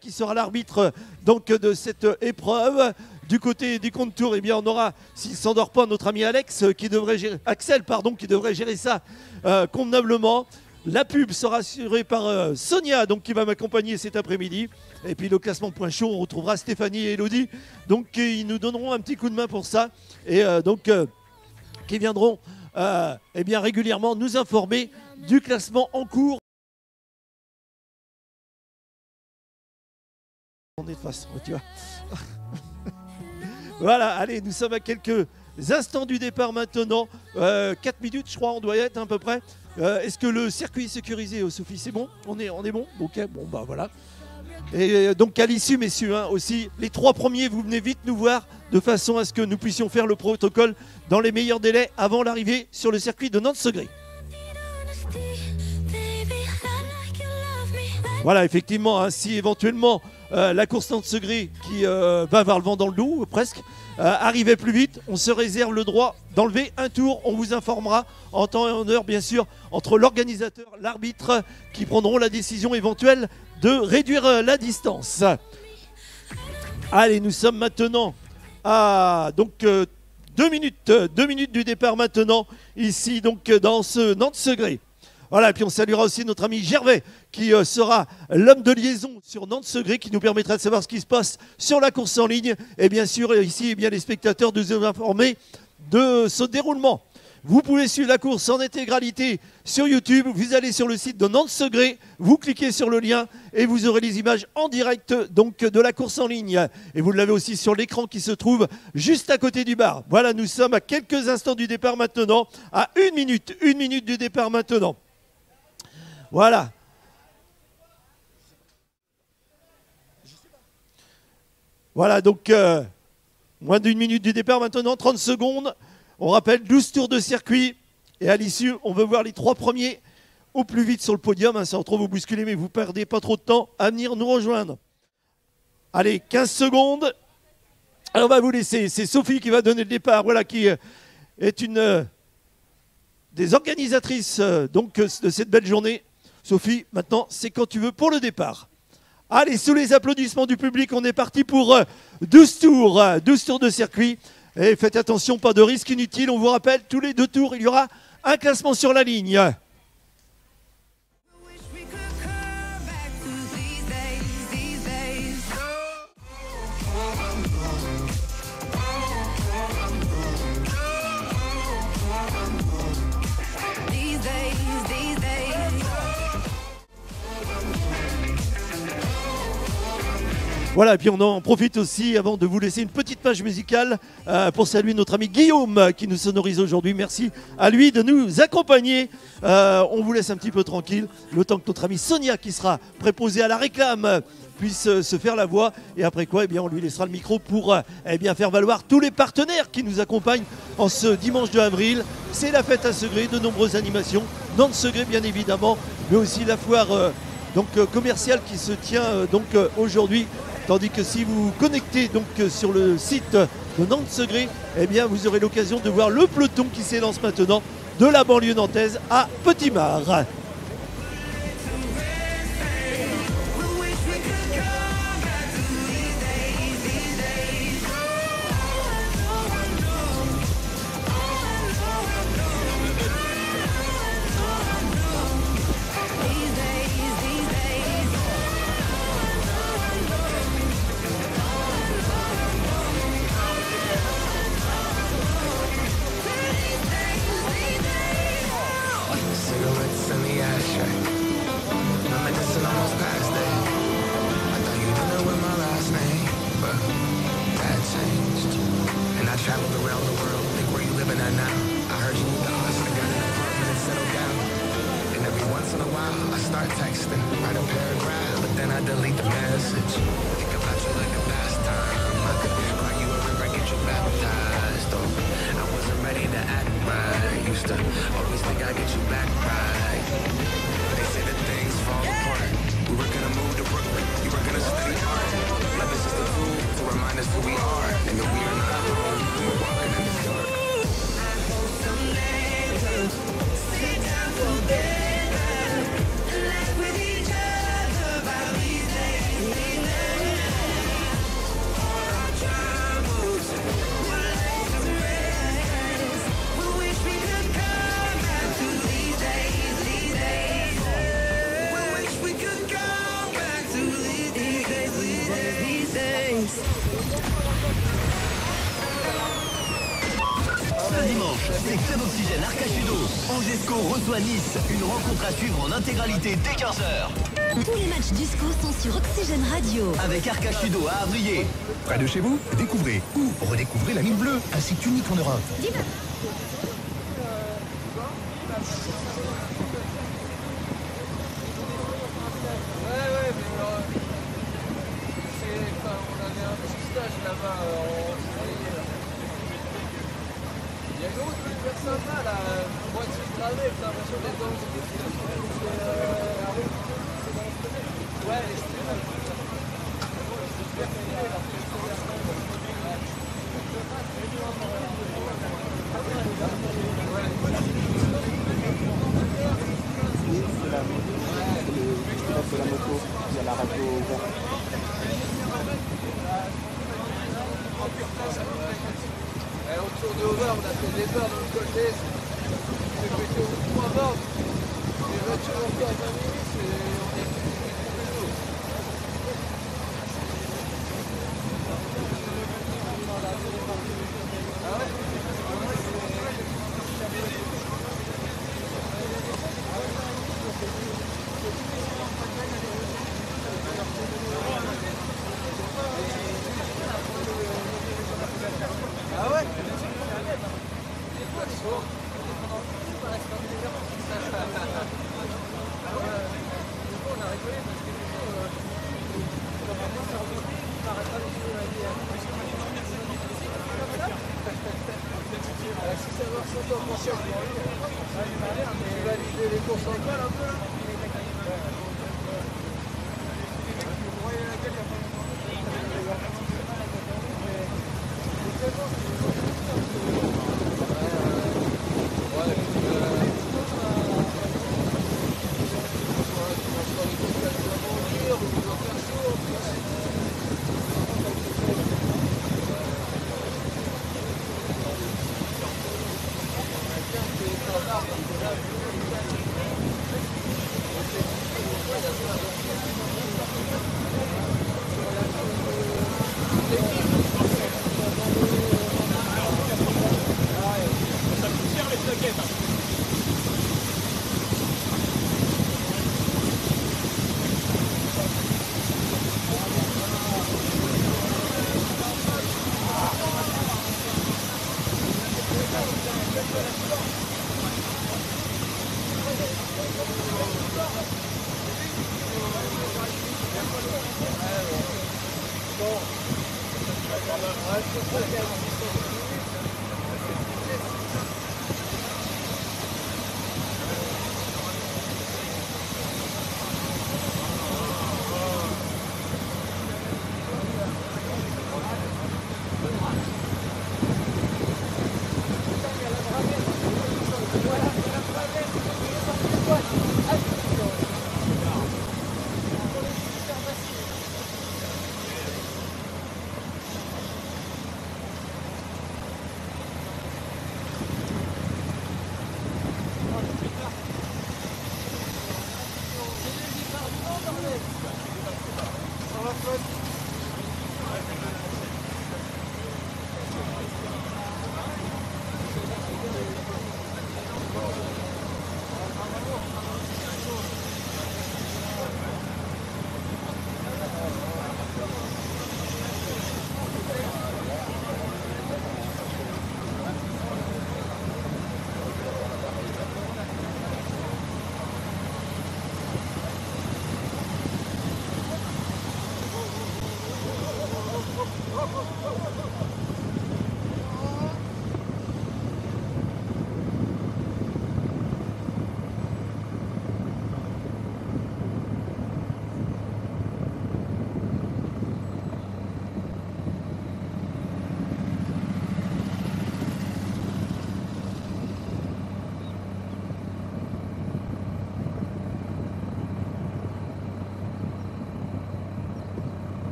Qui sera l'arbitre donc de cette épreuve. Du côté comptes tours, eh bien, on aura, s'il s'endort pas, notre ami Alex qui devrait gérer, Axel, pardon, qui devrait gérer ça euh, convenablement. La pub sera assurée par euh, Sonia, donc qui va m'accompagner cet après-midi. Et puis le classement point chaud, on retrouvera Stéphanie et Elodie, donc ils nous donneront un petit coup de main pour ça. Et euh, donc euh, qui viendront euh, eh bien, régulièrement nous informer du classement en cours. De face, tu vois. voilà, allez, nous sommes à quelques instants du départ maintenant. 4 minutes, je crois, on doit y être à peu près. Euh, Est-ce que le circuit est sécurisé, euh, Sophie? C'est bon? On est, on bon? Ok, bon, bah voilà. Et euh, donc à l'issue, messieurs, hein, aussi, les trois premiers, vous venez vite nous voir de façon à ce que nous puissions faire le protocole dans les meilleurs délais avant l'arrivée sur le circuit de Nantes-Segré. Voilà, effectivement, hein, si éventuellement euh, la course Nantes-Segré qui euh, va avoir le vent dans le dos, presque, euh, arrivait plus vite, on se réserve le droit d'enlever un tour. On vous informera en temps et en heure, bien sûr, entre l'organisateur, l'arbitre, qui prendront la décision éventuelle de réduire la distance. Allez, nous sommes maintenant à donc deux minutes, deux minutes du départ maintenant, ici donc dans ce Nantes-Segré. Voilà, et puis on saluera aussi notre ami Gervais, qui euh, sera l'homme de liaison sur Nantes-Segré, qui nous permettra de savoir ce qui se passe sur la course en ligne. Et bien sûr, ici, eh bien, les spectateurs nous informer de ce déroulement. Vous pouvez suivre la course en intégralité sur YouTube. Vous allez sur le site de Nantes-Segré, vous cliquez sur le lien et vous aurez les images en direct donc de la course en ligne. Et vous l'avez aussi sur l'écran qui se trouve juste à côté du bar. Voilà, nous sommes à quelques instants du départ maintenant, à une minute, une minute du départ maintenant. Voilà. Voilà, donc euh, moins d'une minute du départ maintenant, 30 secondes. On rappelle 12 tours de circuit. Et à l'issue, on veut voir les trois premiers au plus vite sur le podium. hein, sans trop vous bousculer, mais vous perdez pas trop de temps à venir nous rejoindre. Allez, 15 secondes. Alors, on va vous laisser. C'est Sophie qui va donner le départ. Voilà, qui euh, est une euh, des organisatrices donc, de cette belle journée. Sophie, maintenant, c'est quand tu veux pour le départ. Allez, sous les applaudissements du public, on est parti pour euh, 12 tours, euh, 12 tours de circuit. Et faites attention, pas de risque inutile. On vous rappelle, tous les deux tours, il y aura un classement sur la ligne. Voilà, et puis on en profite aussi avant de vous laisser une petite page musicale euh, pour saluer notre ami Guillaume euh, qui nous sonorise aujourd'hui. Merci à lui de nous accompagner. Euh, on vous laisse un petit peu tranquille le temps que notre ami Sonia qui sera préposée à la réclame puisse se faire la voix et après quoi eh bien, on lui laissera le micro pour eh faire valoir tous les partenaires qui nous accompagnent en ce dimanche de avril. C'est la fête à Segré, de nombreuses animations, Nantes Segré bien évidemment, mais aussi la foire donc, commerciale qui se tient donc aujourd'hui Tandis que si vous connectez donc euh, sur le site de Nantes-Segré, eh bien vous aurez l'occasion de voir le peloton qui s'élance maintenant de la banlieue nantaise à Petit-Mar. We sur Oxygène Radio. Avec Arcachudo à Avrier. Près de chez vous, découvrez ou redécouvrez la mine bleue, un site unique en Europe.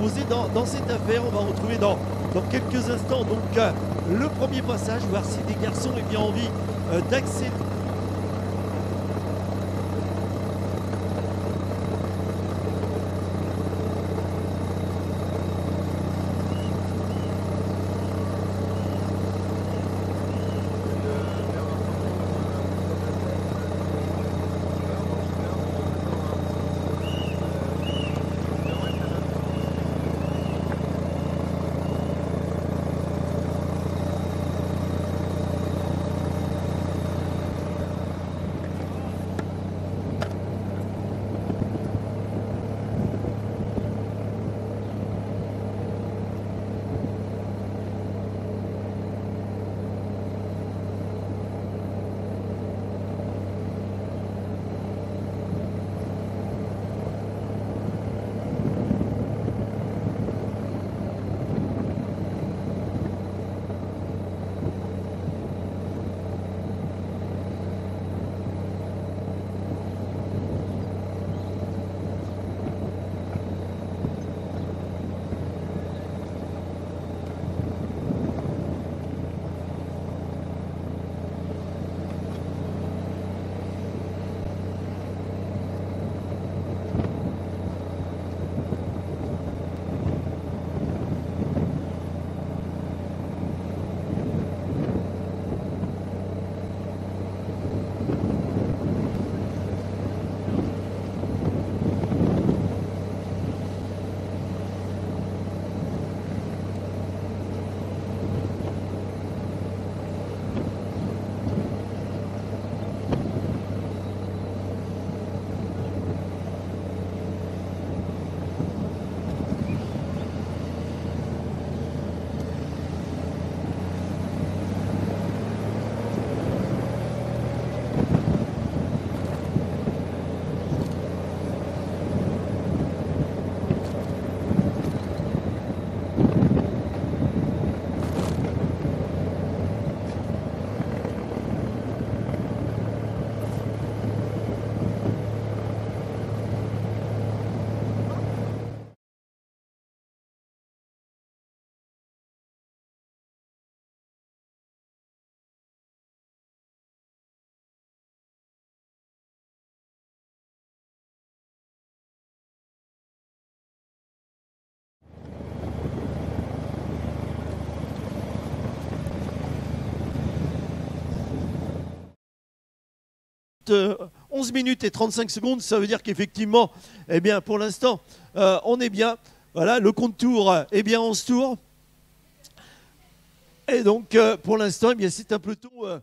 12 proposés dans, cette affaire. On va retrouver dans, dans quelques instants donc euh, le premier passage, voir si des garçons aient bien envie euh, d'accéder. Euh, 11 minutes et 35 secondes, ça veut dire qu'effectivement, eh bien, pour l'instant, euh, on est bien. Voilà, le compte tour est bien 11 tours. Et donc, euh, pour l'instant, eh c'est un peloton euh,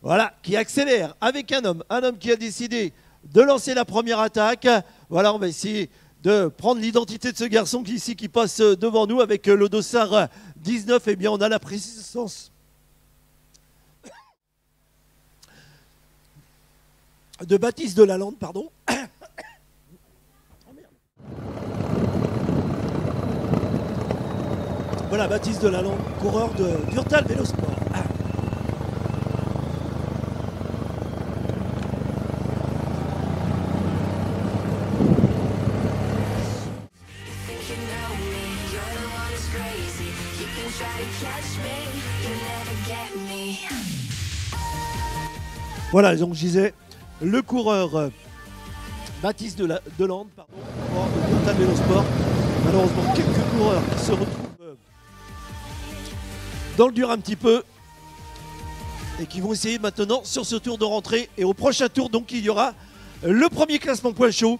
voilà, qui accélère avec un homme. Un homme qui a décidé de lancer la première attaque. Voilà, on va essayer de prendre l'identité de ce garçon qui, ici qui passe euh, devant nous avec euh, le dossard euh, 19. Eh bien, on a la présence de Baptiste de Lalande, pardon. Oh. Voilà, Baptiste de Lalande, coureur de Durtal Vélosport. Voilà, donc je disais, le coureur euh, Baptiste de, la, de Lande, pardon, coureur de Vélosport. Malheureusement, quelques coureurs qui se retrouvent euh, dans le dur un petit peu et qui vont essayer maintenant sur ce tour de rentrée. Et au prochain tour, donc, il y aura le premier classement point chaud.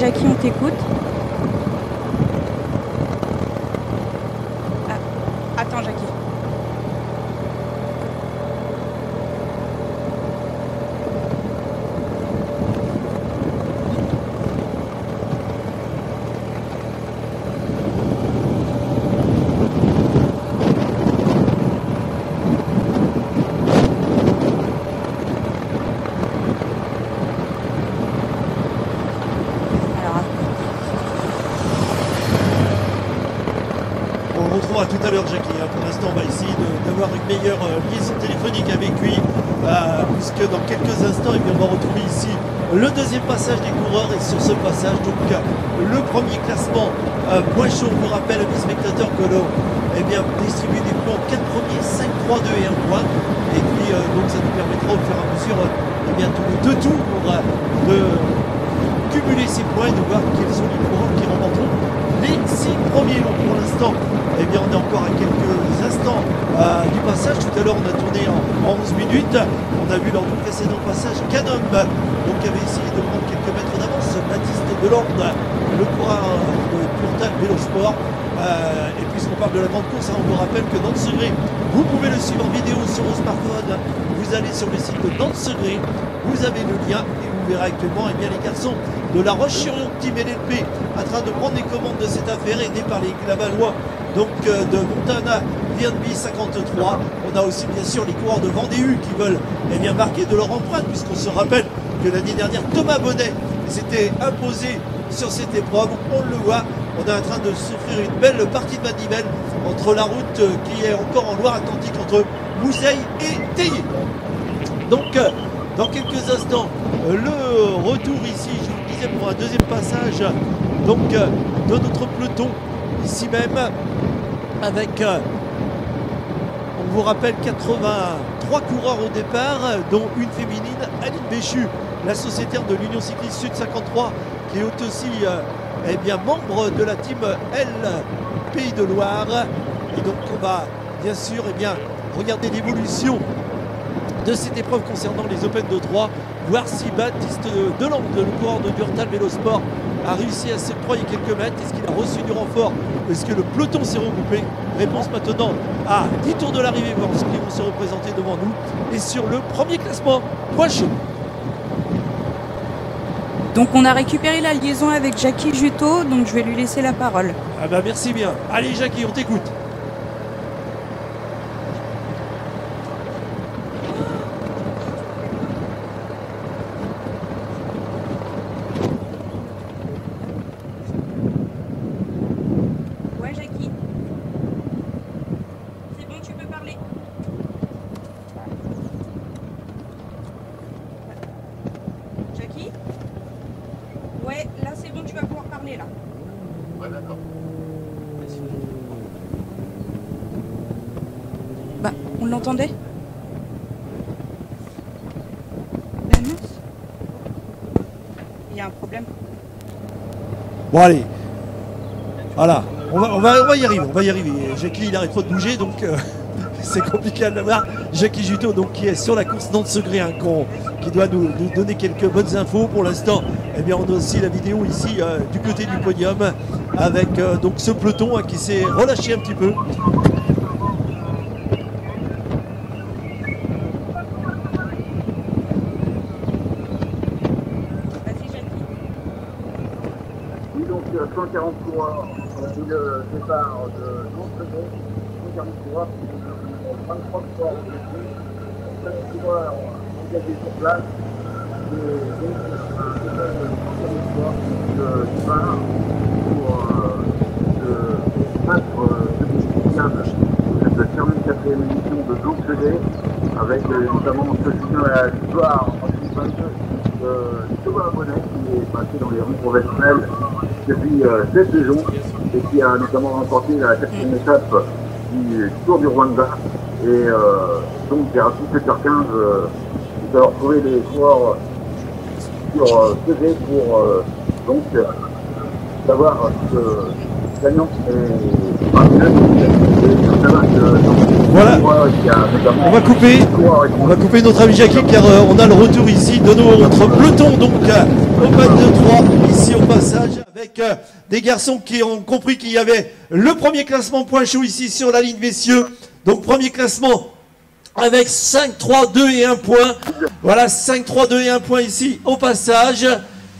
Jackie, on t'écoute. Ah, attends Jackie. Alors, On le retrouvera tout à l'heure, Jackie. hein. Pour l'instant, on va essayer de- d'avoir une meilleure euh, liaison téléphonique avec lui, euh, puisque dans quelques instants, on va retrouver ici le deuxième passage des coureurs. Et sur ce passage, donc, euh, le premier classement, euh, point chaud, on vous rappelle, mes spectateurs, que l'on eh bien, distribue des points 4 premiers, 5, 3, 2 et 1 point. Et puis, donc, ça nous permettra au fur et à mesure euh, eh bien, les deux tours euh, de cumuler ces points et de voir quels sont les coureurs qui remporteront les six premiers. Donc pour l'instant, eh bien, on est encore à quelques instants euh, du passage. Tout à l'heure, on a tourné en, en 11 minutes. On a vu lors du précédent passage qu'un homme donc, avait essayé de prendre quelques mètres d'avance. Baptiste Delorde, le coureur de Tourtal Vélosport. Euh, et puisqu'on parle de la grande course, hein, on vous rappelle que dans ce gré, vous pouvez le suivre en vidéo sur vos smartphones. Vous allez sur le site de Dans ce gré, vous avez le lien et vous verrez actuellement eh bien, les garçons de la Roche-sur-Yon LLP en train de prendre les commandes de cette affaire aidés par les Lavallois donc euh, de Montana VNB 53. On a aussi bien sûr les coureurs de Vendée-U qui veulent eh bien, marquer de leur empreinte puisqu'on se rappelle que l'année dernière Thomas Bonnet s'était imposé sur cette épreuve. On le voit, on est en train de souffrir une belle partie de Manivelle entre la route euh, qui est encore en Loire-Atlantique entre Mouzeil et Théier. Donc, euh, dans quelques instants, le retour ici, pour un deuxième passage donc euh, de notre peloton ici même avec euh, on vous rappelle 83 coureurs au départ, dont une féminine, Aline Béchu, la sociétaire de l'Union Cycliste Sud 53, qui est aussi euh, eh membre de la team L Pays de Loire. Et donc on va bien sûr eh regarder l'évolution de cette épreuve concernant les Open de 3, voir si Baptiste Delande, le coureur de Durtal Vélosport, a réussi à s'octroyer quelques mètres. Est-ce qu'il a reçu du renfort Est-ce que le peloton s'est regroupé Réponse maintenant à 10 tours de l'arrivée, voir ce qui vont se représenter devant nous. Et sur le premier classement, point chaud. Donc on a récupéré la liaison avec Jackie Juto, donc je vais lui laisser la parole. Ah bah merci bien. Allez Jackie, on t'écoute. Ouais Jackie. C'est bon, tu peux parler. Jackie Ouais, là c'est bon, tu vas pouvoir parler là. L'annonce Il y a un problème. Bon allez. Voilà. On va, on, va, on va y arriver, on va y arriver. Jackie il arrête pas de bouger donc euh, c'est compliqué à l'avoir. Jackie Juto donc qui est sur la course dans Segré, hein, qui doit nous, nous donner quelques bonnes infos pour l'instant. Eh bien on a aussi la vidéo ici euh, du côté du podium avec euh, donc ce peloton hein, qui s'est relâché un petit peu. Vas-y Jackie. Oui, donc euh, 140 coureurs, et le départ de non-second, 140 coureurs, euh, 23 coureurs au début, 5 coureurs engagés sur place, et donc un total de 140 coureurs de départ pour euh, de battre euh, ce finale de cette 44e édition de Chélet, avec euh, notamment ce qui tient à la victoire en 2022 de Thomas Bonnet, qui est passé dans les rues professionnelles depuis euh, cette saison et qui a notamment remporté la quatrième étape du Tour du Rwanda. Et euh, donc vers 17h15, euh, nous allons retrouver les coureurs sur euh, CV pour euh, donc euh, savoir ce gagnant est que, Voilà. On va couper. On va couper notre ami Jackie car euh, on a le retour ici de nos- notre peloton donc euh, au pas de 3 ici au passage avec euh, des garçons qui ont compris qu'il y avait le premier classement point chaud ici sur la ligne messieurs. Donc premier classement avec 5, 3, 2 et 1 point. Voilà 5, 3, 2 et 1 point ici au passage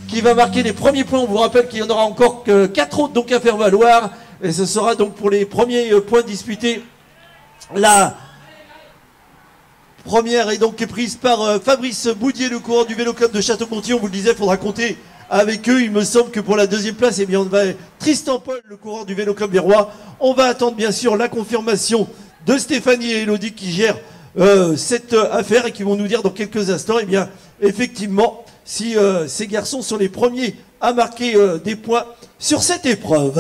qui va marquer les premiers points. On vous rappelle qu'il y en aura encore que 4 autres donc à faire valoir et ce sera donc pour les premiers euh, points disputés la Première est donc prise par euh, Fabrice Boudier, le coureur du Vélo Club de Château-Conti. On vous le disait, il faudra compter avec eux. Il me semble que pour la deuxième place, eh bien, on va Tristan Paul, le coureur du Vélo Club des. On va attendre bien sûr la confirmation de Stéphanie et Elodie qui gèrent euh, cette euh, affaire et qui vont nous dire dans quelques instants, eh bien, effectivement, si euh, ces garçons sont les premiers à marquer des points sur cette épreuve.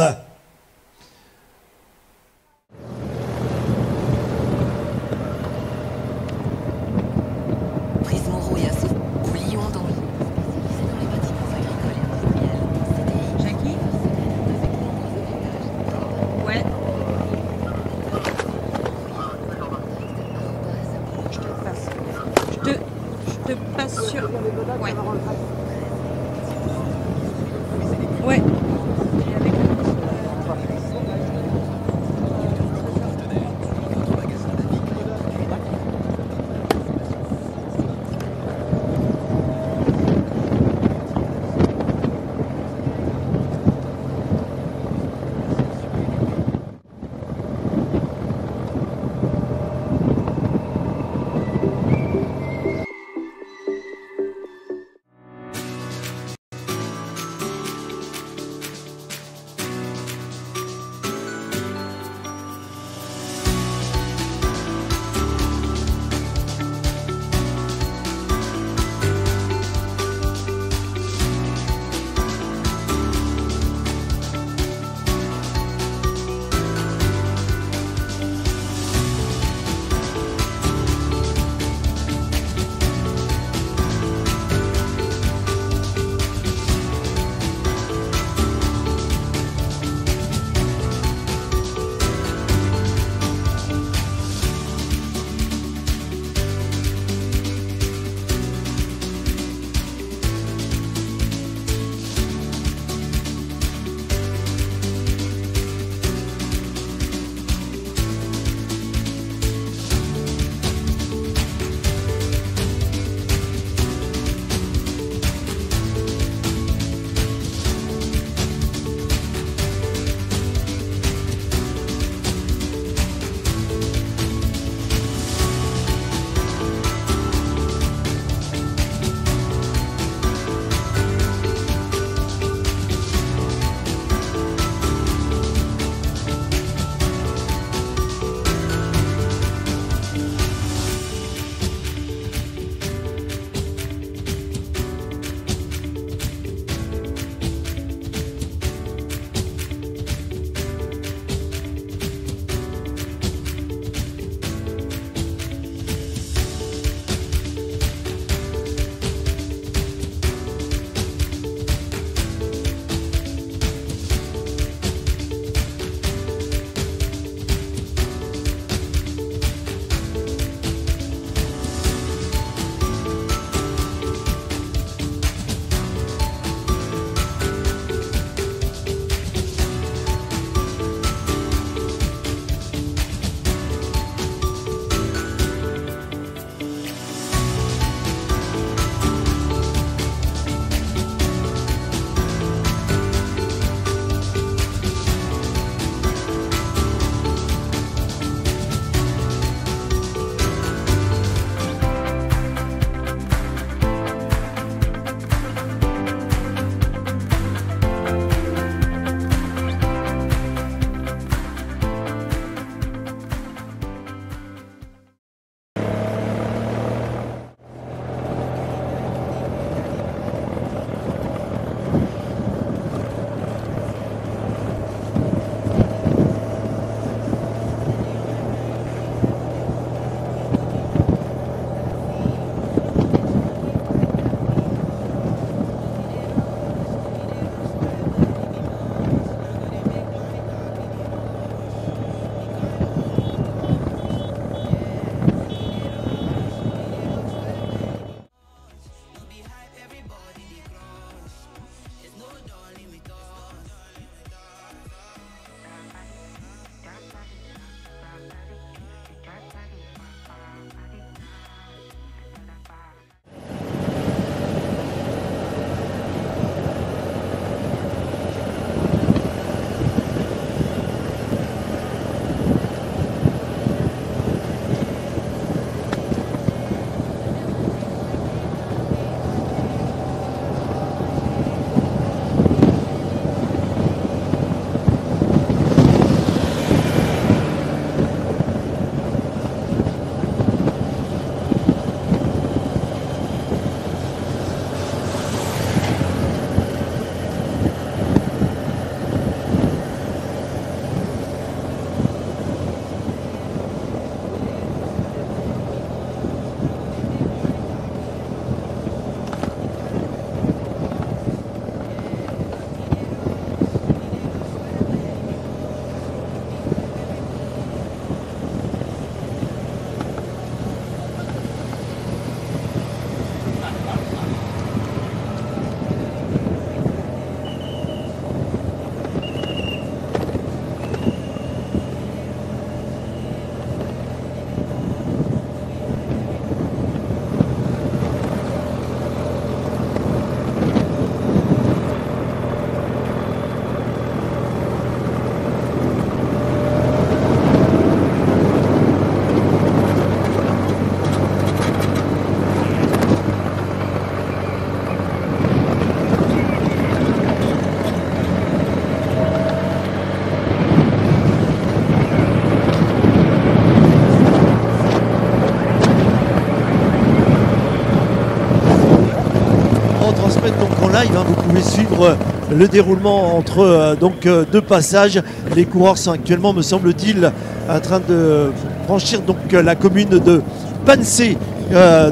Hein. Vous pouvez suivre euh, le déroulement entre euh, donc euh, deux passages. Les coureurs sont actuellement, me semble-t-il, en train de franchir donc la commune de Pansé,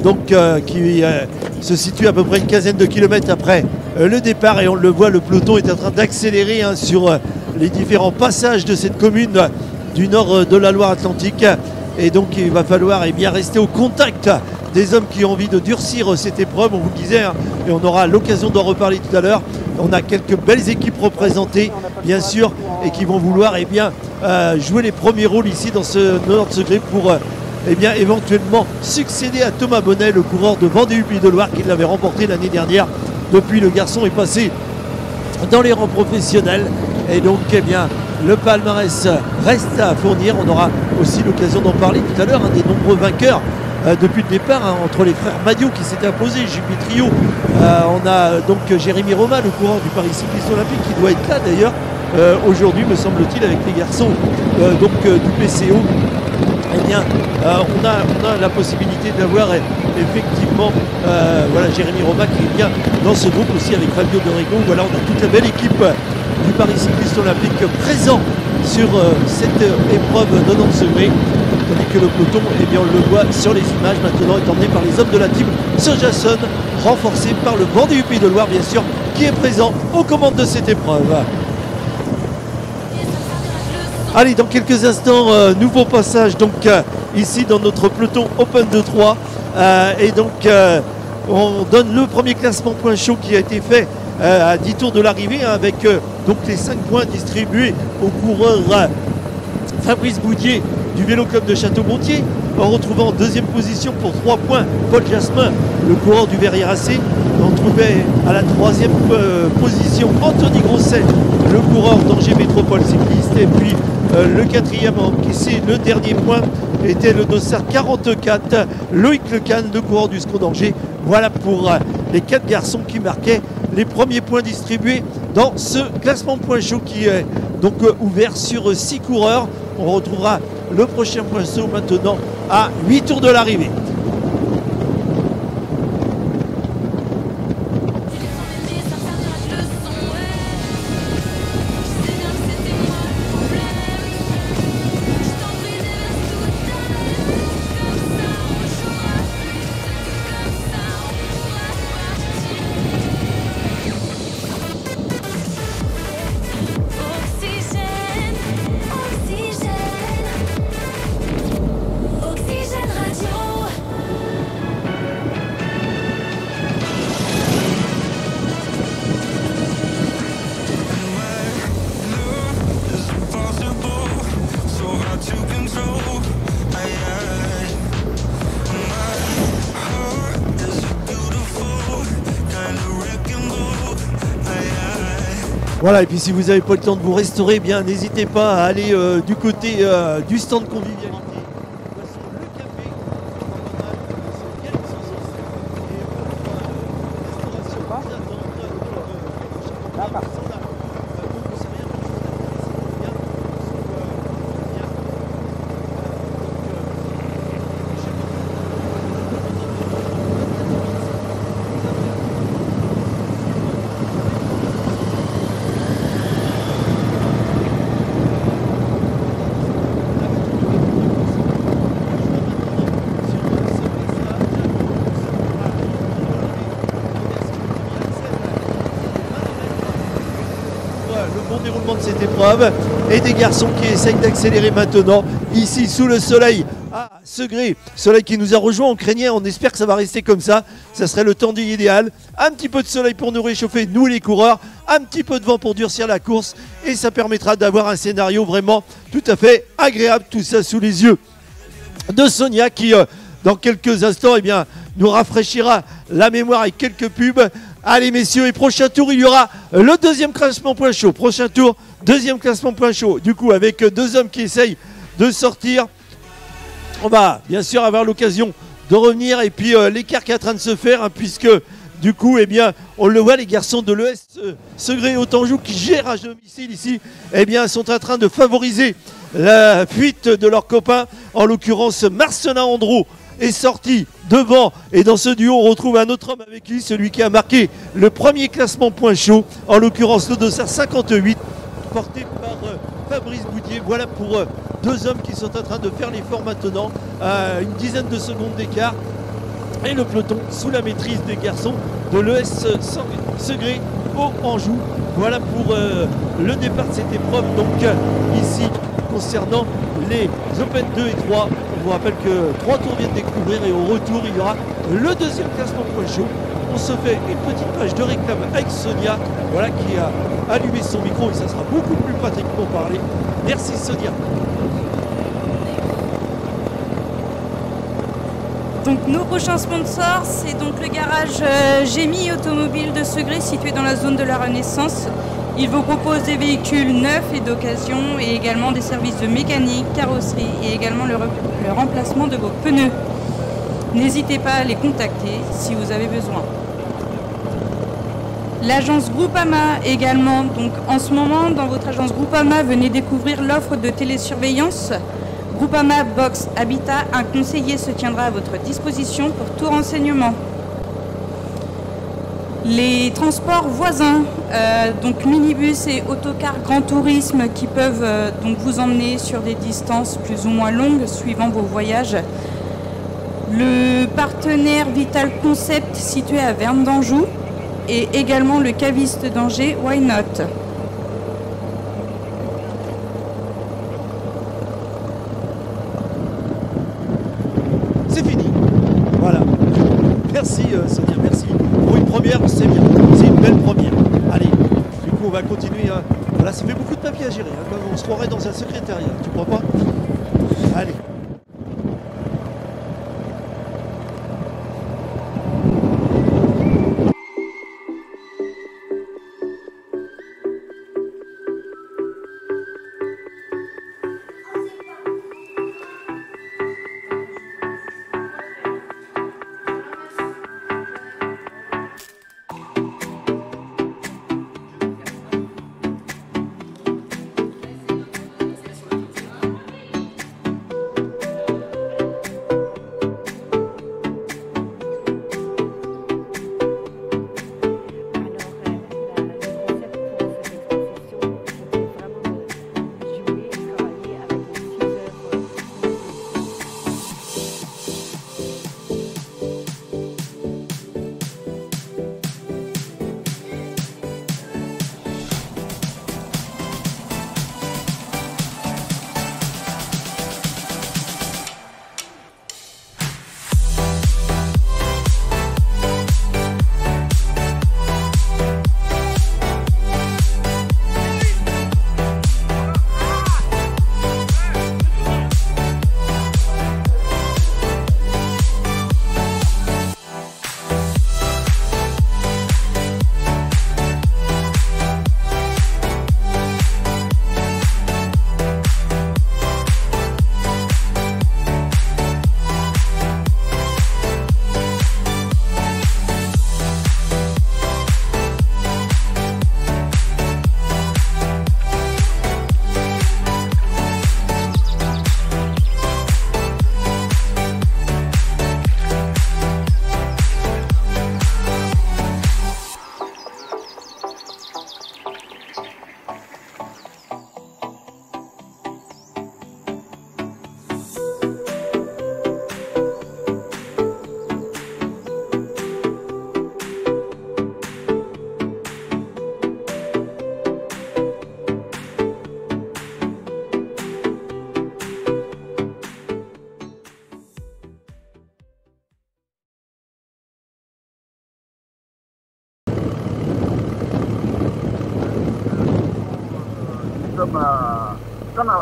donc qui se situe à peu près une quinzaine de kilomètres après le départ. Et on le voit, le peloton est en train d'accélérer hein, sur les différents passages de cette commune du nord de la Loire-Atlantique. Et donc il va falloir eh bien, rester au contact des hommes qui ont envie de durcir cette épreuve, on vous le disait, hein, et on aura l'occasion d'en reparler tout à l'heure. On a quelques belles équipes représentées, bien sûr, et qui vont vouloir eh euh, jouer les premiers rôles ici dans ce Nord Secret pour euh, eh éventuellement succéder à Thomas Bonnet, le coureur de Vendée Pays de Loire, qui l'avait remporté l'année dernière. Depuis, le garçon est passé dans les rangs professionnels. Et donc, eh bien, le palmarès reste à fournir. On aura aussi l'occasion d'en parler tout à l'heure, un des nombreux vainqueurs depuis le départ, hein, entre les frères Madio qui s'étaient imposés, Juppé Trio. Euh, on a euh, donc Jérémy Romain, le coureur du Paris Cycliste Olympique, qui doit être là d'ailleurs euh, aujourd'hui, me semble-t-il, avec les garçons euh, donc, euh, du PCO. Eh bien, euh, on, a, la possibilité d'avoir eh, effectivement euh, voilà, Jérémy Romain qui est bien dans ce groupe aussi avec Fabio Dorego. Voilà, on a toute la belle équipe euh, du Paris Cycliste Olympique présent sur euh, cette euh, épreuve de Nantes Segré. Tandis que le peloton, eh bien, on le voit sur les images maintenant, est emmené par les hommes de la team Sir Jason, renforcé par le Vendée du Pays de Loire, bien sûr, qui est présent aux commandes de cette épreuve. Allez, dans quelques instants, euh, nouveau passage donc euh, ici dans notre peloton Open de 3. Euh, et donc, on donne le premier classement point chaud qui a été fait à 10 tours de l'arrivée hein, avec donc les 5 points distribués au coureur Fabrice Boudier du Vélo Club de Château-Gontier. En retrouvant en deuxième position pour 3 points Paul Jasmin, le coureur du Verrier AC. On trouvait à la troisième euh, position Anthony Grosset, le coureur d'Angers Métropole Cycliste. Et puis euh, le quatrième à encaisser le dernier point était le dossard 44, Loïc Lecan, le coureur du SCO d'Angers. Voilà pour euh, les quatre garçons qui marquaient les premiers points distribués dans ce classement point chaud qui est donc ouvert sur 6 coureurs. On retrouvera le prochain point maintenant à 8 tours de l'arrivée. Voilà, et puis si vous n'avez pas le temps de vous restaurer, eh bien n'hésitez pas à aller euh, du côté euh, du stand convivialité. Voici le café. C'est bien essentiel. Et pour, euh, restauration, vous attendre, euh, chaque fois, sans arrêt. Euh, donc, vous savez, un peu, c'est bien. Sous, euh, bien. le bon déroulement de cette et des garçons qui essayent d'accélérer maintenant ici sous le soleil. À Segré, soleil qui nous a rejoint, on craignait, on espère que ça va rester comme ça, ça serait le temps idéal, un petit peu de soleil pour nous réchauffer, nous les coureurs, un petit peu de vent pour durcir la course. Et ça permettra d'avoir un scénario vraiment tout à fait agréable, tout ça sous les yeux de Sonia qui euh, dans quelques instants eh bien, nous rafraîchira la mémoire avec quelques pubs. Allez messieurs, et prochain tour, il y aura le deuxième classement point chaud. Prochain tour, deuxième classement point chaud. Du coup, avec euh, deux hommes qui essayent de sortir, on va bien sûr avoir l'occasion de revenir. Et puis euh, l'écart qui est en train de se faire, hein, puisque du coup, eh bien, on le voit, les garçons de l'ES euh, Segré Autanjou qui gèrent à domicile ici, eh bien, sont en train de favoriser la fuite de leurs copains, en l'occurrence Marcelin Andro est sorti devant. Et dans ce duo, on retrouve un autre homme avec lui, celui qui a marqué le premier classement point chaud, en l'occurrence le dossard 58, porté par euh, Fabrice Boudier. Voilà pour euh, deux hommes qui sont en train de faire l'effort maintenant, à une dizaine de secondes d'écart. Et le peloton sous la maîtrise des garçons de l'ES Segré au Anjou. Voilà pour euh, le départ de cette épreuve. Donc euh, ici, concernant les Open 2 et 3, on vous rappelle que trois tours viennent découvrir et au retour, il y aura le deuxième classement point chaud. On se fait une petite page de réclame avec Sonia, voilà qui a allumé son micro et ça sera beaucoup plus pratique pour parler. Merci Sonia. Donc nos prochains sponsors, c'est donc le garage euh, Gémy Automobile de Segré situé dans la zone de la Renaissance. Il vous propose des véhicules neufs et d'occasion et également des services de mécanique, carrosserie et également le, le remplacement de vos pneus. N'hésitez pas à les contacter si vous avez besoin. L'agence Groupama également. Donc en ce moment, dans votre agence Groupama, venez découvrir l'offre de télésurveillance. Groupama Box Habitat, un conseiller se tiendra à votre disposition pour tout renseignement. Les transports voisins, euh, donc minibus et autocars grand tourisme qui peuvent euh, donc vous emmener sur des distances plus ou moins longues suivant vos voyages. Le partenaire Vital Concept situé à Verne d'Anjou et également le caviste d'Angers Why Not?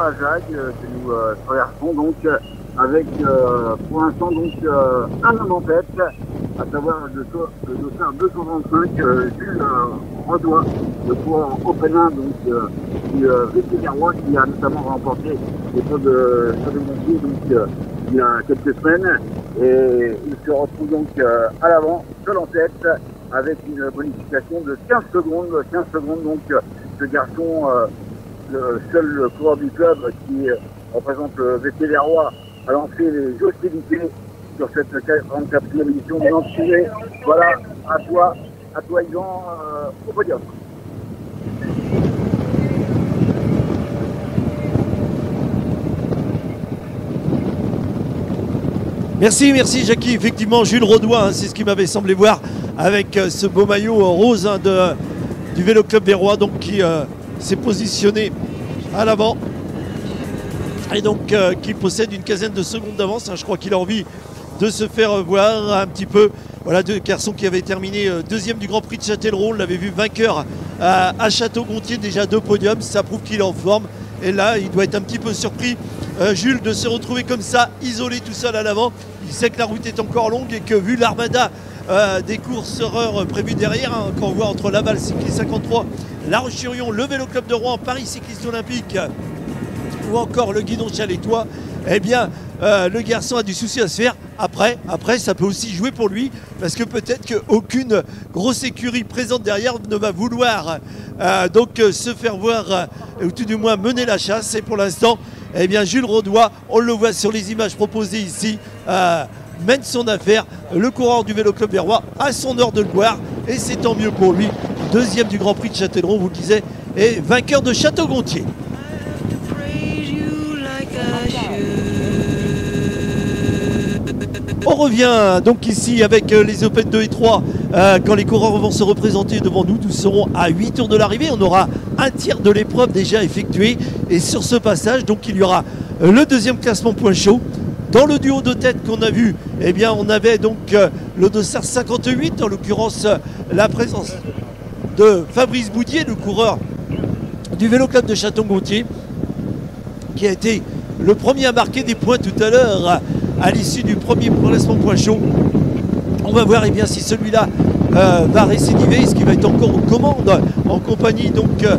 Saint-Marajac euh, que nous euh, traversons. Donc euh, avec pour l'instant donc un homme en tête, à savoir le, do- le dossard 225 euh, Jules Redois, le coureur 1 donc du euh, qui a notamment remporté l'épreuve de Château-Gontier donc il y a quelques semaines. Et il se retrouve donc à l'avant, seul en tête avec une bonification de 15 secondes, 15 secondes donc ce garçon le seul coureur du club qui représente le VT Leroy a lancé les hostilités sur cette 44e édition de l'Antilles. Voilà, à toi, à toi Yvan, euh, au podium. Merci, merci Jackie. Effectivement, Jules Rodois, hein, c'est ce qui m'avait semblé voir avec euh, ce beau maillot euh, rose hein, de, du Vélo Club des donc qui s'est positionné à l'avant et donc euh, qui possède une quinzaine de secondes d'avance. hein. Je crois qu'il a envie de se faire voir un petit peu. Voilà deux garçons qui avaient terminé euh, deuxième du Grand Prix de Châtellerault. On l'avait vu vainqueur à, à Château-Gontier, déjà deux podiums. Ça prouve qu'il est en forme. Et là, il doit être un petit peu surpris, euh, Jules, de se retrouver comme ça, isolé tout seul à l'avant. Il sait que la route est encore longue et que vu l'armada euh, des courses horreurs prévues derrière, hein, quand on voit entre Laval Cycliste 53, La le Vélo Club de Rouen, Paris Cycliste Olympique, ou encore le guidon chalétois, eh bien, euh, le garçon a du souci à se faire. Après, après, ça peut aussi jouer pour lui, parce que peut-être qu'aucune grosse écurie présente derrière ne va vouloir euh, donc se faire voir, ou tout du moins mener la chasse. Et pour l'instant, eh bien, Jules Rodois, on le voit sur les images proposées ici, mène son affaire. Le coureur du Vélo Club des Rois a son heure de gloire, et c'est tant mieux pour lui. Deuxième du Grand Prix de Châtellerault, vous le disiez, et vainqueur de Château-Gontier. On revient donc ici avec euh, les Open 2 et 3. euh, quand les coureurs vont se représenter devant nous, nous serons à 8 tours de l'arrivée. On aura un tiers de l'épreuve déjà effectué. Et sur ce passage, donc il y aura euh, le deuxième classement point chaud. Dans le duo de tête qu'on a vu, eh bien, on avait donc euh, le dossard 58, en l'occurrence euh, la présence de Fabrice Boudier, le coureur du Vélo Club de Château-Gontier, qui a été le premier à marquer des points tout à l'heure à l'issue du premier classement point chaud. On va voir eh bien, si celui-là euh, va récidiver, est-ce qu'il va être encore aux commandes en compagnie donc euh,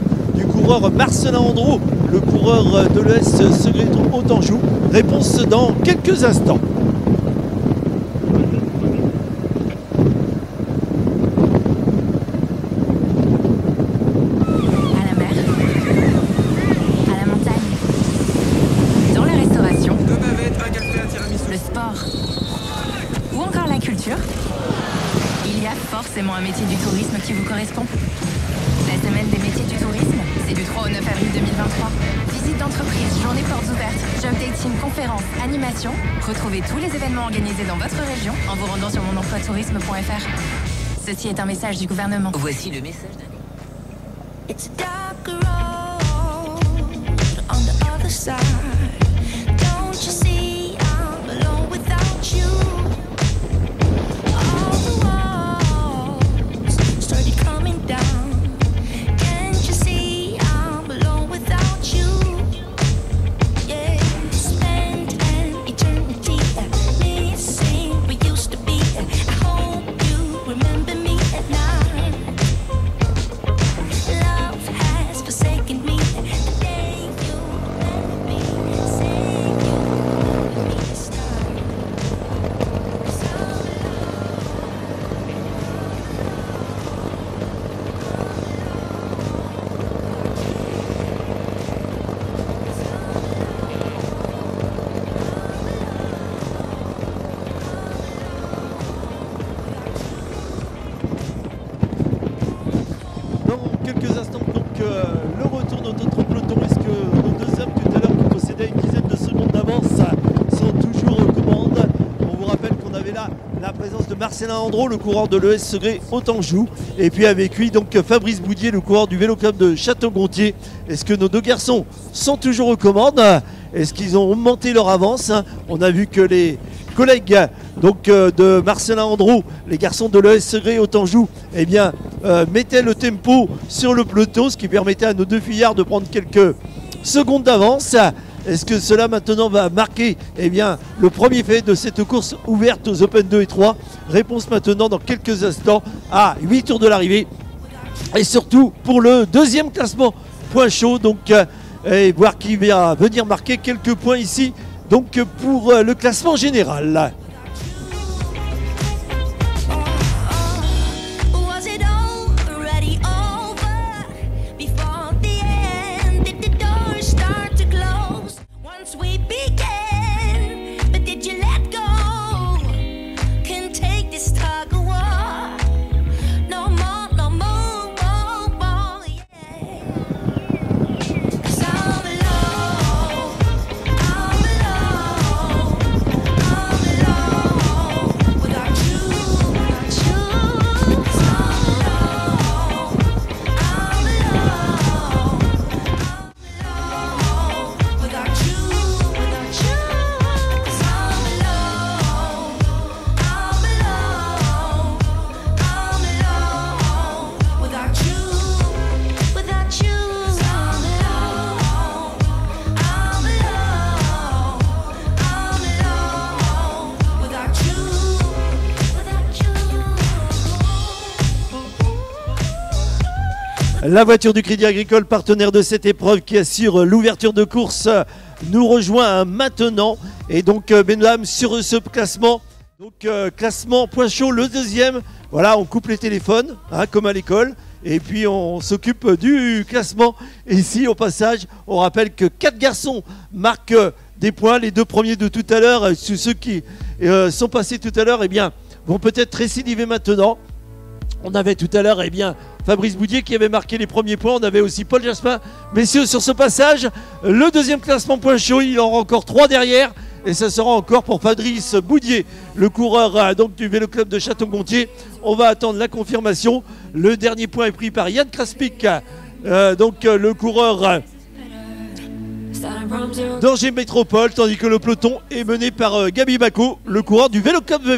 Marcelin Andro, le coureur euh, de l'ES Secret Autanjou. Réponse dans quelques instants. Organisés dans votre région en vous rendant sur monemploitourisme.fr. Ceci est un message du gouvernement. Voici le message d'un Marcelin Andro, le coureur de l'ES Segré Autanjou. Et puis avec lui, donc Fabrice Boudier, le coureur du Vélo Club de Château-Gontier. Est-ce que nos deux garçons sont toujours aux commandes? Est-ce qu'ils ont augmenté leur avance? On a vu que les collègues donc euh, de Marcelin Andro, les garçons de l'ES Segré Autanjou, eh bien, euh, mettaient le tempo sur le peloton, ce qui permettait à nos deux fillards de prendre quelques secondes d'avance. Est-ce que cela maintenant va marquer eh bien, le premier fait de cette course ouverte aux Open 2 et 3 Réponse maintenant dans quelques instants à 8 tours de l'arrivée. Et surtout pour le deuxième classement point chaud. Donc, euh, et voir qui va venir marquer quelques points ici. Donc pour euh, le classement général. La voiture du Crédit Agricole, partenaire de cette épreuve qui assure l'ouverture de course, nous rejoint maintenant. Et donc, euh, mesdames, sur ce classement, donc euh, classement point chaud, le deuxième. Voilà, on coupe les téléphones, hein, comme à l'école. Et puis on s'occupe du classement. Ici, au passage, on rappelle que quatre garçons marquent euh, des points. Les deux premiers de tout à l'heure, ceux qui sont passés tout à l'heure, eh bien, vont peut-être récidiver maintenant. On avait tout à l'heure, eh bien, Fabrice Boudier qui avait marqué les premiers points. On avait aussi Paul Jaspin. Messieurs, sur ce passage, le deuxième classement point chaud, il en aura encore trois derrière. Et ça sera encore pour Fabrice Boudier, le coureur euh, donc, du Vélo Club de Château-Gontier. On va attendre la confirmation. Le dernier point est pris par Yann Kraspik, euh, donc euh, le coureur d'Angers Métropole, tandis que le peloton est mené par Gabi Bacco, le coureur du Vélo Club de.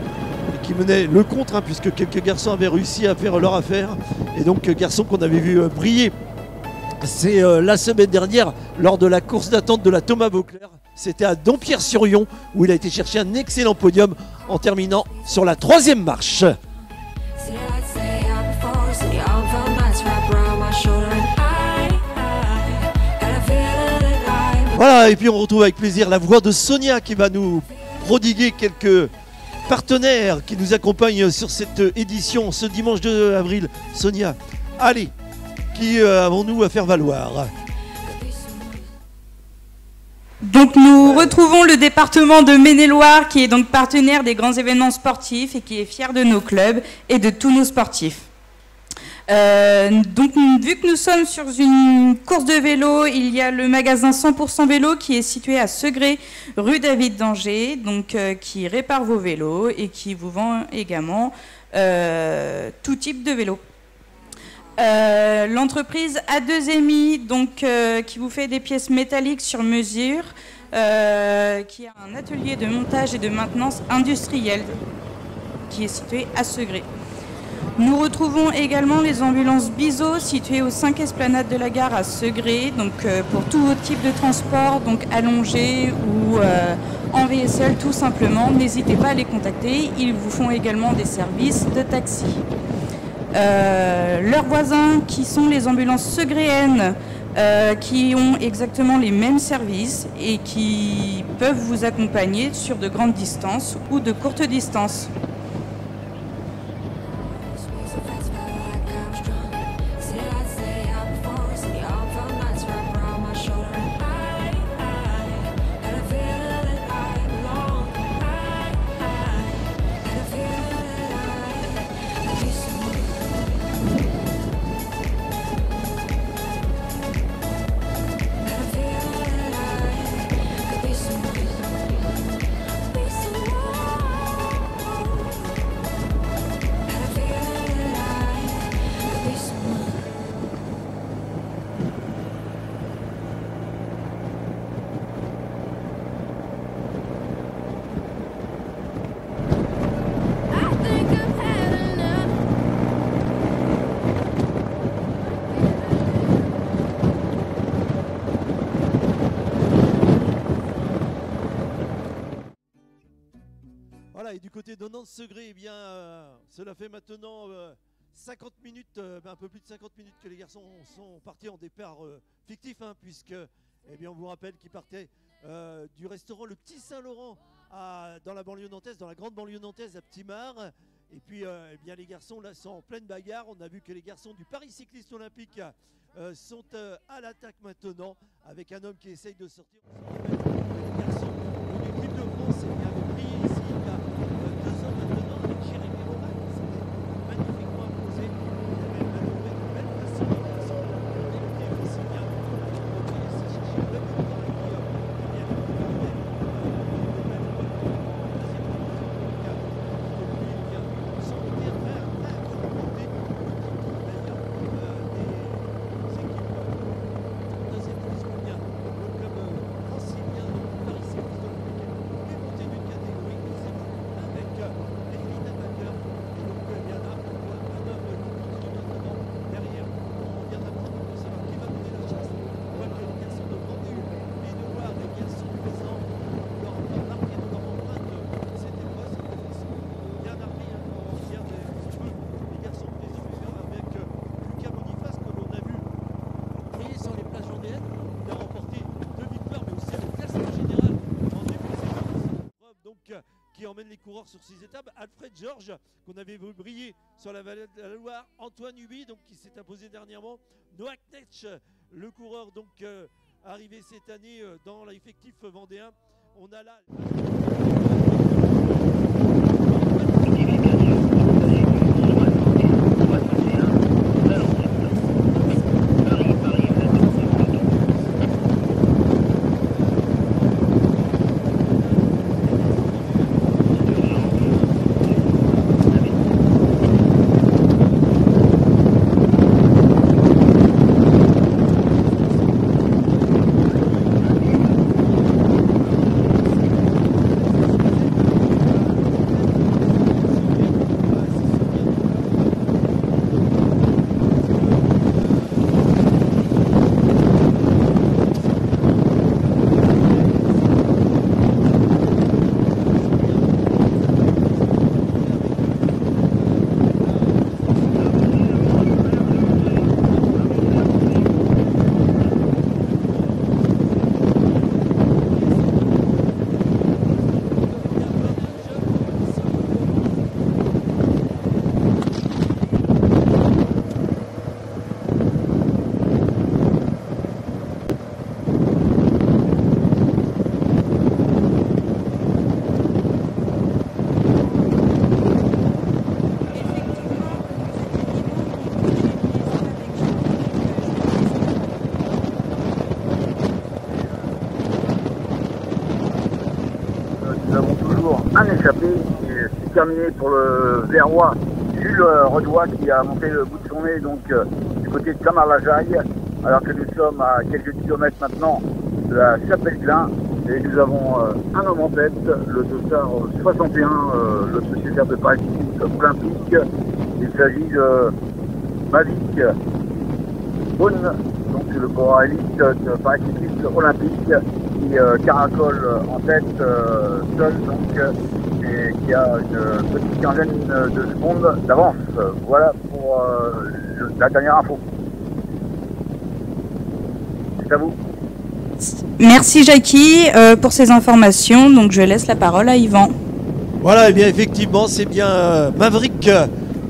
menait le contre, hein, puisque quelques garçons avaient réussi à faire leur affaire. Et donc, euh, garçons qu'on avait vu euh, briller. C'est euh, la semaine dernière, lors de la course d'attente de la Thomas Vauclair. C'était à Dompierre-sur-Yon, où il a été chercher un excellent podium en terminant sur la troisième marche. Voilà, et puis on retrouve avec plaisir la voix de Sonia qui va nous prodiguer quelques partenaires qui nous accompagnent sur cette édition ce dimanche 2 avril. Sonia, allez, qui euh, avons-nous à faire valoir? Donc nous retrouvons le département de Maine-et-Loire qui est donc partenaire des grands événements sportifs et qui est fier de nos clubs et de tous nos sportifs. Euh, donc vu que nous sommes sur une course de vélo, il y a le magasin 100% vélo qui est situé à Segré, rue David d'Angers, donc euh, qui répare vos vélos et qui vous vend également euh, tout type de vélo. L'entreprise A2MI, donc, qui vous fait des pièces métalliques sur mesure, qui a un atelier de montage et de maintenance industrielle qui est situé à Segré. Nous retrouvons également les ambulances Biso situées aux 5 esplanades de la gare à Segré, donc euh, pour tout type de transport, donc allongé ou euh, en VSL tout simplement. N'hésitez pas à les contacter, ils vous font également des services de taxi. Euh, leurs voisins qui sont les ambulances segréennes qui ont exactement les mêmes services et qui peuvent vous accompagner sur de grandes distances ou de courtes distances. De Nantes-Segré, eh bien, euh, cela fait maintenant euh, 50 minutes, euh, un peu plus de 50 minutes que les garçons sont partis en départ euh, fictif, hein, puisque, eh bien, on vous rappelle qu'ils partaient euh, du restaurant Le Petit Saint-Laurent dans la banlieue nantaise, dans la grande banlieue nantaise à Petit-Mar. Et puis, euh, eh bien, les garçons là sont en pleine bagarre. On a vu que les garçons du Paris Cycliste Olympique euh, sont euh, à l'attaque maintenant, avec un homme qui essaye de sortir. Les garçons de l'équipe de France eh bien, avaient brillé ici il y a euh, deux ans maintenant avec Jérémy Romain qui s'était magnifiquement imposé. Il avait manœuvré de belle façon, de façon de l'écouter aussi bien. Donc, il s'est cherché un bel temps et puis, euh, eh bien, il a trouvé, euh, de belles bonnes deuxième position. Donc, euh, depuis, eh bien, sans doute un très, très gros remontée. D'ailleurs, euh, des emmène les sur ces étapes. Alfred Georges, qu'on avait vu briller sur la vallée de la Loire. Antoine Huby, donc qui s'est imposé dernièrement. Noah Knetsch, le coureur donc euh, arrivé cette année euh, dans l'effectif vendéen. On a là. Nous avons toujours un échappé qui est terminé pour le Verrois Jules Redois qui a monté le bout de son nez donc euh, du côté de Camar-la-Jaille alors que nous sommes à quelques kilomètres maintenant de la Chapelle-Glin et nous avons euh, un homme en tête, le dossard 61, euh, le sociétaire de Paris olympique. Il s'agit de Mavic Beaune, donc le coureur élite de Paris olympique qui caracole en tête seul donc qui a une petite quinzaine de secondes d'avance. Voilà pour euh, la dernière info. C'est à vous. Merci Jackie euh, pour ces informations. Donc je laisse la parole à Yvan. Voilà, et bien effectivement, c'est bien euh, Maverick,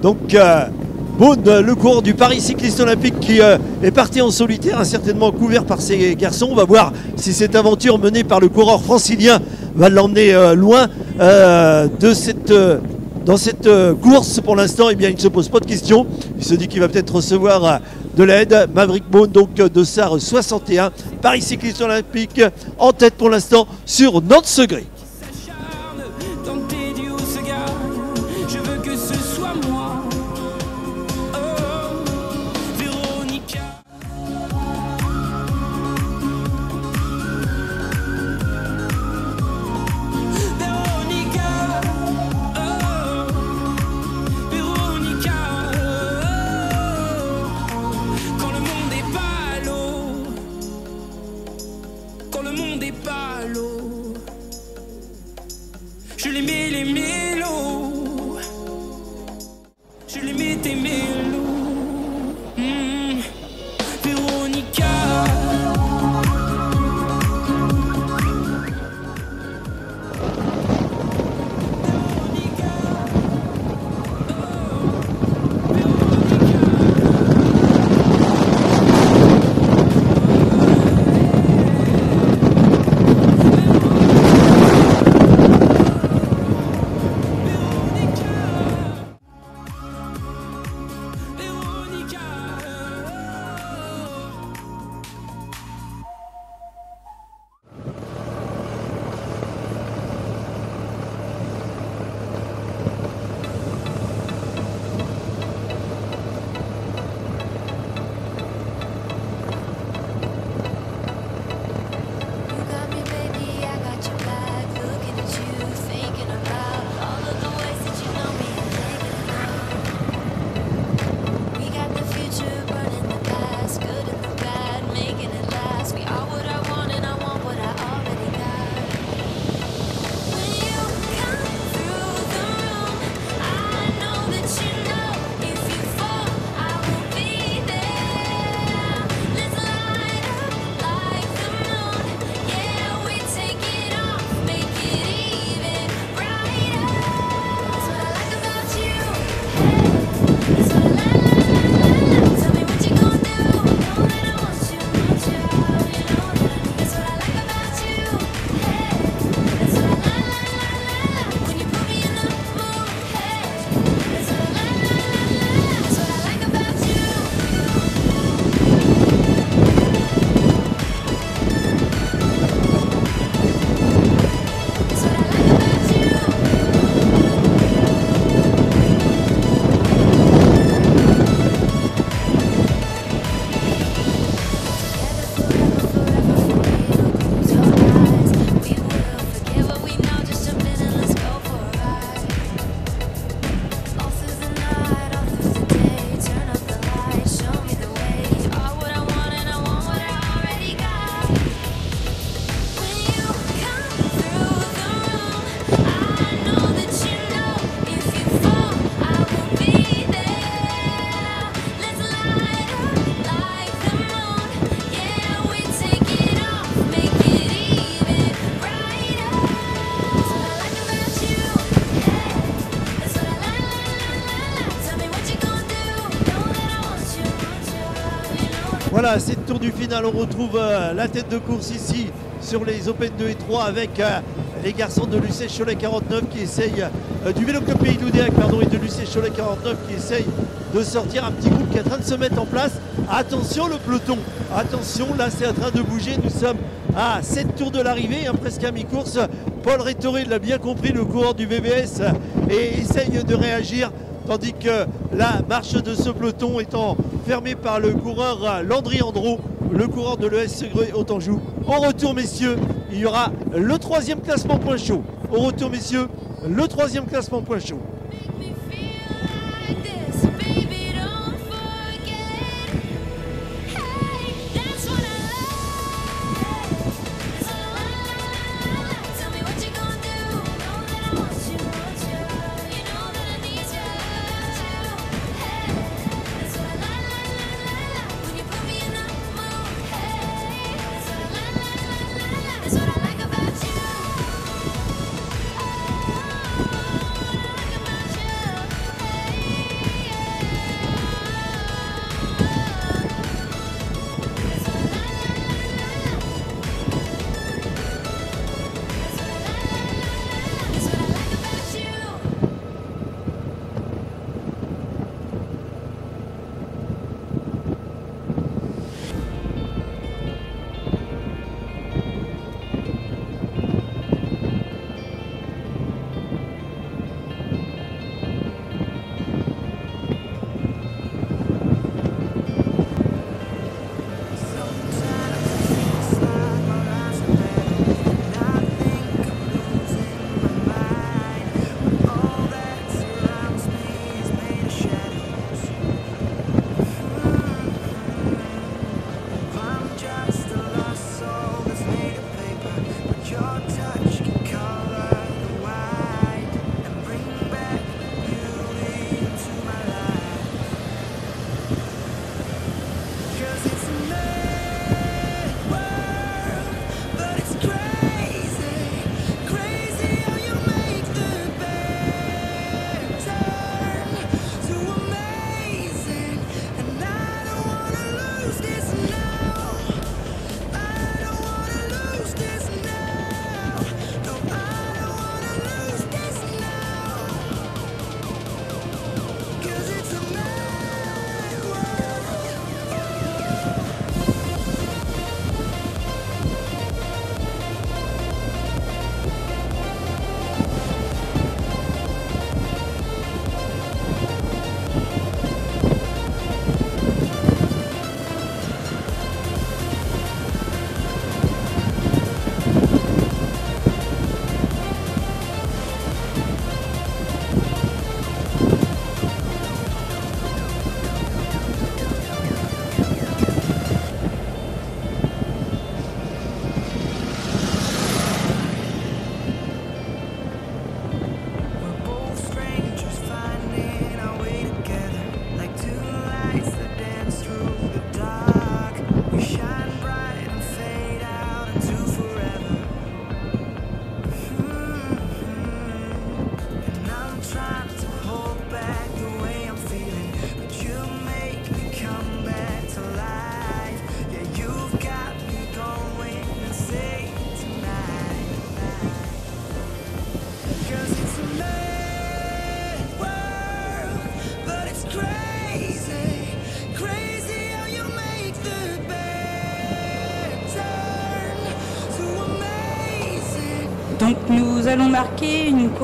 donc euh, Beaune, le cours du Paris Cycliste Olympique qui euh, est parti en solitaire, hein, certainement couvert par ses garçons. On va voir si cette aventure menée par le coureur francilien va l'emmener euh, loin euh, de cette, euh, dans cette euh, course. Pour l'instant, eh bien, il ne se pose pas de questions. Il se dit qu'il va peut-être recevoir de l'aide. Maverick Beaune, donc de SAR 61, Paris Cycliste Olympique, en tête pour l'instant sur Nantes-Segré. Voilà, c'est le tour du final. On retrouve euh, la tête de course ici sur les Open 2 et 3 avec euh, les garçons de l'UC Cholet 49 qui essayent, euh, du Vélo Club Pays d'Oudéac, pardon, et de l'UC Cholet 49 qui essayent de sortir un petit groupe qui est en train de se mettre en place. Attention le peloton, attention, là c'est en train de bouger. Nous sommes à 7 tours de l'arrivée, hein, presque à mi-course. Paul Rétoré l'a bien compris, le coureur du VBS, et essaye de réagir tandis que la marche de ce peloton étant fermée par le coureur euh, Landry Andro, le coureur de l'ES Autanjou. Au retour, messieurs, il y aura le troisième classement point chaud. Au retour, messieurs, le troisième classement point chaud.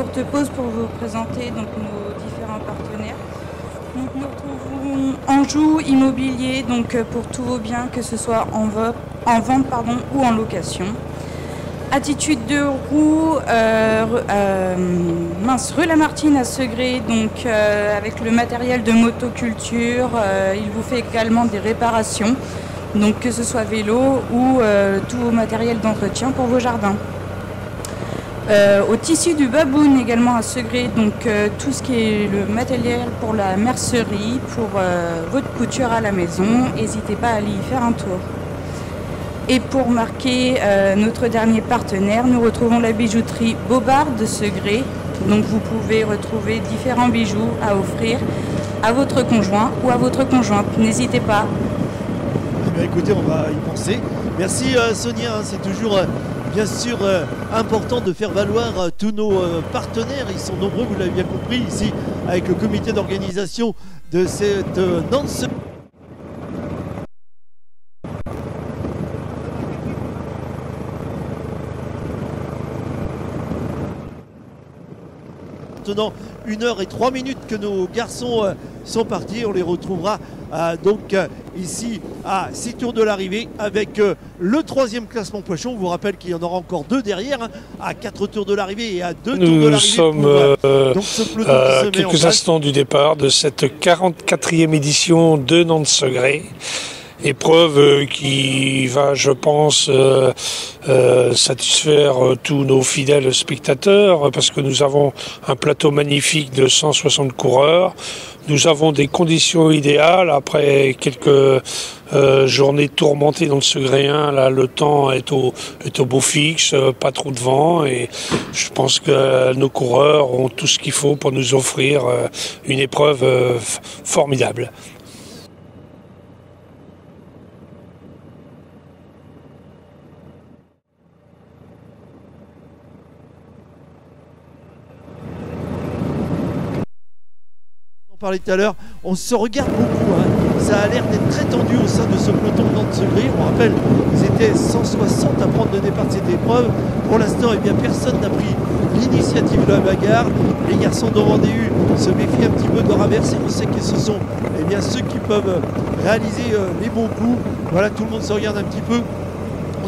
Pause pour vous présenter donc, nos différents partenaires. Donc, nous retrouvons Anjou Immobilier donc, pour tous vos biens, que ce soit en, vente pardon, ou en location. Attitude de roue, euh, euh, mince, rue Lamartine à Segré, donc euh, avec le matériel de motoculture. il vous fait également des réparations, donc que ce soit vélo ou tout vos matériel d'entretien pour vos jardins. Euh, au tissu du baboun également à Segré, donc euh, tout ce qui est le matériel pour la mercerie, pour euh, votre couture à la maison, n'hésitez pas à aller y faire un tour. Et pour marquer notre dernier partenaire, nous retrouvons la bijouterie Bobard de Segré. Donc vous pouvez retrouver différents bijoux à offrir à votre conjoint ou à votre conjointe. N'hésitez pas. bien écoutez, on va y penser. Merci Sonia, c'est toujours bien sûr important de faire valoir euh, tous nos euh, partenaires. Ils sont nombreux, vous l'avez bien compris, ici avec le comité d'organisation de cette euh, Nantes. Maintenant, une heure et trois minutes que nos garçons euh, sont partis. On les retrouvera euh, donc euh, ici à 6 tours de l'arrivée avec euh, le troisième classement poisson. On vous rappelle qu'il y en aura encore deux derrière, hein, à 4 tours de l'arrivée et à 2 tours de Nous l'arrivée. sommes pour, euh, euh, donc ce se quelques instants du départ de cette 44e édition de Nantes-Segré. Épreuve euh, qui va, je pense, satisfaire tous nos fidèles spectateurs parce que nous avons un plateau magnifique de 160 coureurs. Nous avons des conditions idéales après quelques euh, journées tourmentées dans le Segréen. Là, le temps est au, est au beau fixe, euh, pas trop de vent et je pense que euh, nos coureurs ont tout ce qu'il faut pour nous offrir une épreuve formidable. On se regarde beaucoup. hein. Ça a l'air d'être très tendu au sein de ce peloton de Nantes Segré. On rappelle, ils étaient 160 à prendre le départ de cette épreuve. Pour l'instant, eh personne n'a pris l'initiative de la bagarre. Les garçons de Vendée se méfient un petit peu de leur adversaire. On sait que ce sont eh ceux qui peuvent réaliser euh, les bons coups. Voilà, tout le monde se regarde un petit peu.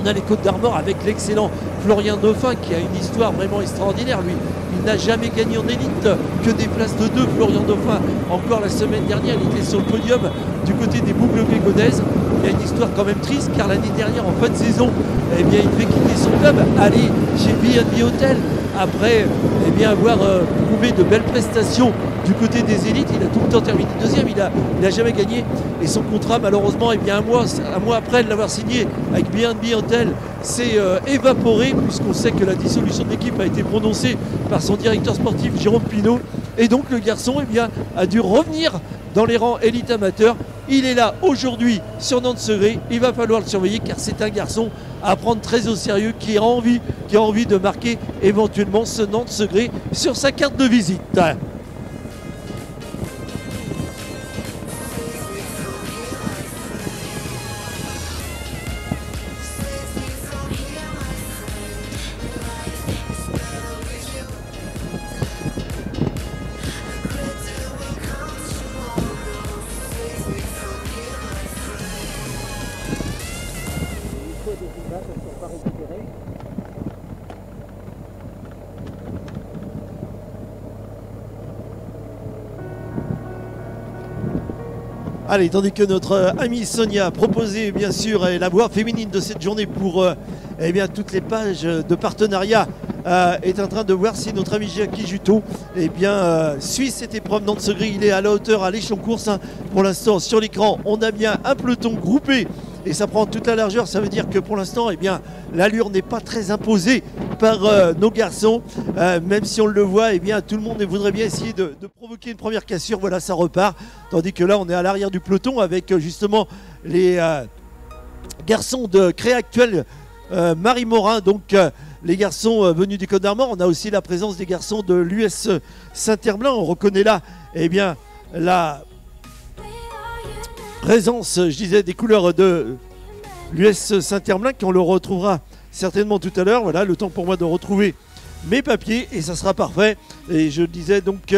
On a les Côtes d'Armor avec l'excellent Florian Dauphin qui a une histoire vraiment extraordinaire. Lui, il n'a jamais gagné en élite que des places de deux. Florian Dauphin, encore la semaine dernière, il était sur le podium du côté des boucles bégonaises. Il y a une histoire quand même triste car l'année dernière, en fin de saison, eh bien, il devait quitter son club, aller chez B&B Hotel après eh avoir euh, prouvé de belles prestations du côté des élites. Il a tout le temps terminé deuxième, il n'a jamais gagné. Et son contrat, malheureusement, eh un, mois, après de l'avoir signé avec B&B Hotel, s'est euh, évaporé, puisqu'on sait que la dissolution de l'équipe a été prononcée par son directeur sportif, Jérôme Pinault. Et donc le garçon eh a dû revenir dans les rangs élite amateur. Il est là aujourd'hui sur Nantes Segré. Il va falloir le surveiller car c'est un garçon à prendre très au sérieux qui a envie, qui a envie de marquer éventuellement ce Nantes Segré sur sa carte de visite. Allez, tandis que notre euh, amie Sonia a proposé bien sûr euh, la voix féminine de cette journée pour euh, eh bien, toutes les pages de partenariat est en train de voir si notre ami Jackie Juto eh bien, suit cette épreuve dans ce gris. Il est à la hauteur, à l'échelon course. hein. Pour l'instant, sur l'écran, on a bien un peloton groupé et ça prend toute la largeur. Ça veut dire que pour l'instant, eh l'allure n'est pas très imposée par euh, nos garçons. Euh, même si on le voit, eh bien, tout le monde voudrait bien essayer de, provoquer une première cassure. Voilà, ça repart. Tandis que là, on est à l'arrière du peloton avec euh, justement les garçons de Créa Actuel, Marie Morin, donc les garçons venus du Côte d'Armor. On a aussi la présence des garçons de l'US Saint-Herblain. On reconnaît là, eh bien, la présence, je disais, des couleurs de l'US Saint-Herblain, qu'on le retrouvera certainement tout à l'heure. Voilà, le temps pour moi de retrouver mes papiers et ça sera parfait. Et je disais donc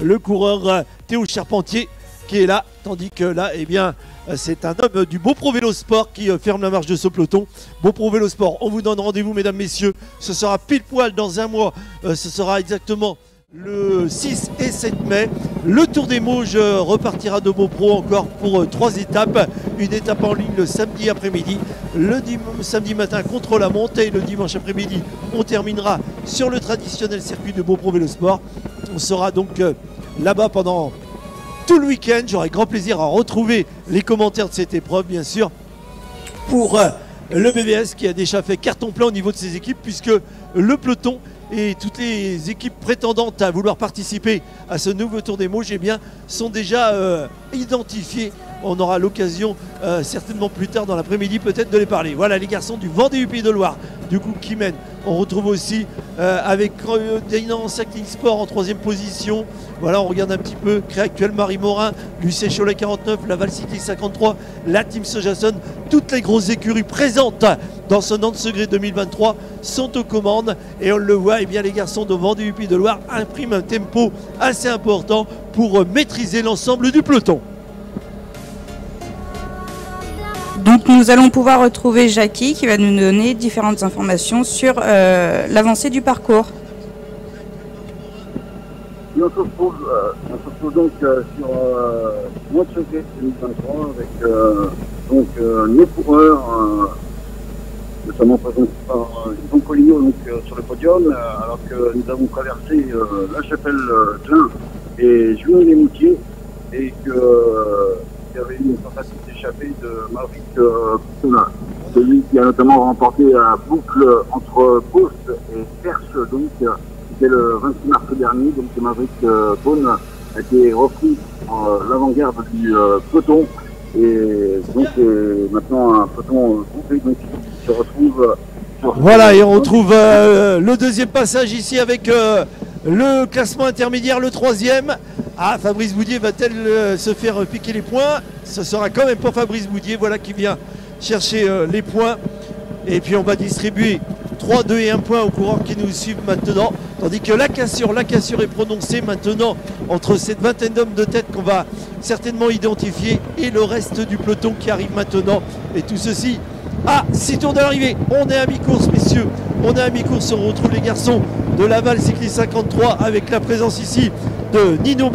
le coureur euh, Théo Charpentier qui est là, tandis que là, eh bien, euh, c'est un homme du Beau Pro Vélo Sport qui euh, ferme la marche de ce peloton. Beau Pro Vélo Sport, on vous donne rendez-vous, mesdames, messieurs. Ce sera pile poil dans un mois. Ce sera exactement le 6 et 7 mai. Le Tour des Mauges repartira de Beaupro encore pour euh, trois étapes. Une étape en ligne le samedi après-midi, le samedi matin contre la montée et le dimanche après-midi, on terminera sur le traditionnel circuit de Beaupro Vélosport. On sera donc euh, là-bas pendant tout le week-end. J'aurai grand plaisir à retrouver les commentaires de cette épreuve, bien sûr, pour euh, le BBS qui a déjà fait carton plein au niveau de ses équipes, puisque le peloton et toutes les équipes prétendantes à vouloir participer à ce nouveau Tour des Mauges eh bien, sont déjà euh, identifiées On aura l'occasion euh, certainement plus tard dans l'après-midi peut-être de les parler. Voilà les garçons du Vendée Pays de Loire, du coup qui mènent. On retrouve aussi euh, avec euh, Dainan Cycling Sport en troisième position. Voilà, on regarde un petit peu. Créactuel Marie Morin, Lucé Cholet 49, Laval City 53, la Team Sojason. Toutes les grosses écuries présentes dans ce Nantes Segré 2023 sont aux commandes. Et on le voit, eh les garçons de Vendée Pays de Loire impriment un tempo assez important pour euh, maîtriser l'ensemble du peloton. Donc nous allons pouvoir retrouver Jackie qui va nous donner différentes informations sur euh, l'avancée du parcours. Et on se retrouve, euh, on se retrouve donc euh, sur euh, mois de février 2023 avec donc nos coureurs, notamment présentés par Yvon Collignon donc, sur le podium, alors que nous avons traversé la chapelle Klein et Julien Desmoutiers et que euh, il y avait une tentative de Maverick euh, Coussona. celui qui a notamment remporté la boucle entre Post et Perche donc c'était le 26 mars dernier, donc Maverick euh, a été repris en l'avant-garde du euh, peloton. Et donc maintenant un peloton complet donc, qui se retrouve Voilà, et on retrouve euh, le deuxième passage ici avec euh, le classement intermédiaire, le troisième. Ah, Fabrice Boudier va-t-elle euh, se faire piquer les points? Ce sera quand même pour Fabrice Boudier, voilà qui vient chercher les points. Et puis on va distribuer 3, 2 et 1 point aux coureurs qui nous suivent maintenant. Tandis que la cassure, la cassure est prononcée maintenant entre cette vingtaine d'hommes de tête qu'on va certainement identifier et le reste du peloton qui arrive maintenant. Et tout ceci à 6 tours de l'arrivée. On est à mi-course, messieurs. On est à mi-course. On retrouve les garçons de Laval Cycliste 53 avec la présence ici de Nino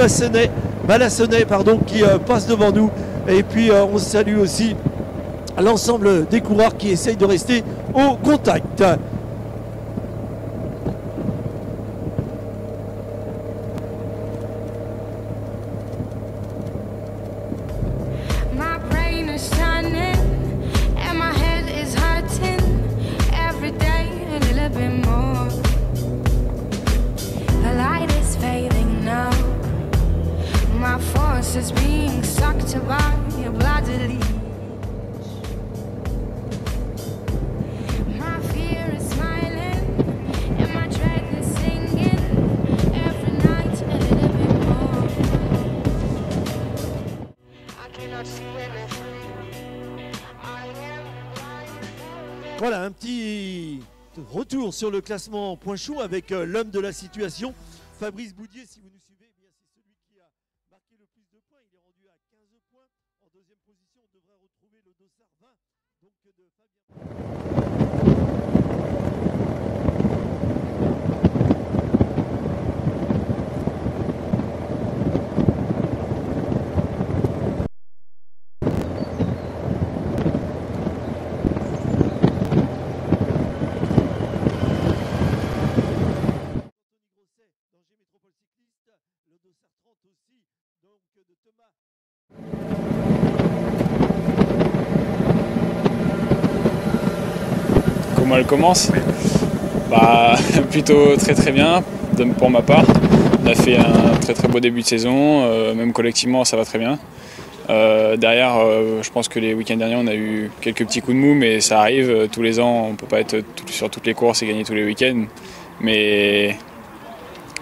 Malassonnet, pardon, qui euh, passe devant nous. Et puis euh, on salue aussi l'ensemble des coureurs qui essayent de rester au contact. Sur le classement point chaud avec euh, l'homme de la situation, Fabrice Boudier. Si vous nous suivez, eh bien, c'est celui qui a marqué le plus de points. Il est rendu à 15 points. En deuxième position, on devrait retrouver le dossard 20 donc, de Fabien. Le dossard 30 aussi, donc de Thomas. Elle commence Bah plutôt très très bien pour ma part. On a fait un très très beau début de saison, euh, même collectivement ça va très bien. Euh, derrière, euh, je pense que les week-ends derniers on a eu quelques petits coups de mou, mais ça arrive tous les ans. On peut pas être sur toutes les courses et gagner tous les week-ends, mais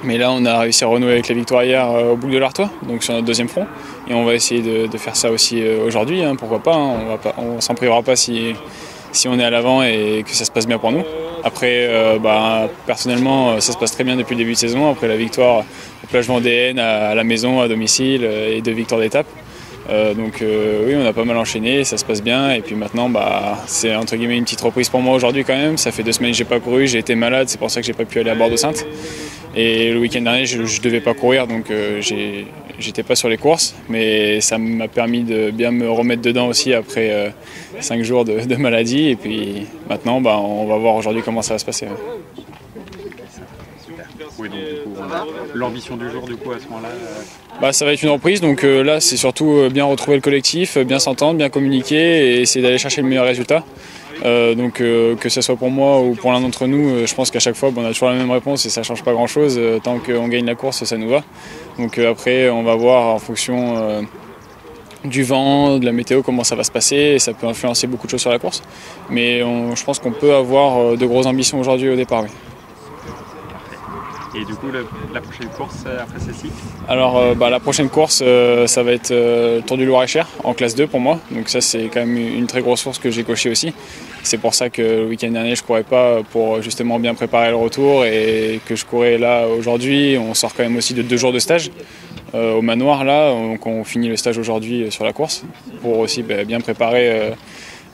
mais là on a réussi à renouer avec la victoire hier au boucle de l'Artois, donc sur notre deuxième front, et on va essayer de, faire ça aussi aujourd'hui. hein, pourquoi pas hein, On on s'en privera pas si si on est à l'avant et que ça se passe bien pour nous. Après, euh, bah, personnellement, euh, ça se passe très bien depuis le début de saison. Après la victoire au plage vendéenne, à, la maison, à domicile euh, et deux victoires d'étape. Donc oui, on a pas mal enchaîné, ça se passe bien. Et puis maintenant, bah, c'est entre guillemets une petite reprise pour moi aujourd'hui quand même. Ça fait deux semaines que j'ai pas couru, j'ai été malade, c'est pour ça que j'ai pas pu aller à Bordeaux-Sainte. Et le week-end dernier, je, je devais pas courir, donc j'ai- j'étais pas sur les courses, mais ça m'a permis de bien me remettre dedans aussi après euh, cinq jours de, de maladie. Et puis maintenant, bah, on va voir aujourd'hui comment ça va se passer. ouais. Oui, donc du coup, on a l'ambition du jour, du coup, à ce moment-là. euh, Bah, ça va être une reprise, donc euh, là c'est surtout bien retrouver le collectif, bien s'entendre, bien communiquer et essayer d'aller chercher le meilleur résultat. Euh, donc euh, que ce soit pour moi ou pour l'un d'entre nous, euh, je pense qu'à chaque fois bon, on a toujours la même réponse et ça change pas grand-chose. Tant qu'on gagne la course, ça nous va. Donc après on va voir en fonction, du vent, de la météo, comment ça va se passer, et ça peut influencer beaucoup de choses sur la course. Mais on- je pense qu'on peut avoir de grosses ambitions aujourd'hui au départ. oui. Et du coup, le- la prochaine course après celle-ci? Alors euh, bah, la prochaine course, euh, ça va être euh, Tour du Loir-et-Cher en classe 2 pour moi. Donc ça c'est quand même une très grosse course que j'ai cochée aussi. C'est pour ça que le week-end dernier je courais pas pour justement bien préparer le retour et que je courais là aujourd'hui. On sort quand même aussi de deux jours de stage euh, au manoir là. Donc on finit le stage aujourd'hui euh, sur la course pour aussi bah, bien préparer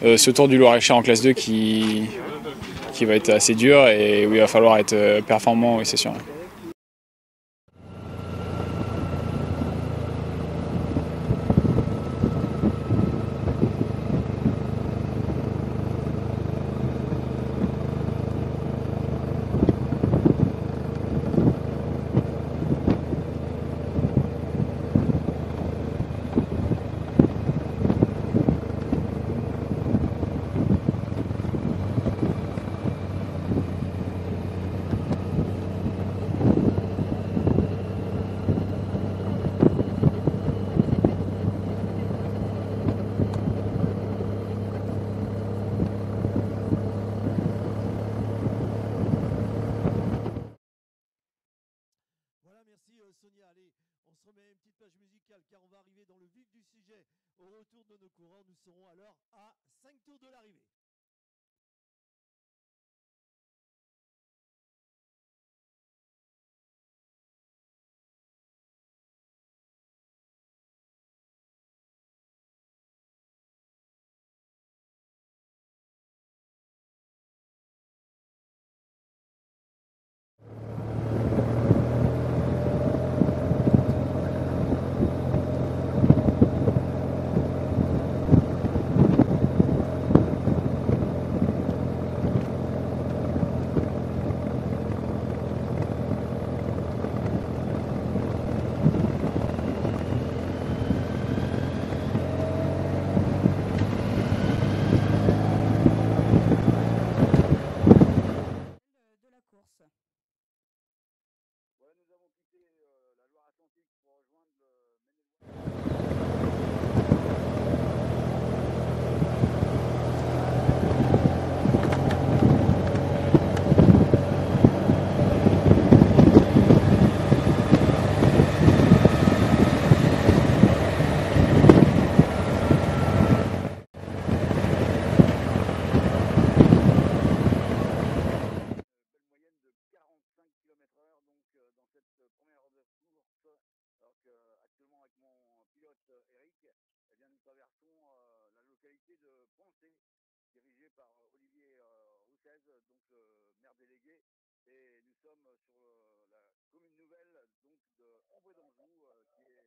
euh, ce Tour du Loir-et-Cher en classe 2 qui, va être assez dur et où il va falloir être performant, oui c'est sûr. Par euh, Olivier euh, Roussez, donc maire délégué. Et nous sommes sur euh, la commune nouvelle donc de Ombre d'Anjou, qui, est,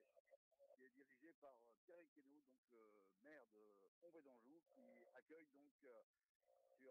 qui est dirigée par Pierre Queneau, donc maire de Ombre d'Anjou, qui accueille donc sur ce.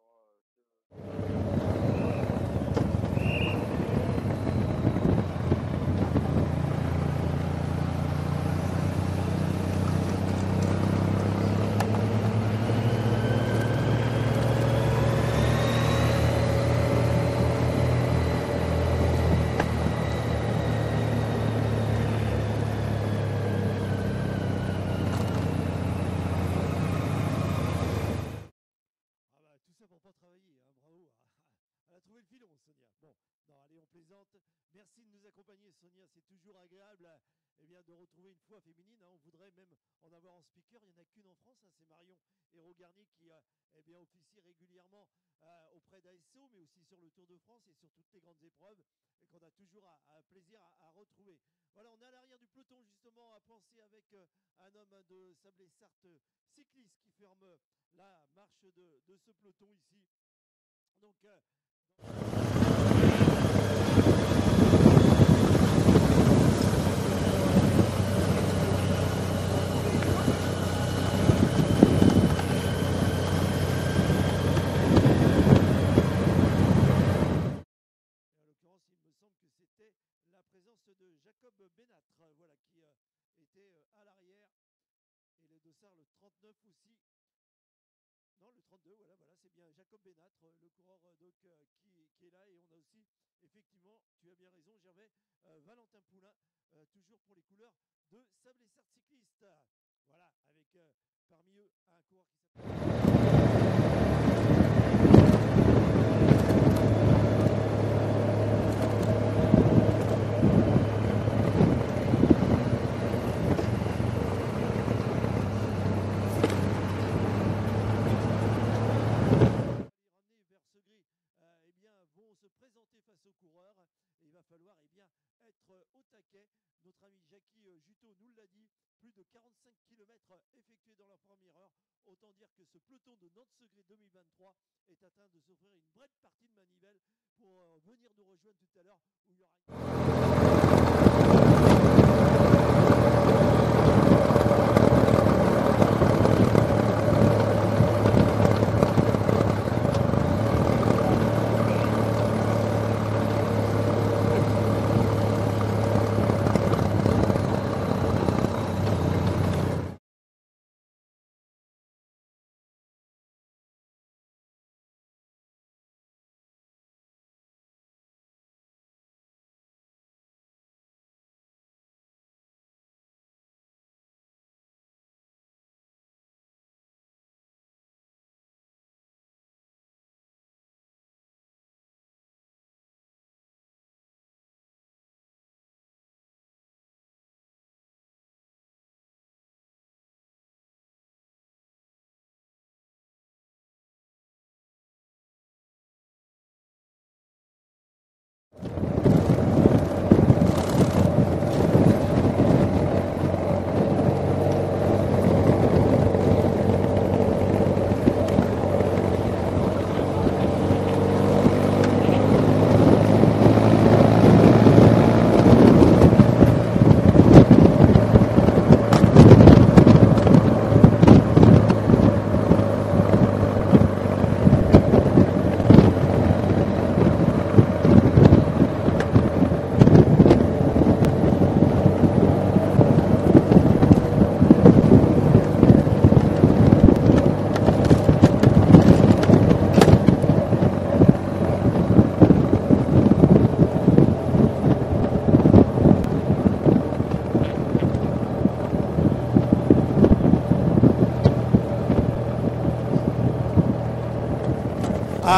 Ah bah tout ça pour pas travailler, hein, bravo. Elle a trouvé le filon, Sonia. Bon, non, allez, on plaisante. Merci de nous accompagner, Sonia. C'est toujours agréable euh, eh bien, de retrouver une foi féminine. hein. On voudrait même en avoir en speaker. Il n'y en a qu'une en France, hein, c'est Marion Hérault-Garnier qui euh, eh officie régulièrement euh, auprès d'ASO, mais aussi sur le Tour de France et sur toutes les grandes épreuves, qu'on a toujours un, plaisir à, retrouver. Voilà, on est à l'arrière du peloton, justement, à penser avec euh, un homme de Sablé-Sarthe cycliste qui ferme la marche de, ce peloton ici. Donc, euh, Et en l'occurrence, il me semble que c'était la présence de Benatre, euh, voilà, qui euh, était euh, à l'arrière. Et le dossard, le 39 aussi. Non, le 32, voilà, voilà, c'est bien Jacob Benatre, euh, le coureur donc, qui, est là. Et on a aussi, effectivement, tu as bien raison, Gervais, Valentin Poulain, toujours pour les couleurs de Sable et Cycliste. Voilà, avec parmi eux un coureur qui euh, eh bien, vont se présenter face aux coureurs. Falloir eh bien, être euh, au taquet. Notre ami Jackie euh, Juteau nous l'a dit, plus de 45 km effectués dans la première heure. Autant dire que ce peloton de Nantes-Segré 2023 est atteint de s'offrir une brève partie de manivelle pour euh, venir nous rejoindre tout à l'heure.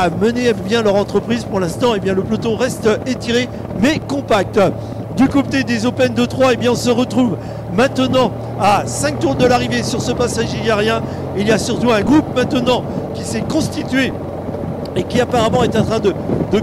Mener bien leur entreprise. Pour l'instant, eh bien, le peloton reste étiré mais compact. Du côté des Open de 3, eh bien, on se retrouve maintenant à 5 tours de l'arrivée sur ce passage aérien. Il y a surtout un groupe maintenant qui s'est constitué et qui apparemment est en train de,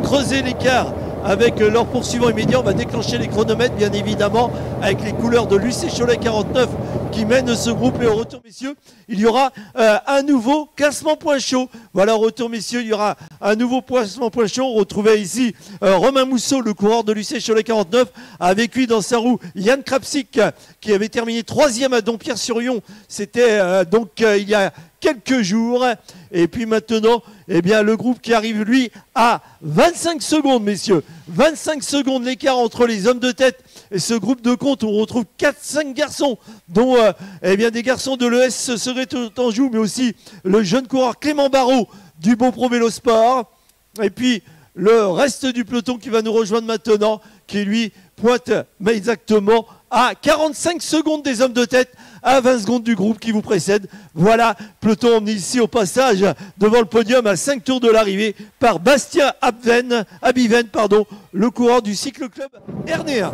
creuser l'écart avec leur poursuivant immédiat. On va déclencher les chronomètres, bien évidemment, avec les couleurs de l'UC Cholet 49 qui mène ce groupe. Et au retour, messieurs, il y aura euh, un nouveau classement point chaud. Voilà, retour, messieurs, il y aura un nouveau point chaud. On retrouvait ici euh, Romain Mousseau, le coureur de l'UC Cholet 49, avec lui dans sa roue Yann Krapsik, qui avait terminé troisième à Dompierre-sur-Yon. C'était euh, donc euh, il y a quelques jours. Et puis maintenant, eh bien, le groupe qui arrive, lui, à 25 secondes, messieurs. 25 secondes l'écart entre les hommes de tête et ce groupe de compte. On retrouve 4-5 garçons, dont euh, eh bien, des garçons de l'ES serait en joue, mais aussi le jeune coureur Clément Barrault du Beau Pro Vélo Sport. Et puis le reste du peloton qui va nous rejoindre maintenant, qui lui pointe exactement à 45 secondes des hommes de tête, à 20 secondes du groupe qui vous précède. Voilà, peloton ici au passage devant le podium à 5 tours de l'arrivée par Bastien Abiven, pardon, le coureur du cycle club Hernéa.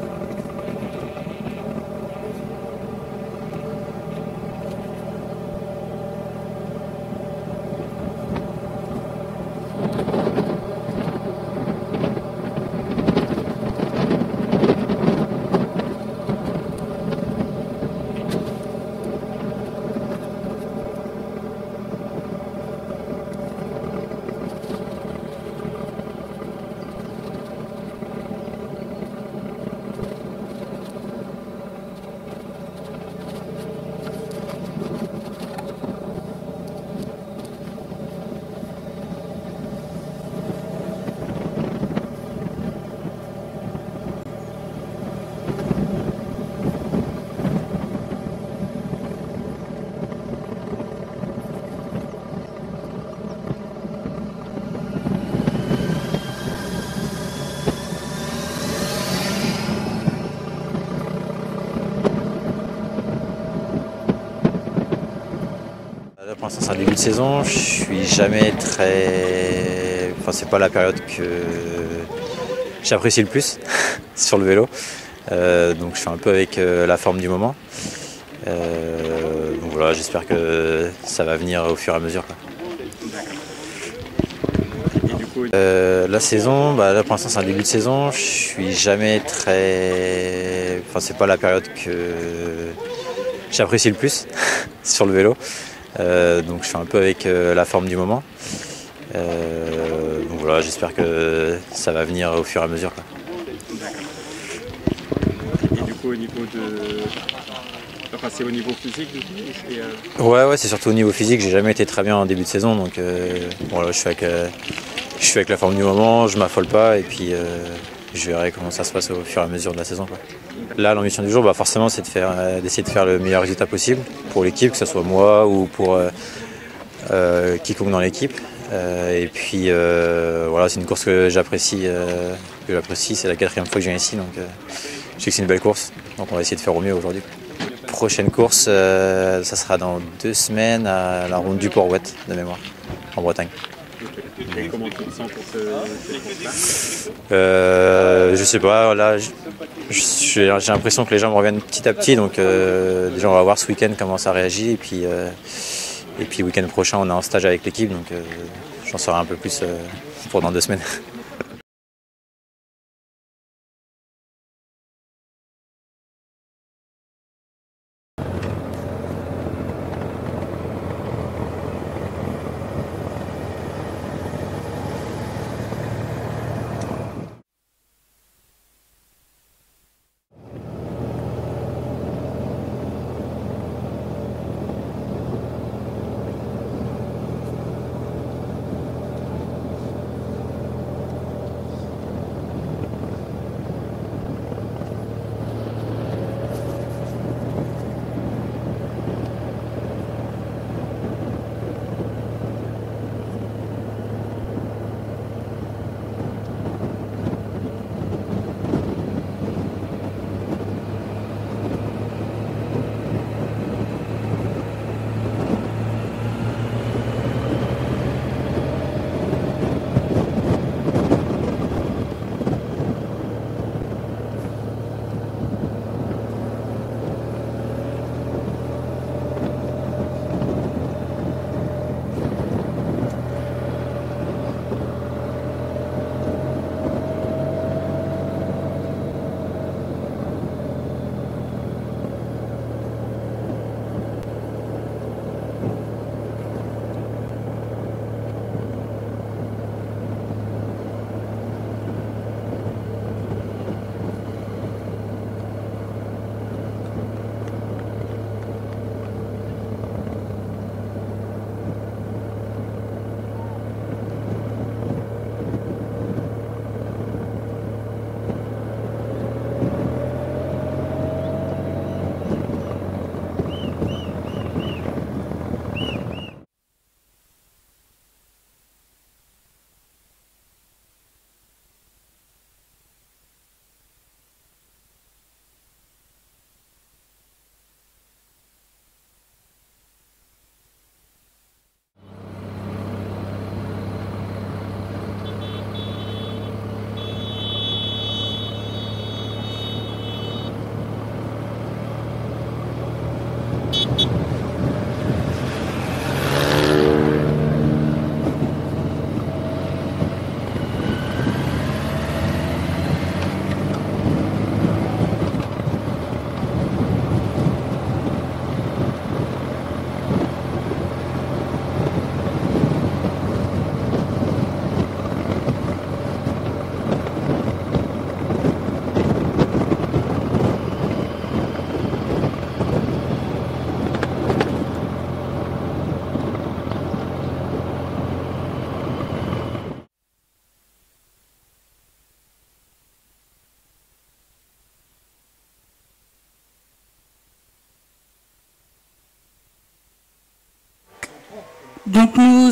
Saison. Je suis jamais très. Enfin, c'est pas la période que j'apprécie le plus sur le vélo. Euh, donc, je suis un peu avec euh, la forme du moment. Euh, donc voilà, j'espère que ça va venir au fur et à mesure. la saison, bah, là pour l'instant c'est un début de saison. Je suis jamais très. Enfin, c'est pas la période que j'apprécie le plus sur le vélo. Euh, donc je suis un peu avec euh, la forme du moment. Euh, donc voilà, j'espère que ça va venir au fur et à mesure. quoi. Et du coup, au niveau de. Enfin, c'est au niveau physique, du coup euh, Ouais, ouais, c'est surtout au niveau physique. J'ai jamais été très bien en début de saison, donc euh, voilà, je suis avec, euh, je suis avec la forme du moment, je m'affole pas, et puis je verrai comment ça se passe au fur et à mesure de la saison. quoi. Là, l'ambition du jour, bah, forcément, c'est de faire, euh, d'essayer de faire le meilleur résultat possible pour l'équipe, que ce soit moi ou pour euh, euh, quiconque dans l'équipe. Et puis voilà, c'est une course que j'apprécie, que j'apprécie. C'est la quatrième fois que je viens ici, donc je sais que c'est une belle course. Donc on va essayer de faire au mieux aujourd'hui. Prochaine course, ça sera dans deux semaines à la ronde du Port-Ouette de mémoire, en Bretagne. Et comment tu te sens pour ce, cette course-là Euh, je sais pas, là je- j'ai l'impression que les gens me reviennent petit à petit, donc euh, déjà on va voir ce week-end comment ça réagit, et puis, euh, et puis week-end prochain on est en stage avec l'équipe, donc euh, j'en saurai un peu plus euh, pour dans deux semaines.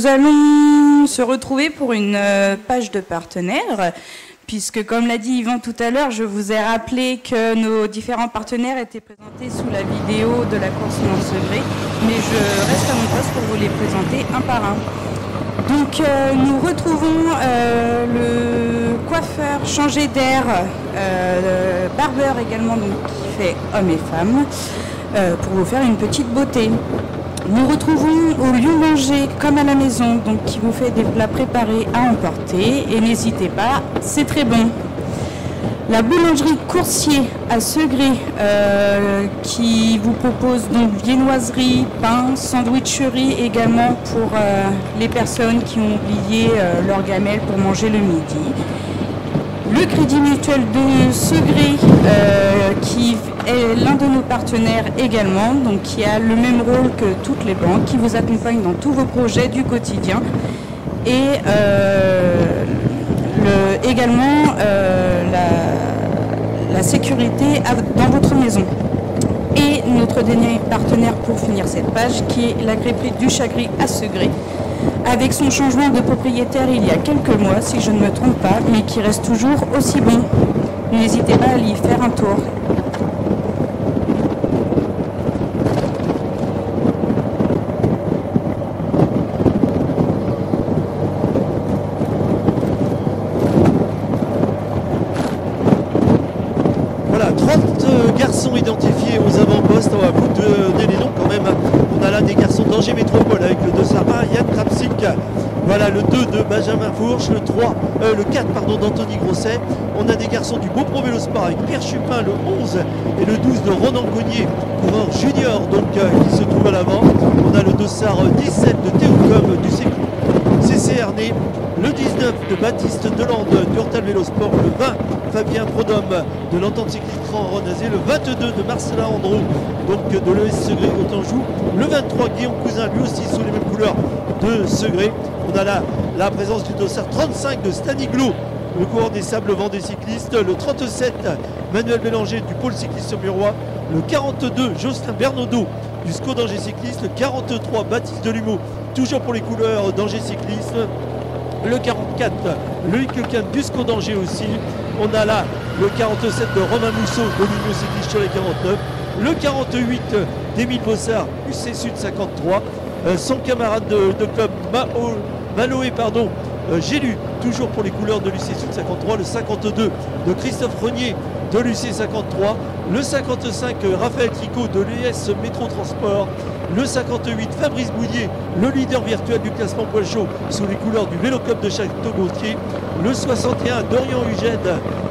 Nous allons se retrouver pour une euh, page de partenaires, puisque comme l'a dit Yvan tout à l'heure, je vous ai rappelé que nos différents partenaires étaient présentés sous la vidéo de la course Lance Gré, mais je reste à mon poste pour vous les présenter un par un. Donc euh, nous retrouvons euh, le coiffeur changé d'air, barbeur également donc, qui fait hommes et femmes, pour vous faire une petite beauté. Nous retrouvons au lieu manger comme à la maison, donc qui vous fait des plats préparés à emporter. Et n'hésitez pas, c'est très bon. La boulangerie Coursier à Segré euh, qui vous propose donc viennoiserie, pain, sandwicherie également pour euh, les personnes qui ont oublié euh, leur gamelle pour manger le midi. Le Crédit Mutuel de Segré qui est l'un de nos partenaires également, donc qui a le même rôle que toutes les banques, qui vous accompagne dans tous vos projets du quotidien. Et euh, le- également euh, la, sécurité dans votre maison. Et notre dernier partenaire pour finir cette page, qui est la crêperie du Chagri à Segré, avec son changement de propriétaire il y a quelques mois, si je ne me trompe pas, mais qui reste toujours aussi bon. N'hésitez pas à y faire un tour. Voilà, 30 identifiés aux avant-postes. On va vous donner les noms quand même. On a là des garçons d'Angers Métropole avec le 2 Sarah, Yann Krapsik. Voilà le 2 de Benjamin Fourche, le 3, euh, le 4 pardon d'Anthony Grosset. On a des garçons du Beau Pro Vélo Sport avec Pierre Chupin le 11 et le 12 de Ronan Cognier, coureur junior euh, qui se trouve à l'avant. On a le 2 Sar 17 de Théocom du CQ CCRN, le 19 de Baptiste Delande du Hortal Vélo Sport, le 20 Fabien Prodhomme de l'entente cycliste Renazé, le 22 de Marcelin Andro, donc de l'ES Segré Autanjou, le 23 Guillaume Cousin, lui aussi sous les mêmes couleurs de Segré. On a là la présence du dossard 35 de Staniglo, le coureur des sables vent des cyclistes, le 37 Manuel Bélanger du pôle cycliste murois, le 42 Jocelyn Bernaudot du SCO d'Angers Cycliste, le 43 Baptiste Delumeau, toujours pour les couleurs d'Angers Cycliste, le 44, Loïc Lequin du SCO d'Angers aussi. On a là le 47 de Romain Mousseau de l'Union Cycliste sur les 49. Le 48 d'Émile Bossard, UC Sud 53. Euh, son camarade de, club Mao- Maloé, pardon, euh, Gélu, toujours pour les couleurs de l'UC Sud 53. Le 52 de Christophe Renier de l'UC 53. Le 55 euh, Raphaël Tricot de l'US Métro Transport. Le 58 Fabrice Bouillier, le leader virtuel du classement poil chaud sous les couleurs du Vélo Club de Château-Gontier. Le 61 Dorian Eugène,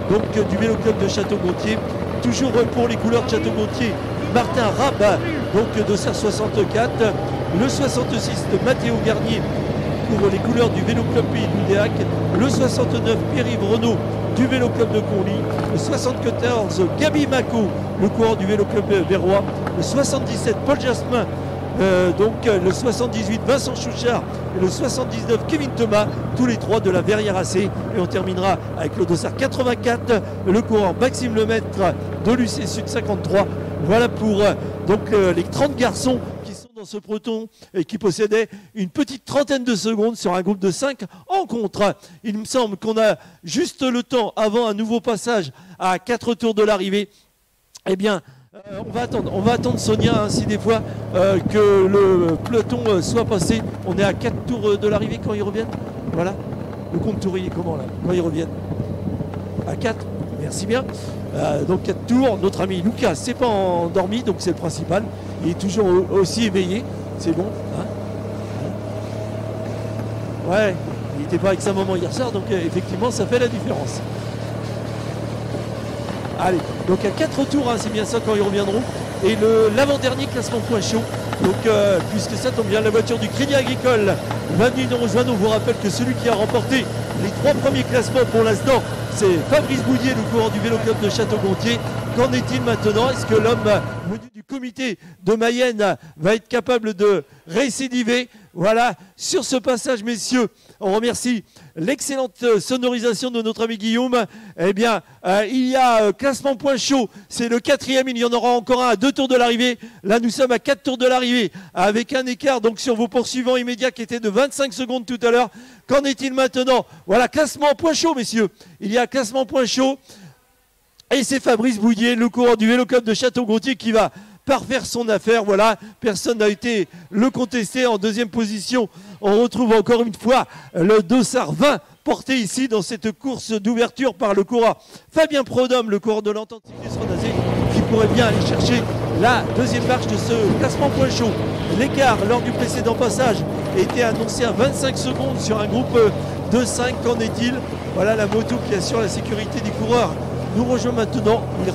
donc du Vélo Club de Château-Gontier. Toujours pour les couleurs de Château-Gontier, Martin Rabat, donc de Serre 64. Le 66 de Mathéo Garnier pour les couleurs du Vélo Club Pays de Loudéac. Le 69 Pierre-Yves Renault du Vélo Club de Conly. Le 74 Gabi Mako, le coureur du Vélo Club Verrois. Le 77 Paul Jasmin euh, donc euh, le 78 Vincent Chouchard et le 79 Kevin Thomas, tous les trois de la Verrière AC. Et on terminera avec le dossard 84, le coureur Maxime Lemaître de l'UC Sud 53. Voilà pour euh, donc les 30 garçons qui sont dans ce peloton et qui possédaient une petite trentaine de secondes sur un groupe de 5 en contre. Il me semble qu'on a juste le temps avant un nouveau passage à 4 tours de l'arrivée. Eh bien, euh, on va attendre, on va attendre Sonia ainsi des fois euh, que le peloton euh, soit passé. On est à 4 tours de l'arrivée quand ils reviennent. Voilà. Le compte tour il est comment là Quand ils reviennent? À 4 Merci bien. Donc 4 tours. Notre ami Lucas s'est pas endormi, donc c'est le principal. Il est toujours au- aussi éveillé. C'est bon. hein? Ouais, il n'était pas avec sa maman hier soir, donc effectivement ça fait la différence. Allez, donc à 4 tours, hein, c'est bien ça quand ils reviendront. Et l'avant-dernier classement point chaud. Donc, euh, puisque ça tombe bien, la voiture du Crédit Agricole va venir nous vous rappelle que celui qui a remporté les trois premiers classements pour l'instant, c'est Fabrice Bouillier, le coureur du Vélo Club de Château-Gontier. Qu'en est-il maintenant? Est-ce que l'homme du comité de Mayenne va être capable de récidiver? Voilà, sur ce passage, messieurs, on remercie l'excellente euh, sonorisation de notre ami Guillaume. Eh bien, euh, il y a euh, classement point chaud, c'est le quatrième, il y en aura encore un à deux tours de l'arrivée. Là, nous sommes à quatre tours de l'arrivée, avec un écart donc sur vos poursuivants immédiats qui était de 25 secondes tout à l'heure. Qu'en est-il maintenant? Voilà, classement point chaud, messieurs. Il y a classement point chaud. Et c'est Fabrice Bouillier, le coureur du Vélo Club de Château-Gontier, qui va par faire son affaire. Voilà, personne n'a été le contester. En deuxième position, on retrouve encore une fois le Dossard 20 porté ici dans cette course d'ouverture par le coureur Fabien Prodhomme, le coureur de l'entente qui pourrait bien aller chercher la deuxième marche de ce classement point chaud. L'écart lors du précédent passage était annoncé à 25 secondes sur un groupe de 5. Qu'en est-il? Voilà la moto qui assure la sécurité des coureurs. Nous rejoint maintenant. Il,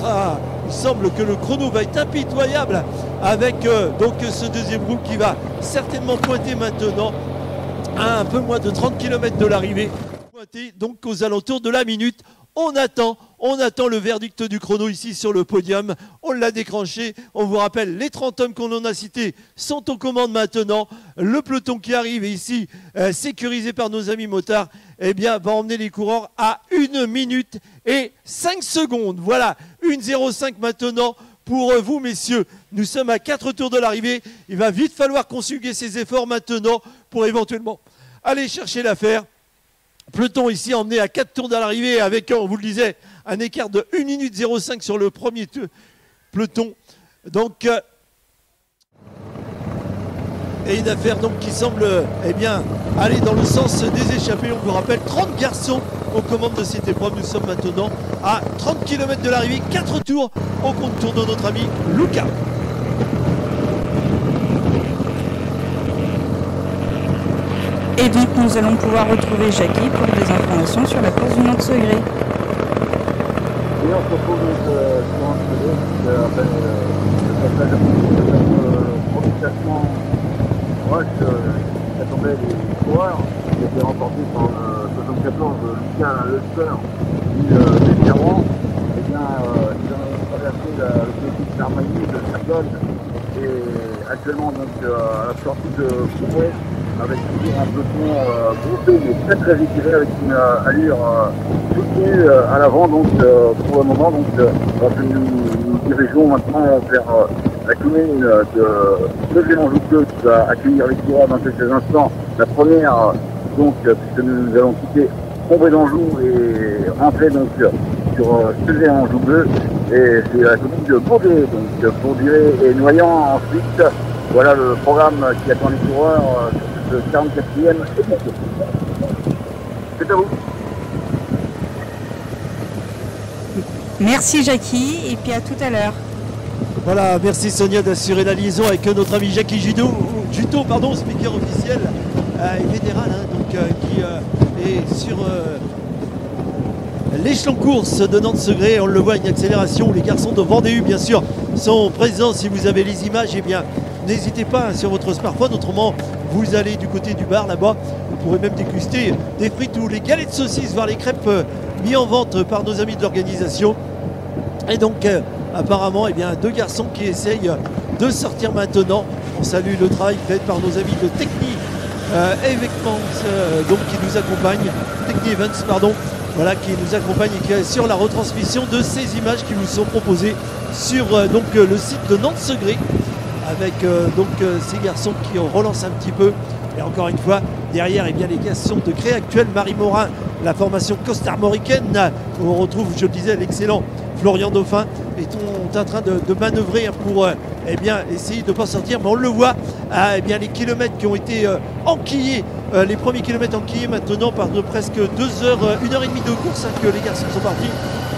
il semble que le chrono va être impitoyable avec euh, donc ce deuxième groupe qui va certainement pointer maintenant à un peu moins de 30 km de l'arrivée. Pointé donc aux alentours de la minute. On attend, le verdict du chrono ici sur le podium. On l'a déclenché. On vous rappelle, les 30 hommes qu'on en a cités sont aux commandes maintenant. Le peloton qui arrive ici, euh, sécurisé par nos amis motards, eh bien, va emmener les coureurs à 1 minute et 5 secondes. Voilà, 1,05 maintenant pour vous, messieurs. Nous sommes à 4 tours de l'arrivée. Il va vite falloir conjuguer ses efforts maintenant pour éventuellement aller chercher l'affaire. Peloton ici emmené à 4 tours de l'arrivée avec, on vous le disait, un écart de 1 minute 05 sur le premier peloton. Donc, euh, et une affaire donc qui semble eh bien, aller dans le sens des échappés. On vous rappelle 30 garçons aux commandes de cette épreuve. Nous sommes maintenant à 30 km de l'arrivée, 4 tours au contour de notre ami Luca. Et donc nous allons pouvoir retrouver Jackie pour des informations sur la course du Nantes Segré. Et on se retrouve donc euh, sur un CD, euh, enfin, euh, le passage de euh, premier rush euh, attendait les coureurs, qui était remporté par le 74 de Lucas Lester, puis euh, Ferrand. Eh bien, euh, ils ont traversé la, le petit d'Armagny de Sargonne et actuellement donc euh, à la sortie de Courret avec toujours un peloton euh, groupé mais très très étiré avec une euh, allure euh, soutenue euh, à l'avant donc euh, pour le moment donc euh, nous nous dirigeons maintenant vers euh, la commune euh, de Levé-en-Joucleux qui va accueillir les coureurs dans quelques instants. La première euh, donc euh, puisque nous allons quitter Combré d'Anjou et rentrer donc euh, sur euh, Levé-en-Joucleux et c'est la commune de Bourdet donc euh, Bourdet et Noyant ensuite. Voilà le programme qui attend les coureurs cette 44e édition. C'est à vous. Merci Jackie et puis à tout à l'heure. Voilà, merci Sonia d'assurer la liaison avec notre ami Jackie Judo, Juto, pardon, speaker officiel euh, et fédéral, hein, donc, euh, qui euh, est sur euh, l'échelon course de Nantes-Segré. On le voit, une accélération. Les garçons de Vendée bien sûr, sont présents. Si vous avez les images, eh bien, n'hésitez pas hein, sur votre smartphone. Autrement, vous allez du côté du bar là-bas. Vous pourrez même déguster des frites ou les galettes de saucisses, voire les crêpes euh, mis en vente par nos amis de l'organisation. Et donc, euh, apparemment, eh bien, deux garçons qui essayent de sortir maintenant. On salue le travail fait par nos amis de Techni euh, Events, euh, donc qui nous accompagnent, Techni Events, pardon, voilà, qui nous accompagne et qui assure la retransmission de ces images qui vous sont proposées sur euh, euh, le site de Nantes-Segré, avec euh, donc euh, ces garçons qui relancent un petit peu. Et encore une fois, derrière, eh bien, les garçons de Cré actuel, Marie Morin, la formation costarmoricaine, où on retrouve, je le disais, l'excellent Florian Dauphin, est en train de, manœuvrer pour euh, eh bien, essayer de ne pas sortir. Mais on le voit, ah, eh bien, les kilomètres qui ont été enquillés, les premiers kilomètres enquillés maintenant par de presque 2 heures, 1 heure et demie de course hein, que les garçons sont partis.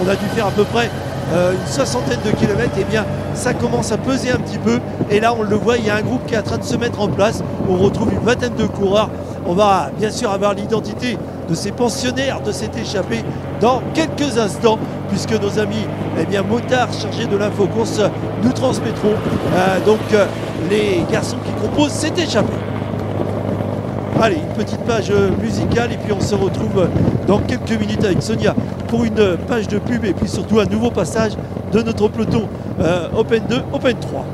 On a dû faire à peu près euh, une soixantaine de kilomètres, et bien ça commence à peser un petit peu. Et là, on le voit, il y a un groupe qui est en train de se mettre en place. On retrouve une vingtaine de coureurs. On va bien sûr avoir l'identité de ces pensionnaires, de cet échappé dans quelques instants, puisque nos amis, eh motards chargés de l'infocourse nous transmettront euh, donc euh, les garçons qui composent cet échappé. Allez, une petite page musicale et puis on se retrouve dans quelques minutes avec Sonia pour une page de pub et puis surtout un nouveau passage de notre peloton euh, Open 2, Open 3.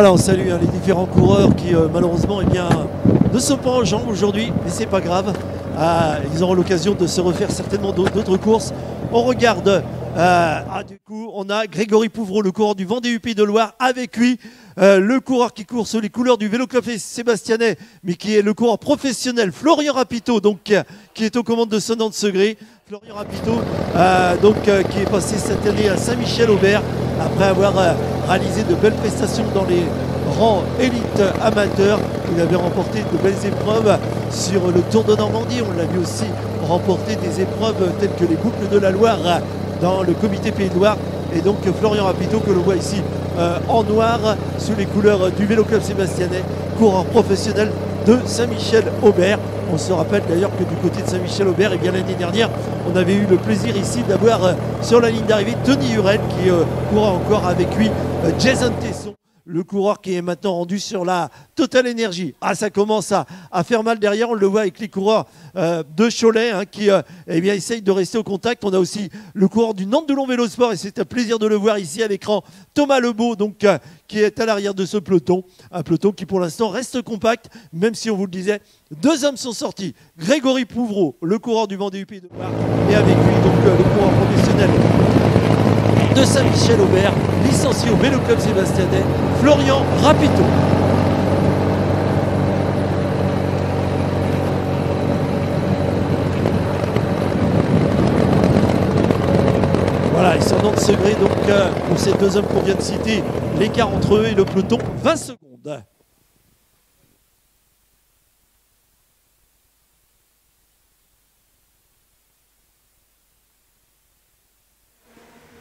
Voilà, on salue hein, les différents coureurs qui euh, malheureusement eh bien, ne sont pas en jambes aujourd'hui, mais c'est pas grave. Ah, ils auront l'occasion de se refaire certainement d'autres courses. On regarde, euh, ah, du coup, on a Grégory Pouvreau, le coureur du Vendée UP de Loire, avec lui. euh, le coureur qui court sous les couleurs du Vélo Club Sébastianais, mais qui est le coureur professionnel, Florian Rapito, donc, qui est aux commandes de Sonante Segré. Florian Rapito, donc, qui est passé cette année à Saint-Michel-Aubert, après avoir euh, réalisé de belles prestations dans les rangs élite amateurs. Il avait remporté de belles épreuves sur le Tour de Normandie. On l'a vu aussi remporter des épreuves telles que les boucles de la Loire dans le comité Pays de. Et donc Florian Rapito, que l'on voit ici euh, en noir, sous les couleurs du Vélo Club Sébastianais, coureur professionnel de Saint-Michel-Aubert. On se rappelle d'ailleurs que du côté de Saint-Michel-Aubert, et bien l'année dernière, on avait eu le plaisir ici d'avoir euh, sur la ligne d'arrivée Tony Hurel qui euh, courra encore avec lui euh, Jason Tesson. Le coureur qui est maintenant rendu sur la Total Énergie. Ah, ça commence à, faire mal derrière. On le voit avec les coureurs euh, de Cholet hein, qui euh, eh bien, essayent de rester au contact. On a aussi le coureur du Nantes de Long Vélo Sport et c'est un plaisir de le voir ici à l'écran. Thomas Lebeau, donc, euh, qui est à l'arrière de ce peloton. Un peloton qui pour l'instant reste compact, même si on vous le disait, deux hommes sont sortis. Grégory Pouvreau, le coureur du Vendée UP de et avec lui donc le coureur professionnel de Saint-Michel-Aubert, licencié au Vélo Club Sébastianais, Florian Rapito. Voilà, ils sont dans le secret donc euh, pour ces deux hommes qu'on vient de citer, l'écart entre eux et le peloton, 20 secondes.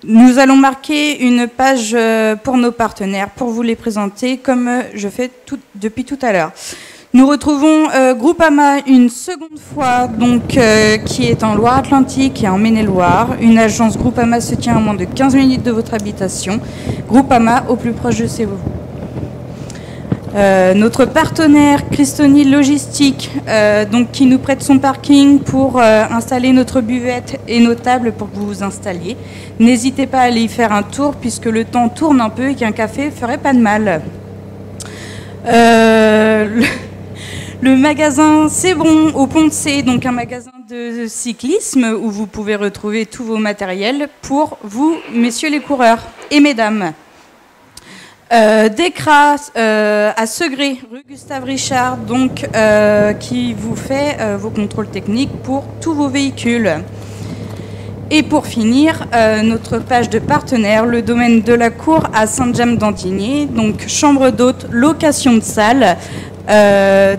Nous allons marquer une page euh, pour nos partenaires pour vous les présenter comme euh, je fais depuis tout à l'heure. Nous retrouvons euh, Groupama une seconde fois, donc qui est en Loire-Atlantique et en Maine-et-Loire. Une agence Groupama se tient à moins de 15 minutes de votre habitation. Groupama au plus proche de chez vous. Euh, notre partenaire Christoni Logistique, euh, donc qui nous prête son parking pour euh, installer notre buvette et nos tables pour que vous vous installiez. N'hésitez pas à aller y faire un tour puisque le temps tourne un peu et qu'un café ferait pas de mal. Le, magasin C'est bon au Pont C, donc un magasin de cyclisme où vous pouvez retrouver tous vos matériels pour vous, messieurs les coureurs et mesdames. Euh, Décra euh, à Segré, rue Gustave Richard, donc euh, qui vous fait euh, vos contrôles techniques pour tous vos véhicules. Et pour finir, euh, notre page de partenaire, le domaine de la cour à Saint-James-d'Antigné, donc chambre d'hôte, location de salle,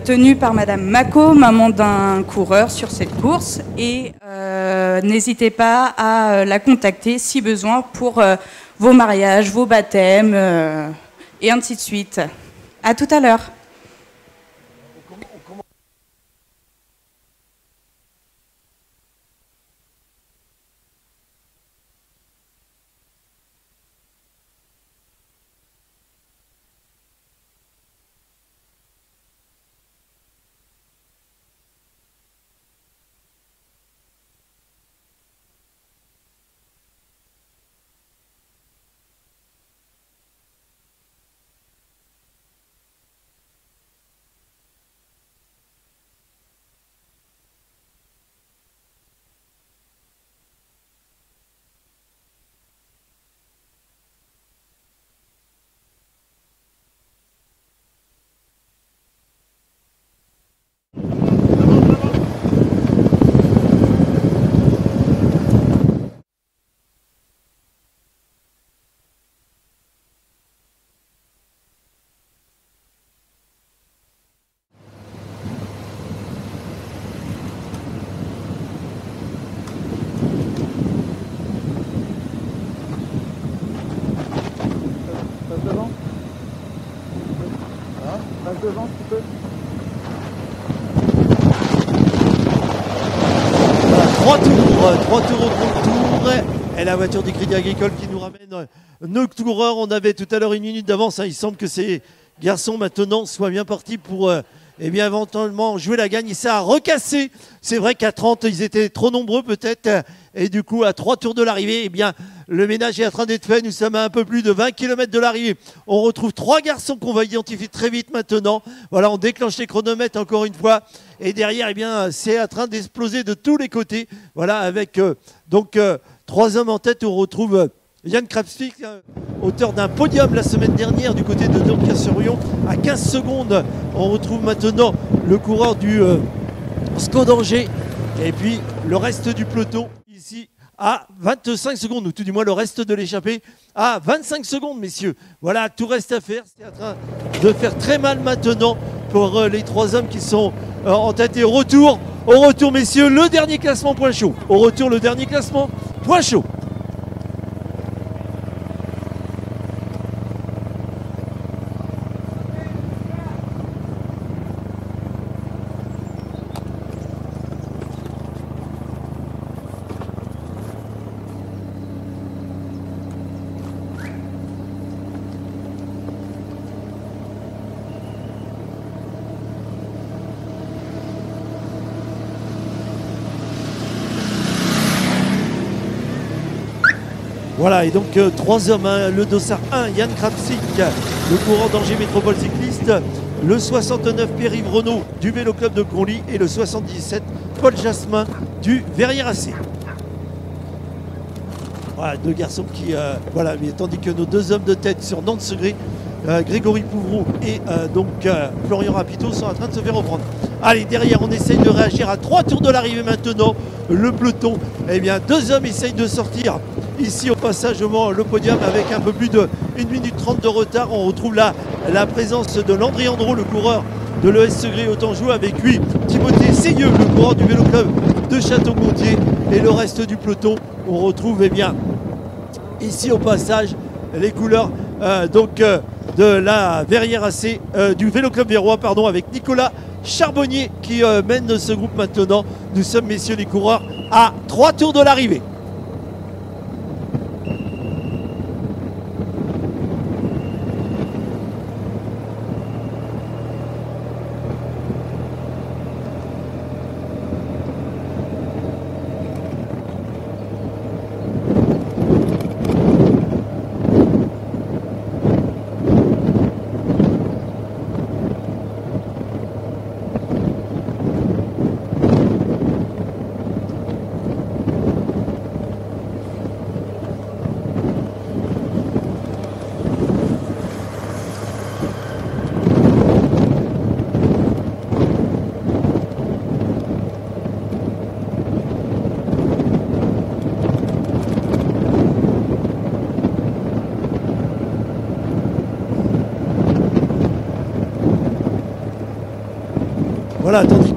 tenue par Madame Mako, maman d'un coureur sur cette course. Et n'hésitez pas à la contacter si besoin pour vos mariages, vos baptêmes, euh, et ainsi de suite. À tout à l'heure. Passe devant Hein Passe devant, tu peux Trois tours au tour. Et la voiture du Crédit Agricole qui nous ramène euh, nos coureurs. On avait tout à l'heure une minute d'avance. hein. Il semble que ces garçons maintenant soient bien partis pour euh, eh bien, éventuellement jouer la gagne. Ça a recassé. C'est vrai qu'à 30, ils étaient trop nombreux peut-être. Et du coup, à trois tours de l'arrivée, eh bien, Le ménage est en train d'être fait. Nous sommes à un peu plus de 20 km de l'arrivée. On retrouve trois garçons qu'on va identifier très vite maintenant. Voilà, on déclenche les chronomètres encore une fois. Et derrière, eh bien, c'est en train d'exploser de tous les côtés. Voilà, avec euh, donc euh, trois hommes en tête. On retrouve euh, Yann Krapsvik, auteur d'un podium la semaine dernière du côté de Dunkerque-sur-Rion. À 15 secondes, on retrouve maintenant le coureur du euh, SCO d'Angers. Et puis le reste du peloton ici à 25 secondes, ou tout du moins le reste de l'échappée à 25 secondes, messieurs. Voilà, tout reste à faire. C'est en train de faire très mal maintenant pour euh, les trois hommes qui sont euh, en tête. Et au retour, au retour, messieurs, le dernier classement point chaud. Au retour, le dernier classement point chaud. Et donc euh, trois hommes, hein, le dossard 1, Yann Krapsik, le courant d'Angers Métropole Cycliste, le 69 Pierre-Yves Renault du Vélo Club de Conly et le 77 Paul Jasmin du Verrières AC. Voilà, deux garçons qui. euh, voilà, mais tandis que nos deux hommes de tête sur Nantes-Segré, euh, Grégory Pouvreau et donc Florian Rapito sont en train de se faire reprendre. Allez, derrière, on essaye de réagir à trois tours de l'arrivée maintenant. Le peloton, eh bien, deux hommes essayent de sortir ici au passage au le podium avec un peu plus de 1 minute 30 de retard. On retrouve là la présence de Landry Andro, le coureur de l'ES Segré Autanjou, avec lui Timothée Seigneux, le coureur du Vélo Club de Château-Gontier et le reste du peloton. On retrouve eh bien ici au passage les couleurs euh, donc euh, de la Verrière AC euh, du Vélo Club Vérois pardon avec Nicolas Charbonnier qui euh, mène ce groupe maintenant. Nous sommes messieurs les coureurs à trois tours de l'arrivée.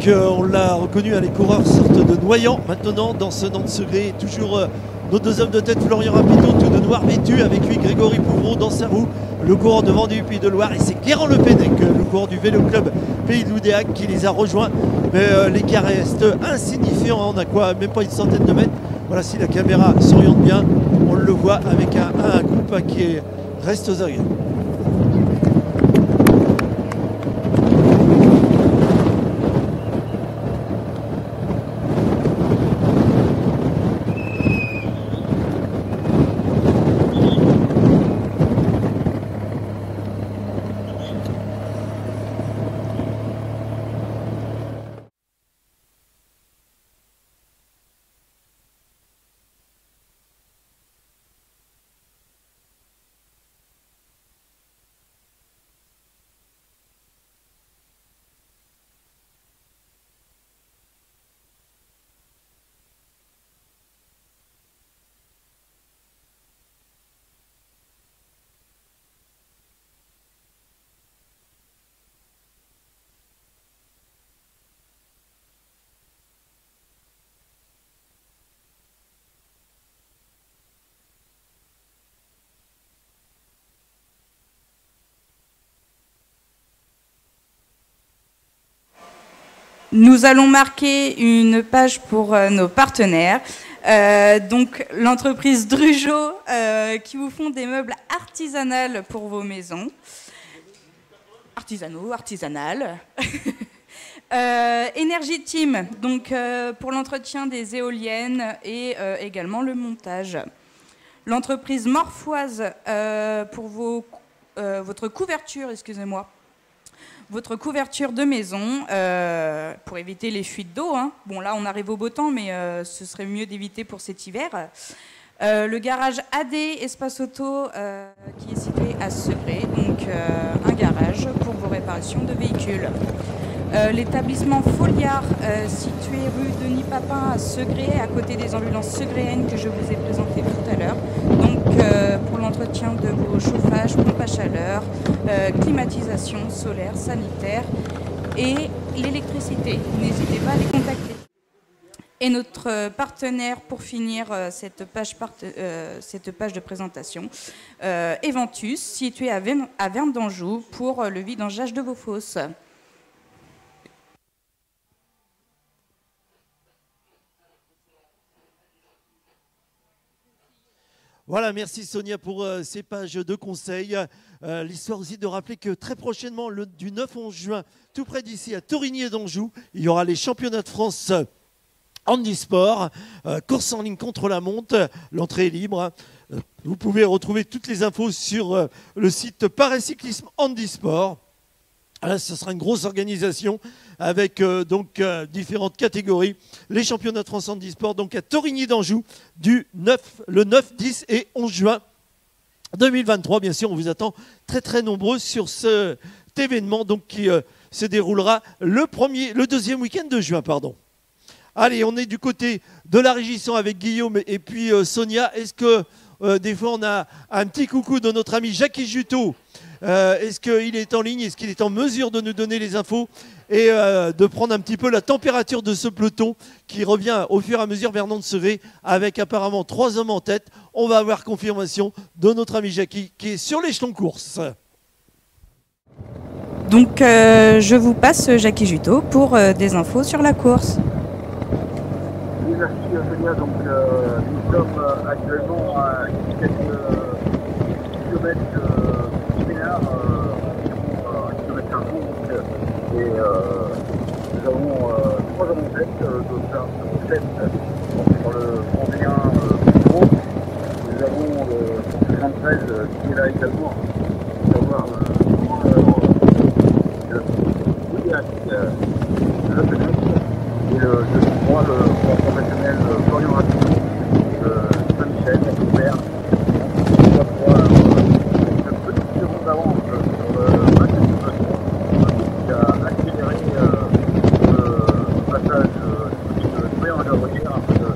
Qu'on l'a reconnu, hein, les coureurs sortent de Noyant maintenant dans ce Nantes Segré. Toujours euh, nos deux hommes de tête, Florian Rapido, tout de noir vêtu, avec lui Grégory Pouvreau dans sa roue, le coureur de Vendu Pays de Loire. Et c'est Guérin Le Pennec, le coureur du Vélo Club Pays de Loudéac, qui les a rejoints. Mais euh, l'écart reste insignifiant, hein, on a quoi Même pas une centaine de mètres. Voilà, si la caméra s'oriente bien, on le voit avec un, groupe hein, qui est- reste aux arrières. Nous allons marquer une page pour euh, nos partenaires. Euh, donc l'entreprise Drujo euh, qui vous font des meubles artisanales pour vos maisons. Artisanaux, artisanales. Energy Team, donc pour l'entretien des éoliennes et également le montage. L'entreprise Morphoise pour vos, votre couverture, excusez-moi, votre couverture de maison euh, pour éviter les fuites d'eau. hein. Bon, là, on arrive au beau temps, mais euh, ce serait mieux d'éviter pour cet hiver. Euh, le garage AD Espace Auto qui est situé à Segré, donc un garage pour vos réparations de véhicules. L'établissement Foliard, situé rue Denis Papin à Segré, à côté des ambulances segréennes que je vous ai présentées tout à l'heure. Euh, pour l'entretien de vos chauffages, pompes à chaleur, euh, climatisation solaire, sanitaire et l'électricité. N'hésitez pas à les contacter. Et notre euh, partenaire pour finir cette page, de présentation, Eventus, situé à, à Verne d'Anjou pour le vidangeage de vos fosses. Voilà, merci Sonia pour euh, ces pages de conseils. Euh, L'histoire aussi de rappeler que très prochainement, le, du 9 au 11 juin, tout près d'ici, à Torigny et d'Anjou, il y aura les championnats de France euh, handisport, course en ligne contre la montre. L'entrée est libre. Euh, Vous pouvez retrouver toutes les infos sur le site Paracyclisme Handisport. Là, ce sera une grosse organisation avec euh, donc euh, différentes catégories. Les championnats de France handisport donc à Torigny d'Anjou du 9, le 9, 10 et 11 juin 2023. Bien sûr, on vous attend très très nombreux sur cet événement donc qui euh, se déroulera le premier, le deuxième week-end de juin, pardon. Allez, on est du côté de la régisson avec Guillaume et puis euh, Sonia. Est-ce que euh, des fois on a un petit coucou de notre ami Jackie Juteau Euh, Est-ce qu'il est en ligne? Est-ce qu'il est en mesure de nous donner les infos? Et euh, de prendre un petit peu la température de ce peloton qui revient au fur et à mesure vers Nantes-Sevé avec apparemment trois hommes en tête On va avoir confirmation de notre ami Jackie qui est sur l'échelon course. Donc euh, je vous passe Jackie Juteau pour euh, des infos sur la course. Oui, merci Sonia. Donc, nous sommes actuellement à quelques kilomètres euh, du Ménard, euh, un kilomètre par jour. donc, euh, Et euh, nous avons euh, trois hommes en tête, euh, de faire sur 7 sur le 31 euh, gros. Nous avons le 73 euh, qui est là également. Voir le, euh, et le, le professionnel euh, Florian de Saint-Michel, Couvert. On va pouvoir euh, une petite seconde d'avance sur le match de peloton qui a accéléré euh, le passage euh, de Florian Rapido après le,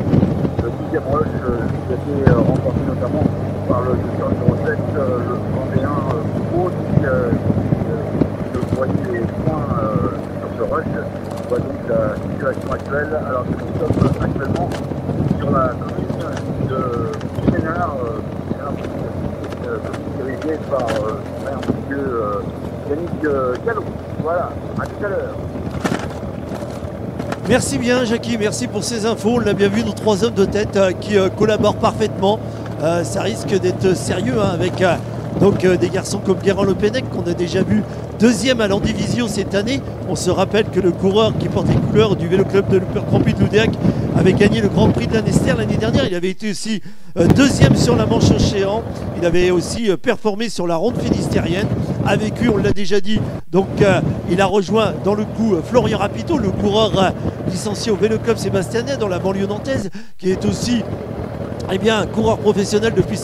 le dixième rush euh, qui a été euh, remporté notamment par le numéro numéro 7, euh, le 31 euh, Coupeau, qui, euh, qui, euh, qui voyait les points euh, sur ce rush. On voit donc la situation actuelle. Alors que nous sommes actuellement sur la commune de Chénard, euh, Chénard, euh, commune dirigée par euh, son maire, monsieur euh, Yannick euh, Gallo. Voilà, à tout à l'heure. Merci bien Jackie, merci pour ces infos. On l'a bien vu, nos trois hommes de tête euh, qui euh, collaborent parfaitement. Euh, ça risque d'être sérieux hein, avec donc, des garçons comme Guérin Le Pennec qu'on a déjà vu deuxième à l'Andivision cette année. On se rappelle que le coureur qui porte les couleurs du vélo club de Grand Prix de Loudéac avait gagné le Grand Prix de l'Anester l'année dernière. Il avait été aussi deuxième sur la Manche Océan. Il avait aussi performé sur la ronde finistérienne. Avec lui, on l'a déjà dit, donc il a rejoint dans le coup Florian Rapito, le coureur licencié au Vélo Club Sébastianais dans la banlieue nantaise, qui est aussi eh coureur professionnel depuis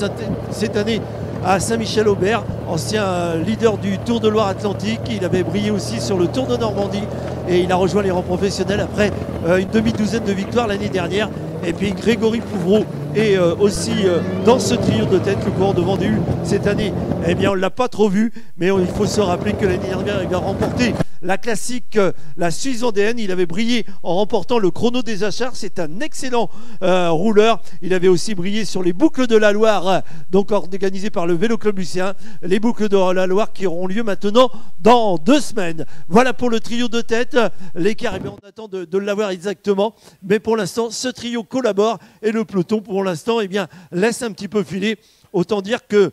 cette année à Saint-Michel-Aubert, ancien leader du Tour de Loire-Atlantique. Il avait brillé aussi sur le Tour de Normandie et il a rejoint les rangs professionnels après euh, une demi-douzaine de victoires l'année dernière. Et puis Grégory Pouvreau est euh, aussi euh, dans ce trio de tête, le coureur de Vendée cette année. Eh bien, on ne l'a pas trop vu, mais il faut se rappeler que l'année dernière, il a remporté la classique, euh, la Suisse vendéenne. Il avait brillé en remportant le chrono des Achars. C'est un excellent euh, rouleur. Il avait aussi brillé sur les boucles de la Loire, euh, donc organisées par le Vélo Club Lucien. Les boucles de la Loire qui auront lieu maintenant dans deux semaines. Voilà pour le trio de tête. L'écart, on attend de, de l'avoir exactement. Mais pour l'instant, ce trio collabore et le peloton, pour l'instant, eh bien, laisse un petit peu filer. Autant dire que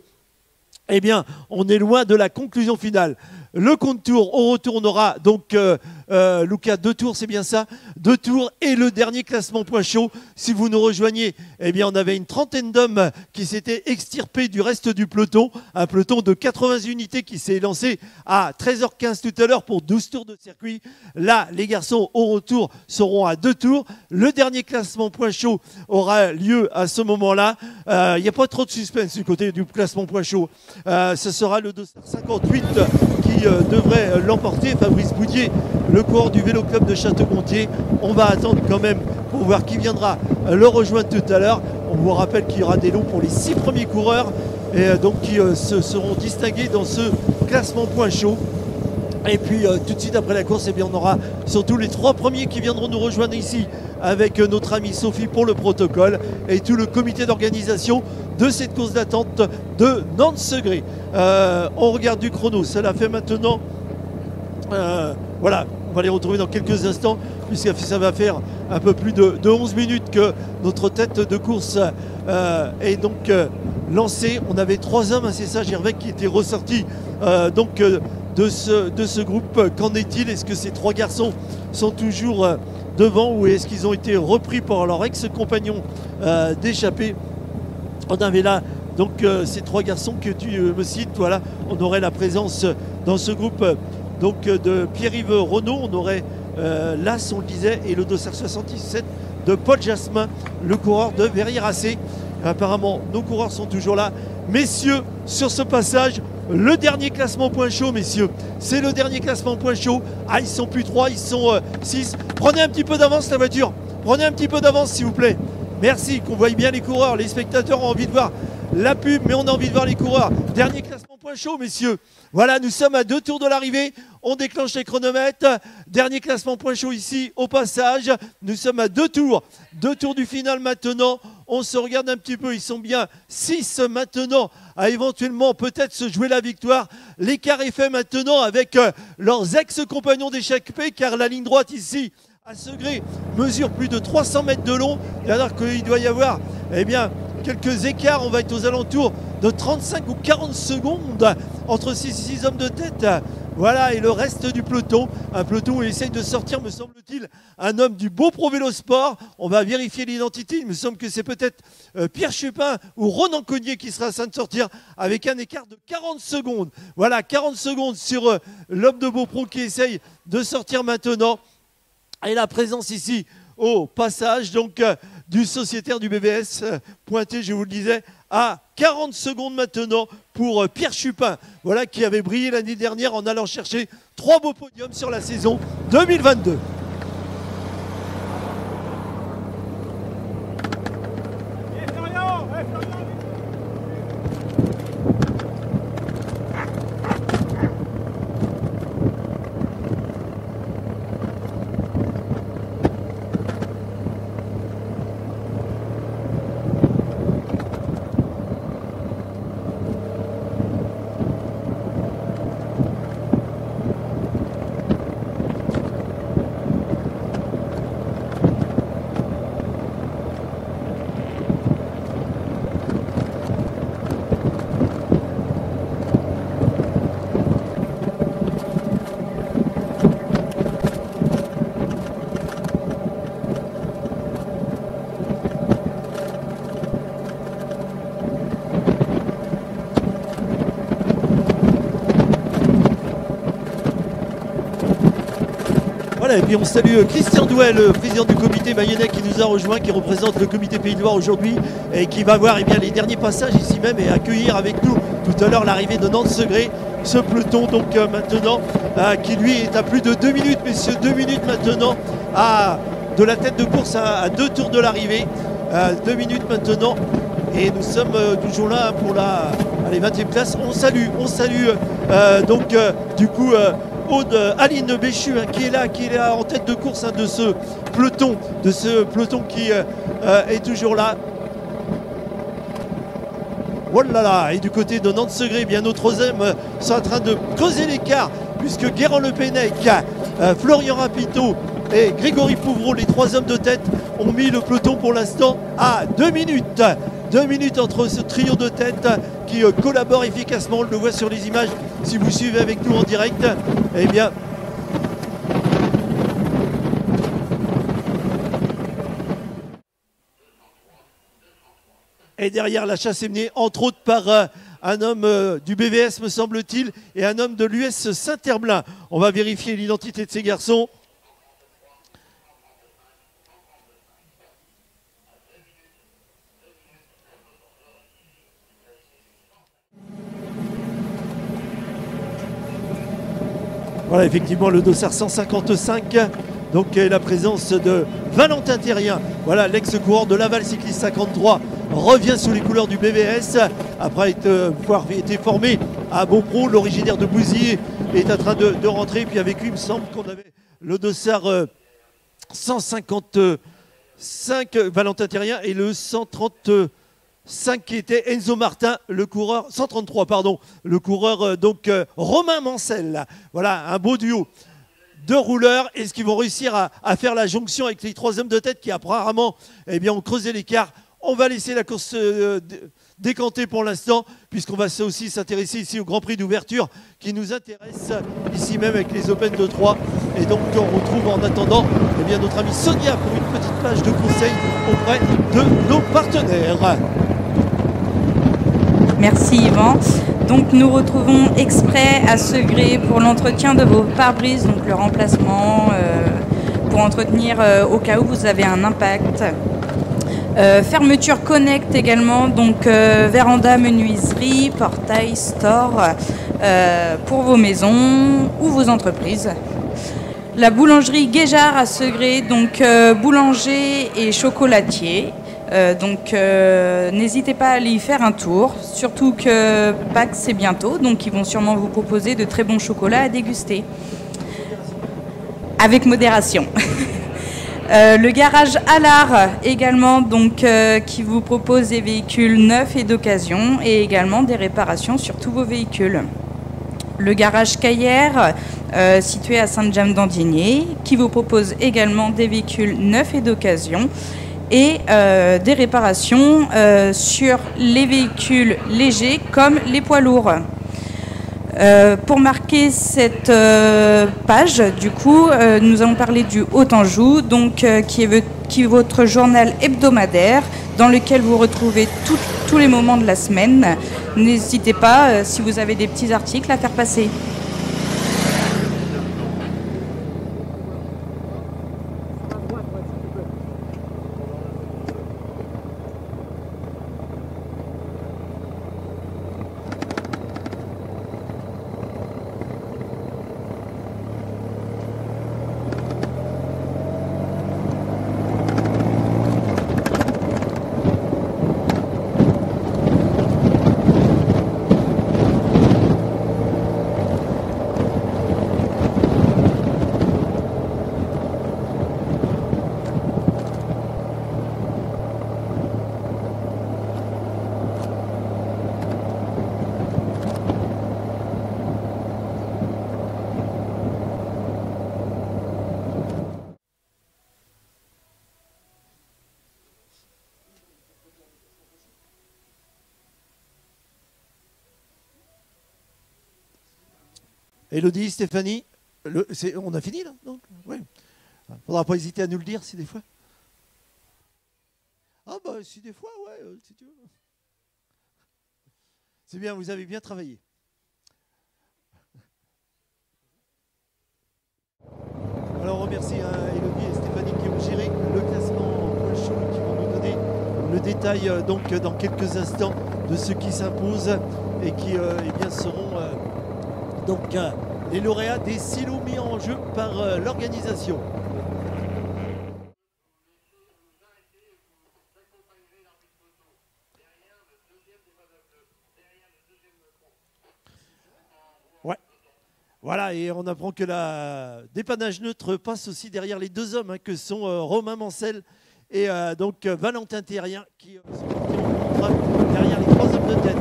eh bien, on est loin de la conclusion finale. Le compte tour. On retournera donc euh, euh, Lucas deux tours, c'est bien ça, deux tours et le dernier classement point chaud. Si vous nous rejoignez, eh bien on avait une trentaine d'hommes qui s'étaient extirpés du reste du peloton, un peloton de 80 unités qui s'est lancé à 13h15 tout à l'heure pour 12 tours de circuit. Là, les garçons au retour seront à deux tours. Le dernier classement point chaud aura lieu à ce moment-là. Euh, Il n'y a pas trop de suspense du côté du classement point chaud. Euh, ce sera le 258 qui euh, devrait euh, l'emporter. Fabrice Boudier, le coureur du Vélo Club de Château-Gontier. On va attendre quand même pour voir qui viendra euh, le rejoindre tout à l'heure. On vous rappelle qu'il y aura des lots pour les six premiers coureurs et donc qui se seront distingués dans ce classement point chaud. Et puis euh, tout de suite après la course, eh bien, on aura surtout les trois premiers qui viendront nous rejoindre ici avec euh, notre amie Sophie pour le protocole et tout le comité d'organisation de cette course d'attente de Nantes-Segré. Euh, on regarde du chrono, cela fait maintenant voilà, on va les retrouver dans quelques instants, puisque ça va faire un peu plus de, de 11 minutes que notre tête de course euh, est donc euh, lancée. On avait trois hommes, hein, c'est ça, Gervais, qui étaient ressortis euh, donc, de, ce, groupe. Qu'en est-il? Est-ce que ces trois garçons sont toujours devant ou est-ce qu'ils ont été repris par leur ex-compagnon d'échappée? On avait là donc ces trois garçons que tu me cites. Voilà, on aurait la présence dans ce groupe donc euh, de Pierre-Yves Renault. On aurait euh, l'As, on le disait, et le dossard 77 de Paul Jasmin, le coureur de Verrières AC. Apparemment, nos coureurs sont toujours là. Messieurs, sur ce passage, le dernier classement point chaud, messieurs. C'est le dernier classement point chaud. Ah, ils sont plus trois, ils sont 6. Prenez un petit peu d'avance la voiture. Prenez un petit peu d'avance, s'il vous plaît. Merci, qu'on voie bien les coureurs. Les spectateurs ont envie de voir la pub, mais on a envie de voir les coureurs. Dernier classement point chaud, messieurs. Voilà, nous sommes à deux tours de l'arrivée. On déclenche les chronomètres. Dernier classement point chaud ici, au passage. Nous sommes à deux tours. Deux tours du final maintenant. On se regarde un petit peu. Ils sont bien six maintenant à éventuellement peut-être se jouer la victoire. L'écart est fait maintenant avec euh, leurs ex-compagnons d'échappée, car la ligne droite ici à Segré mesure plus de 300 mètres de long. C'est-à-dire qu'il doit y avoir eh bien, quelques écarts. On va être aux alentours de 35 ou 40 secondes entre ces six hommes de tête. Voilà, et le reste du peloton, un peloton où il essaye de sortir, me semble-t-il, un homme du beau Pro Vélo Sport. On va vérifier l'identité. Il me semble que c'est peut-être euh, Pierre Chupin ou Ronan Cognier qui sera train de sortir avec un écart de 40 secondes. Voilà, 40 secondes sur euh, l'homme de Beaupro qui essaye de sortir maintenant. Et la présence ici au passage donc euh, du sociétaire du BBS euh, pointé, je vous le disais, à 40 secondes maintenant pour euh, Pierre Chupin, voilà qui avait brillé l'année dernière en allant chercher trois beaux podiums sur la saison 2022. Et puis on salue euh, Christian Douel, président du comité mayennais qui nous a rejoint, qui représente le comité Pays de Loire aujourd'hui et qui va voir eh bien, les derniers passages ici même et accueillir avec nous tout à l'heure l'arrivée de Nantes Segré. Ce peloton donc euh, maintenant euh, qui lui est à plus de deux minutes, messieurs, deux minutes maintenant à, de la tête de course à, deux tours de l'arrivée. Euh, deux minutes maintenant et nous sommes euh, toujours là pour la allez, 20e place. On salue, on salue euh, donc euh, du coup euh, Aude euh, Aline Béchu hein, qui est là, qui est là en tête de course hein, de ce peloton, de ce peloton qui euh, euh, est toujours là. Oh là là, et du côté de Nantes Segré, bien nos troisièmes euh, sont en train de creuser l'écart puisque Guérand Le Pennec, Florian Rapito et Grégory Pouvreau, les trois hommes de tête, ont mis le peloton pour l'instant à 2 minutes. Deux minutes entre ce trio de tête qui euh, collabore efficacement. On le voit sur les images si vous suivez avec nous en direct. Eh bien, Et derrière, la chasse est menée, entre autres, par euh, un homme euh, du BVS, me semble-t-il, et un homme de l'US Saint-Herblain. On va vérifier l'identité de ces garçons. Voilà, effectivement, le dossard 155. Donc, la présence de Valentin Terrien, voilà, l'ex-coureur de Laval Cycliste 53, revient sous les couleurs du BVS. Après être, euh, avoir été formé à Beaupro, l'originaire de Bouzy est en train de, rentrer. Puis avec lui, il me semble qu'on avait le dossard euh, 155 euh, Valentin Terrien et le 135 qui était Enzo Martin, le coureur 133 pardon, le coureur euh, donc euh, Romain Mancel. Voilà un beau duo. Deux rouleurs, est-ce qu'ils vont réussir à, faire la jonction avec les trois hommes de tête qui apparemment eh bien, ont creusé l'écart? On va laisser la course euh, d- décanter pour l'instant, puisqu'on va aussi s'intéresser ici au Grand Prix d'ouverture qui nous intéresse ici même avec les Open de 3. Et donc on retrouve en attendant eh bien, notre ami Sonia pour une petite page de conseil auprès de nos partenaires. Merci Yvan. Donc nous retrouvons exprès à Segré pour l'entretien de vos pare-brises, donc le remplacement euh, pour entretenir euh, au cas où vous avez un impact. Euh, fermeture Connect également, donc véranda, menuiserie, portail, store pour vos maisons ou vos entreprises. La boulangerie Guéjard à Segré, donc boulanger et chocolatier. Euh, donc euh, n'hésitez pas à aller y faire un tour, surtout que Pâques c'est bientôt, donc ils vont sûrement vous proposer de très bons chocolats à déguster. Avec modération. Euh, le garage Allard également, donc, qui vous propose des véhicules neufs et d'occasion et également des réparations sur tous vos véhicules. Le garage Caillère, situé à Sainte-James-d'Andigné, qui vous propose également des véhicules neufs et d'occasion et euh, des réparations euh, sur les véhicules légers comme les poids lourds. Euh, pour marquer cette page, du coup, nous allons parler du Haut-Anjou, donc euh, qui, est, votre journal hebdomadaire dans lequel vous retrouvez tous les moments de la semaine. N'hésitez pas, si vous avez des petits articles, à faire passer. Elodie, Stéphanie, on a fini là donc ouais. Faudra pas hésiter à nous le dire si des fois. Ah bah si des fois, ouais, euh, si tu veux. C'est bien, vous avez bien travaillé. Alors on remercie hein, Elodie et Stéphanie qui ont géré le classement point chaud, qui vont nous donner le détail euh, donc dans quelques instants de ce qui s'impose et qui euh, eh bien, seront donc les lauréats des silos mis en jeu par euh, l'organisation. Voilà, et on apprend que la dépannage neutre passe aussi derrière les deux hommes hein, que sont euh, Romain Mancel et euh, donc Valentin Terrien qui sont derrière les trois hommes de tête.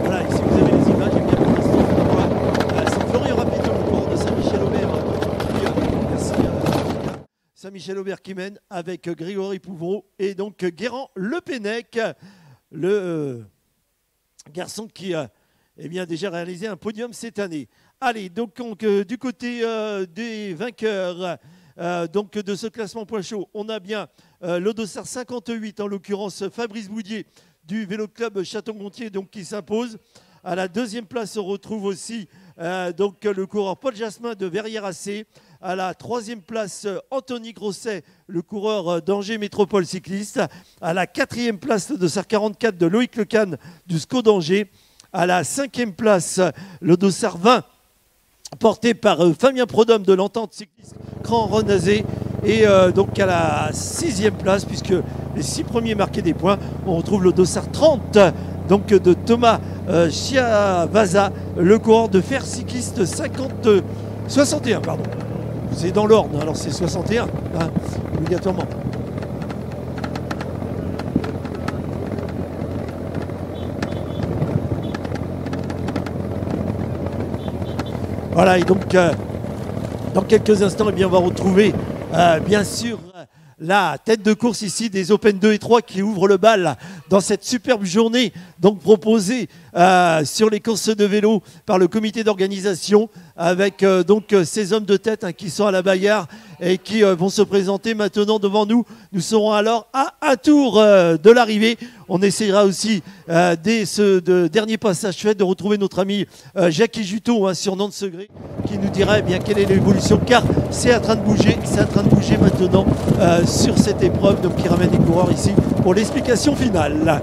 Voilà, et si vous avez les images, eh bien pour l'instant, on voit, euh, c'est Florian Rapido, le coureur de Saint-Michel-Aubert. qui, avec Grégory Pouvreau et donc Guérand Le Pennec, le euh, garçon qui a eh déjà réalisé un podium cette année. Allez, donc, euh, du côté euh, des vainqueurs donc, de ce classement point chaud, on a bien l'Odossar 58, en l'occurrence Fabrice Boudier du Vélo Club Château-Gontier donc, qui s'impose. À la deuxième place, on retrouve aussi donc, le coureur Paul Jasmin de Verrières AC. À la troisième place, Anthony Grosset, le coureur euh, d'Angers Métropole Cycliste. À la quatrième place, de SAR 44 de Loïc Lecan du SCO d'Angers. À la cinquième place, le Dossard 20 porté par euh, Fabien Prodhomme de l'entente cycliste Grand Renazé. Et euh, donc à la sixième place, puisque les six premiers marquaient des points, on retrouve le Dossard 30 donc de Thomas Chiavaza, le coureur de fer cycliste 50, euh, 61. Pardon. C'est dans l'ordre, alors c'est 61, hein, obligatoirement. Voilà, et donc euh, dans quelques instants, eh bien, on va retrouver euh, bien sûr euh, la tête de course ici des Open 2 et 3 qui ouvre le bal dans cette superbe journée donc proposée euh, sur les courses de vélo par le comité d'organisation avec euh, donc euh, ces hommes de tête hein, qui sont à la bagarre et qui vont se présenter maintenant devant nous. Nous serons alors à un tour de l'arrivée. On essaiera aussi dès ce de- dernier passage fait de retrouver notre ami Jackie Juteau hein, sur Nantes Segré qui nous dira eh bien quelle est l'évolution car c'est en train de bouger, c'est en train de bouger maintenant sur cette épreuve donc qui ramène les coureurs ici pour l'explication finale.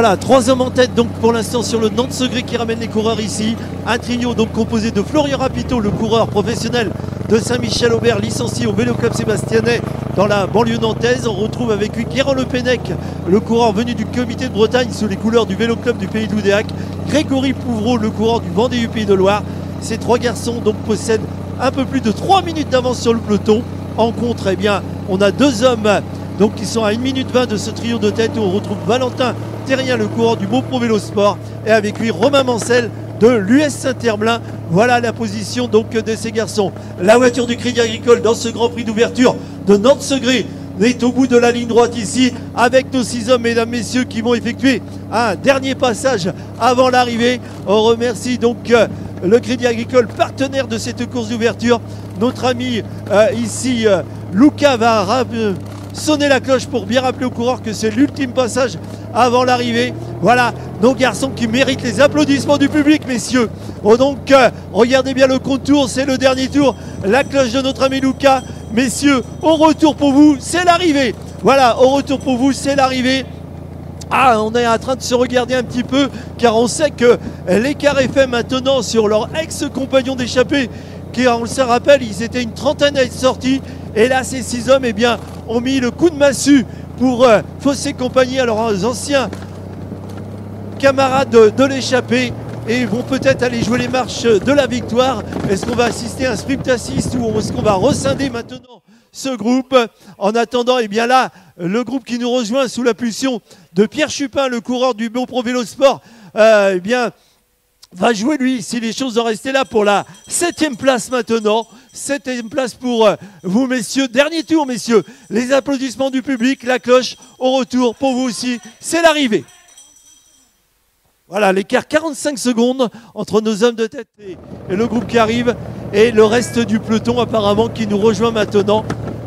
Voilà, trois hommes en tête donc pour l'instant sur le Nantes Segré qui ramène les coureurs ici. Un trio donc composé de Florian Rapito, le coureur professionnel de Saint-Michel-Aubert, licencié au Vélo Club Sébastianais dans la banlieue nantaise. On retrouve avec lui Guérin Le Pennec, le coureur venu du comité de Bretagne sous les couleurs du Vélo Club du Pays de l'Oudéac. Grégory Pouvreau, le coureur du Vendée du Pays de Loire. Ces trois garçons donc possèdent un peu plus de 3 minutes d'avance sur le peloton. En contre, eh bien, on a deux hommes donc qui sont à 1 minute 20 de ce trio de tête où on retrouve Valentin Terrien, le coureur du Beau Pro Vélo Sport, et avec lui Romain Mancel de l'US Saint-Herblain. Voilà la position donc de ces garçons. La voiture du Crédit Agricole dans ce Grand Prix d'ouverture de Nantes-Segré est au bout de la ligne droite ici avec nos six hommes, mesdames, messieurs, qui vont effectuer un dernier passage avant l'arrivée. On remercie donc euh, le Crédit Agricole, partenaire de cette course d'ouverture. Notre ami euh, ici, euh, Luca, va sonner la cloche pour bien rappeler aux coureurs que c'est l'ultime passage avant l'arrivée. Voilà, nos garçons qui méritent les applaudissements du public, messieurs. Oh, donc, euh, regardez bien le contour, c'est le dernier tour. La cloche de notre ami Luca. Messieurs, au retour pour vous, c'est l'arrivée. Voilà, au retour pour vous, c'est l'arrivée. Ah, on est en train de se regarder un petit peu, car on sait que l'écart est fait maintenant sur leur ex-compagnon d'échappée, qui, on se rappelle, ils étaient une trentaine à être sortis. Et là, ces six hommes, eh bien, ont mis le coup de massue pour euh, fausser compagnie à leurs anciens camarades de, l'échappée et vont peut-être aller jouer les marches de la victoire. Est-ce qu'on va assister à un sprint assist ou est-ce qu'on va rescinder maintenant ce groupe? En attendant, eh bien là, le groupe qui nous rejoint sous la pulsion de Pierre Chupin, le coureur du Bon Pro Vélo Sport, euh, eh bien, va jouer lui, si les choses ont resté là, pour la septième place maintenant. Septième place pour euh, vous, messieurs. Dernier tour, messieurs. Les applaudissements du public, la cloche au retour pour vous aussi. C'est l'arrivée. Voilà, l'écart 45 secondes entre nos hommes de tête et, le groupe qui arrive et le reste du peloton apparemment qui nous rejoint maintenant.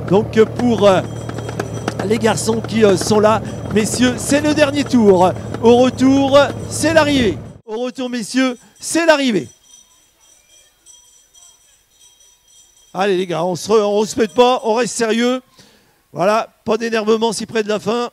Donc pour euh, les garçons qui euh, sont là, messieurs, c'est le dernier tour. Au retour, c'est l'arrivée. Au retour, messieurs, c'est l'arrivée. Allez les gars, on se, re- on se pète pas, on reste sérieux. Voilà, pas d'énervement si près de la fin.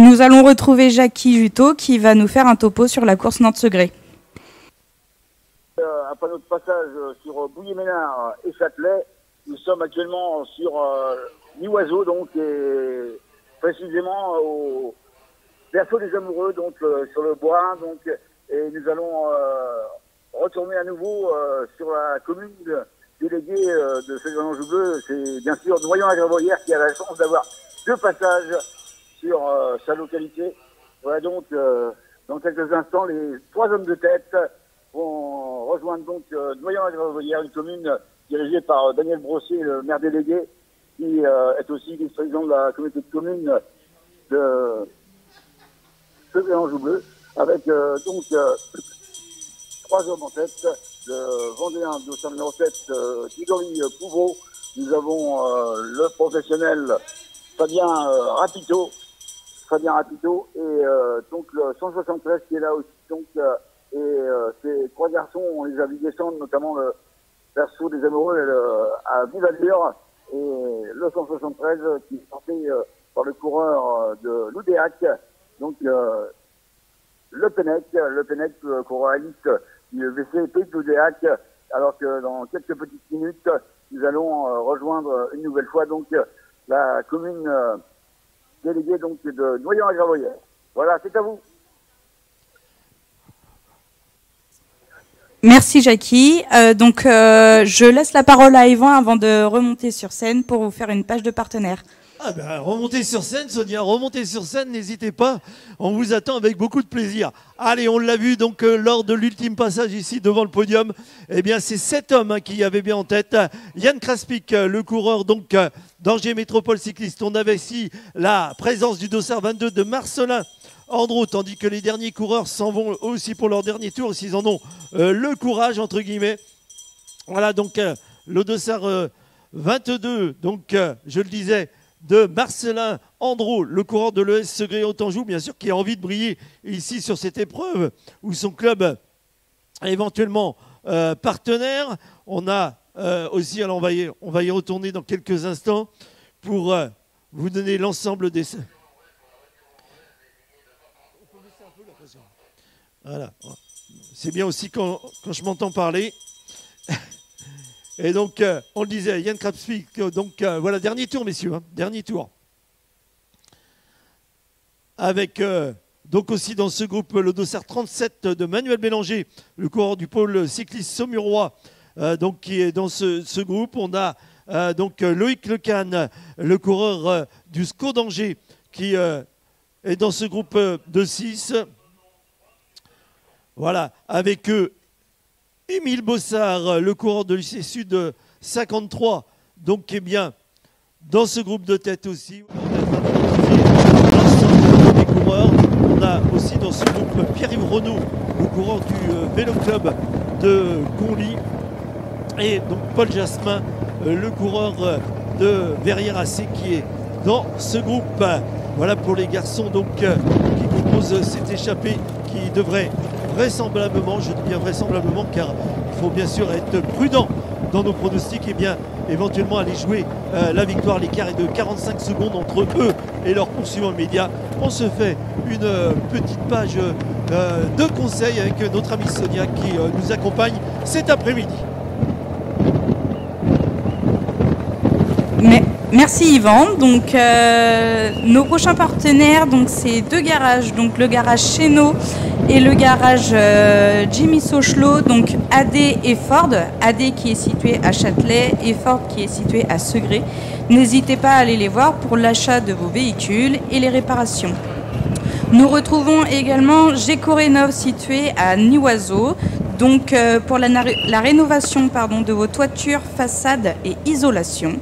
Nous allons retrouver Jackie Juto qui va nous faire un topo sur la course Nantes-Segré. Euh, après notre passage sur Bouillet-Ménard et Châtelet, nous sommes actuellement sur euh, Nioiseau, donc, et précisément au berceau des amoureux, donc euh, sur le bois, donc, et nous allons euh, retourner à nouveau sur la commune déléguée de Fédération Bleu. C'est bien sûr Noyon la Gravoyère qui a la chance d'avoir deux passages sur euh, sa localité. Voilà donc, euh, dans quelques instants, les trois hommes de tête vont rejoindre donc euh, une commune dirigée par euh, Daniel Brossier, le maire délégué, qui est aussi vice-président de la communauté de communes de Sevray-Anjou Bleu, avec donc trois hommes en tête, le Vendéen de Saint numéro 7, euh, Thierry Pouveau, nous avons le professionnel Fabien Rapito, Fabien Rapito, et euh, donc le 173 qui est là aussi. Donc, euh, et euh, ces trois garçons, on les a vus descendre, notamment le perso des amoureux à vive allure, et le 173 qui est porté euh, par le coureur euh, de l'Oudéac, donc euh, le Pennec, le Pennec coureur élite du VCP de l'Oudéac, alors que dans quelques petites minutes, nous allons rejoindre une nouvelle fois donc la commune déléguée donc de Noyon-la-Gravoyère. Voilà, c'est à vous. Merci Jackie. Euh, donc, euh, je laisse la parole à Yvan avant de remonter sur scène pour vous faire une page de partenaire. Ah ben, remontez sur scène, Sonia, remontez sur scène, n'hésitez pas. On vous attend avec beaucoup de plaisir. Allez, on l'a vu donc euh, lors de l'ultime passage ici devant le podium. Eh bien, c'est cet homme hein, qui avait bien en tête Yann Kraspik, euh, le coureur donc euh, d'Angers Métropole Cycliste. On avait ici la présence du dossard 22 de Marcelin. Andro, tandis que les derniers coureurs s'en vont aussi pour leur dernier tour, s'ils en ont le courage, entre guillemets. Voilà donc le dossard euh, 22, donc je le disais, de Marcelin Andro, le coureur de l'ES Segré Autanjou, bien sûr, qui a envie de briller ici sur cette épreuve où son club est éventuellement euh, partenaire. On a euh, aussi, alors on va, y, on va y retourner dans quelques instants pour euh, vous donner l'ensemble des. Voilà. C'est bien aussi quand, quand je m'entends parler. Et donc, euh, on le disait, Yann Krapsvik, donc euh, voilà, dernier tour, messieurs, hein, dernier tour. Avec euh, donc aussi dans ce groupe le dossard 37 de Manuel Bélanger, le coureur du pôle cycliste saumurois, donc qui est dans ce, ce groupe. On a donc Loïc Lecan, le coureur du SCO d'Angers, qui est dans ce groupe de 6. Voilà, avec eux, Émile Bossard, le coureur de lycée Sud euh, 53, donc est bien dans ce groupe de tête aussi. L'ensemble des coureurs. On a aussi dans ce groupe Pierre-Yves Renaud, le coureur du euh, vélo club de Conly. Et donc Paul Jasmin, euh, le coureur euh, de Verrières AC qui est dans ce groupe. Voilà pour les garçons donc qui composent cette échappée qui devrait vraisemblablement, je dis bien vraisemblablement car il faut bien sûr être prudent dans nos pronostics et bien éventuellement aller jouer euh, la victoire. L'écart est de 45 secondes entre eux et leurs poursuivants immédiats. On se fait une euh, petite page euh, de conseils avec notre amie Sonia qui nous accompagne cet après-midi. Mais- merci Yvan. Donc euh, nos prochains partenaires, c'est deux garages, donc le garage Cheno et le garage euh, Jimmy Sochlo, donc AD et Ford. AD qui est situé à Châtelet et Ford qui est situé à Segré. N'hésitez pas à aller les voir pour l'achat de vos véhicules et les réparations. Nous retrouvons également Géco Rénov situé à Nioiseau, donc euh, pour la, la rénovation pardon, de vos toitures, façades et isolation.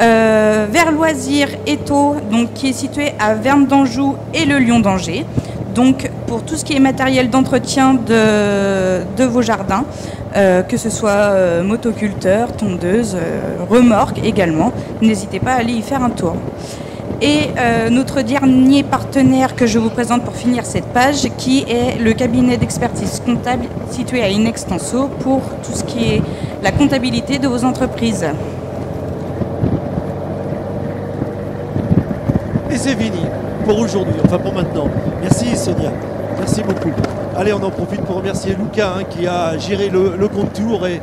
Euh, vers Loisirs Eto, donc qui est situé à Verne d'Anjou et le Lion d'Angers. Donc pour tout ce qui est matériel d'entretien de, vos jardins, euh, que ce soit euh, motoculteur, tondeuse, euh, remorque également, n'hésitez pas à aller y faire un tour. Et euh, notre dernier partenaire que je vous présente pour finir cette page, qui est le cabinet d'expertise comptable situé à Inextenso pour tout ce qui est la comptabilité de vos entreprises. Et c'est fini pour aujourd'hui, enfin pour maintenant. Merci Sonia, merci beaucoup. Allez, on en profite pour remercier Lucas hein, qui a géré le, le contour et,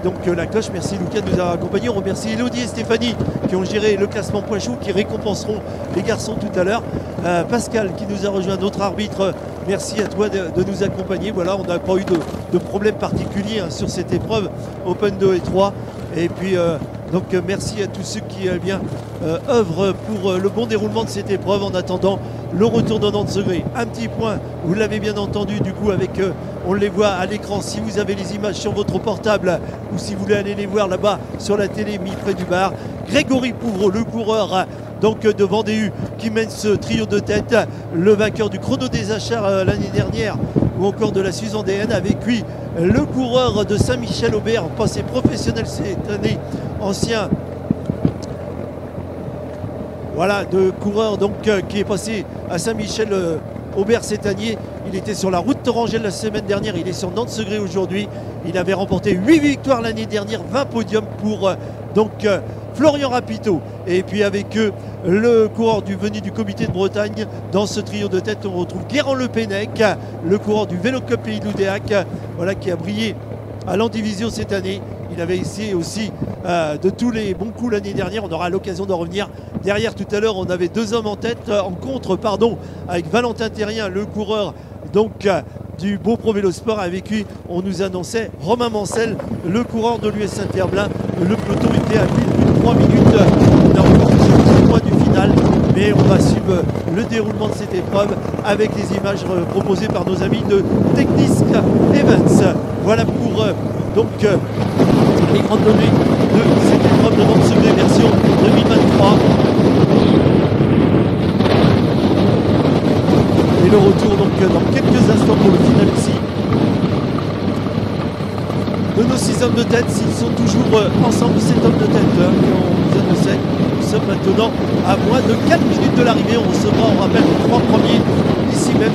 donc euh, la cloche. Merci Lucas de nous avoir accompagnés. On remercie Elodie et Stéphanie qui ont géré le classement point chaud, qui récompenseront les garçons tout à l'heure. Euh, Pascal qui nous a rejoint, notre arbitre. Merci à toi de, nous accompagner. Voilà, on n'a pas eu de, de problème particulier hein, sur cette épreuve Open 2 et 3. Et puis euh, donc euh, merci à tous ceux qui euh, bien euh, œuvrent pour euh, le bon déroulement de cette épreuve en attendant le retour de Nantes Segré. Un petit point, vous l'avez bien entendu du coup avec euh, on les voit à l'écran si vous avez les images sur votre portable ou si vous voulez aller les voir là-bas sur la télé mis près du bar. Grégory Pouvreau, le coureur donc euh, de Vendée qui mène ce trio de tête, le vainqueur du chrono des achats euh, l'année dernière ou encore de la Suisse vendéenne avec lui le coureur de Saint-Michel-Aubert, passé professionnel cette année, ancien voilà, de coureur donc euh, qui est passé à Saint-Michel euh, Aubert cette année. Il était sur la route Torangelle la semaine dernière, il est sur Nantes-Segré aujourd'hui. Il avait remporté 8 victoires l'année dernière, 20 podiums pour donc Florian Rapito. Et puis avec eux, le coureur du venu du comité de Bretagne. Dans ce trio de tête, on retrouve Guérin Le Pennec, le coureur du Vélo Cup Pays voilà, qui a brillé à l'Andivision cette année. Il avait essayé aussi euh, de tous les bons coups l'année dernière. On aura l'occasion d'en revenir. Derrière, tout à l'heure, on avait deux hommes en tête, euh, en contre, pardon, avec Valentin Terrien, le coureur donc euh, du Beau Pro Vélo Sport. Avec lui, on nous annonçait Romain Mancel, le coureur de l'US Saint-Herblain. Le peloton était à plus de 3 minutes. Le point du final, mais on va suivre le déroulement de cette épreuve avec les images euh, proposées par nos amis de Technisk Events. Voilà pour euh, donc euh, les grandes données de cette épreuve de Segré version 2023. Et le retour donc dans quelques instants pour le final ici nos six hommes de tête, s'ils sont toujours euh, ensemble, sept hommes de tête hein, qu'on vous annonçait. Nous sommes maintenant à moins de 4 minutes de l'arrivée. On recevra, on rappelle, les trois premiers ici même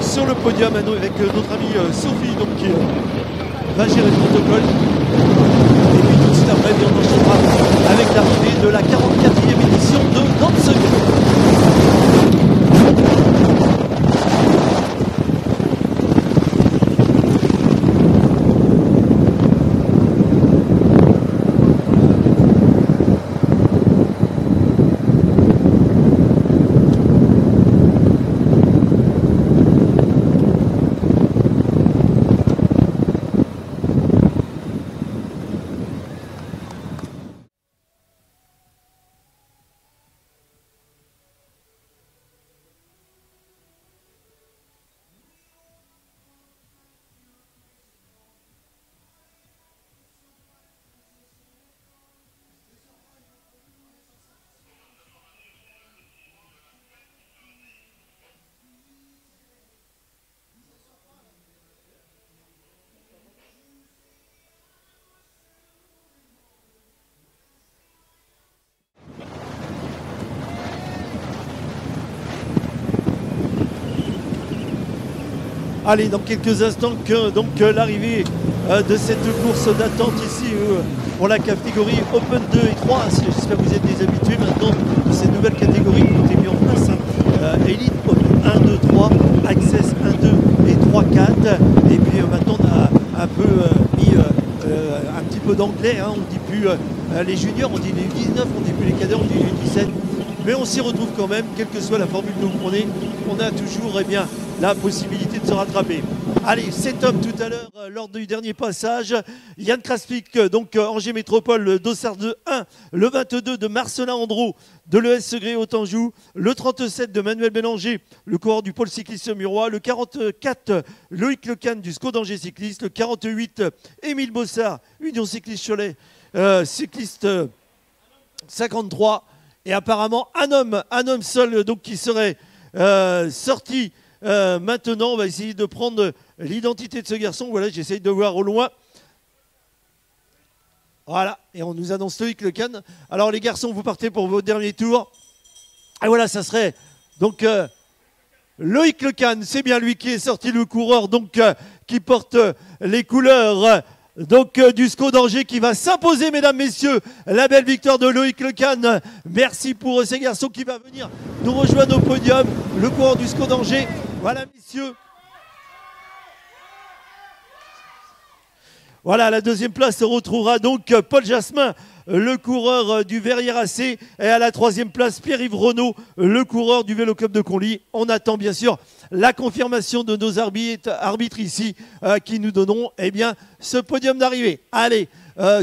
sur le podium avec euh, notre amie euh, Sophie donc, qui va gérer le protocole. Et puis tout de suite après, on enchaînera avec l'arrivée de la 44e édition de Nantes Allez, dans quelques instants, donc euh, l'arrivée euh, de cette course d'attente ici euh, pour la catégorie Open 2 et 3. Si- J'espère que vous êtes des habitués maintenant de ces nouvelles catégories qui ont été en place. hein. Elite Open 1, 2, 3, Access 1, 2 Et puis euh, maintenant, on a un peu mis un petit peu d'anglais. hein. On dit plus les juniors, on dit les 19, on dit plus les cadets, on dit les 17. Mais on s'y retrouve quand même, quelle que soit la formule que vous prenez. On a toujours eh bien, la possibilité de se rattraper. Allez, c'est top tout à l'heure, euh, lors du dernier passage. Yann Kraspik, euh, donc euh, Angers Métropole, le Dossard de 1, le 22 de Marcelin Andro de l'ES Segré Autanjou, le 37 de Manuel Bélanger, le coureur du pôle cycliste Murois, le 44 Loïc Lecan du SCO d'Angers Cycliste, le 48 Émile Bossard, Union Cycliste Cholet, cycliste euh, 53 et apparemment un homme, un homme seul donc qui serait sorti euh, maintenant. On va essayer de prendre l'identité de ce garçon. Voilà, j'essaye de voir au loin. Voilà, et on nous annonce Loïc Lecan. Alors les garçons, vous partez pour vos derniers tours. Et voilà, ça serait donc euh, Loïc Lecan, c'est bien lui qui est sorti le coureur, donc euh, qui porte les couleurs donc du SCO d'Angers qui va s'imposer, mesdames, messieurs, la belle victoire de Loïc Lecan. Merci pour ces garçons qui va venir nous rejoindre au podium, le coureur du SCO d'Angers. Voilà, messieurs. Voilà, à la deuxième place se retrouvera donc euh, Paul Jasmin, le coureur euh, du Verrières AC. Et à la troisième place, Pierre-Yves Renaud, le coureur du Vélo Club de Conly. On attend bien sûr la confirmation de nos arbitres, ici euh, qui nous donneront eh bien, ce podium d'arrivée. Allez,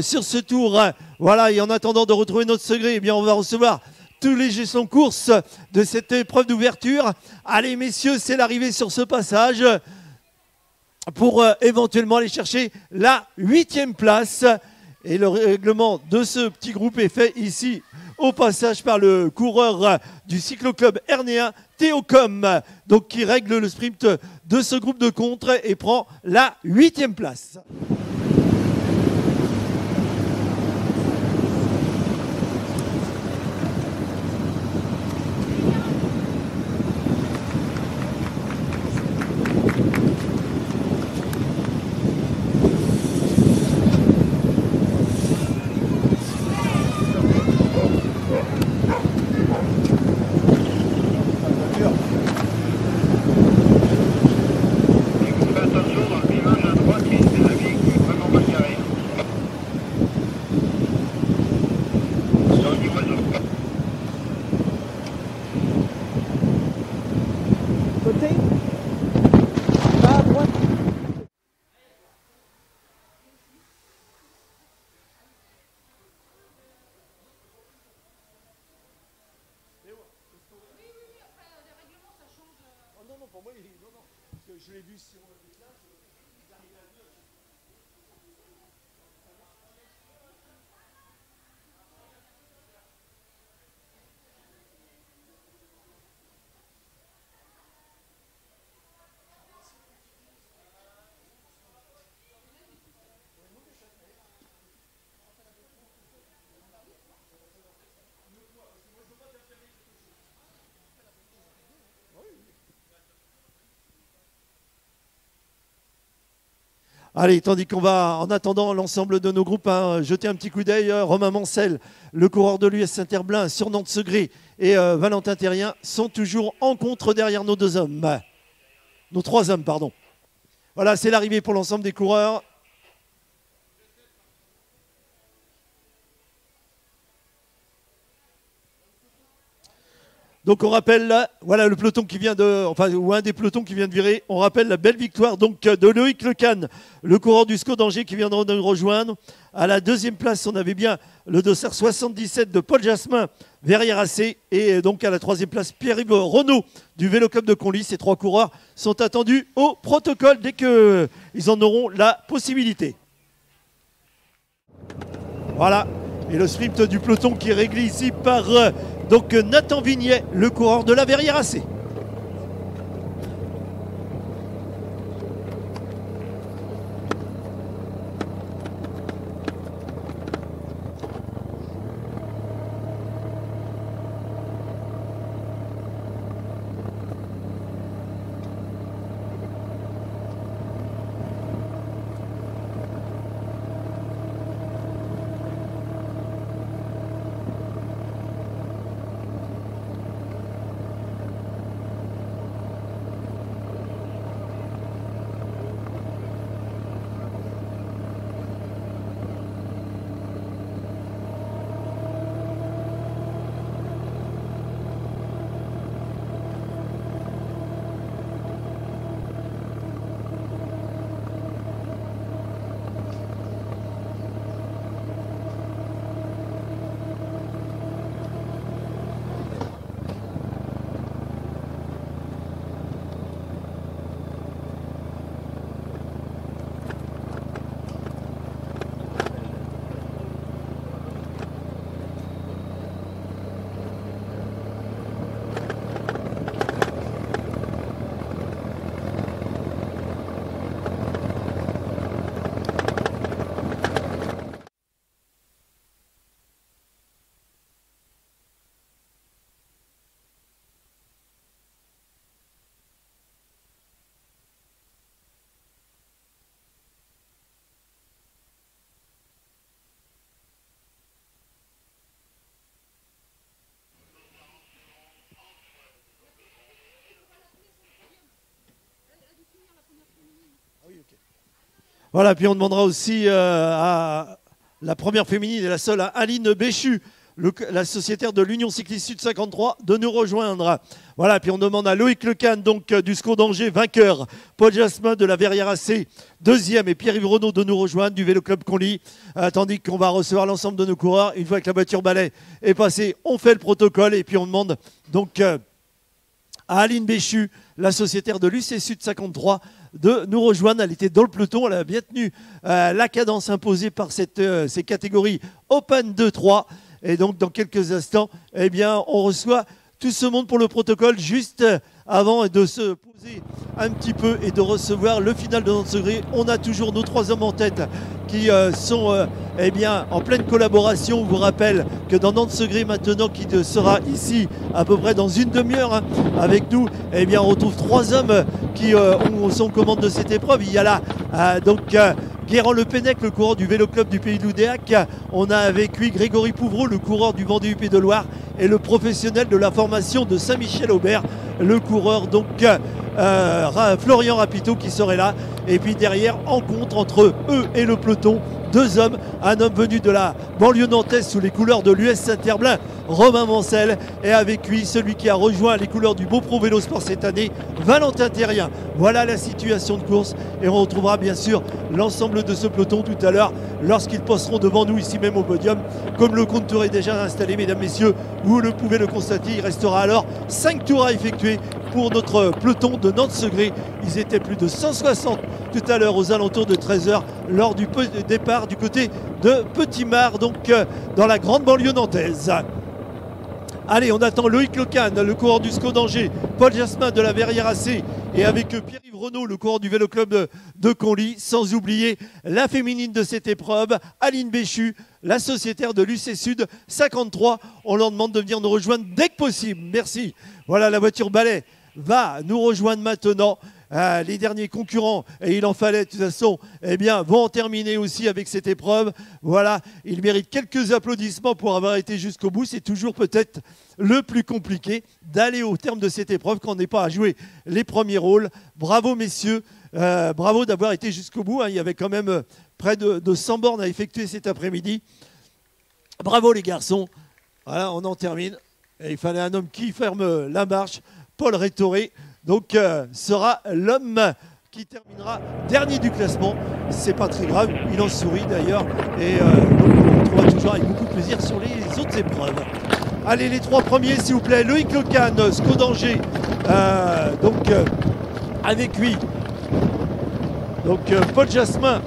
sur ce tour, hein, voilà, et en attendant de retrouver notre secret, eh bien, on va recevoir tous les gestions courses de cette épreuve d'ouverture. Allez, messieurs, c'est l'arrivée sur ce passage pour euh, éventuellement aller chercher la huitième place. Et le règlement de ce petit groupe est fait ici au passage par le coureur euh, du cycloclub hernéen, Théocom, donc qui règle le sprint de ce groupe de contre et prend la huitième place. Je l'ai vu sur Allez, tandis qu'on va, en attendant l'ensemble de nos groupes, hein, jeter un petit coup d'œil. euh, Romain Mancel, le coureur de l'US Saint-Herblain, sur Nantes-Segré et euh, Valentin Terrien sont toujours en contre derrière nos deux hommes. Nos trois hommes, pardon. Voilà, c'est l'arrivée pour l'ensemble des coureurs. Donc on rappelle, là, voilà le peloton qui vient de, enfin ou un des pelotons qui vient de virer. On rappelle la belle victoire donc de Loïc Lecan, le coureur du SCO d'Angers qui viendra nous rejoindre. À la deuxième place, on avait bien le dossard 77 de Paul Jasmin, Verrières AC, et donc à la troisième place Pierre-Yves Renaud du Vélo Club de Conly. Ces trois coureurs sont attendus au protocole dès qu'ils en auront la possibilité. Voilà. Et le sprint du peloton qui est réglé ici par euh, donc Nathan Vignet, le coureur de la Verrière AC. Voilà, puis on demandera aussi euh, à la première féminine et la seule, à Aline Béchu, la sociétaire de l'Union Cycliste Sud 53, de nous rejoindre. Voilà, puis on demande à Loïc Lecan, donc euh, du SCO d'Angers, vainqueur, Paul Jasmin de la Verrière AC, deuxième, et Pierre-Yves Renaud de nous rejoindre du Vélo Club Conly, euh, tandis qu'on va recevoir l'ensemble de nos coureurs. Une fois que la voiture balai est passée, on fait le protocole et puis on demande donc à Aline Béchu, la sociétaire de l'UC Sud 53, de nous rejoindre. Elle était dans le peloton, elle a bien tenu euh, la cadence imposée par euh, ces catégories Open 2-3. Et donc, dans quelques instants, eh bien, on reçoit tout ce monde pour le protocole juste euh, avant de se poser un petit peu et de recevoir le final de notre secret. On a toujours nos trois hommes en tête qui euh, sont euh, eh bien, en pleine collaboration. On vous rappelle que dans Nantes Secret maintenant, qui sera ici à peu près dans une demi-heure hein, avec nous, eh bien, on retrouve trois hommes qui euh, ont, sont commandes de cette épreuve. Il y a là euh, donc Guérand Le Pennec, le coureur du Vélo Club du Pays de l'Oudéac. On a avec lui Grégory Pouvreau, le coureur du Vendée UP de Loire et le professionnel de la formation de Saint-Michel-Aubert, le coureur donc euh, Florian Rapito qui serait là. Et puis derrière, en contre entre eux et le peloton, deux hommes, un homme venu de la banlieue nantaise sous les couleurs de l'US Saint-Herblain, Romain Mancel, et avec lui celui qui a rejoint les couleurs du Beau Pro Vélo Sport cette année, Valentin Terrien. Voilà la situation de course et on retrouvera bien sûr l'ensemble de ce peloton tout à l'heure lorsqu'ils passeront devant nous ici même au podium. Comme le compteur est déjà installé, mesdames, messieurs, vous le pouvez le constater, il restera alors 5 tours à effectuer pour notre peloton Nantes-Segré. Ils étaient plus de 160 tout à l'heure aux alentours de 13h lors du départ du côté de Petit-Mar, donc euh, dans la grande banlieue nantaise. Allez, on attend Loïc Lecan, le coureur du SCO d'Angers, Paul Jasmin de la Verrière AC et avec eux Pierre-Yves Renaud, le coureur du Vélo Club de, de Conly, sans oublier la féminine de cette épreuve, Aline Béchu, la sociétaire de l'UC Sud 53. On leur demande de venir nous rejoindre dès que possible. Merci. Voilà, la voiture balai va nous rejoindre maintenant. Euh, les derniers concurrents, et il en fallait de toute façon, eh bien, vont en terminer aussi avec cette épreuve. Voilà, il mérite quelques applaudissements pour avoir été jusqu'au bout. C'est toujours peut-être le plus compliqué d'aller au terme de cette épreuve quand on n'est pas à jouer les premiers rôles. Bravo messieurs, Euh, bravo d'avoir été jusqu'au bout. hein. Il y avait quand même euh, près de, de 100 bornes à effectuer cet après-midi. Bravo les garçons. Voilà, on en termine. Il fallait un homme qui ferme la marche. Paul Rétoré, donc, euh, sera l'homme qui terminera dernier du classement. C'est pas très grave, il en sourit d'ailleurs. Et euh, donc, on le retrouvera toujours avec beaucoup de plaisir sur les autres épreuves. Allez, les trois premiers, s'il vous plaît. Loïc Lecan, Sco d'Angers. Euh, donc, avec lui. Donc, Paul Jasmin.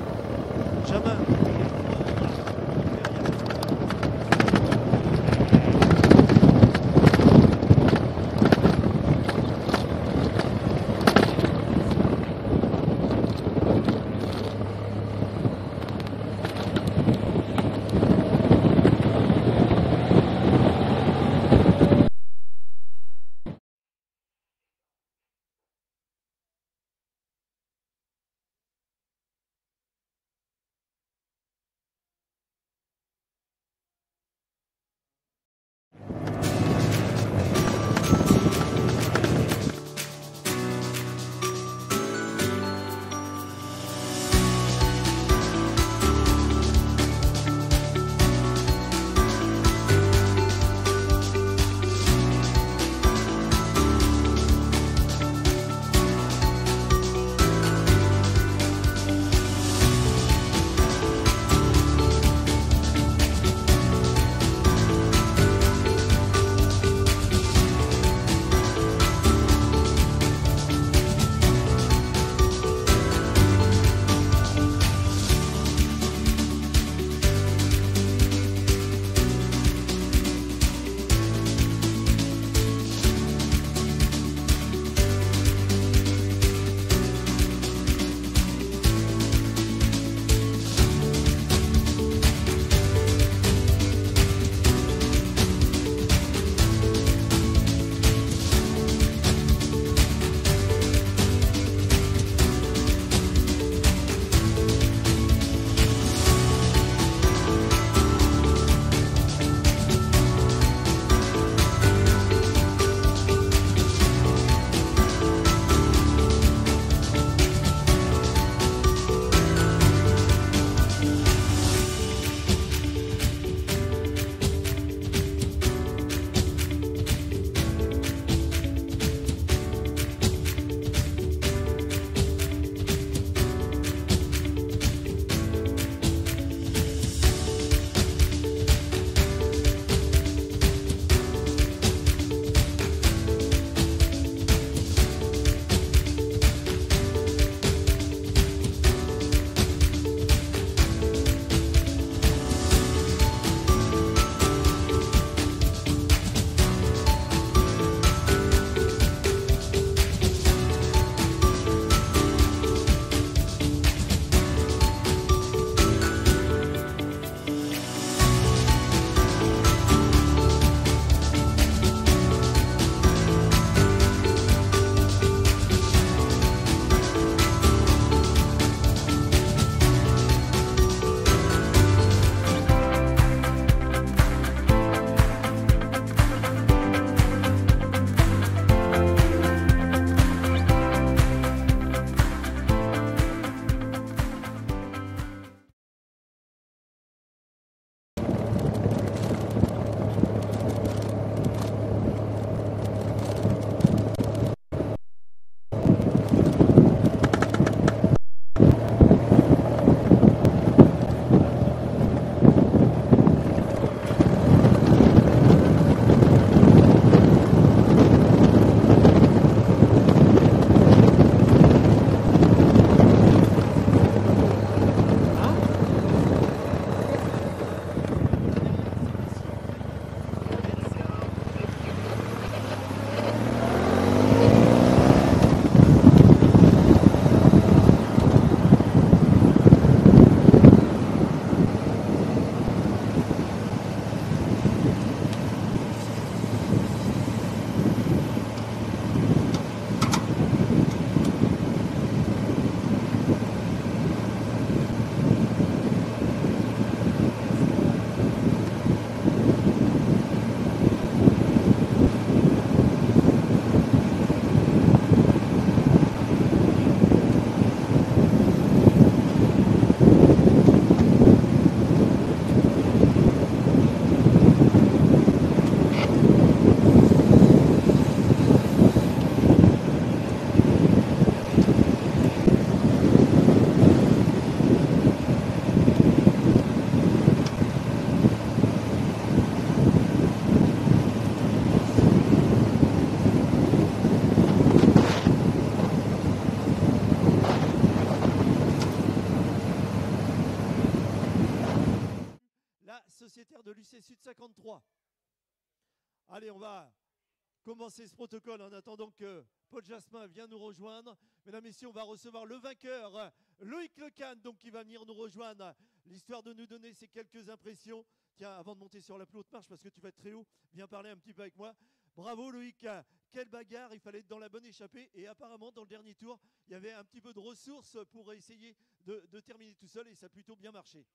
Vienne nous rejoindre. Mesdames, Messieurs, on va recevoir le vainqueur, Loïc Lecan, donc qui va venir nous rejoindre. L'histoire de nous donner ces quelques impressions. Tiens, avant de monter sur la plus haute marche, parce que tu vas être très haut, viens parler un petit peu avec moi. Bravo Loïc, quelle bagarre, il fallait être dans la bonne échappée. Et apparemment, dans le dernier tour, il y avait un petit peu de ressources pour essayer de, terminer tout seul et ça a plutôt bien marché.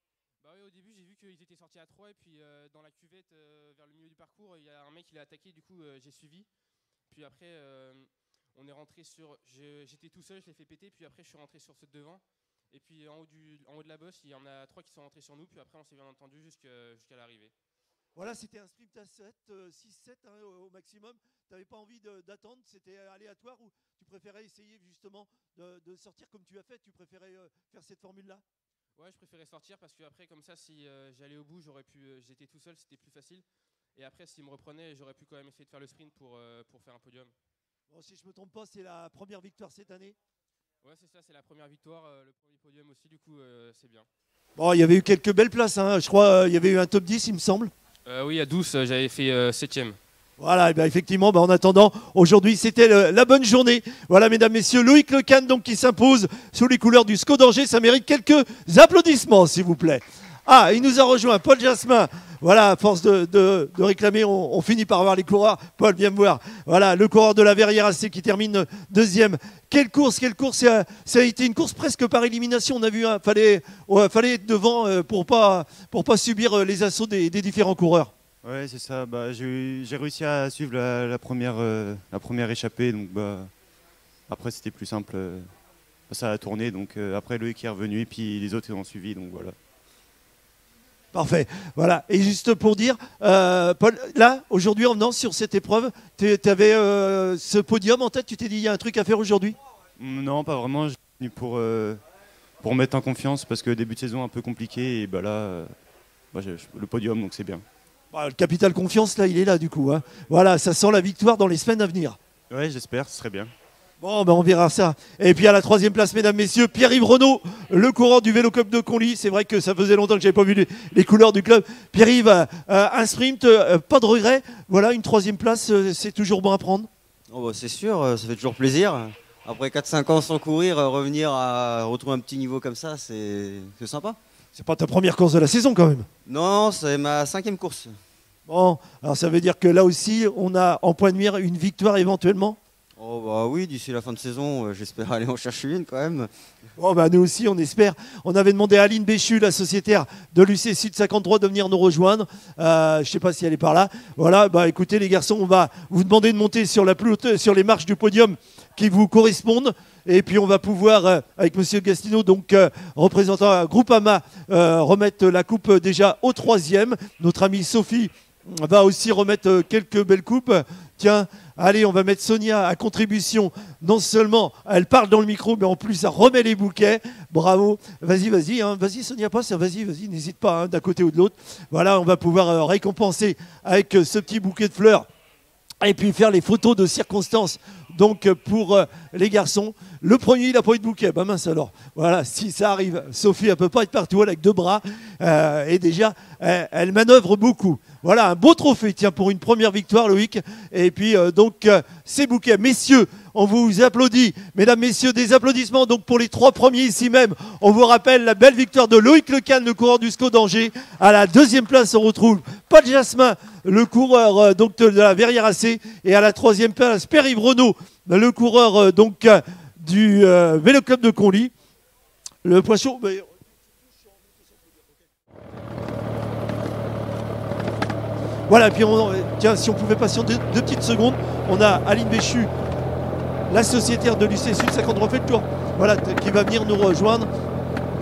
Bah oui, au début, j'ai vu qu'ils étaient sortis à 3 et puis euh, dans la cuvette euh, vers le milieu du parcours, il y a un mec qui l'a attaqué, du coup euh, j'ai suivi. Puis après, on est rentré sur. je- J'étais tout seul, je l'ai fait péter, puis après je suis rentré sur ceux de devant. Et puis en haut, du, en haut de la bosse, il y en a trois qui sont rentrés sur nous, puis après on s'est bien entendu jusqu'à l'arrivée. Voilà, c'était un sprint à 7, 6-7 hein, au maximum. Tu n'avais pas envie d'attendre, c'était aléatoire ou tu préférais essayer justement de, de sortir comme tu as fait? Tu préférais euh, faire cette formule-là? Ouais, je préférais sortir parce que après, comme ça, si euh, j'allais au bout, j'aurais pu. euh, J'étais tout seul, c'était plus facile. Et après, s'ils me reprenaient, j'aurais pu quand même essayer de faire le sprint pour, euh, pour faire un podium. Bon, si je me trompe pas, c'est la première victoire cette année. Ouais, c'est ça, c'est la première victoire, euh, le premier podium aussi, du coup, euh, c'est bien. Bon, il y avait eu quelques belles places, hein. je crois, euh, il y avait eu un top 10, il me semble. Euh, oui, à 12, euh, j'avais fait euh, 7ème. Voilà, et bien effectivement, ben, en attendant, aujourd'hui c'était la bonne journée. Voilà, mesdames, messieurs, Loïc Lecan donc qui s'impose sous les couleurs du SCO d'Angers. Ça mérite quelques applaudissements, s'il vous plaît. Ah, il nous a rejoint, Paul Jasmin. Voilà, à force de, de- réclamer, on, finit par voir les coureurs. Paul, viens me voir. Voilà, le coureur de la Verrière AC qui termine deuxième. Quelle course, quelle course Ça a, été une course presque par élimination. On a vu, hein, fallait, fallait être devant euh, pour pas, pour pas subir euh, les assauts des- des différents coureurs. Ouais, c'est ça. Bah, j'ai réussi à suivre la, première, euh, la première échappée. Donc, bah, après, c'était plus simple. ça a tourné. Donc, euh, après, Loïc est revenu et puis les autres ont suivi. Donc, voilà. Parfait. Voilà. Et juste pour dire, euh, Paul, là, aujourd'hui, en venant sur cette épreuve, tu avais ce podium en tête. Tu t'es dit, il y a un truc à faire aujourd'hui? Non, pas vraiment. Je suis venu pour, euh, pour me mettre en confiance parce que début de saison un peu compliqué. Et bah, là, euh, bah, le podium, donc c'est bien. Bah, Le capital confiance, là, il est là, du coup. hein. Voilà, ça sent la victoire dans les semaines à venir. Ouais, j'espère, ce serait bien. Bon, ben on verra ça. Et puis à la troisième place, mesdames, messieurs, Pierre-Yves Renaud, le courant du Vélo Club de Conly. C'est vrai que ça faisait longtemps que j'avais pas vu les, les couleurs du club. Pierre-Yves, euh, euh, un sprint, euh, pas de regret. Voilà, une troisième place, euh, c'est toujours bon à prendre. Oh bah, c'est sûr, ça fait toujours plaisir. Après 4-5 ans sans courir, revenir à retrouver un petit niveau comme ça, c'est c'est sympa. C'est pas ta première course de la saison quand même. Non, c'est ma cinquième course. Bon, alors ça veut dire que là aussi, on a en point de mire une victoire éventuellement? Oh bah oui, d'ici la fin de saison, euh, j'espère aller en chercher une quand même. Bon, bah, nous aussi, on espère. On avait demandé à Aline Béchu, la sociétaire de l'UC Sud 53, de venir nous rejoindre. Euh, je sais pas si elle est par là. Voilà, bah, écoutez, les garçons, on va vous demander de monter sur, la plus haute- sur les marches du podium qui vous correspondent. Et puis, on va pouvoir, euh, avec Monsieur Gastino, donc euh, représentant Groupama, euh, remettre la coupe euh, déjà au troisième. Notre amie Sophie va aussi remettre euh, quelques belles coupes. Tiens, allez, on va mettre Sonia à contribution. Non seulement elle parle dans le micro, mais en plus elle remet les bouquets. Bravo. Vas-y, vas-y, hein. vas-y Sonia, passe. Vas-y, vas-y, n'hésite pas hein, d'un côté ou de l'autre. Voilà, on va pouvoir euh, récompenser avec euh, ce petit bouquet de fleurs et puis faire les photos de circonstances. Donc euh, pour euh, les garçons, le premier il a pas eu de bouquet, bah mince alors. Voilà, si ça arrive, Sophie elle peut pas être partout elle a que deux bras euh, et déjà elle, manœuvre beaucoup. Voilà un beau trophée tiens pour une première victoire Loïc. Et puis donc ces bouquets, messieurs, on vous applaudit, mesdames, messieurs, des applaudissements donc pour les trois premiers ici même. On vous rappelle la belle victoire de Loïc Lecan, le coureur du SCO d'Angers. À la deuxième place, on retrouve Paul Jasmin, le coureur euh, de la Verrière AC. Et à la troisième place, Pierre-Yves Renaud, le coureur euh, donc euh, du Vélo Club de Conly. Le poisson. mais- Voilà, puis si on pouvait patienter deux petites secondes, on a Aline Béchu, la sociétaire de l'UC Sud 53 fait le tour, voilà, qui va venir nous rejoindre.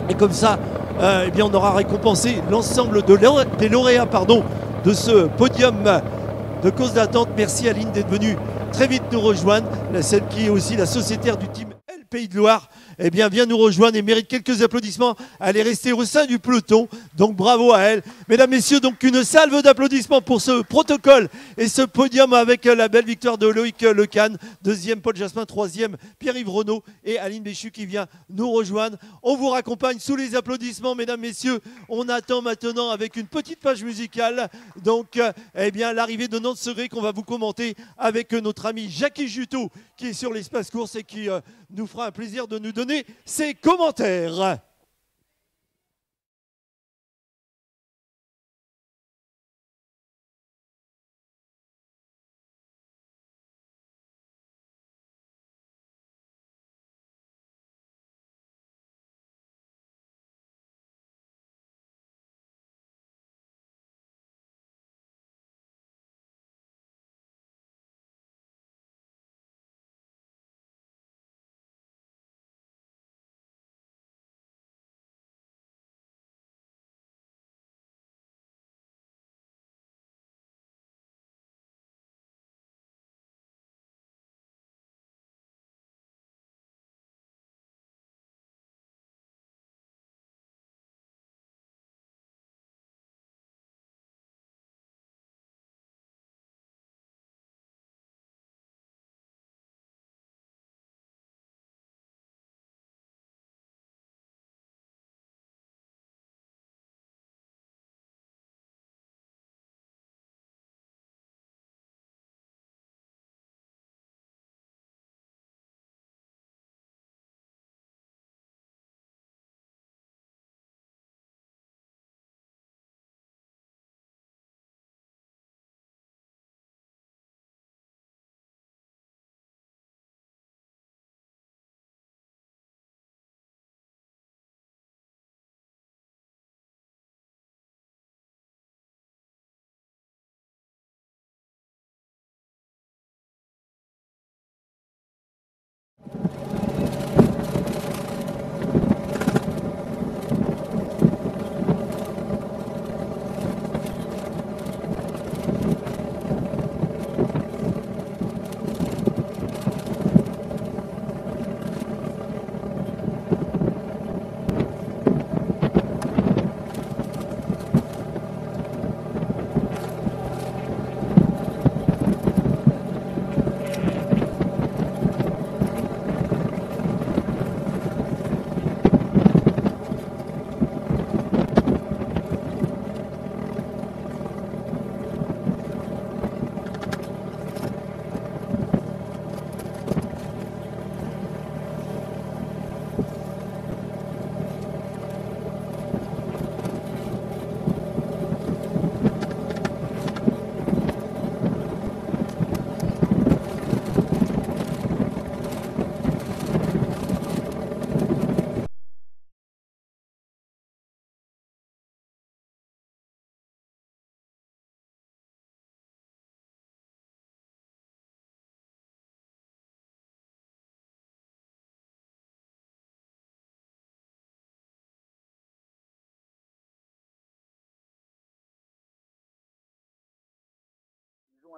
Et comme ça, euh, eh bien, on aura récompensé l'ensemble des lauréats pardon, de ce podium de cause d'attente. Merci Aline d'être venue très vite nous rejoindre, celle qui est aussi la sociétaire du team L Pays de Loire. Eh bien, vient nous rejoindre et mérite quelques applaudissements. Elle est restée au sein du peloton, donc bravo à elle. Mesdames, Messieurs, donc une salve d'applaudissements pour ce protocole et ce podium avec la belle victoire de Loïc Lecan, deuxième Paul Jasmin, troisième Pierre-Yves Renaud et Aline Béchu qui vient nous rejoindre. On vous raccompagne sous les applaudissements, mesdames, messieurs. On attend maintenant avec une petite page musicale, donc, eh bien, l'arrivée de Nantes Segré qu'on va vous commenter avec notre ami Jackie Juteau qui est sur l'espace course et qui euh, nous fera un plaisir de nous donner ses commentaires.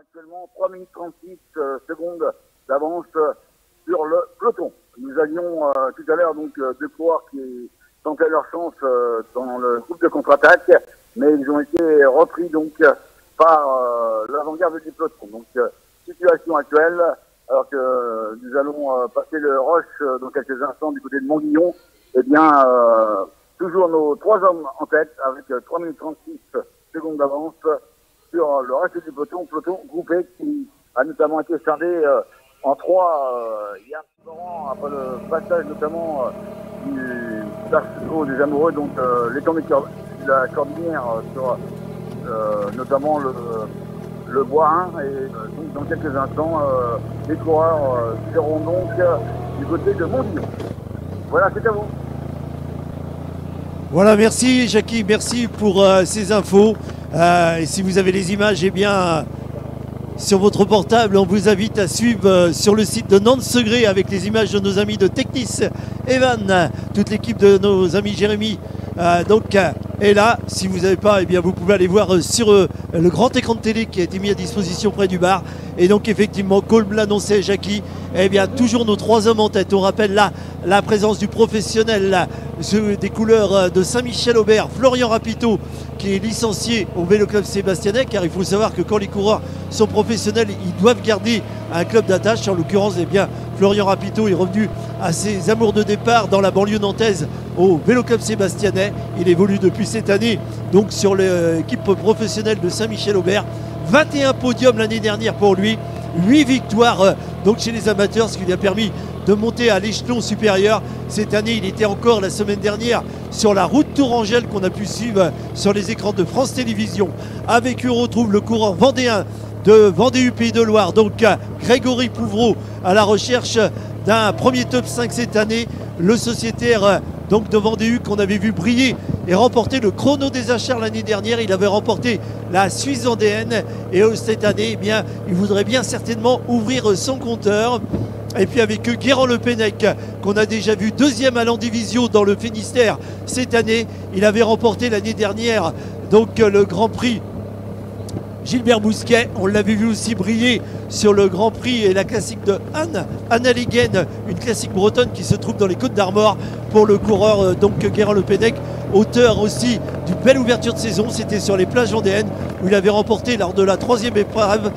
Actuellement 3 minutes 36 euh, secondes d'avance sur le peloton. Nous avions euh, tout à l'heure donc euh, deux coureurs qui tentaient leur chance dans le groupe de contre-attaque, mais ils ont été repris donc par l'avant-garde du peloton. Donc situation actuelle, alors que nous allons passer le Roche dans quelques instants du côté de Montguillon, eh bien toujours nos trois hommes en tête avec euh, 3 minutes 36 secondes d'avance sur le reste du peloton, peloton groupé qui a notamment été scindé euh, en trois euh, hier soir, après le passage notamment euh, du Darceau des amoureux, donc l'étang de la Cordinière sur notamment le, bois 1 et donc dans quelques instants les coureurs seront donc du côté de Montdion. Voilà, c'est à vous. Voilà, merci Jackie, merci pour ces infos. Euh, et si vous avez les images, eh sur votre portable, on vous invite à suivre euh, sur le site de Nantes Segré avec les images de nos amis de Technis, Evan, toute l'équipe de nos amis Jérémy. Euh, donc, euh, est là. Si vous n'avez pas, eh bien, vous pouvez aller voir euh, sur le grand écran de télé qui a été mis à disposition près du bar. Et donc effectivement, Colm l'annonçait, Jackie, eh bien toujours nos trois hommes en tête. On rappelle là la présence du professionnel des couleurs de Saint-Michel-Aubert, Florian Rapito, qui est licencié au Vélo Club Sébastianais, car il faut savoir que quand les coureurs sont professionnels, ils doivent garder un club d'attache. En l'occurrence, eh bien, Florian Rapito est revenu à ses amours de départ dans la banlieue nantaise au Vélo Club Sébastianais. Il évolue depuis cette année donc sur l'équipe professionnelle de Saint-Michel-Aubert. 21 podiums l'année dernière pour lui, 8 victoires euh, donc chez les amateurs, ce qui lui a permis de monter à l'échelon supérieur. Cette année, il était encore la semaine dernière sur la route Tourangelle qu'on a pu suivre sur les écrans de France Télévisions. Avec eux, on retrouve le coureur vendéen de Vendée Pays de Loire, donc Grégory Pouvreau à la recherche d'un premier top 5 cette année. Le sociétaire euh, donc de Vendée qu'on avait vu briller et remporter le chrono des achats l'année dernière. Il avait remporté la Suisse vendéenne et euh, cette année, eh il voudrait bien certainement ouvrir son compteur. Et puis avec eux, Guérand Le Pennec, qu'on a déjà vu deuxième à l'Andivisio dans le Finistère cette année. Il avait remporté l'année dernière donc euh, le Grand Prix Gilbert Bousquet, on l'avait vu aussi briller sur le Grand Prix et la classique de Anne, Liguen, une classique bretonne qui se trouve dans les Côtes d'Armor pour le coureur euh, donc Guérin Le Pennec, auteur aussi d'une belle ouverture de saison, c'était sur les plages vendéennes où il avait remporté lors de la troisième épreuve,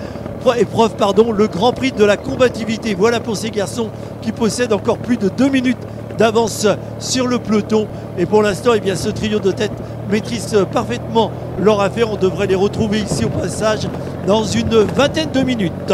pardon, le Grand Prix de la combativité. Voilà pour ces garçons qui possèdent encore plus de deux minutes d'avance sur le peloton. Et pour l'instant, eh ce trio de tête maîtrise parfaitement leur affaire. On devrait les retrouver ici au passage dans une vingtaine de minutes.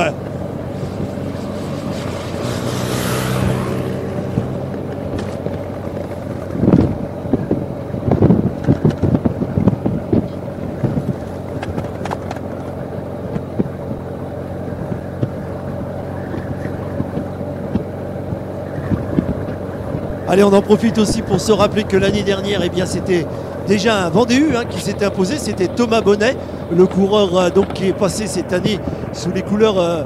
Allez, on en profite aussi pour se rappeler que l'année dernière, eh bien, c'était déjà un Vendée U hein, qui s'était imposé. C'était Thomas Bonnet, le coureur euh, donc, qui est passé cette année sous les couleurs euh,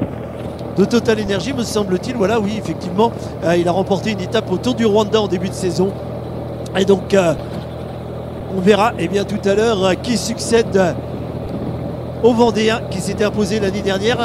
de Total Energy, me semble-t-il. Voilà, oui, effectivement, euh, il a remporté une étape au Tour du Rwanda en début de saison. Et donc, on verra eh bien, tout à l'heure qui succède au Vendéen qui s'était imposé l'année dernière.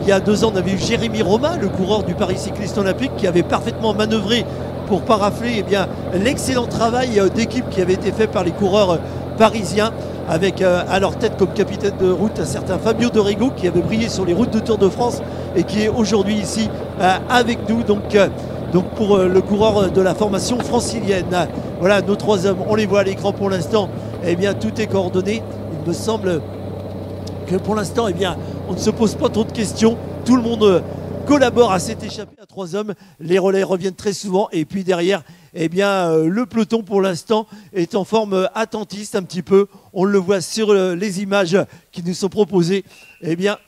Il y a deux ans, on avait eu Jérémy Romain, le coureur du Paris Cycliste Olympique, qui avait parfaitement manœuvré pour parafler eh bien, l'excellent travail euh, d'équipe qui avait été fait par les coureurs euh, parisiens, avec euh, à leur tête comme capitaine de route un certain Fabio Dorigo qui avait brillé sur les routes de Tour de France et qui est aujourd'hui ici avec nous. Donc, donc pour le coureur de la formation francilienne. Voilà, nos trois hommes, on les voit à l'écran pour l'instant. Eh bien, tout est coordonné. Il me semble que pour l'instant, eh bien, on ne se pose pas trop de questions. Tout le monde collabore à cette échappée à trois hommes. Les relais reviennent très souvent. Et puis derrière, eh bien, euh, le peloton pour l'instant est en forme euh, attentiste un petit peu. On le voit sur euh, les images qui nous sont proposées. Eh bien,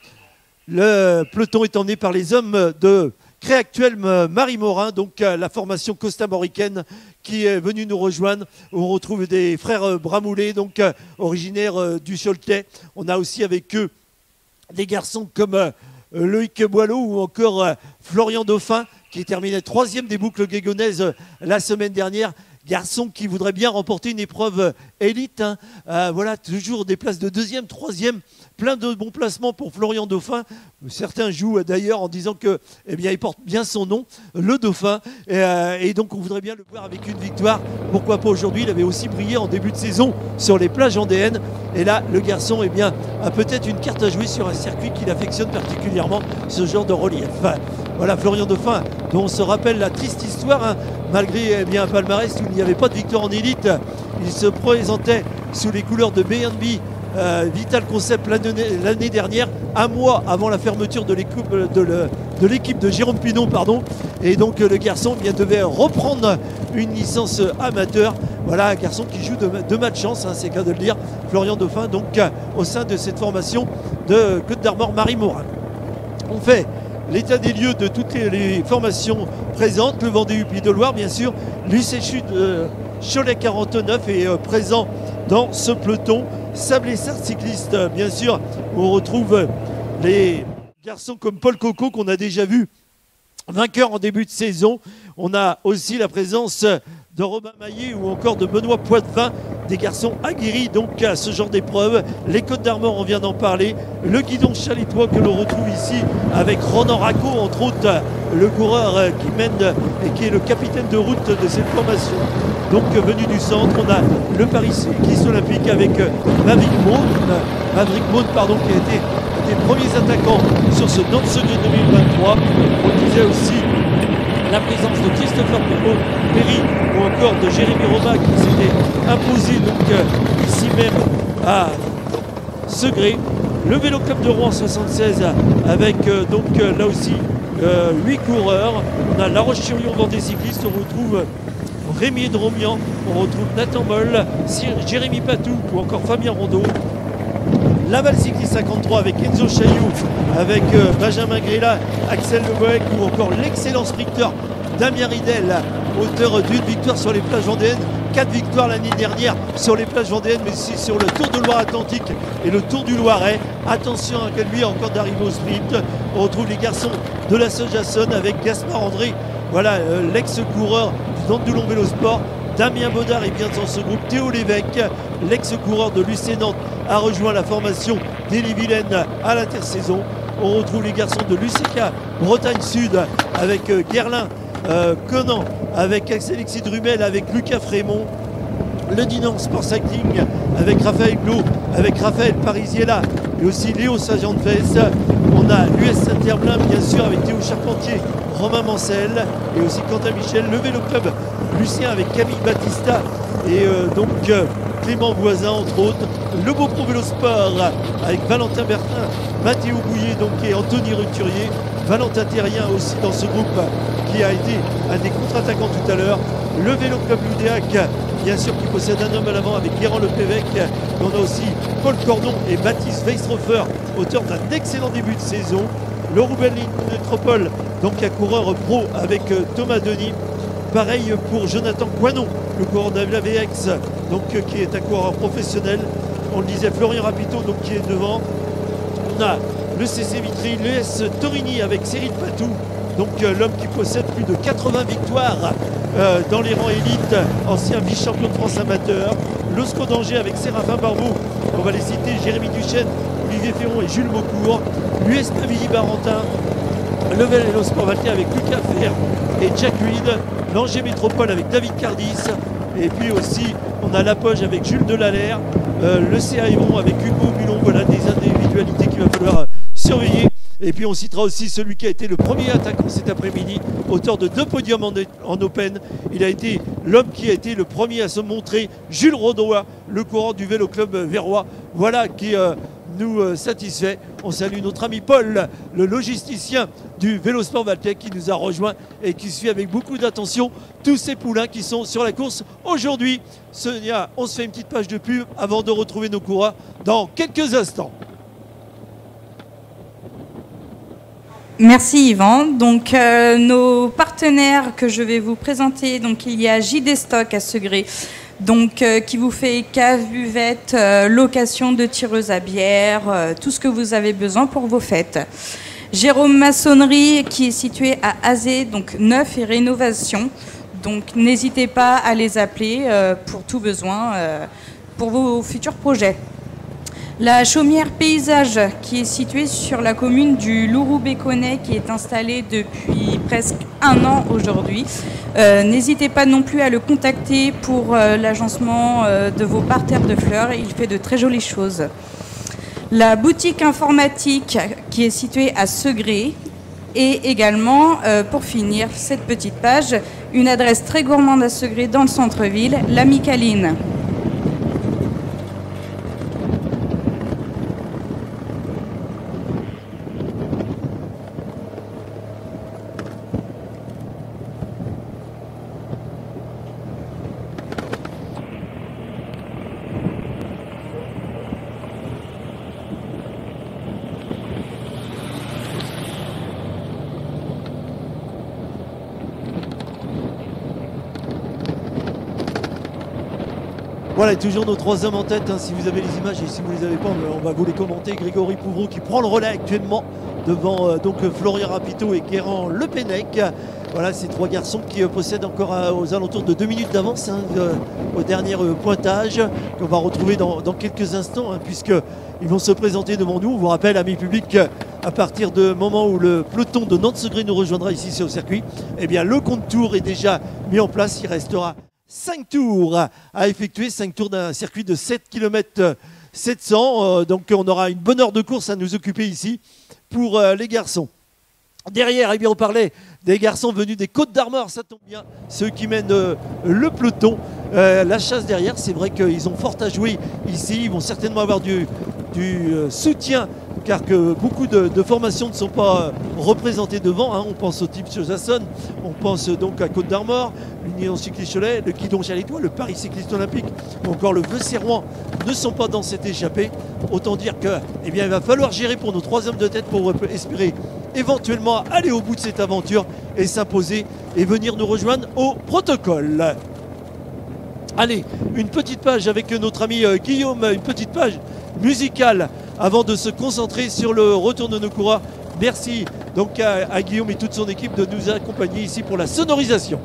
le peloton est emmené par les hommes de Créactuel euh, Marie Morin, donc la formation costamoricaine qui est venue nous rejoindre. On retrouve des frères Bramoulet, donc originaires du Choletais. On a aussi avec eux des garçons comme Loïc Boileau ou encore euh, Florian Dauphin qui terminait troisième des boucles guégonaises euh, la semaine dernière. Garçon qui voudrait bien remporter une épreuve euh, élite. hein. Euh, voilà, toujours des places de deuxième, troisième, plein de bons placements pour Florian Dauphin. Certains jouent d'ailleurs en disant que, eh bien, il porte bien son nom, le Dauphin. Et, euh, et donc, on voudrait bien le voir avec une victoire. Pourquoi pas aujourd'hui? Il avait aussi brillé en début de saison sur les plages andéennes. Et là, le garçon, eh bien, a peut-être une carte à jouer sur un circuit qu'il affectionne particulièrement, ce genre de relief. Voilà, Florian Dauphin, dont on se rappelle la triste histoire, hein, malgré eh bien, un palmarès où il n'y avait pas de victoire en élite. Il se présentait sous les couleurs de BNB Vital Concept l'année dernière, un mois avant la fermeture de l'équipe de, Jérôme Pinon. Pardon. Et donc euh, le garçon bien, devait reprendre une licence amateur. Voilà, un garçon qui joue de, de match chance, hein, c'est le cas de le dire. Florian Dauphin, donc euh, au sein de cette formation de Côte d'Armor Marie Morin. On fait l'état des lieux de toutes les, formations présentes. Le Vendée Pays de Loire, bien sûr. L'UCHU de Cholet 49 est euh, présent dans ce peloton. Sablé-Sarthe cycliste, euh, bien sûr. On retrouve euh, les garçons comme Paul Coco qu'on a déjà vu vainqueur en début de saison. On a aussi la présence de Robin Maillet ou encore de Benoît Poitvin des garçons aguerris donc à ce genre d'épreuve. Les Côtes d'Armor, on vient d'en parler. Le guidon chalitois que l'on retrouve ici avec Ronan Racco, entre autres, le coureur qui mène et qui est le capitaine de route de cette formation. Donc venu du centre, on a le Paris cycliste olympique avec Maverick Maud, Maud, pardon, qui a été un des premiers attaquants sur ce Nantes Secret 2023. On disait aussi la présence de Christopher Perry ou encore de Jérémy Romain qui s'était imposé euh, ici même à Segré. Le Vélo Club de Rouen 76 avec euh, donc euh, là aussi 8 coureurs. On a La Roche-sur-Yon Vendée Cycliste, on retrouve Rémi Dromian, on retrouve Nathan Moll, Jérémy Patou ou encore Fabien Rondeau. Laval Cycliste 53 avec Enzo Chaillou, avec euh, Benjamin Grilla, Axel Leboeck ou encore l'excellent sprinter Damien Ridel, auteur d'une victoire sur les plages vendéennes, quatre victoires l'année dernière sur les plages vendéennes, mais aussi sur le Tour de Loire-Atlantique et le Tour du Loiret. Attention à lui encore d'arriver au sprint. On retrouve les garçons de la Sojason avec Gaspard André, voilà euh, l'ex-coureur du Nantes du Long Sport. Damien Baudard est bien dans ce groupe. Théo Lévesque, l'ex-coureur de l'UC Nantes, a rejoint la formation d'Élie-Vilaine à l'intersaison. On retrouve les garçons de l'UCK Bretagne Sud avec euh, Guerlain, euh, Conan, avec Axel Drumel, avec Lucas Frémont. Le Dinan Sport Cycling avec Raphaël Glo, avec Raphaël Parisiella et aussi Léo de Fès. On a l'US Saint-Herblain bien sûr avec Théo Charpentier, Romain Mancel et aussi Quentin Michel. Le Vélo Club Lucien avec Camille Battista et euh, donc euh, Clément Voisin entre autres. Le Beau Pro Vélo Sport avec Valentin Bertin, Mathéo Bouillet donc et Anthony Ruturier. Valentin Terrien aussi dans ce groupe qui a été un des contre-attaquants tout à l'heure. Le Vélo Club Ludéac, bien sûr, qui possède un homme à l'avant avec Guérin Lepévec. On a aussi Paul Cordon et Baptiste Weistrofer, auteur d'un excellent début de saison. Le Roubaix Métropole, donc un coureur pro avec euh, Thomas Denis. Pareil pour Jonathan Coinon, le coureur de la VX, donc, euh, qui est un coureur professionnel. On le disait, Florian Rapito, donc, qui est devant. On a le CC Vitry, l'ES Torini avec Cyril Patou, donc euh, l'homme qui possède plus de 80 victoires euh, dans les rangs élites, ancien vice-champion de France amateur. Le SCO d'Angers avec Séraphin Barbeau, on va les citer, Jérémy Duchesne, Olivier Ferron et Jules Maucourt. L'US Navilly-Barentin, le Vélo Sport Valtais avec Lucas Fer et Jack Reed. L'Angers Métropole avec David Cardis. Et puis aussi, on a la Poge avec Jules Delallaire. Euh, le CA Yvon avec Hugo Bulon. Voilà des individualités qu'il va falloir euh, surveiller. Et puis on citera aussi celui qui a été le premier attaquant cet après-midi, auteur de deux podiums en, en Open. Il a été l'homme qui a été le premier à se montrer, Jules Rodois, le courant du Vélo Club Verrois. Voilà qui euh, nous euh, satisfait. On salue notre ami Paul, le logisticien du Vélo Sport Valtech qui nous a rejoint et qui suit avec beaucoup d'attention tous ces poulains qui sont sur la course aujourd'hui. Sonia, on se fait une petite page de pub avant de retrouver nos coureurs dans quelques instants. Merci Yvan. Donc euh, nos partenaires que je vais vous présenter, donc il y a JD Stock à Segré, donc euh, qui vous fait cave, buvette, euh, location de tireuse à bière, euh, tout ce que vous avez besoin pour vos fêtes. Jérôme Maçonnerie qui est situé à Azé, donc neuf et rénovation. Donc n'hésitez pas à les appeler pour tout besoin pour vos futurs projets. La chaumière paysage qui est située sur la commune du Lourou-Béconnet qui est installée depuis presque un an aujourd'hui. Euh, N'hésitez pas non plus à le contacter pour euh, l'agencement euh, de vos parterres de fleurs. Il fait de très jolies choses. La boutique informatique qui est située à Segré. Et également, pour finir cette petite page, une adresse très gourmande à Segré dans le centre-ville, l'Amicaline. Voilà, toujours nos trois hommes en tête. hein, si vous avez les images et si vous les avez pas, on va vous les commenter. Grégory Pouvreau qui prend le relais actuellement devant euh, donc Florian Rapito et Guérand Le Pennec. Voilà, ces trois garçons qui euh, possèdent encore euh, aux alentours de deux minutes d'avance hein, euh, au dernier euh, pointage qu'on va retrouver dans, quelques instants, hein, puisque ils vont se présenter devant nous. On vous rappelle, amis publics, à partir du moment où le peloton de Nantes-Segré nous rejoindra ici sur le circuit, eh bien le compte tour est déjà mis en place. Il restera 5 tours à effectuer, 5 tours d'un circuit de 7 km 700. Euh, donc on aura une bonne heure de course à nous occuper ici pour euh, les garçons. Derrière, eh bien, on parlait des garçons venus des Côtes d'Armor, ça tombe bien, ceux qui mènent euh, le peloton. Euh, la chasse derrière, c'est vrai qu'ils ont fort à jouer ici, ils vont certainement avoir du, du euh, soutien car que beaucoup de, formations ne sont pas euh, représentées devant. hein. On pense au type Jasson, on pense donc à Côte d'Armor, l'Union Cycliste Cholet, le Guidon Chalétois, le Paris Cycliste Olympique ou encore le Serrois ne sont pas dans cette échappée. Autant dire que, eh bien, il va falloir gérer pour nos trois hommes de tête pour espérer éventuellement aller au bout de cette aventure et s'imposer et venir nous rejoindre au protocole. Allez, une petite page avec notre ami euh, Guillaume, une petite page musicale avant de se concentrer sur le retour de nos coureurs. Merci donc à, à Guillaume et toute son équipe de nous accompagner ici pour la sonorisation.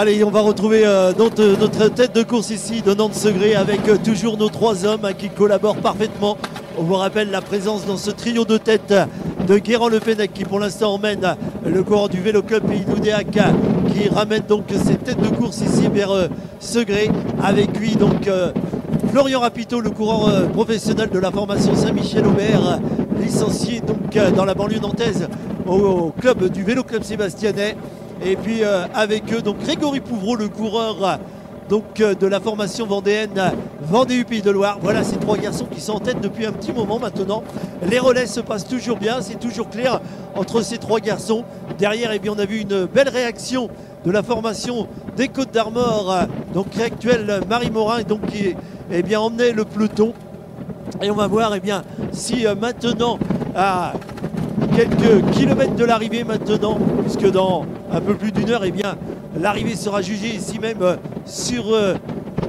Allez, on va retrouver euh, notre, tête de course ici de Nantes-Segré avec euh, toujours nos trois hommes hein, qui collaborent parfaitement. On vous rappelle la présence dans ce trio de tête de Guérand Le qui pour l'instant emmène le coureur du Vélo Club Pays qui ramène donc ses têtes de course ici vers euh, Segré. Avec lui donc euh, Florian Rapito, le coureur euh, professionnel de la formation Saint-Michel-Aubert, licencié donc dans la banlieue nantaise au, au club du Vélo Club Sébastianais. Et puis euh, avec eux, donc Grégory Pouvreau, le coureur donc, euh, de la formation vendéenne Vendée Pays de Loire. Voilà ces trois garçons qui sont en tête depuis un petit moment maintenant. Les relais se passent toujours bien, c'est toujours clair entre ces trois garçons. Derrière, eh bien, on a vu une belle réaction de la formation des Côtes d'Armor, euh, donc actuelle Marie Morin, donc qui eh bien, emmenait le peloton. Et on va voir eh bien, si maintenant, à quelques kilomètres de l'arrivée maintenant, puisque dans un peu plus d'une heure, eh bien, l'arrivée sera jugée ici même euh, sur euh,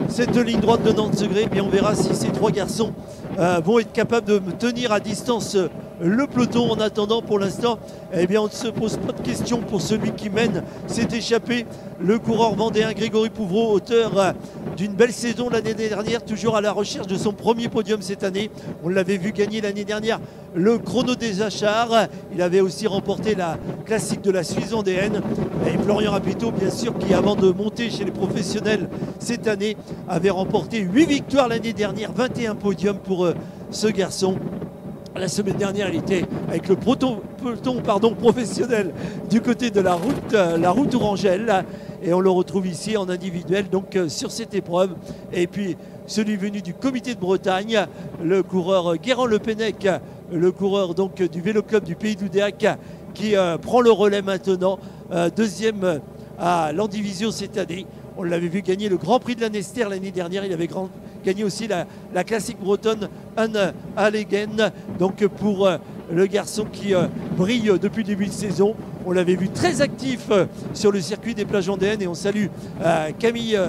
cette ligne droite de Nantes-Segré. Eh on verra si ces trois garçons euh, vont être capables de tenir à distance le peloton. En attendant, pour l'instant, eh bien, on ne se pose pas de questions pour celui qui mène. C'est échappé le coureur vendéen Grégory Pouvreau, auteur euh, d'une belle saison l'année dernière, toujours à la recherche de son premier podium cette année. On l'avait vu gagner l'année dernière le chrono des Achars. Il avait aussi remporté la classique de la Suisse vendéenne. Et Florian Rapito, bien sûr, qui avant de monter chez les professionnels cette année, avait remporté 8 victoires l'année dernière, 21 podiums pour euh, ce garçon. La semaine dernière, il était avec le peloton professionnel du côté de la route, la route Orangelle. Et on le retrouve ici en individuel, donc euh, sur cette épreuve. Et puis celui venu du comité de Bretagne, le coureur Guérand Le Pennec, le coureur donc du Vélo Club du Pays d'Oudéac, qui euh, prend le relais maintenant, euh, deuxième à l'Andivision cette année. On l'avait vu gagner le Grand Prix de la Nester l'année dernière. Il avait grand- gagné aussi la, la classique bretonne Anne Allegen. Donc pour euh, le garçon qui euh, brille depuis le début de saison. On l'avait vu très actif euh, sur le circuit des plages andéennes et on salue Camille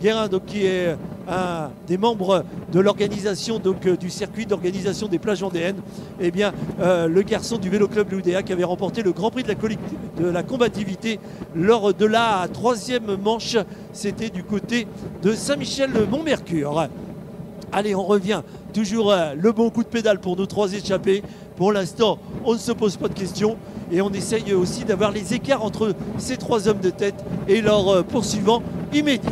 Guérin, donc, qui est un des membres de l'organisation euh, du circuit d'organisation des plages andéennes. Eh bien, euh, le garçon du Vélo Club Loudéa qui avait remporté le Grand Prix de la, de la combativité lors de la troisième manche. C'était du côté de Saint-Michel-Mont-Mercure. Allez, on revient. Toujours euh, le bon coup de pédale pour nos trois échappés. Pour l'instant, on ne se pose pas de questions et on essaye aussi d'avoir les écarts entre ces trois hommes de tête et leurs poursuivants immédiats.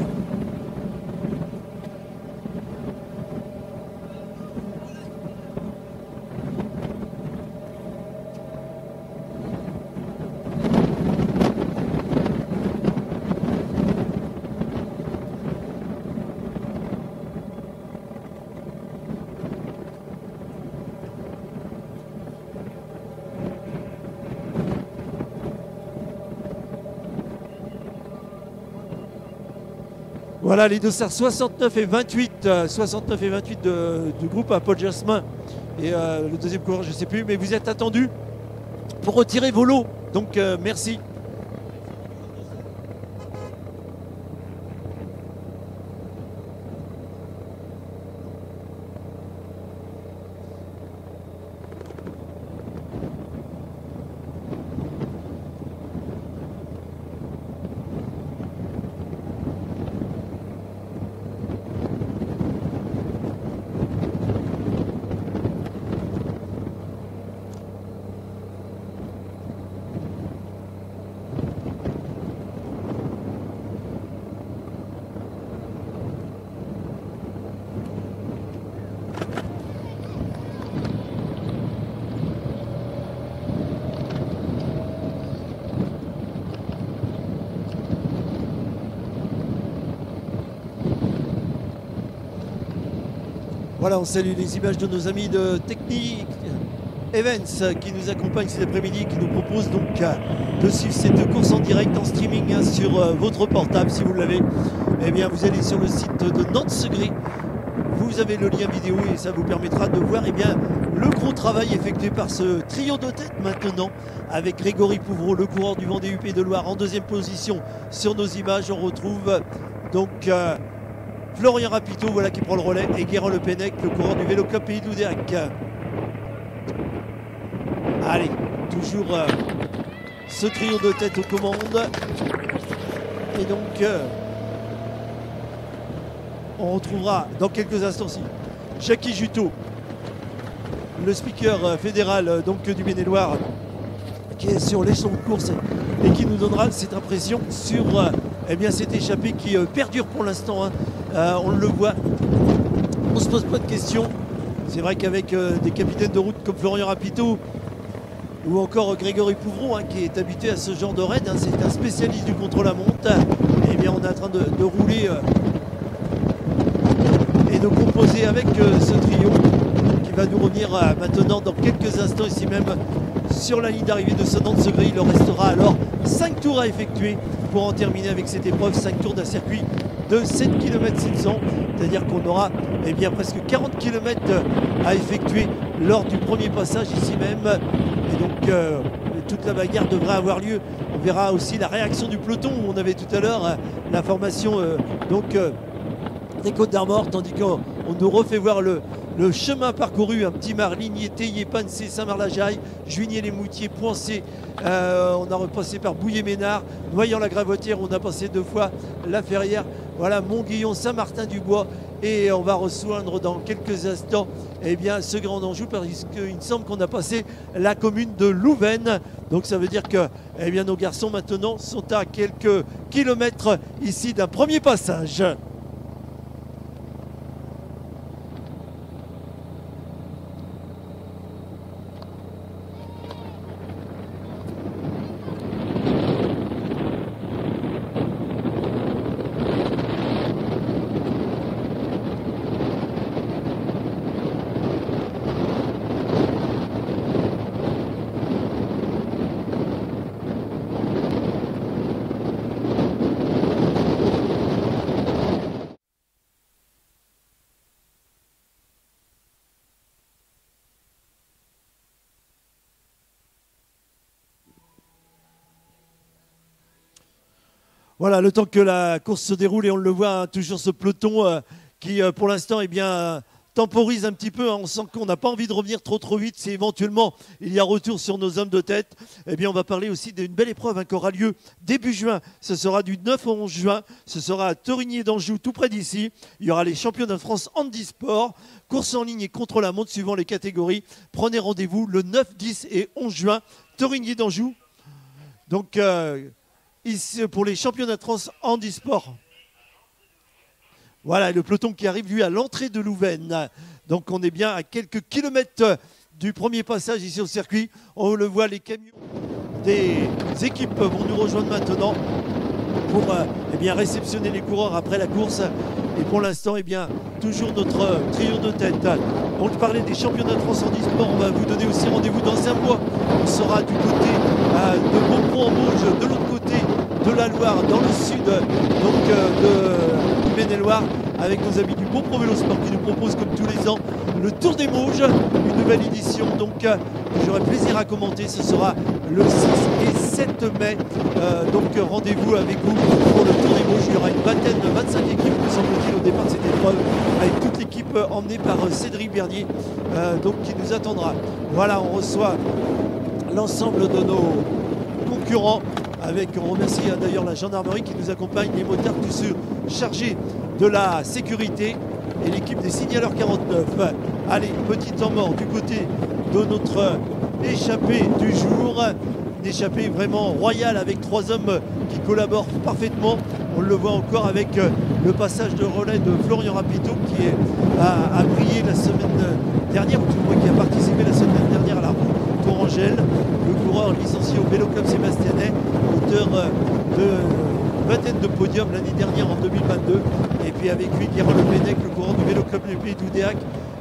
Voilà les dossards 69 et 28, euh, 69 et 28 de- du groupe à Paul Jasmin et euh, le deuxième coureur, je ne sais plus, mais vous êtes attendus pour retirer vos lots. Donc euh, merci. Voilà, on salue les images de nos amis de Technique Events qui nous accompagnent cet après-midi, qui nous proposent donc euh, de suivre cette course en direct en streaming hein, sur euh, votre portable si vous l'avez. Eh bien, vous allez sur le site de Nantes Segré. Vous avez le lien vidéo et ça vous permettra de voir eh bien, le gros travail effectué par ce trio de tête maintenant avec Grégory Pouvreau, le coureur du Vendée UP de Loire en deuxième position. Sur nos images, on retrouve donc euh, Florian Rapito, voilà qui prend le relais, et Guérin Le Pennec, le coureur du Vélo Club Pays de Loudéac. Allez, toujours euh, ce trio de tête aux commandes. Et donc, euh, on retrouvera dans quelques instants aussi Jackie Juteau, le speaker euh, fédéral donc, du Maine-et-Loire, qui est sur l'échelon de course et qui nous donnera cette impression sur eh bien, cette échappée qui perdure pour l'instant. hein. Euh, on le voit, on se pose pas de questions. C'est vrai qu'avec euh, des capitaines de route comme Florian Rapito ou encore Grégory Pouvron, hein, qui est habitué à ce genre de raid, hein, c'est un spécialiste du contrôle à monte, et bien on est en train de, de rouler euh, et de composer avec euh, ce trio qui va nous revenir euh, maintenant dans quelques instants ici même sur la ligne d'arrivée de Sedan-Segré. Il leur restera alors 5 tours à effectuer pour en terminer avec cette épreuve, 5 tours d'un circuit de 7 km 700, c'est-à-dire qu'on aura eh presque 40 km à effectuer lors du premier passage ici même. Et donc euh, toute la bagarre devrait avoir lieu. On verra aussi la réaction du peloton où on avait tout à l'heure euh, la formation euh, donc, euh, des Côtes d'Armor, tandis qu'on on nous refait voir le, chemin parcouru, un petit Marligné, Théier, Pansé, Saint-Marc-la-Jaille, Juigné-les-Moutiers, Poincé, euh, on a repassé par Bouillé-Ménard, Noyant-la-Gravotière, on a passé deux fois La Ferrière, voilà, Montguillon, Saint-Martin-du-Bois, et on va rejoindre dans quelques instants eh bien, ce grand Anjou, parce qu'il me semble qu'on a passé la commune de Louvain. Donc ça veut dire que eh nos garçons maintenant sont à quelques kilomètres ici d'un premier passage. Voilà, le temps que la course se déroule et on le voit, hein, toujours ce peloton euh, qui, euh, pour l'instant, eh bien, euh, temporise un petit peu. hein. on sent qu'on n'a pas envie de revenir trop trop vite. Si éventuellement il y a retour sur nos hommes de tête, eh bien, on va parler aussi d'une belle épreuve hein, qui aura lieu début juin. Ce sera du 9 au 11 juin. Ce sera à Torigny d'Anjou, tout près d'ici. Il y aura les championnats de France handisport, course en ligne et contre la montre suivant les catégories. Prenez rendez-vous le 9, 10 et 11 juin. Torigny d'Anjou. Donc, ici, pour les championnats de France handisport. Voilà, le peloton qui arrive, lui, à l'entrée de Louvain. Donc, on est bien à quelques kilomètres du premier passage ici au circuit. On le voit, les camions des équipes vont nous rejoindre maintenant pour euh, eh bien, réceptionner les coureurs après la course. Et pour l'instant, eh bien, toujours notre euh, trio de tête. On parlait des championnats de France en e-sport. On va vous donner aussi rendez-vous dans un mois. On sera du côté euh, de Beaupont en Bauge, de l'autre côté de la Loire, dans le sud donc, euh, de, Maine-et-Loire, avec nos amis du Bon Pro Vélo Sport qui nous proposent comme tous les ans le Tour des Mauges, une nouvelle édition. Donc euh, j'aurai plaisir à commenter. Ce sera le 6 et 7 mai. Euh, donc rendez-vous avec vous pour le Tour des Mauges. Il y aura une vingtaine, 25 équipes, me semble-t-il, au départ de cette épreuve, avec toute l'équipe emmenée par Cédric Bernier, donc qui nous attendra. Voilà, on reçoit l'ensemble de nos concurrents. Avec, on remercie d'ailleurs la gendarmerie qui nous accompagne, les motards tous ceux chargés de la sécurité et l'équipe des signaleurs 49. Allez, petit temps mort du côté de notre échappée du jour. Une échappée vraiment royale avec trois hommes qui collaborent parfaitement. On le voit encore avec le passage de relais de Florian Rapito qui a, brillé la semaine dernière, ou du moins qui a participé la semaine dernière à la route Tourangelle. Le coureur licencié au Vélo Club Sébastianais, euh, de vingtaine de podiums l'année dernière en 2022. Et puis avec lui, Guérin Le Pennec, le coureur du Vélo Club du Pays d'Oudéac,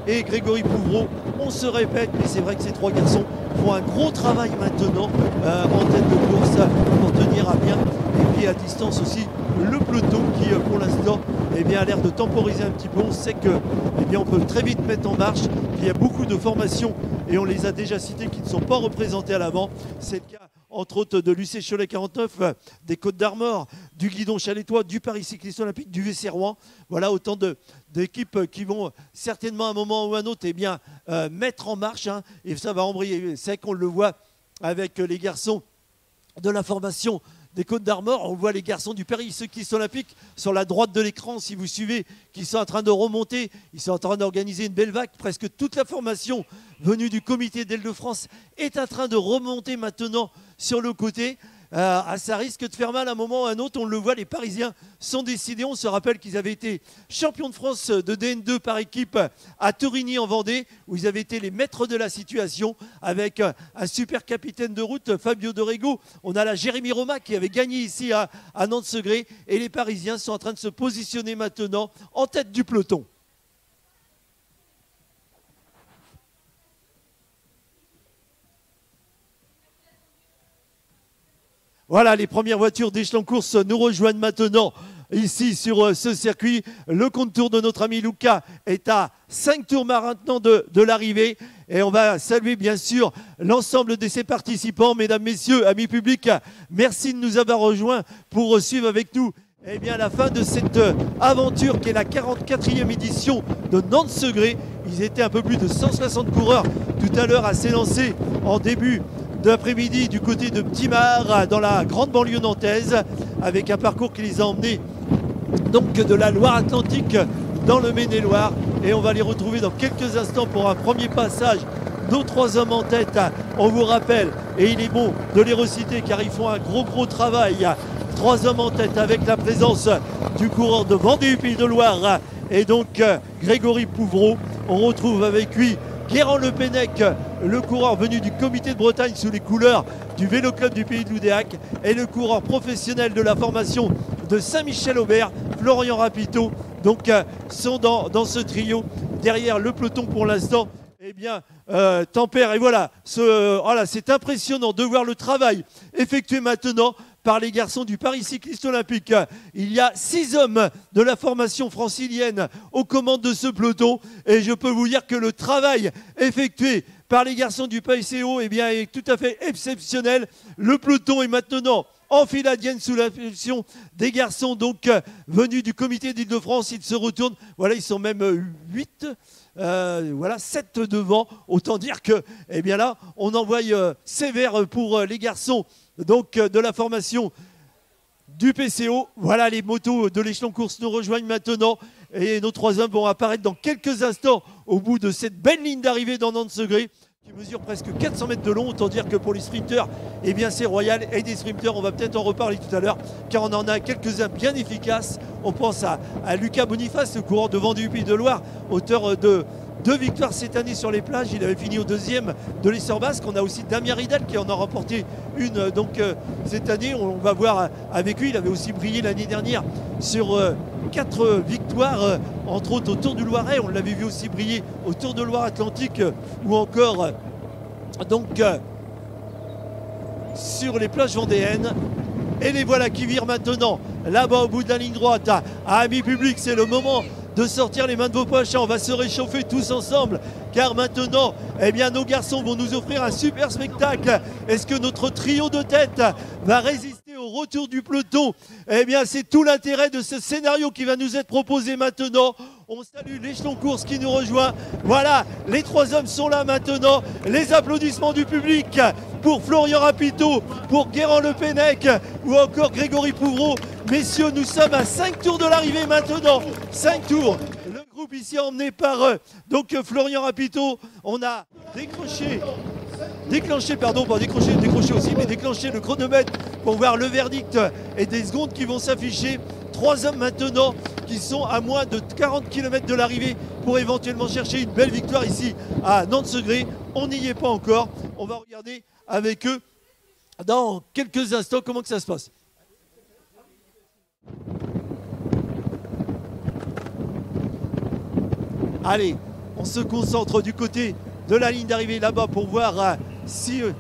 et Grégory Pouvreau. On se répète, mais c'est vrai que ces trois garçons font un gros travail maintenant euh, en tête de course pour tenir à bien. Et puis à distance aussi, le peloton qui, euh, pour l'instant, eh bien, a l'air de temporiser un petit peu. On sait que, eh bien, on peut très vite mettre en marche. Il y a beaucoup de formations, et on les a déjà citées, qui ne sont pas représentées à l'avant. C'est le entre autres de l'UC Cholet 49, euh, des Côtes d'Armor, du Guidon Chalétois, du Paris Cycliste Olympique, du VC Rouen. Voilà autant d'équipes euh, qui vont certainement à un moment ou à un autre eh bien, euh, mettre en marche. hein, et ça va embrayer. C'est vrai qu'on le voit avec les garçons de la formation des Côtes d'Armor. On voit les garçons du Paris Cycliste Olympique sur la droite de l'écran, si vous suivez, qui sont en train de remonter. Ils sont en train d'organiser une belle vague. Presque toute la formation venue du comité d'Île-de-France est en train de remonter maintenant sur le côté. Euh, ah, ça risque de faire mal à un moment ou à un autre. On le voit, les Parisiens sont décidés. On se rappelle qu'ils avaient été champions de France de DN2 par équipe à Torigny en Vendée, où ils avaient été les maîtres de la situation avec euh, un super capitaine de route, Fabio Dorego. On a là Jérémy Roma qui avait gagné ici à, à Nantes-Segré. Et les Parisiens sont en train de se positionner maintenant en tête du peloton. Voilà, les premières voitures d'échelon course nous rejoignent maintenant ici sur euh, ce circuit. Le contour de notre ami Luca est à 5 tours maintenant de, l'arrivée. Et on va saluer bien sûr l'ensemble de ces participants. Mesdames, Messieurs, amis publics, merci de nous avoir rejoints pour suivre avec nous eh la fin de cette euh, aventure qui est la 44e édition de Nantes-Segré. Ils étaient un peu plus de 160 coureurs tout à l'heure à s'élancer en début de l'après-midi du côté de Timar dans la grande banlieue nantaise avec un parcours qui les a emmenés donc de la Loire-Atlantique dans le Maine-et-Loire. Et on va les retrouver dans quelques instants pour un premier passage. Nos trois hommes en tête on vous rappelle et il est bon de les reciter car ils font un gros gros travail. Trois hommes en tête avec la présence du coureur de Vendée Pays de Loire et donc euh, Grégory Pouvreau. On retrouve avec lui Guérand Le Pennec, le coureur venu du comité de Bretagne sous les couleurs du Vélo Club du pays de Loudéac et le coureur professionnel de la formation de Saint-Michel-Aubert, Florian Rapito, donc euh, sont dans, ce trio. Derrière le peloton pour l'instant, eh bien, euh, tempère. Et euh, voilà, c'est impressionnant de voir le travail effectué maintenant par les garçons du Paris Cycliste Olympique. Il y a six hommes de la formation francilienne aux commandes de ce peloton et je peux vous dire que le travail effectué par les garçons du PCO eh bien, est tout à fait exceptionnel. Le peloton est maintenant en filadienne sous l'impulsion des garçons donc euh, venus du comité d'Île-de-France. Ils se retournent, voilà, ils sont même euh, huit. Euh, voilà, 7 devant. Autant dire que, eh bien là, on envoie euh, sévère pour les garçons donc de la formation du PCO. Voilà, les motos de l'échelon course nous rejoignent maintenant. Et nos trois hommes vont apparaître dans quelques instants au bout de cette belle ligne d'arrivée dans Nantes-Segré qui mesure presque 400 mètres de long. Autant dire que pour les sprinteurs, eh c'est royal. Et des sprinteurs, on va peut-être en reparler tout à l'heure, car on en a quelques-uns bien efficaces. On pense à, Lucas Boniface, le coureur de Vendée Pays de Loire, auteur de deux victoires cette année sur les plages. Il avait fini au deuxième de l'Essor Basque. On a aussi Damien Ridal qui en a remporté une euh, donc euh, cette année. On va voir euh, avec lui. Il avait aussi brillé l'année dernière sur quatre victoires, entre autres au Tour du Loiret. On l'avait vu aussi briller au Tour de Loire-Atlantique ou encore sur les plages vendéennes. Et les voilà qui virent maintenant là-bas au bout de la ligne droite. À, à Amis Public, c'est le moment de sortir les mains de vos poches. On va se réchauffer tous ensemble. Car maintenant, eh bien, nos garçons vont nous offrir un super spectacle. Est-ce que notre trio de tête va résister au retour du peloton? Eh bien, c'est tout l'intérêt de ce scénario qui va nous être proposé maintenant. On salue l'échelon course qui nous rejoint. Voilà, les trois hommes sont là maintenant. Les applaudissements du public pour Florian Rapito, pour Guérand Le Pennec ou encore Grégory Pouvreau. Messieurs, nous sommes à 5 tours de l'arrivée maintenant. 5 tours. Ici emmené par euh, donc euh, Florian Rapito. On a décroché, déclenché, pardon, pas décroché, décroché aussi, mais déclenché le chronomètre pour voir le verdict et des secondes qui vont s'afficher. Trois hommes maintenant qui sont à moins de 40 km de l'arrivée pour éventuellement chercher une belle victoire ici à Nantes-Segré. On n'y est pas encore. On va regarder avec eux dans quelques instants comment que ça se passe. Allez, on se concentre du côté de la ligne d'arrivée là-bas pour voir euh, si... euh,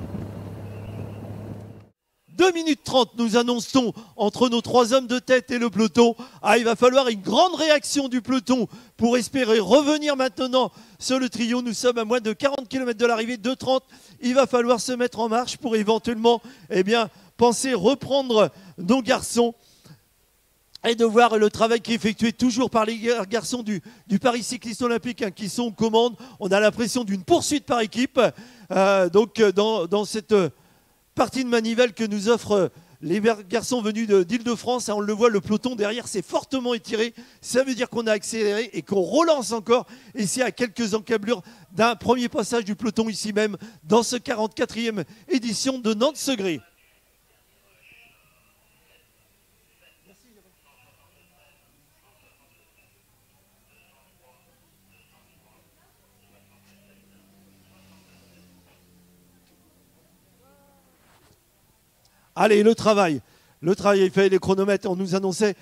2 minutes 30 nous annonçons entre nos trois hommes de tête et le peloton. Ah, il va falloir une grande réaction du peloton pour espérer revenir maintenant sur le trio. Nous sommes à moins de 40 km de l'arrivée, 2,30. Il va falloir se mettre en marche pour éventuellement eh bien, penser reprendre nos garçons et de voir le travail qui est effectué toujours par les gar- garçons du, Paris Cycliste Olympique hein, qui sont aux commandes. On a l'impression d'une poursuite par équipe. Euh, donc euh, dans, cette euh, partie de manivelle que nous offre euh, les garçons venus de- d'Île-de-France, on le voit, le peloton derrière s'est fortement étiré. Ça veut dire qu'on a accéléré et qu'on relance encore. Et c'est à quelques encablures d'un premier passage du peloton ici même, dans ce 44e édition de Nantes-Segré. Allez, le travail. Le travail est fait, les chronomètres, on nous annonçait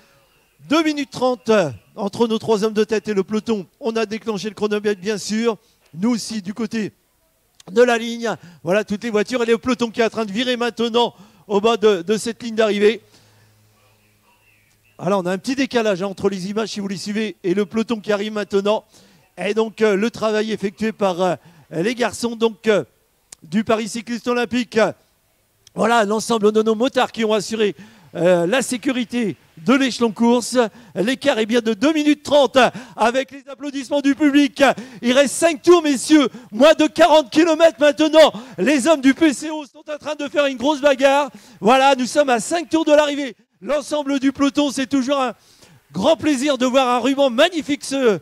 2 minutes 30 euh, entre nos trois hommes de tête et le peloton. On a déclenché le chronomètre, bien sûr. Nous aussi, du côté de la ligne. Voilà toutes les voitures. Et le peloton qui est en train de virer maintenant au bas de, cette ligne d'arrivée. Alors, on a un petit décalage hein, entre les images, si vous les suivez, et le peloton qui arrive maintenant. Et donc, euh, le travail effectué par euh, les garçons donc, du Paris Cycliste Olympique. Voilà l'ensemble de nos motards qui ont assuré euh, la sécurité de l'échelon course. L'écart est bien de 2 minutes 30 avec les applaudissements du public. Il reste 5 tours, messieurs. Moins de 40 km maintenant. Les hommes du PCO sont en train de faire une grosse bagarre. Voilà, nous sommes à 5 tours de l'arrivée. L'ensemble du peloton, c'est toujours un grand plaisir de voir un ruban magnifique se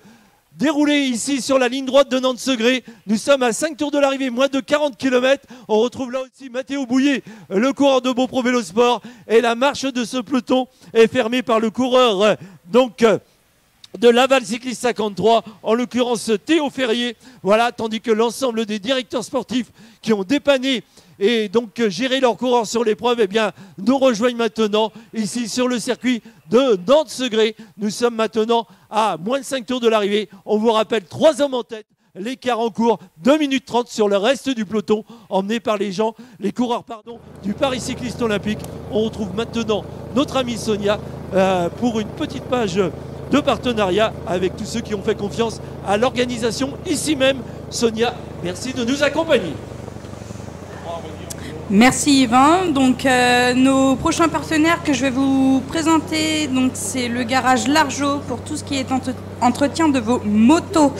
déroulé ici sur la ligne droite de Nantes-Segré. Nous sommes à 5 tours de l'arrivée, moins de 40 km. On retrouve là aussi Mathéo Bouillet, le coureur de Beaupro Vélo Sport. Et la marche de ce peloton est fermée par le coureur euh, donc, euh, de Laval Cycliste 53, en l'occurrence Théo Ferrier. Voilà, tandis que l'ensemble des directeurs sportifs qui ont dépanné et donc euh, gérer leurs coureurs sur l'épreuve, eh bien, nous rejoignent maintenant ici sur le circuit de Nantes-Segré. Nous sommes maintenant à moins de 5 tours de l'arrivée. On vous rappelle trois hommes en tête. L'écart en cours, 2 minutes 30 sur le reste du peloton, emmené par les gens, les coureurs pardon, du Paris Cycliste Olympique. On retrouve maintenant notre amie Sonia euh, pour une petite page de partenariat avec tous ceux qui ont fait confiance à l'organisation ici même. Sonia, merci de nous accompagner. Merci Yvan. Donc euh, nos prochains partenaires que je vais vous présenter, donc c'est le garage Largeau pour tout ce qui est entre- entretien de vos motos.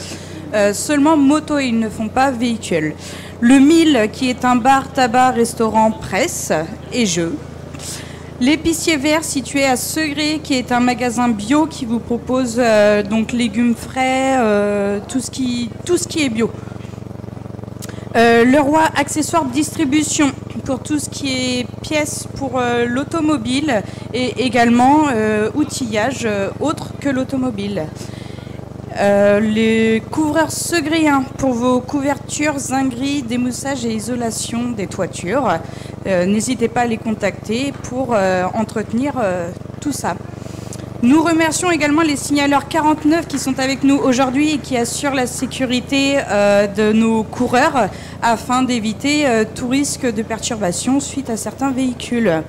Euh, seulement motos, ils ne font pas véhicules. Le 1000 qui est un bar, tabac, restaurant, presse et jeux. L'épicier vert situé à Segré qui est un magasin bio qui vous propose euh, donc légumes frais, tout, ce qui, tout ce qui est bio. Euh, le roi accessoires de distribution pour tout ce qui est pièces pour euh, l'automobile et également euh, outillage autre que l'automobile. Les couvreurs segréens pour vos couvertures, zingueries, démoussage et isolation des toitures. N'hésitez pas à les contacter pour entretenir tout ça. Nous remercions également les signaleurs 49 qui sont avec nous aujourd'hui et qui assurent la sécurité euh, de nos coureurs afin d'éviter euh, tout risque de perturbation suite à certains véhicules.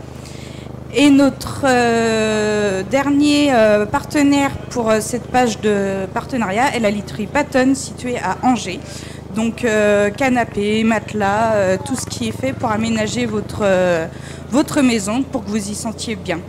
Et notre euh, dernier partenaire pour cette page de partenariat est la literie Patton située à Angers. Donc canapé, matelas, tout ce qui est fait pour aménager votre maison pour que vous y sentiez bien.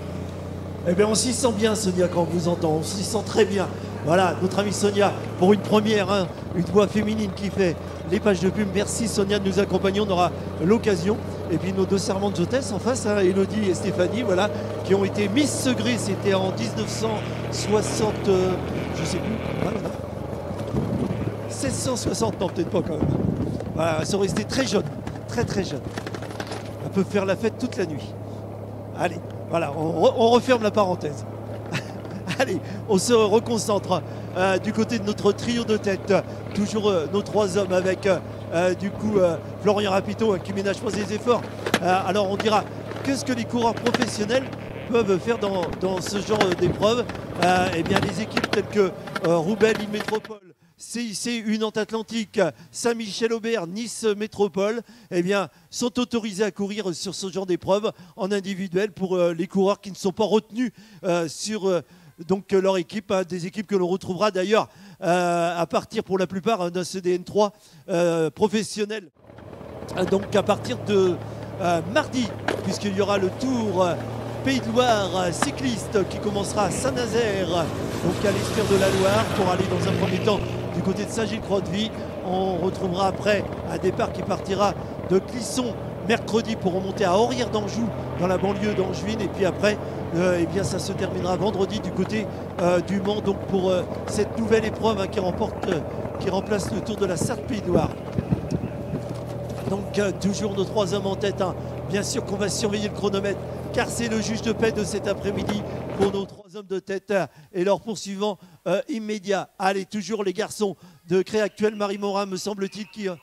Eh bien, on s'y sent bien, Sonia, quand on vous entend. On s'y sent très bien. Voilà, notre amie Sonia, pour une première, hein, une voix féminine qui fait les pages de pub. Merci, Sonia, de nous accompagner. On aura l'occasion. Et puis, nos deux servantes hôtesses en face, hein, Elodie et Stéphanie, voilà, qui ont été Miss Segré. C'était en 1960, euh, je sais plus. voilà. 1660, non, peut-être pas quand même. Voilà, elles sont restées très jeunes, très très jeunes. Elles peuvent faire la fête toute la nuit. Allez, voilà, on, re- on referme la parenthèse. Allez, on se reconcentre euh, du côté de notre trio de tête. Toujours euh, nos trois hommes avec euh, du coup Florian Rapito euh, qui ménage pas ses efforts. Alors on dira qu'est-ce que les coureurs professionnels peuvent faire dans, dans ce genre d'épreuve? Eh bien les équipes telles que Roubaix, Lille Métropole, CIC, U Nantes Atlantique, Saint-Michel-Aubert, Nice Métropole, eh sont autorisés à courir sur ce genre d'épreuve en individuel pour euh, les coureurs qui ne sont pas retenus euh, sur euh, donc, leur équipe, hein, des équipes que l'on retrouvera d'ailleurs à partir pour la plupart hein, d'un CDN3 euh, professionnel. Donc à partir de mardi, puisqu'il y aura le tour Pays de Loire cycliste qui commencera à Saint-Nazaire, donc à l'espire de la Loire, pour aller dans un premier temps du côté de Saint-Gilles-Croix-de-Vie. On retrouvera après un départ qui partira de Clisson mercredi pour remonter à Aurière d'Anjou dans la banlieue d'Anjouine et puis après euh, eh bien ça se terminera vendredi du côté euh, du Mans donc pour euh, cette nouvelle épreuve hein, qui remporte qui remplace le Tour de la Sarthe Pays. Donc toujours nos trois hommes en tête. hein. Bien sûr qu'on va surveiller le chronomètre car c'est le juge de paix de cet après-midi pour nos trois hommes de tête euh, et leur poursuivant euh, immédiat. Allez, toujours les garçons de Cré Actuel, Marie Morin me semble-t-il qui... euh,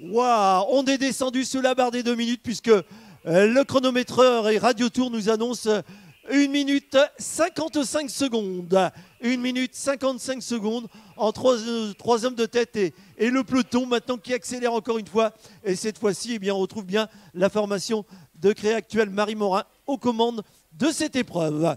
Waouh, on est descendu sous la barre des deux minutes puisque euh, le chronométreur et Radio Tour nous annonce euh, 1 minute 55 secondes. 1 minute 55 secondes en trois, trois hommes de tête et, le peloton maintenant qui accélère encore une fois. Et cette fois-ci, eh bien, on retrouve bien la formation de Créa Actuel Marie Morin aux commandes de cette épreuve.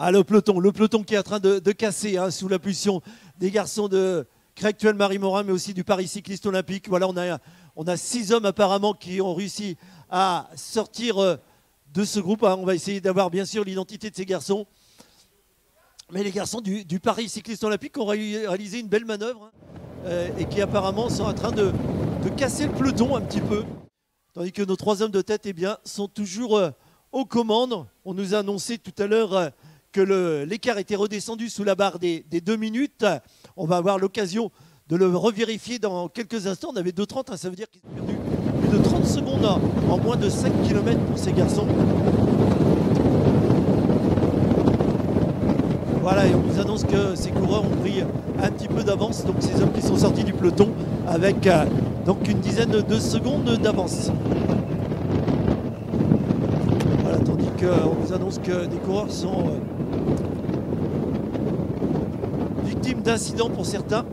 Ah, le peloton, le peloton qui est en train de, casser hein, sous la pulsion des garçons de Créactuel Marie Morin, mais aussi du Paris Cycliste Olympique. Voilà, on a, six hommes apparemment qui ont réussi à sortir euh, de ce groupe. hein. On va essayer d'avoir bien sûr l'identité de ces garçons. Mais les garçons du, Paris Cycliste Olympique ont ré- réalisé une belle manœuvre hein, euh, et qui apparemment sont en train de, casser le peloton un petit peu. Tandis que nos trois hommes de tête eh bien, sont toujours euh, aux commandes. On nous a annoncé tout à l'heure l'écart était redescendu sous la barre des, deux minutes. On va avoir l'occasion de le revérifier dans quelques instants. On avait 2,30, hein, ça veut dire qu'ils ont perdu plus de 30 secondes en, en moins de 5 km pour ces garçons. Voilà, et on nous annonce que ces coureurs ont pris un petit peu d'avance, donc ces hommes qui sont sortis du peloton avec euh, donc une dizaine de secondes d'avance. Tandis qu'on nous annonce que des coureurs sont euh, victimes d'incidents pour certains.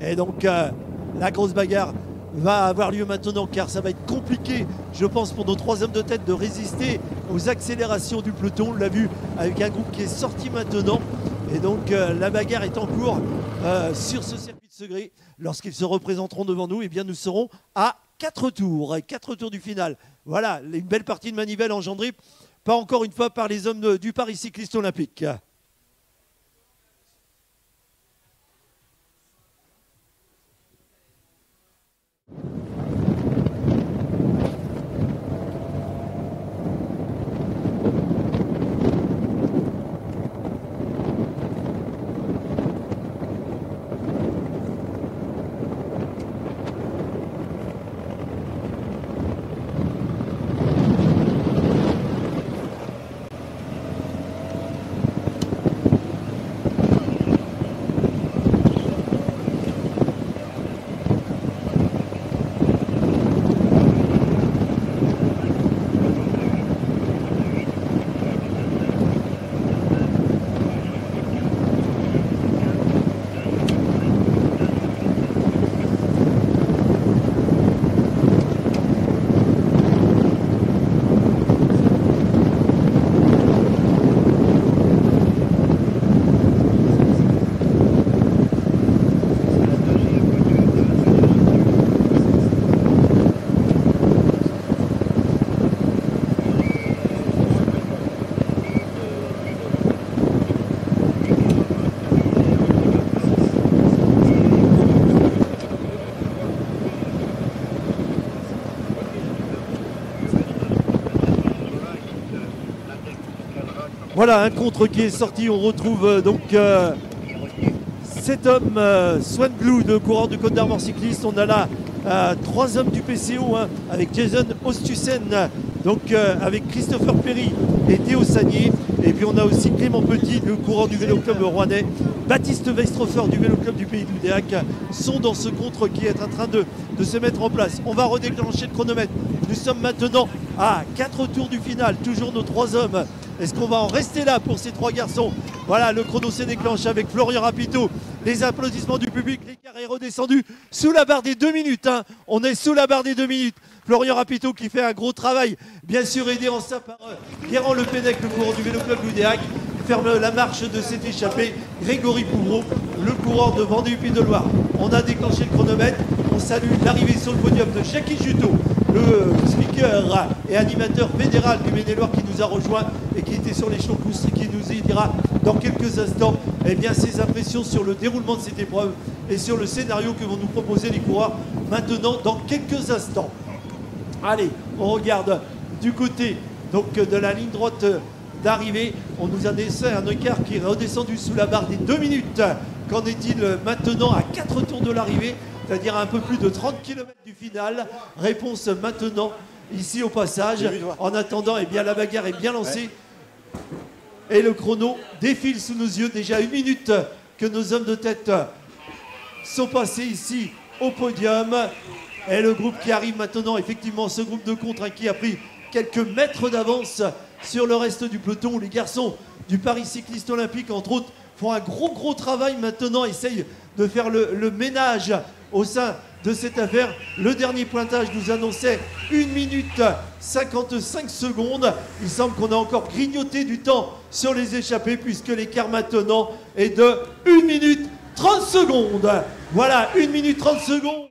Et donc euh, la grosse bagarre va avoir lieu maintenant car ça va être compliqué, je pense, pour nos trois hommes de tête de résister aux accélérations du peloton. On l'a vu avec un groupe qui est sorti maintenant. Et donc euh, la bagarre est en cours sur ce circuit de Segré. Lorsqu'ils se représenteront devant nous, eh bien, nous serons à 4 tours, 4 tours du final. Voilà, une belle partie de manivelle engendrée, pas encore une fois par les hommes du Paris Cycliste Olympique. Voilà un contre qui est sorti. On retrouve euh, donc euh, cet homme, euh, Swan Blue, de coureur du Côte d'Armor cycliste. On a là trois hommes du PCO hein, avec Jason Ostusen, donc avec Christopher Perry et Théo Sagnier. Et puis on a aussi Clément Petit, le coureur du vélo club rouennais. Baptiste Weistrofer du vélo club du pays de sont dans ce contre qui est en train de, de se mettre en place. On va redéclencher le chronomètre. Nous sommes maintenant à 4 tours du final. Toujours nos trois hommes. Est-ce qu'on va en rester là pour ces trois garçons? Voilà, le chrono s'est déclenché avec Florian Rapito. Les applaudissements du public. L'écart est redescendu sous la barre des deux minutes. hein. On est sous la barre des deux minutes. Florian Rapito qui fait un gros travail, bien sûr aidé en ça par Guérand Le Pennec, le coureur du vélo club Loudéac, ferme la marche de cet échappé, Grégory Pouvreau, le coureur de Vendée Pays de Loire. On a déclenché le chronomètre, on salue l'arrivée sur le podium de Jackie Juteau, le speaker et animateur fédéral du Maine-et-Loire qui nous a rejoint et qui était sur les champs et qui nous dira dans quelques instants eh bien, ses impressions sur le déroulement de cette épreuve et sur le scénario que vont nous proposer les coureurs maintenant dans quelques instants. Allez, on regarde du côté donc, de la ligne droite d'arrivée. On nous a laissé un écart qui est redescendu sous la barre des deux minutes. Qu'en est-il maintenant à 4 tours de l'arrivée, c'est-à-dire à un peu plus de 30 km du final? Réponse maintenant ici au passage. En attendant, eh bien, la bagarre est bien lancée. Et le chrono défile sous nos yeux. Déjà une minute que nos hommes de tête sont passés ici au podium. Et le groupe qui arrive maintenant, effectivement, ce groupe de contre hein, qui a pris quelques mètres d'avance sur le reste du peloton. Les garçons du Paris Cycliste Olympique, entre autres, font un gros, gros travail maintenant, essayent de faire le, ménage au sein de cette affaire. Le dernier pointage nous annonçait 1 minute 55 secondes. Il semble qu'on a encore grignoté du temps sur les échappés puisque l'écart maintenant est de 1 minute 30 secondes. Voilà, 1 minute 30 secondes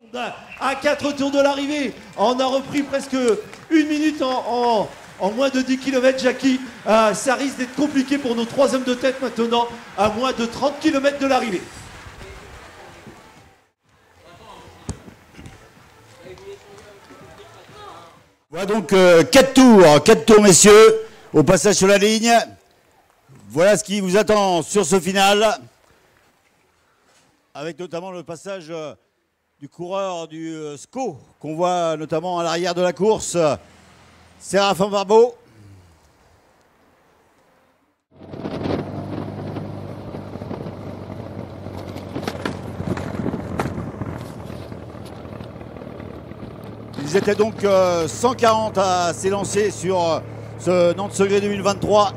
à 4 tours de l'arrivée. On a repris presque 1 minute en- en moins de 10 km, Jackie. Euh, ça risque d'être compliqué pour nos trois hommes de tête maintenant, à moins de 30 km de l'arrivée. Voilà donc 4 tours, 4 tours messieurs, au passage sur la ligne. Voilà ce qui vous attend sur ce final. Avec notamment le passage euh, du coureur du euh, SCO, qu'on voit notamment à l'arrière de la course, Séraphin Barbeau. Ils étaient donc euh, 140 à s'élancer sur euh, ce Nantes Secret 2023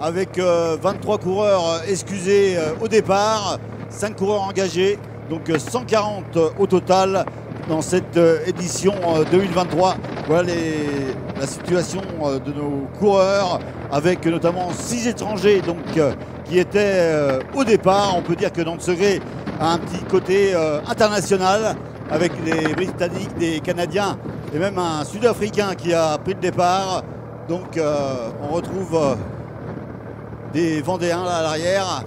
avec euh, 23 coureurs euh, excusés euh, au départ, 5 coureurs engagés, donc euh, 140 au total dans cette euh, édition euh, 2023. Voilà les- la situation euh, de nos coureurs avec notamment 6 étrangers donc, euh, qui étaient euh, au départ. On peut dire que Nantes Secret a un petit côté euh, international avec des Britanniques, des Canadiens et même un Sud-Africain qui a pris le départ. Donc euh, on retrouve euh, des Vendéens là à l'arrière.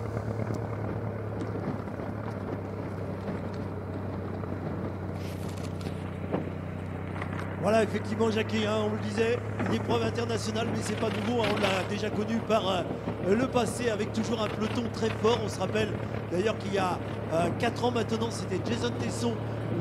Voilà, effectivement, Jackie, hein, on le disait, une épreuve internationale, mais c'est pas nouveau. hein, on l'a déjà connu par euh, le passé avec toujours un peloton très fort. On se rappelle d'ailleurs qu'il y a 4 ans maintenant, c'était Jason Tesson,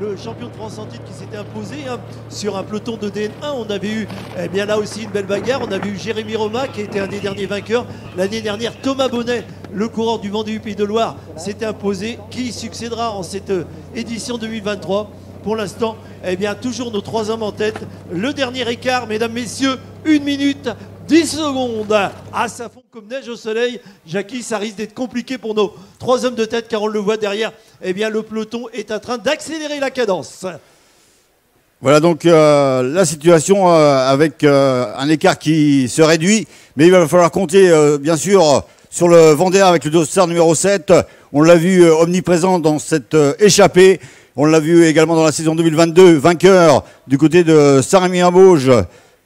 le champion de France en titre, qui s'était imposé hein, sur un peloton de DN1. On avait eu, eh bien là aussi, une belle bagarre. On avait eu Jérémy Roma, qui était un des derniers vainqueurs. L'année dernière, Thomas Bonnet, le coureur du Vendée du Pays de Loire, s'était imposé. Qui succédera en cette euh, édition 2023 pour l'instant, eh bien, toujours nos trois hommes en tête. Le dernier écart, mesdames, messieurs, une minute, 10 secondes. Ah, ça fond comme neige au soleil. Jackie, ça risque d'être compliqué pour nos trois hommes de tête, car on le voit derrière. Eh bien, le peloton est en train d'accélérer la cadence. Voilà donc euh, la situation euh, avec euh, un écart qui se réduit, mais il va falloir compter bien sûr sur le Vendéen avec le dossard numéro 7. On l'a vu omniprésent dans cette échappée. On l'a vu également dans la saison 2022, vainqueur du côté de Saint-Rémy-en-Mauges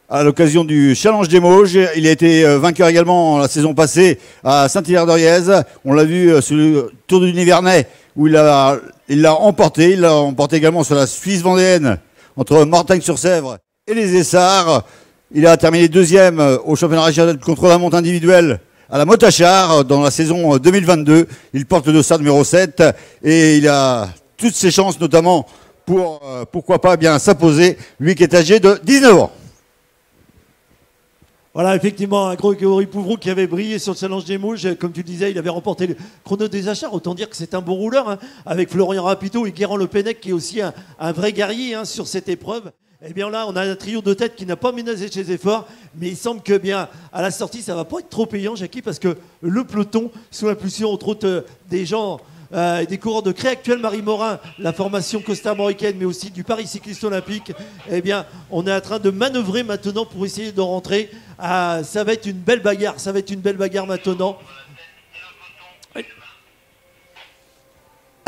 à l'occasion du Challenge des Mauges. Il a été euh, vainqueur également la saison passée à Saint-Hilaire-de-Riez. On l'a vu euh, sur le Tour du Nivernais où il l'a emporté. Il l'a emporté également sur la Suisse vendéenne entre Mortagne-sur-Sèvre et les Essarts. Il a terminé deuxième euh, au championnat régional contre la monte individuelle à la Motachar euh, dans la saison euh, 2022. Il porte le dossard numéro 7 et il a toutes ses chances notamment pour, euh, pourquoi pas, bien s'imposer, lui qui est âgé de 19 ans. Voilà, effectivement, un gros Grégory Pouvron qui avait brillé sur le challenge des mouches. Comme tu disais, il avait remporté le chrono des achats. Autant dire que c'est un bon rouleur, hein, avec Florian Rapito et Guérin Le Pennec, qui est aussi un, vrai guerrier hein, sur cette épreuve. Eh bien là, on a un trio de tête qui n'a pas ménagé ses efforts, mais il semble que bien à la sortie, ça va pas être trop payant, Jackie, parce que le peloton, sous l'impulsion entre autres euh, des gens euh, et des coureurs de Cré Actuel Marie Morin, la formation costarmoricaine, mais aussi du Paris Cycliste Olympique, eh bien, on est en train de manœuvrer maintenant pour essayer de rentrer. Ah, ça va être une belle bagarre, ça va être une belle bagarre maintenant.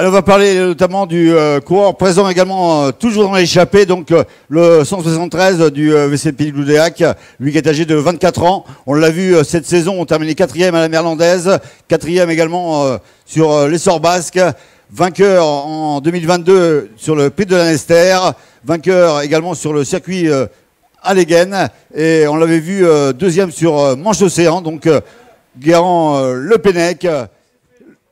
Alors on va parler notamment du euh, coureur présent également euh, toujours dans l'échappée, donc euh, le 173 du euh, VCP Loudéac, lui qui est âgé de 24 ans. On l'a vu cette saison, on terminé quatrième à la Merlandaise, quatrième également sur l'essor basque, vainqueur en 2022 sur le Prix de l'Anester, vainqueur également sur le circuit Allegheny, et on l'avait vu deuxième sur Manche Océan, donc Guérand Le Pennec,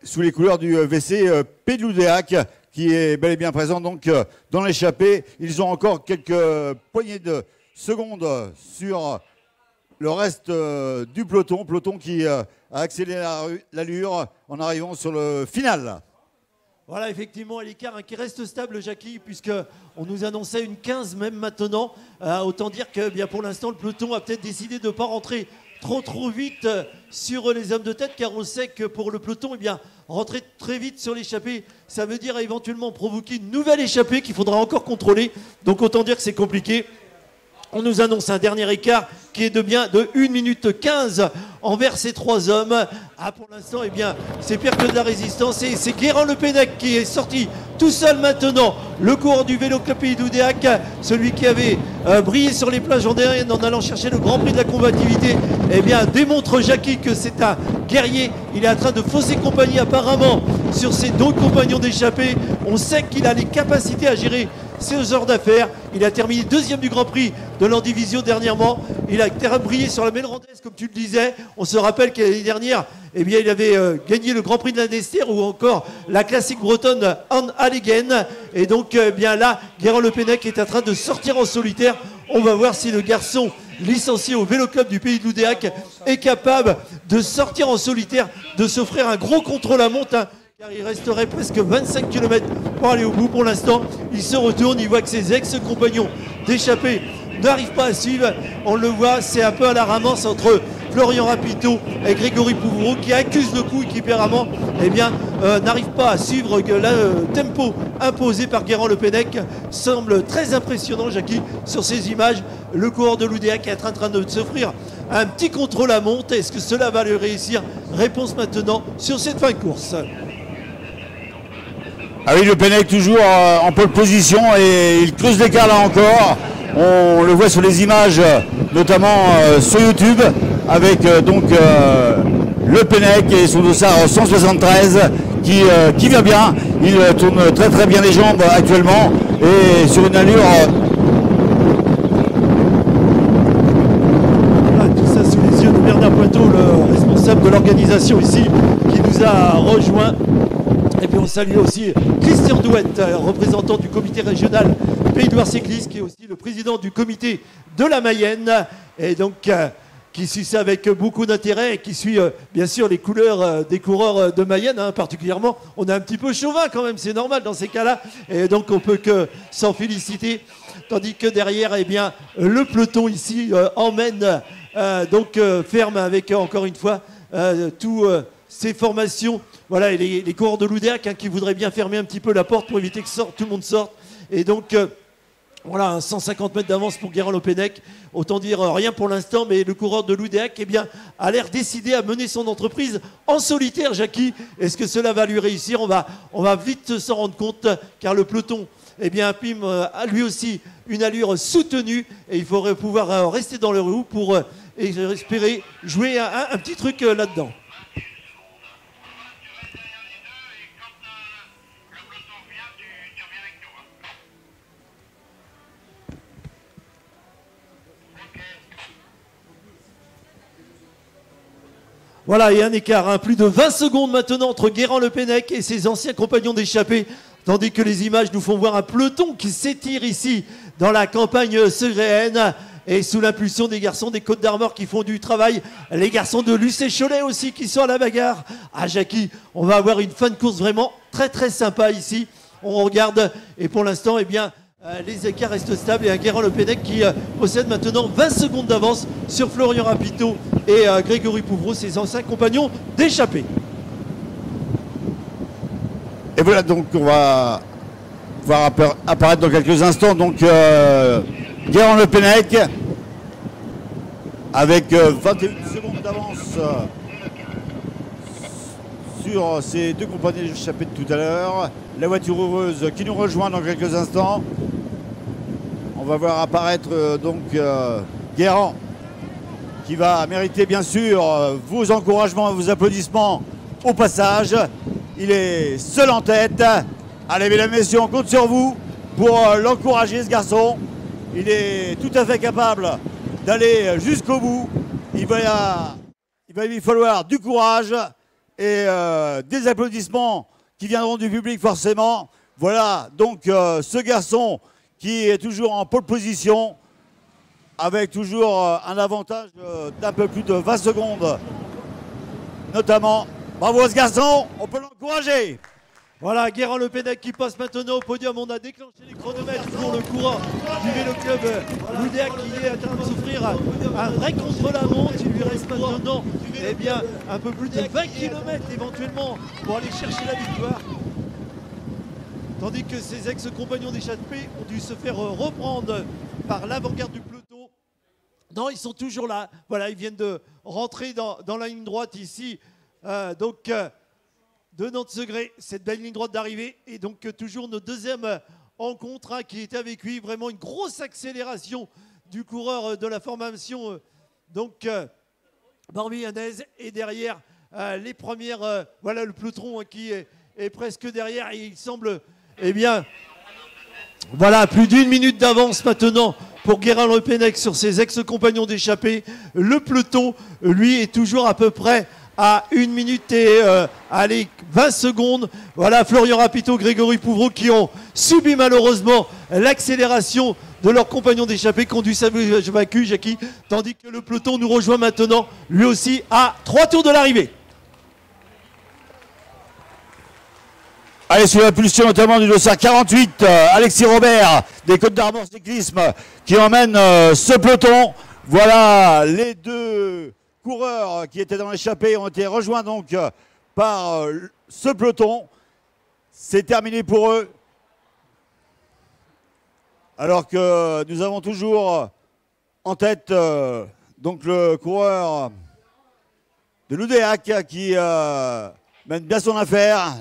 sous les couleurs du euh, Pédloudéac, qui est bel et bien présent donc euh, dans l'échappée. Ils ont encore quelques poignées de secondes sur le reste euh, du peloton, peloton qui euh, a accéléré la- l'allure en arrivant sur le final. Voilà, effectivement, l'écart hein, qui reste stable, Jackie, puisque on nous annonçait une 15 même maintenant. Autant dire que bien pour l'instant, le peloton a peut-être décidé de ne pas rentrer trop trop vite euh, sur les hommes de tête, car on sait que pour le peloton, eh bien, rentrer très vite sur l'échappée, ça veut dire éventuellement provoquer une nouvelle échappée qu'il faudra encore contrôler. Donc autant dire que c'est compliqué. On nous annonce un dernier écart qui est de bien de 1 minute 15 envers ces trois hommes. Ah, pour l'instant, eh bien, c'est pire que de la résistance. Et c'est Guérin Le Pennec qui est sorti tout seul maintenant. Le coureur du vélo Club Pays d'Oudéac, celui qui avait euh, brillé sur les plages andériennes en allant chercher le Grand Prix de la combativité, eh bien, démontre Jackie que c'est un guerrier. Il est en train de fausser compagnie apparemment sur ses deux compagnons d'échappée. On sait qu'il a les capacités à gérer ses heures d'affaires. Il a terminé deuxième du Grand Prix de l'Andivision dernièrement. Il a brillé sur la Mélandaise, comme tu le disais. On se rappelle que l'année dernière, eh bien, il avait euh, gagné le Grand Prix de la Nester ou encore la classique bretonne en Allegheny. Et donc, euh, bien là, Guérin Le Pennec est en train de sortir en solitaire. On va voir si le garçon licencié au Vélo Club du pays de l'Oudéac est capable de sortir en solitaire, de s'offrir un gros contrôle à monte. Il resterait presque 25 km pour aller au bout. Pour l'instant, il se retourne, il voit que ses ex-compagnons d'échappée n'arrivent pas à suivre. On le voit, c'est un peu à la ramasse entre Florian Rapito et Grégory Pouvreau qui accusent le coup et qui apparemment eh bien, euh, n'arrivent pas à suivre le euh, tempo imposé par Guérand Le Pennec semble très impressionnant, Jackie, sur ces images. Le coureur de l'Oudéac est en train de s'offrir un petit contrôle à monte. Est-ce que cela va le réussir? Réponse maintenant sur cette fin de course. Ah oui, le Pennec toujours euh, en pole position et il creuse l'écart là encore. On le voit sur les images, notamment euh, sur YouTube, avec euh, donc le Pennec et son dossard 173 qui, qui vient bien. Il tourne très très bien les jambes actuellement et sur une allure tout ça sous les yeux de Bernard Poitot, le responsable de l'organisation ici, qui nous a rejoint. Et puis on salue aussi Christian Douette, euh, représentant du comité régional Pays de Loire Cycliste, qui est aussi le président du comité de la Mayenne, et donc euh, qui suit ça avec beaucoup d'intérêt et qui suit euh, bien sûr les couleurs des coureurs de Mayenne, hein, particulièrement. On est un petit peu chauvin quand même, c'est normal dans ces cas-là, et donc on peut que s'en féliciter. Tandis que derrière, eh bien, le peloton ici emmène donc ferme avec encore une fois euh, ces formations. Voilà, les, coureurs de l'Oudéac hein, qui voudraient bien fermer un petit peu la porte pour éviter que tout le monde sorte. Et donc, euh, voilà, un 150 mètres d'avance pour Guérin Lopenec. Autant dire euh, rien pour l'instant, mais le coureur de l'Oudéac eh bien, a l'air décidé à mener son entreprise en solitaire, Jackie. Est-ce que cela va lui réussir? On va, vite s'en rendre compte, car le peloton eh bien, imprime euh, lui aussi une allure soutenue et il faudrait pouvoir rester dans le roue pour espérer jouer un, petit truc là-dedans. Voilà, et un écart, hein, plus de 20 secondes maintenant entre Guérand Le Pennec et ses anciens compagnons d'échappée, tandis que les images nous font voir un peloton qui s'étire ici dans la campagne segréenne. et sous l'impulsion des garçons des Côtes d'Armor qui font du travail, les garçons de Lucé Cholet aussi qui sont à la bagarre. Ah Jackie, on va avoir une fin de course vraiment très très sympa ici. On regarde et pour l'instant, eh bien, les écarts restent stables et un Guérin Le Pennec qui euh, possède maintenant 20 secondes d'avance sur Florian Rapito et euh, Grégory Pouvreau, ses anciens compagnons d'échappée. Et voilà, donc on va voir appara- apparaître dans quelques instants donc euh, Guérin Le Pennec avec euh, 21 secondes d'avance euh, sur ces deux compagnies d'échappée de tout à l'heure. La voiture heureuse qui nous rejoint dans quelques instants. On va voir apparaître euh, donc euh, qui va mériter bien sûr euh, vos encouragements et vos applaudissements au passage. Il est seul en tête. Allez, mesdames et messieurs, on compte sur vous pour euh, l'encourager, ce garçon. Il est tout à fait capable d'aller jusqu'au bout. Il va, lui falloir du courage et des applaudissements qui viendront du public forcément. Voilà donc euh, ce garçon qui est toujours en pole position avec toujours euh, un avantage euh, d'un peu plus de 20 secondes notamment. Bravo à ce garçon, on peut l'encourager. Voilà, Guérin Le Pennec qui passe maintenant au podium. On a déclenché les chronomètres pour le courant du vélo club Loudéac qui est en train de souffrir un vrai contre-la-montre. Il lui reste maintenant eh bien, un peu plus de 20 km éventuellement pour aller chercher la victoire. Tandis que ses ex-compagnons d'échappée ont dû se faire reprendre par l'avant-garde du peloton. Non, ils sont toujours là. Voilà, ils viennent de rentrer dans, dans la ligne droite ici. Euh, donc, euh, de Nantes Segré, cette belle ligne droite d'arrivée. Et donc, toujours notre deuxième euh, rencontre hein, qui était avec lui. Vraiment une grosse accélération du coureur euh, de la formation. euh, donc, euh, Barbillanaise. Et derrière, les premières. voilà le peloton hein, qui est, est presque derrière. Et il semble, eh bien, voilà, plus d'une minute d'avance maintenant pour Guérin Le sur ses ex-compagnons d'échappée. Le peloton, lui, est toujours à peu près à une minute et euh, allez, 20 secondes. Voilà, Florian Rapito, Grégory Pouvreau qui ont subi malheureusement l'accélération de leurs compagnons d'échappée dû s'évacuer, Jackie, tandis que le peloton nous rejoint maintenant, lui aussi, à trois tours de l'arrivée. Allez, sous l'impulsion notamment du dossard 48, euh, Alexis Robert des Côtes d'Armor Cyclisme qui emmène euh, ce peloton. Voilà, les deux coureurs qui étaient dans l'échappée ont été rejoints donc euh, par euh, ce peloton. C'est terminé pour eux. Alors que nous avons toujours en tête euh, donc le coureur de l'Oudéac qui euh, mène bien son affaire.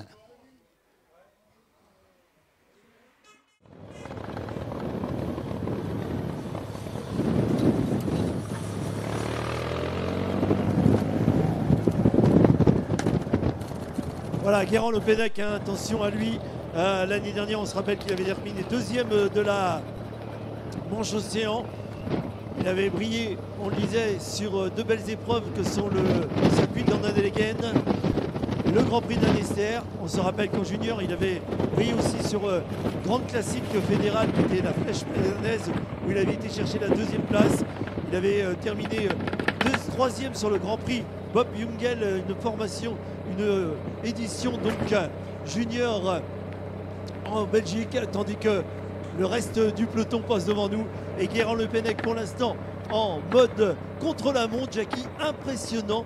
Voilà, Guérin Le Pennec, hein, attention à lui. Euh, L'année dernière, on se rappelle qu'il avait terminé deuxième euh, de la Manche Océan. Il avait brillé, on le disait, sur euh, deux belles épreuves que sont le circuit d'Andadelegen, le Grand Prix d'Anester. On se rappelle qu'en junior, il avait brillé aussi sur euh, Grande Classique fédérale qui était la Flèche paysannaise où il avait été chercher la deuxième place. Il avait terminé troisième sur le Grand Prix Bob Jungel, une formation, une euh, édition donc euh, junior euh, en Belgique, tandis que le reste du peloton passe devant nous. Et Guérin Le Pennec pour l'instant en mode contre la montre. Jackie impressionnant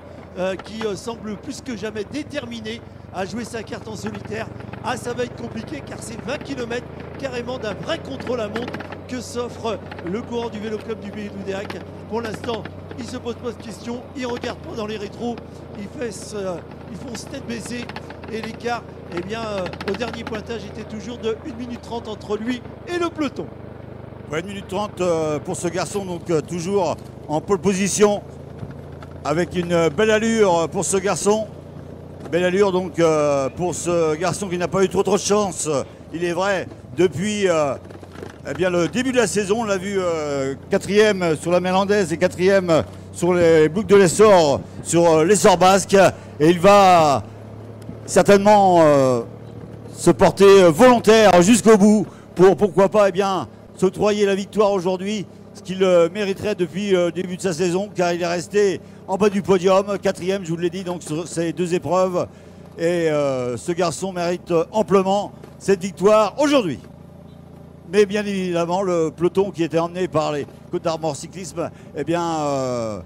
qui semble plus que jamais déterminé à jouer sa carte en solitaire. Ah ça va être compliqué car c'est 20 km carrément d'un vrai contre-la-montre que s'offre le courant du vélo club du pays d'Oudéac. Pour l'instant, il se pose pas de questions, il regarde pas dans les rétros, il ils font tête baissée et l'écart eh bien, euh, au dernier pointage était toujours de 1 minute 30 entre lui et le peloton. Ouais, 1 minute 30 euh, pour ce garçon, donc euh, toujours en pole position, avec une belle allure pour ce garçon. Belle allure donc pour ce garçon qui n'a pas eu trop de chance, il est vrai, depuis eh bien, le début de la saison. On l'a vu euh, quatrième sur la Mélandaise et quatrième sur les boucles de l'essor, sur euh, l'essor basque. Et il va certainement euh, se porter volontaire jusqu'au bout pour pourquoi pas eh s'octroyer la victoire aujourd'hui ce qu'il mériterait depuis le début de sa saison, car il est resté en bas du podium, quatrième, je vous l'ai dit, donc sur ces deux épreuves. Et ce garçon mérite amplement cette victoire aujourd'hui. Mais bien évidemment, le peloton qui était emmené par les Côtes d'Armor Cyclisme, eh bien, euh,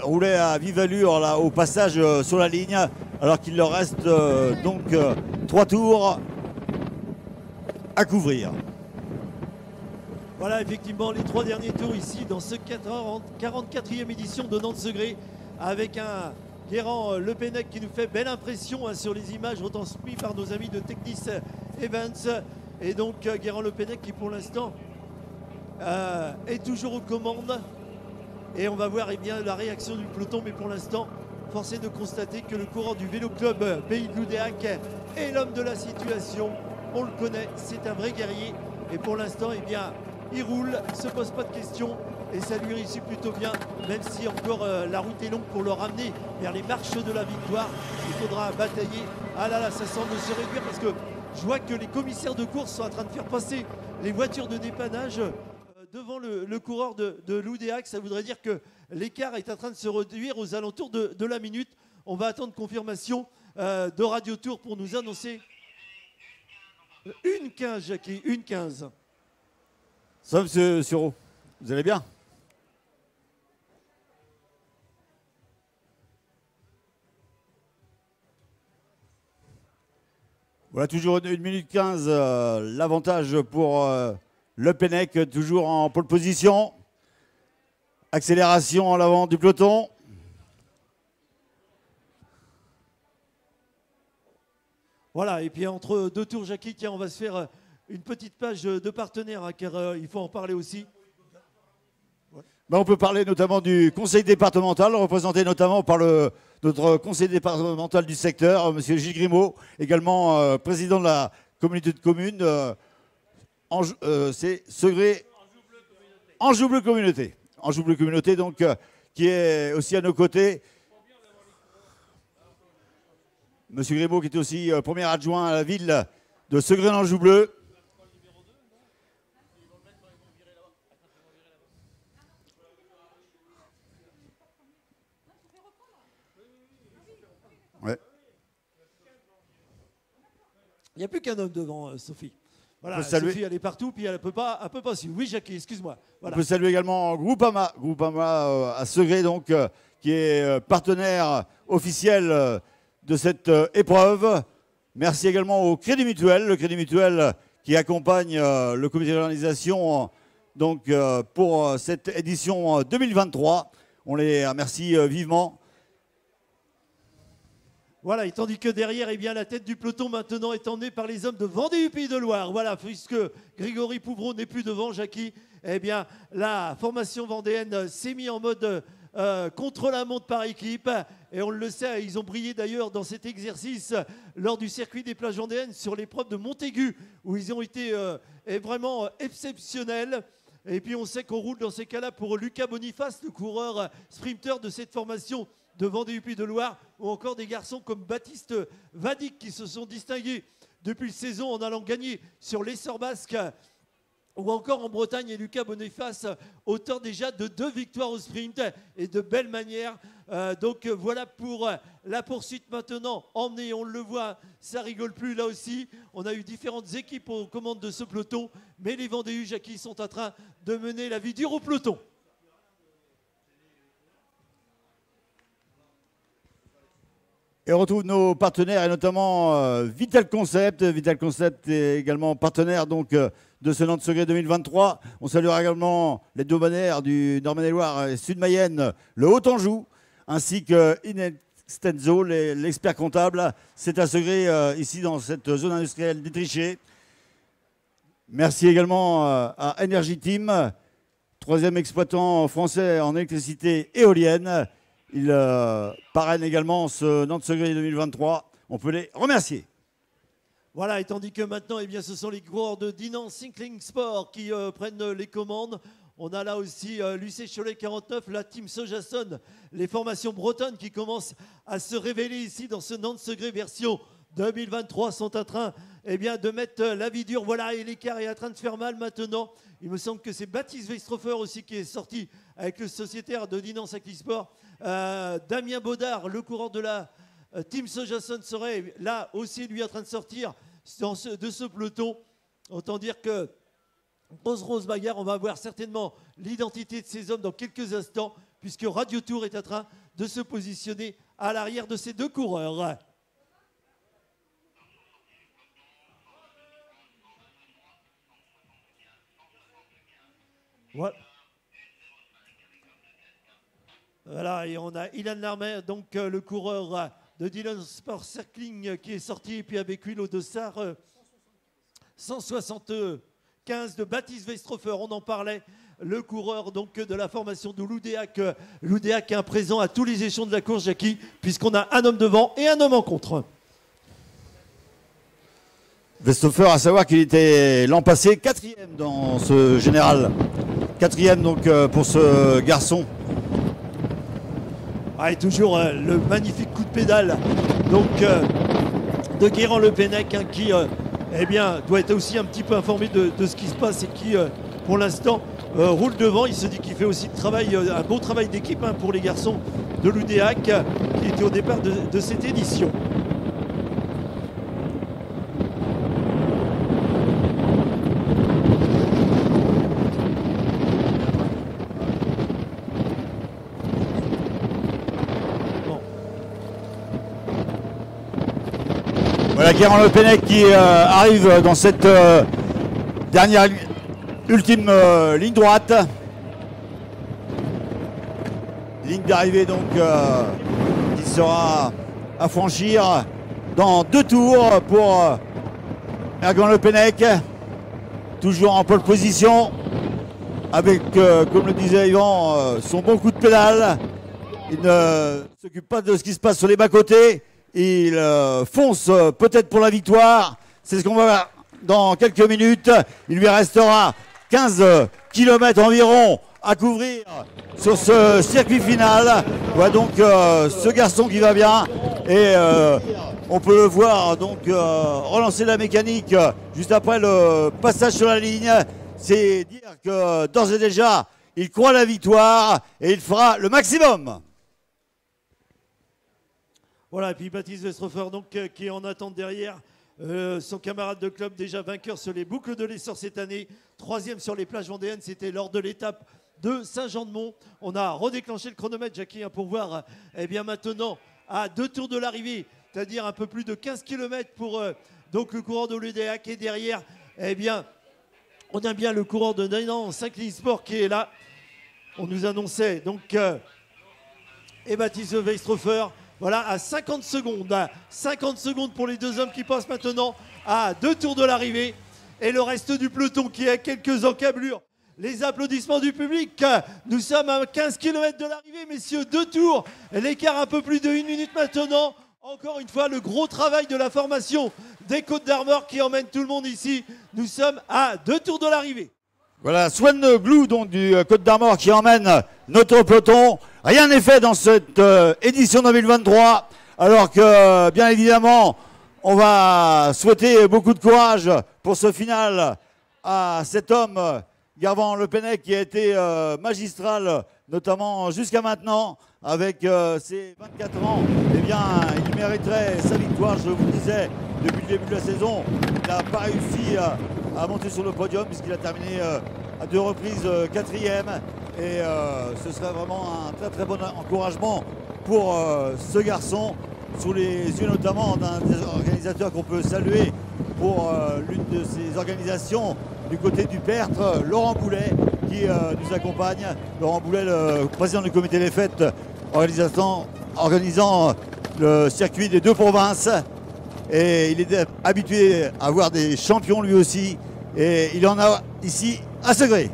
roulait à vive allure là, au passage euh, sur la ligne, alors qu'il leur reste euh, donc trois tours à couvrir. Voilà, effectivement, les trois derniers tours ici dans ce 40 44e édition de Nantes Segré avec un Guérand euh, Le Pennec qui nous fait belle impression hein, sur les images retransmises par nos amis de Technis Events. Et donc euh, Guérand Le Pennec qui pour l'instant euh, est toujours aux commandes. Et on va voir eh bien, la réaction du peloton, mais pour l'instant, force est de constater que le coureur du Vélo Club euh, Pays de Loudéac est l'homme de la situation. On le connaît, c'est un vrai guerrier. Et pour l'instant, eh bien, il roule, se pose pas de questions et ça lui réussit plutôt bien, même si encore la route est longue pour le ramener vers les marches de la victoire. Il faudra batailler. Ah là là, ça semble se réduire parce que je vois que les commissaires de course sont en train de faire passer les voitures de dépannage euh, devant le, coureur de, de l'Oudéac. Ça voudrait dire que l'écart est en train de se réduire aux alentours de, la minute. On va attendre confirmation euh, de Radio Tour pour nous annoncer une 15, Jackie, une 15. Ça, monsieur Sureau, vous allez bien? Voilà, toujours 1 minute 15, euh, l'avantage pour euh, Le Pennec, toujours en pole position. Accélération en l'avant du peloton. Voilà, et puis entre deux tours, Jackie, tiens, on va se faire euh, une petite page de de partenaires, hein, car euh, il faut en parler aussi. Ben, on peut parler notamment du conseil départemental, représenté notamment par le, notre conseil départemental du secteur, M. Gilles Grimaud, également euh, président de la communauté de communes. euh, euh, c'est Segré Anjou Bleu Communauté. Communauté, donc, euh, qui est aussi à nos côtés. Monsieur Grimaud, qui était aussi euh, premier adjoint à la ville de Segré-Anjou Bleu. Ouais. Il n'y a plus qu'un homme devant, euh, Sophie. Voilà, saluer- Sophie, elle est partout, puis elle ne peut pas, elle peut pas suivre. Oui, Jackie, excuse-moi. Voilà. On peut saluer également Groupama, Groupama euh, à Segré, donc, euh, qui est euh, partenaire officiel de cette épreuve. Merci également au Crédit Mutuel, le Crédit Mutuel qui accompagne le comité d'organisation donc, pour cette édition euh, 2023. On les remercie vivement. Voilà, et tandis que derrière, eh bien, la tête du peloton maintenant est emmenée par les hommes de Vendée du Pays de Loire. Voilà, puisque Grégory Pouvreau n'est plus devant, Jackie, eh bien, la formation vendéenne s'est mise en mode euh, contre la montre par équipe. Et on le sait, ils ont brillé d'ailleurs dans cet exercice lors du circuit des plages vendéennes sur l'épreuve de Montaigu, où ils ont été euh, vraiment euh, exceptionnels. Et puis on sait qu'on roule dans ces cas-là pour Lucas Boniface, le coureur sprinter de cette formation de Vendée Puy de Loire, ou encore des garçons comme Baptiste Vadik qui se sont distingués depuis le saison en allant gagner sur l'essor basque, ou encore en Bretagne et Lucas Boniface, auteur déjà de deux victoires au sprint et de belle manière. Euh, donc euh, voilà pour euh, la poursuite maintenant. Emmené, on le voit, ça rigole plus là aussi. On a eu différentes équipes aux commandes de ce peloton, mais les Vendéus, Jackie, sont en train de mener la vie dure au peloton. Et on retrouve nos partenaires et notamment euh, Vital Concept. Vital Concept est également partenaire donc euh, de ce Nantes Secret 2023. On saluera également les domanaires du Nord-Maine-et-Loire et Sud-Mayenne, le Haut-Anjou, ainsi que Inextenso, les- l'expert comptable. C'est à Segré euh, ici dans cette zone industrielle détrichée. Merci également à Energy Team, troisième exploitant français en électricité éolienne. Il euh, parraine également ce Nantes Secret 2023. On peut les remercier. Voilà, et tandis que maintenant, eh bien, ce sont les coureurs de Dinan Cycling Sport qui euh, prennent les commandes. On a là aussi euh, l'UC Cholet 49, la team Sojason, les formations bretonnes qui commencent à se révéler ici dans ce Nantes Segré version 2023 sont en train eh bien, de mettre euh, la vie dure. Voilà, et l'écart est en train de faire mal maintenant. Il me semble que c'est Baptiste Weistrofer aussi qui est sorti avec le sociétaire de Dinan Cyclisport. Euh, Damien Baudard, le courant de la euh, Team Sojason serait là aussi lui en train de sortir de ce peloton. Autant dire que Rose Rose Bagarre, on va voir certainement l'identité de ces hommes dans quelques instants, puisque Radio Tour est en train de se positionner à l'arrière de ces deux coureurs. Voilà. Voilà, et on a Ilan Larmer, donc euh, le coureur euh, de Dylan Sport Circling euh, qui est sorti, et puis avec lui l'Audossar euh, 175 de Baptiste Weistrofer, on en parlait, le coureur donc de la formation de l'Oudéac. L'Oudéac est un présent à tous les échelons de la course, Jackie, puisqu'on a un homme devant et un homme en contre. Westhofer, à savoir qu'il était l'an passé quatrième dans ce général. Quatrième donc pour ce garçon. Ah, et toujours euh, le magnifique coup de pédale donc, euh, de Guérand Le Pennec hein, qui euh, eh bien, doit être aussi un petit peu informé de, ce qui se passe et qui, pour l'instant, roule devant. Il se dit qu'il fait aussi un beau travail d'équipe hein, pour les garçons de l'UDEAC qui étaient au départ de cette édition. Voilà Guérin Le Pennec qui euh, arrive dans cette euh, dernière ultime euh, ligne droite. Ligne d'arrivée donc euh, qui sera à franchir dans deux tours pour euh, Ergan Le Pennec. Toujours en pole position avec, euh, comme le disait Yvan, euh, son bon coup de pédale. Il ne s'occupe pas de ce qui se passe sur les bas-côtés. Il euh, fonce euh, peut-être pour la victoire. C'est ce qu'on va voir dans quelques minutes. Il lui restera 15 km environ à couvrir sur ce circuit final. Voilà donc euh, ce garçon qui va bien. Et on peut le voir donc relancer la mécanique juste après le passage sur la ligne. C'est dire que d'ores et déjà, il croit la victoire et il fera le maximum. Voilà, et puis Baptiste Westropher, donc, euh, qui est en attente derrière euh, son camarade de club, déjà vainqueur sur les boucles de l'essor cette année, troisième sur les plages vendéennes, c'était lors de l'étape de Saint-Jean-de-Mont. On a redéclenché le chronomètre, Jackie, hein, pour voir, euh, eh bien maintenant, à deux tours de l'arrivée, c'est-à-dire un peu plus de 15 km pour donc le courant de l'UDAC, et derrière, eh bien, on a bien le courant de Nainan Cycling Sport qui est là. On nous annonçait donc et Baptiste Weistrofer. Voilà, à 50 secondes. À 50 secondes pour les deux hommes qui passent maintenant à deux tours de l'arrivée. Et le reste du peloton qui à quelques encablures. Les applaudissements du public. Nous sommes à 15 km de l'arrivée, messieurs. Deux tours. L'écart un peu plus de une minute maintenant. Encore une fois, le gros travail de la formation des Côtes d'Armor qui emmène tout le monde ici. Nous sommes à deux tours de l'arrivée. Voilà, Swan Glou donc du euh, Côte d'Armor qui emmène notre peloton. Rien n'est fait dans cette euh, édition 2023, alors que euh, bien évidemment, on va souhaiter beaucoup de courage pour ce final à cet homme, Garvan Le Pennec, qui a été magistral, notamment jusqu'à maintenant, avec ses 24 ans. Eh bien, il mériterait sa victoire, je vous le disais, depuis le début de la saison. Il n'a pas réussi à, monter sur le podium puisqu'il a terminé euh, à deux reprises euh, quatrième. Et euh, ce serait vraiment un très très bon encouragement pour ce garçon, sous les yeux notamment d'un des organisateurs qu'on peut saluer pour l'une de ces organisations du côté du Pertre, Laurent Boulet, qui nous accompagne. Laurent Boulet, le président du comité des fêtes, organisant, organisant le circuit des deux provinces. Et il est habitué à voir des champions lui aussi. Et il en a ici à Segré.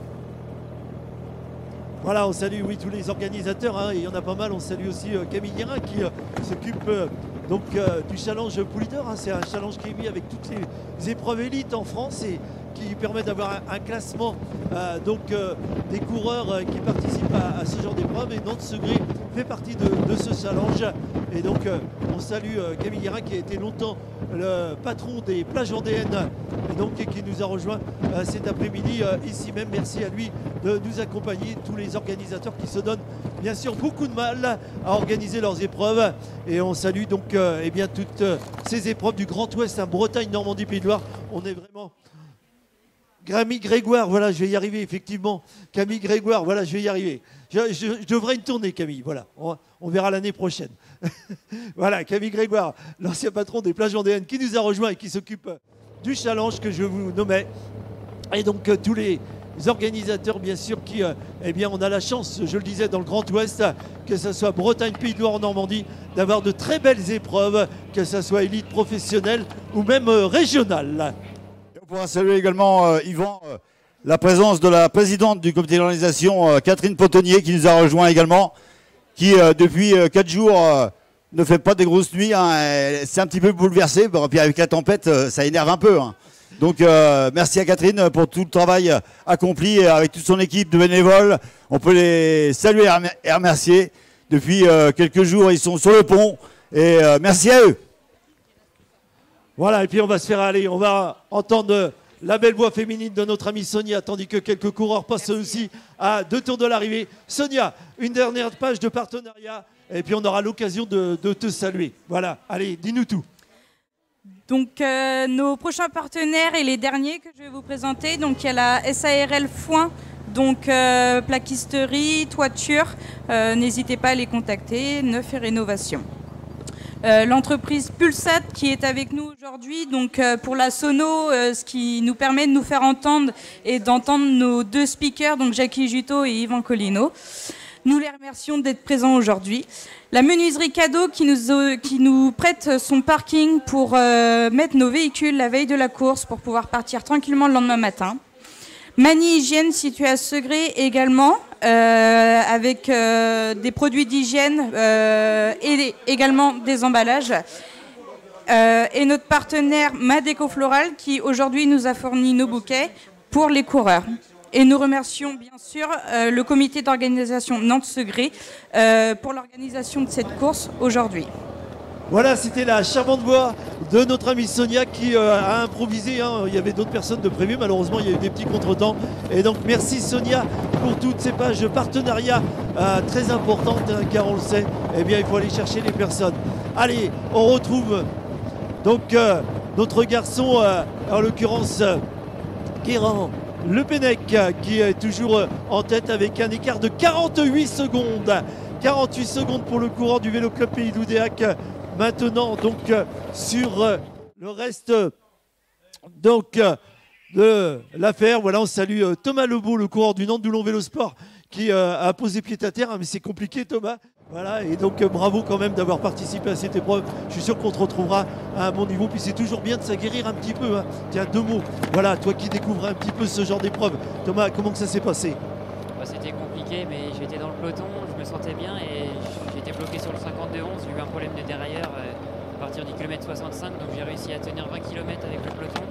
Voilà, on salue oui tous les organisateurs, hein, il y en a pas mal. On salue aussi euh, Camille Guérin qui euh, s'occupe euh, donc du challenge Poulidor. hein. C'est un challenge qui est mis avec toutes les épreuves élites en France et qui permet d'avoir un, classement donc des coureurs qui participent à, ce genre d'épreuve. Et Nantes Segré fait partie de, ce challenge. Et donc on salue Camille Guérin qui a été longtemps le patron des plages vendéennes, et donc qui nous a rejoint euh, cet après-midi euh, ici même. Merci à lui de nous accompagner, tous les organisateurs qui se donnent bien sûr beaucoup de mal à organiser leurs épreuves. Et on salue donc euh, eh bien, toutes ces épreuves du Grand Ouest, hein, Bretagne, Normandie, Pays de Loire. On est vraiment Camille Grégoire, voilà, je vais y arriver, effectivement. Camille Grégoire, voilà, je vais y arriver. Je, devrais une tournée, Camille, voilà. On verra l'année prochaine. voilà, Camille Grégoire, l'ancien patron des plages vendéennes, qui nous a rejoint et qui s'occupe du challenge que je vous nommais. Et donc, euh, tous les organisateurs, bien sûr, qui, euh, eh bien, on a la chance, je le disais, dans le Grand Ouest, que ce soit Bretagne, Pays de Loire, Normandie, d'avoir de très belles épreuves, que ce soit élite professionnelle ou même euh, régionale. On pourra saluer également, Yvan, la présence de la présidente du comité d'organisation, Catherine Potonnier, qui nous a rejoint également, qui euh, depuis 4 jours euh, ne fait pas des grosses nuits. hein. C'est un petit peu bouleversée. Bon, puis avec la tempête, euh, ça énerve un peu. hein. Donc euh, merci à Catherine pour tout le travail euh, accompli avec toute son équipe de bénévoles. On peut les saluer et remer- et remercier. Depuis euh, quelques jours, ils sont sur le pont. Et euh, merci à eux. Voilà, et puis on va se faire aller, on va entendre la belle voix féminine de notre amie Sonia, tandis que quelques coureurs passent aussi à deux tours de l'arrivée. Sonia, une dernière page de partenariat, et puis on aura l'occasion de, de te saluer. Voilà, allez, dis-nous tout. Donc euh, nos prochains partenaires et les derniers que je vais vous présenter, donc il y a la SARL Foin, donc euh, plaquisterie, toiture, Euh, n'hésitez pas à les contacter, neuf et rénovation. Euh, L'entreprise Pulsat qui est avec nous aujourd'hui, donc euh, pour la sono, euh, ce qui nous permet de nous faire entendre et d'entendre nos deux speakers, donc Jackie Juto et Yvan Collino. Nous les remercions d'être présents aujourd'hui. La menuiserie cadeau qui nous, euh, qui nous prête son parking pour mettre nos véhicules la veille de la course pour pouvoir partir tranquillement le lendemain matin. Mani Hygiène situé à Segré également, avec euh, des produits d'hygiène euh, et également des emballages. Euh, et notre partenaire Madeco Floral qui aujourd'hui nous a fourni nos bouquets pour les coureurs. Et nous remercions bien sûr euh, le comité d'organisation Nantes-Segré euh, pour l'organisation de cette course aujourd'hui. Voilà, c'était la charmante voix de notre amie Sonia qui euh, a improvisé. hein. Il y avait d'autres personnes de prévues, malheureusement il y a eu des petits contretemps. Et donc merci Sonia pour toutes ces pages de partenariat euh, très importantes, hein, car on le sait, eh bien il faut aller chercher les personnes. Allez, on retrouve donc euh, notre garçon, en l'occurrence Guérin Le Pennec, qui est toujours en tête avec un écart de 48 secondes. 48 secondes pour le courant du Vélo Club Pays d'Oudéac. Maintenant, donc, euh, sur euh, le reste euh, donc, de l'affaire, voilà, on salue Thomas Lebeau, le coureur du Nantes Doulon Vélo Sport, qui a posé pied à terre. Ah, mais c'est compliqué, Thomas. Voilà, et donc bravo quand même d'avoir participé à cette épreuve. Je suis sûr qu'on te retrouvera à un bon niveau. Puis c'est toujours bien de s'aguerrir un petit peu. hein. Tiens, deux mots. Voilà, toi qui découvres un petit peu ce genre d'épreuve. Thomas, comment que ça s'est passé? Bah, C'était compliqué, mais j'étais dans le peloton, je me sentais bien et j'étais bloqué sur le 52-11. Problème de dérailleur euh, à partir du kilomètre 65, donc j'ai réussi à tenir 20 km avec le peloton.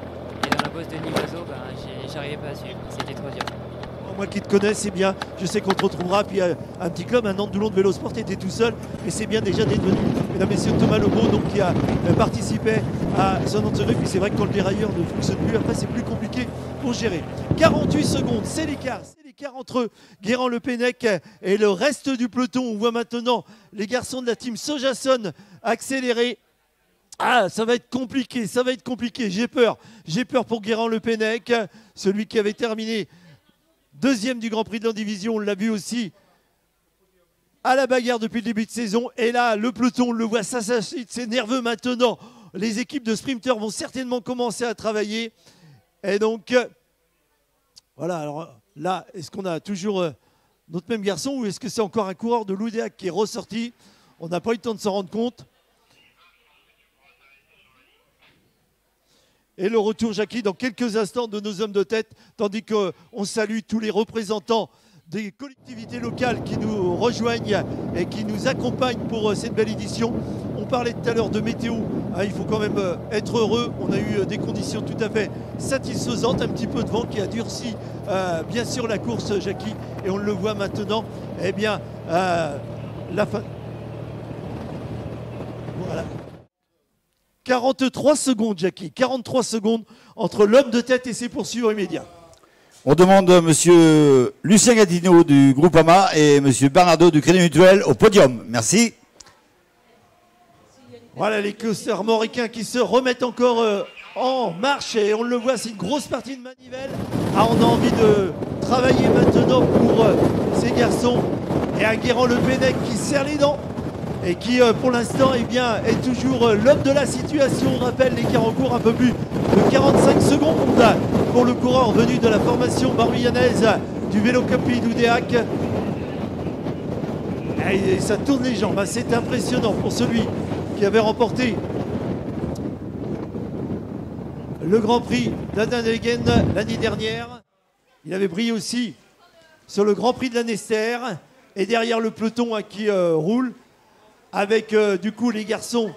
Et dans la bosse de Nivazo, j'ai- j'arrivais pas à suivre, c'était trop dur. Moi qui te connais, c'est bien. Je sais qu'on te retrouvera. Puis euh, un petit club, un Nantes Doulon de Vélo Sport, était tout seul. Et c'est bien déjà d'être venu. Mesdames et messieurs, Thomas Lebeau, donc, qui a euh, participé à son entrée. Puis c'est vrai que quand le dérailleur ne fonctionne plus, après c'est plus compliqué pour gérer. 48 secondes, c'est l'écart. C'est l'écart entre Guérand Le Pennec et le reste du peloton. On voit maintenant les garçons de la team Sojason accélérer. Ah, ça va être compliqué, ça va être compliqué. J'ai peur. J'ai peur pour Guérand Le Pennec, celui qui avait terminé deuxième du Grand Prix de la division. On l'a vu aussi à la bagarre depuis le début de saison. Et là, le peloton, on le voit, s'agite, c'est nerveux maintenant. Les équipes de sprinters vont certainement commencer à travailler. Et donc, euh, voilà, alors là, est-ce qu'on a toujours euh, notre même garçon ou est-ce que c'est encore un coureur de l'Oudéac qui est ressorti? On n'a pas eu le temps de s'en rendre compte. Et le retour, Jackie, dans quelques instants de nos hommes de tête, tandis qu'on salue tous les représentants des collectivités locales qui nous rejoignent et qui nous accompagnent pour euh, cette belle édition. Parlait tout à l'heure de météo, hein, il faut quand même euh, être heureux. On a eu euh, des conditions tout à fait satisfaisantes, un petit peu de vent qui a durci euh, bien sûr la course, Jackie, et on le voit maintenant. Eh bien, la fin. Voilà. 43 secondes, Jackie. 43 secondes entre l'homme de tête et ses poursuivants immédiats. On demande euh, Monsieur Lucien Gatino du groupe AMA et Monsieur Bernardo du Crédit Mutuel au podium. Merci. Voilà les clusters mauricains qui se remettent encore euh, en marche et on le voit, c'est une grosse partie de manivelle. Ah, on a envie de travailler maintenant pour euh, ces garçons et un Guérand Le Pennec qui serre les dents et qui euh, pour l'instant eh est toujours l'homme de la situation. On rappelle l'écart en cours un peu plus de 45 secondes pour le coureur venu de la formation barbillanaise du vélo Copy d'Oudéac. Et ça tourne les jambes, hein. c'est impressionnant pour celui qui avait remporté le Grand Prix d'Adenhagen l'année dernière. Il avait brillé aussi sur le Grand Prix de la Nester et derrière le peloton hein, qui euh, roule avec euh, du coup les garçons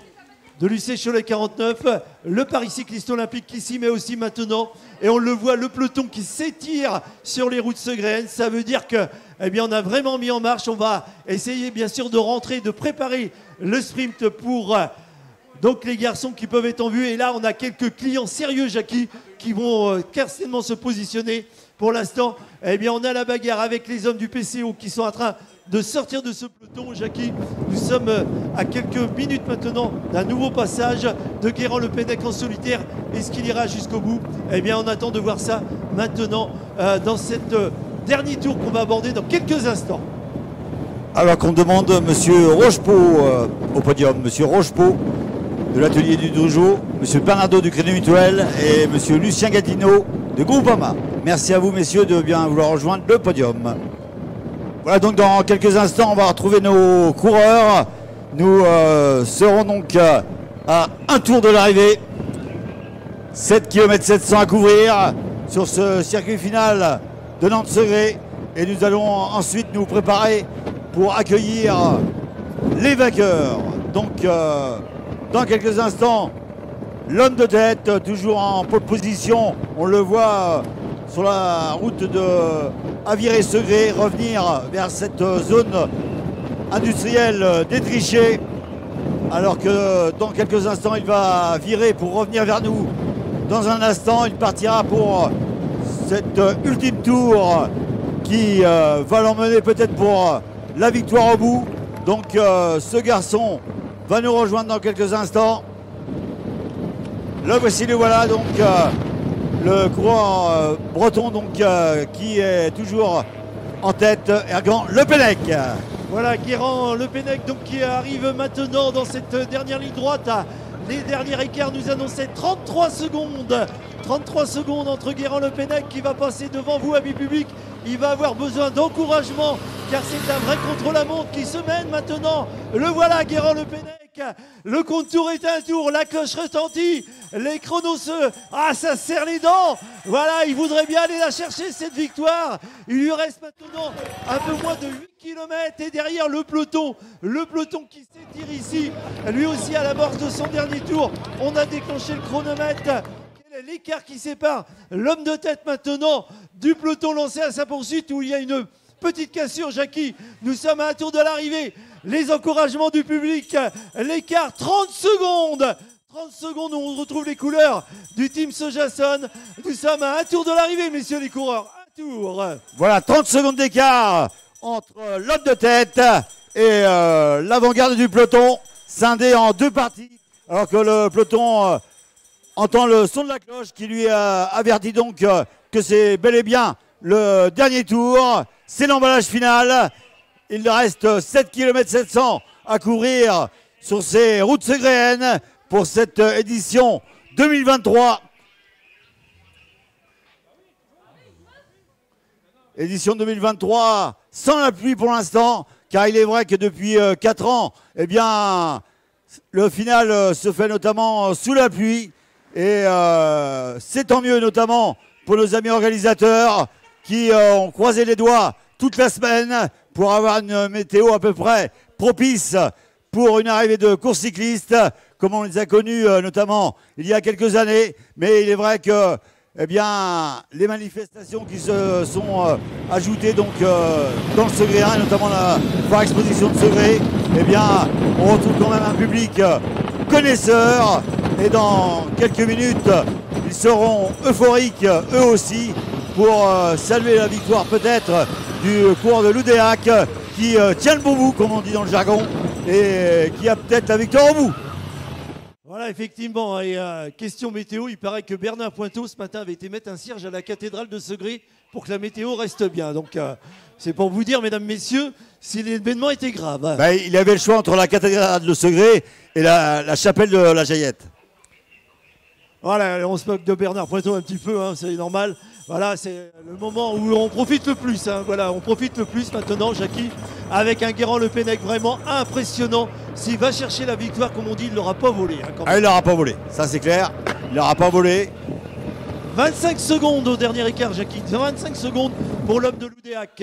de l'UC Cholet 49, le Paris Cycliste Olympique qui s'y met aussi maintenant et on le voit le peloton qui s'étire sur les routes segréennes. Ça veut dire que eh bien on a vraiment mis en marche. On va essayer bien sûr de rentrer, de préparer le sprint pour euh, donc les garçons qui peuvent être en vue. Et là, on a quelques clients sérieux, Jackie, qui vont euh, se positionner. Pour l'instant, eh bien, on a la bagarre avec les hommes du PCO qui sont en train de sortir de ce peloton, Jackie. Nous sommes euh, à quelques minutes maintenant d'un nouveau passage de Guérand Le Pennec en solitaire. Est-ce qu'il ira jusqu'au bout? Eh bien, on attend de voir ça maintenant euh, dans cette euh, dernier tour qu'on va aborder dans quelques instants. Alors qu'on demande Monsieur Rochepeau au podium, Monsieur Rochepeau de l'atelier du Dojo, Monsieur Bernardo du Crédit Mutuel et Monsieur Lucien Gatino de Groupama. Merci à vous messieurs de bien vouloir rejoindre le podium. Voilà donc dans quelques instants on va retrouver nos coureurs. Nous euh, serons donc euh, à un tour de l'arrivée. 7 km 700 à couvrir sur ce circuit final de Nantes-Segré. Et nous allons ensuite nous préparer pour accueillir les vainqueurs. Donc, euh, dans quelques instants, l'homme de tête, toujours en position, on le voit sur la route de Aviré-Segré, revenir vers cette zone industrielle détrichée. Alors que dans quelques instants, il va virer pour revenir vers nous. Dans un instant, il partira pour cette ultime tour qui euh, va l'emmener peut-être pour la victoire au bout. Donc euh, ce garçon va nous rejoindre dans quelques instants. Le voici, le voilà donc euh, le coureur euh, breton donc euh, qui est toujours en tête, Ergan Le Pennec. Voilà, Guérand Le Pennec qui arrive maintenant dans cette dernière ligne droite. Les derniers écarts nous annonçaient 33 secondes. 33 secondes entre Guérand Le Pennec qui va passer devant vous, amis public. Il va avoir besoin d'encouragement car c'est un vrai contre-la-montre qui se mène maintenant. Le voilà, Guérand Le Pennec. Le contour est un tour, la cloche retentit, les chronos se... Ah, ça serre les dents Voilà, il voudrait bien aller la chercher, cette victoire. Il lui reste maintenant un peu moins de 8 km et derrière le peloton, le peloton qui s'étire ici, lui aussi à la mort de son dernier tour. On a déclenché le chronomètre. L'écart qui sépare l'homme de tête maintenant du peloton lancé à sa poursuite où il y a une petite cassure, Jackie. Nous sommes à un tour de l'arrivée. Les encouragements du public, l'écart 30 secondes. 30 secondes où on retrouve les couleurs du team Sojason. Nous sommes à un tour de l'arrivée, messieurs les coureurs. Un tour. Voilà, 30 secondes d'écart entre l'homme de tête et euh, l'avant-garde du peloton, scindé en deux parties. Alors que le peloton euh, entend le son de la cloche qui lui euh, avertit donc que c'est bel et bien le dernier tour. C'est l'emballage final. Il reste 7 km 700 à courir sur ces routes ségréennes pour cette euh, édition 2023. Édition 2023 sans la pluie pour l'instant, car il est vrai que depuis 4 ans, eh bien, le final euh, se fait notamment euh, sous la pluie. Et euh, c'est tant mieux, notamment pour nos amis organisateurs qui euh, ont croisé les doigts toute la semaine pour avoir une météo à peu près propice pour une arrivée de course cyclistes, comme on les a connus euh, notamment il y a quelques années. Mais il est vrai que eh bien, les manifestations qui se sont euh, ajoutées donc, euh, dans le Segréen, et notamment la foire exposition de Segré, eh bien, on retrouve quand même un public connaisseur Et dans quelques minutes, ils seront euphoriques eux aussi pour euh, saluer la victoire peut-être du cours de l'Oudéac qui euh, tient le bon bout, comme on dit dans le jargon, et qui a peut-être la victoire au bout. Voilà, effectivement. Et euh, question météo, il paraît que Bernard Pointeau ce matin avait été mettre un cierge à la cathédrale de Segré pour que la météo reste bien. Donc euh, c'est pour vous dire, mesdames, messieurs, si l'événement était grave. Ben, il avait le choix entre la cathédrale de Segré et la, la chapelle de la Jaillette. Voilà, on se moque de Bernard Pointeau un petit peu, hein, c'est normal. Voilà, c'est le moment où on profite le plus. hein. Voilà, on profite le plus maintenant, Jackie, avec un Guérand Le Pennec vraiment impressionnant. S'il va chercher la victoire, comme on dit, il ne l'aura pas volé. hein, quand Ah, il n'aura pas volé, ça c'est clair. Il n'aura pas volé. 25 secondes au dernier écart, Jackie. 25 secondes pour l'homme de l'Oudéac.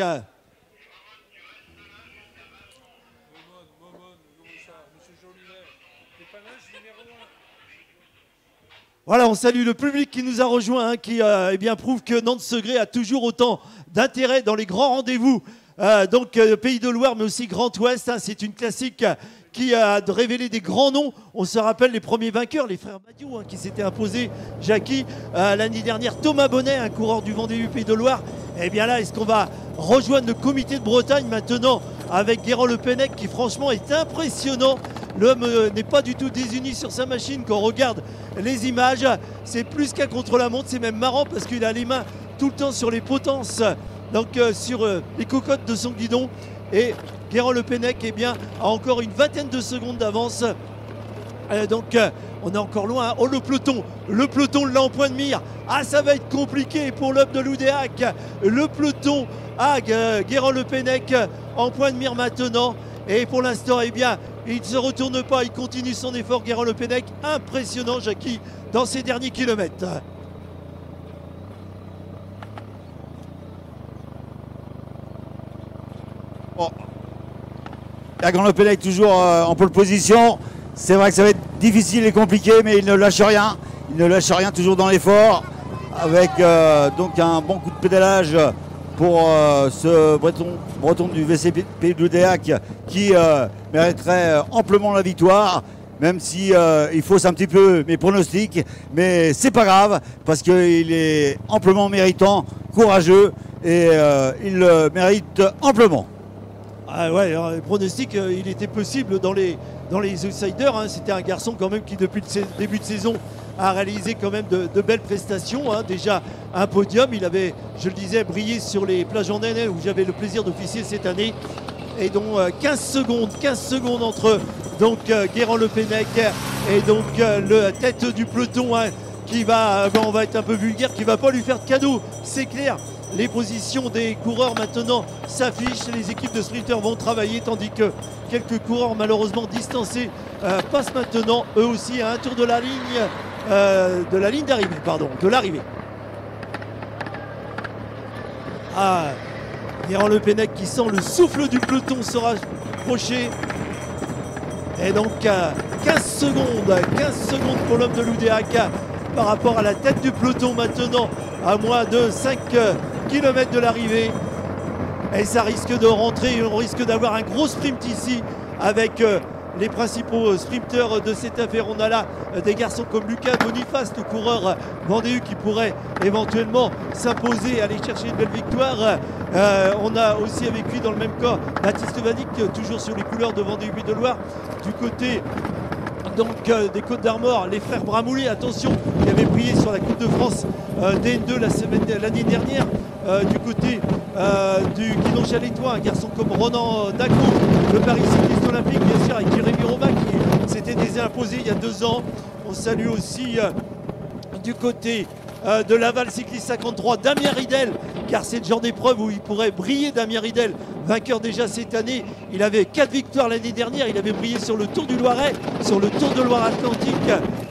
Voilà, on salue le public qui nous a rejoint, hein, qui euh, eh bien, prouve que Nantes-Segré a toujours autant d'intérêt dans les grands rendez-vous. Euh, donc, euh, Pays de Loire, mais aussi Grand Ouest, hein, c'est une classique qui a révélé des grands noms. On se rappelle les premiers vainqueurs, les frères Madiou, hein, qui s'étaient imposés, Jackie, euh, l'année dernière. Thomas Bonnet, un coureur du Vendée du Pays de Loire. Et bien là, est-ce qu'on va rejoindre le comité de Bretagne maintenant avec Guérand Le Pennec, qui franchement est impressionnant. L'homme euh, n'est pas du tout désuni sur sa machine. Quand on regarde les images, c'est plus qu'un contre-la-montre. C'est même marrant parce qu'il a les mains tout le temps sur les potences, donc euh, sur les cocottes de son guidon. Et Guérand Le Pennec eh bien, a encore une vingtaine de secondes d'avance. Euh, donc euh, on est encore loin. hein. Oh le peloton, le peloton là en point de mire. Ah ça va être compliqué pour l'homme de l'Oudéac. Le peloton à euh, Guérand Le Pennec en point de mire maintenant. Et pour l'instant, eh bien, il ne se retourne pas, il continue son effort, Guérand Le Pennec. Impressionnant, Jackie, dans ses derniers kilomètres. La Grande Pélec toujours euh, en pole position. C'est vrai que ça va être difficile et compliqué, mais il ne lâche rien. Il ne lâche rien, toujours dans l'effort. Avec euh, donc un bon coup de pédalage pour euh, ce breton, du VCP de qui mériterait amplement la victoire. Même si fausse un petit peu mes pronostics, mais c'est pas grave parce qu'il est amplement méritant, courageux et il le mérite amplement. Ah ouais, euh, il était possible dans les, dans les outsiders. hein. C'était un garçon quand même qui, depuis le début de saison, a réalisé quand même de, belles prestations. hein. Déjà un podium, il avait, je le disais, brillé sur les plages en Naine où j'avais le plaisir d'officier cette année. Et donc euh, 15 secondes, 15 secondes entre donc euh, Le Pennec et donc euh, le tête du peloton hein, qui va, euh, on va être un peu vulgaire, qui va pas lui faire de cadeau, c'est clair. Les positions des coureurs maintenant s'affichent, les équipes de sprinters vont travailler, tandis que quelques coureurs malheureusement distancés euh, passent maintenant eux aussi à un tour de la ligne, euh, d'arrivée, pardon, de l'arrivée. Ah, Guérand Le Pennec qui sent le souffle du peloton se rapprocher. Et donc euh, 15 secondes, 15 secondes pour l'homme de l'Oudéac par rapport à la tête du peloton maintenant à moins de 5 km de l'arrivée. Et ça risque de rentrer, on risque d'avoir un gros sprint ici avec euh, les principaux euh, sprinteurs de cette affaire. On a là euh, des garçons comme Lucas Boniface, le coureur vendéu qui pourrait éventuellement s'imposer, aller chercher une belle victoire. On a aussi avec lui dans le même cas Baptiste Vanik, euh, toujours sur les couleurs de Vendée Pays de Loire. Du côté donc des Côtes d'Armor, les frères Bramoulet, attention, qui avaient brillé sur la Coupe de France euh, DN2 la semaine l'année dernière. Euh, du côté euh, du Guidon Chalétois, un garçon comme Ronan Daco, le Paris Cycliste Olympique, bien sûr, avec Jérémy Romain qui s'était déjà imposé il y a deux ans. On salue aussi euh, du côté euh, de Laval Cycliste 53, Damien Ridel, car c'est le genre d'épreuve où il pourrait briller, Damien Ridel, vainqueur déjà cette année. Il avait quatre victoires l'année dernière, il avait brillé sur le Tour du Loiret, sur le Tour de Loire-Atlantique,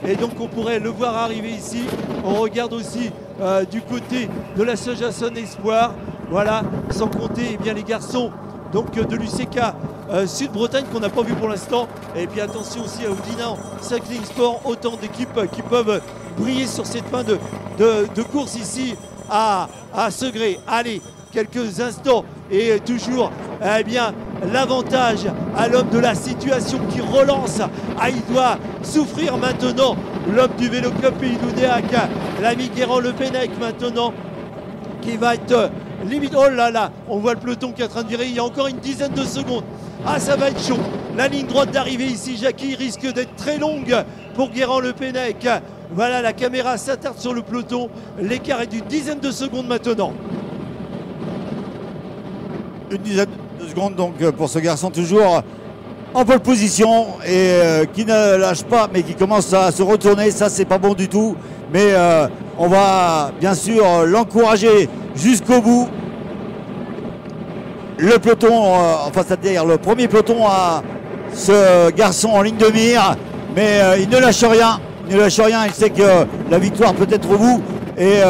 et donc on pourrait le voir arriver ici. On regarde aussi euh, du côté de la Sojason Espoir, voilà, sans compter eh bien, les garçons donc euh, de l'UCK euh, Sud-Bretagne qu'on n'a pas vu pour l'instant. Et puis attention aussi à Oudinant Cycling Sport, autant d'équipes euh, qui peuvent briller sur cette fin de, course ici à, à Segré. Allez, quelques instants et toujours eh bien l'avantage à l'homme de la situation qui relance. Ah, il doit souffrir maintenant l'homme du Vélo Club Pays l'ami Guérand Le Pennec maintenant, qui va être Oh là là, on voit le peloton qui est en train de virer. Il y a encore une dizaine de secondes. Ah, ça va être chaud. La ligne droite d'arrivée ici, Jackie, risque d'être très longue pour Guérand Le Pennec. Voilà, la caméra s'attarde sur le peloton. L'écart est d'une dizaine de secondes maintenant. Une dizaine de secondes donc pour ce garçon toujours en pole position et euh, qui ne lâche pas mais qui commence à se retourner. Ça c'est pas bon du tout. Mais euh, on va bien sûr l'encourager jusqu'au bout. Le peloton, euh, enfin c'est-à-dire le premier peloton à ce garçon en ligne de mire, mais euh, il ne lâche rien. Il ne lâche rien. Il sait que la victoire peut être au bout. Et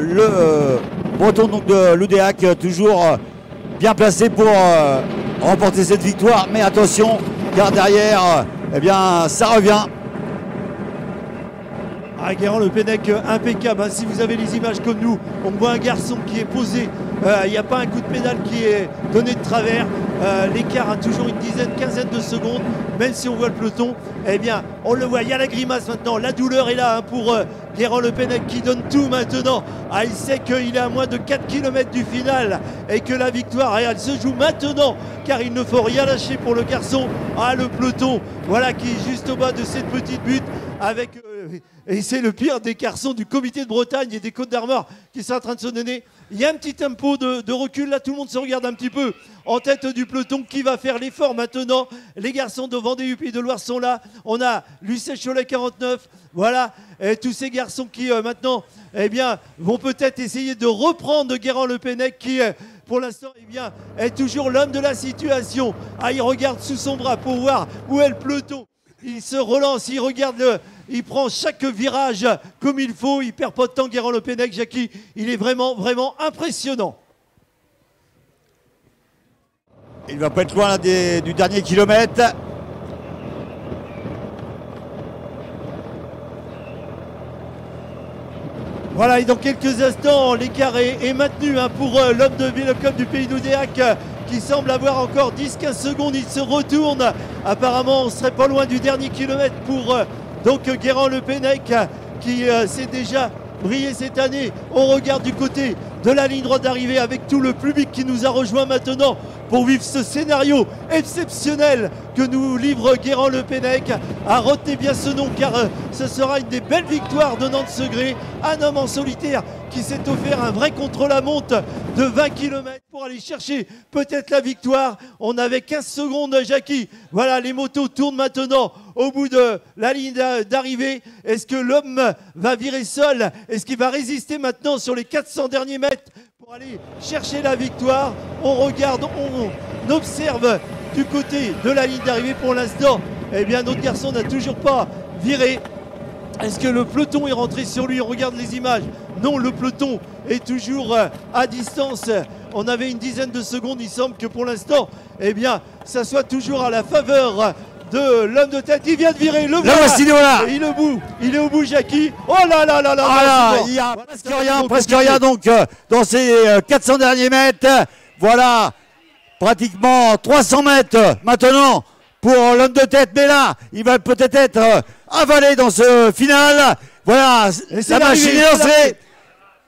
le breton donc de l'Oudéac toujours bien placé pour remporter cette victoire. Mais attention, car derrière, eh bien, ça revient. Ah, Le Pennec, euh, impeccable. hein. Si vous avez les images comme nous, on voit un garçon qui est posé. Euh, Il n'y a pas un coup de pédale qui est donné de travers. Euh, L'écart a toujours une dizaine, quinzaine de secondes. Même si on voit le peloton, eh bien, on le voit. Il y a la grimace maintenant. La douleur est là hein, pour euh, Le Pennec qui donne tout maintenant. Ah, il sait qu'il est à moins de 4 km du final et que la victoire, elle se joue maintenant car il ne faut rien lâcher pour le garçon. Ah, le peloton, voilà qui est juste au bas de cette petite butte avec. Et c'est le pire des garçons du comité de Bretagne et des Côtes d'Armor qui sont en train de se donner. Il y a un petit tempo de, recul là, tout le monde se regarde un petit peu en tête du peloton. Qui va faire l'effort maintenant Les garçons de Vendée UP de Loire sont là. On a Lucet Cholet 49. Voilà, et tous ces garçons qui euh, maintenant eh bien, vont peut-être essayer de reprendre Guérand Le Pennec qui euh, pour l'instant eh bien, est toujours l'homme de la situation. Ah, il regarde sous son bras pour voir où est le peloton. Il se relance, il regarde le, il prend chaque virage comme il faut, il perd pas de temps Guérand Le Pennec, Jackie, il est vraiment, vraiment impressionnant. Il va pas être loin là, des- du dernier kilomètre. Voilà, et dans quelques instants, l'écart est, est maintenu hein, pour euh, l'homme de Vélocop du pays d'Oudéac euh, qui semble avoir encore 10-15 secondes. Il se retourne. Apparemment, on serait pas loin du dernier kilomètre pour euh, donc euh, Guérand Le Pennec qui euh, s'est déjà brillé cette année. On regarde du côté de la ligne droite d'arrivée avec tout le public qui nous a rejoint maintenant pour vivre ce scénario exceptionnel que nous livre Guérand Le Pennec. Ah, retenez bien ce nom car euh, ce sera une des belles victoires de Nantes Segré. Un homme en solitaire qui s'est offert un vrai contre-la-montre de 20 km pour aller chercher peut-être la victoire. On avait 15 secondes, Jackie. Voilà, les motos tournent maintenant au bout de la ligne d'a- d'arrivée. Est-ce que l'homme va virer seul? Est-ce qu'il va résister maintenant sur les 400 derniers mètres pour aller chercher la victoire On regarde, on observe du côté de la ligne d'arrivée pour l'instant. Eh bien, notre garçon n'a toujours pas viré. Est-ce que le peloton est rentré sur lui? On regarde les images. Non, le peloton est toujours euh, à distance. On avait une dizaine de secondes. Il semble que pour l'instant, eh bien, ça soit toujours à la faveur de l'homme de tête. Il vient de virer. Le voilà. voici, voilà. Il est au bout. Il est au bout, Jackie. Oh là là là là. Ah là, il y a Voilà, presque rien, presque rien donc euh, dans ces euh, 400 derniers mètres. Voilà, pratiquement 300 mètres euh, maintenant pour l'homme de tête. Mais là, il va peut-être être euh, avalé dans ce final. Voilà, Et c'est la machine est lancée.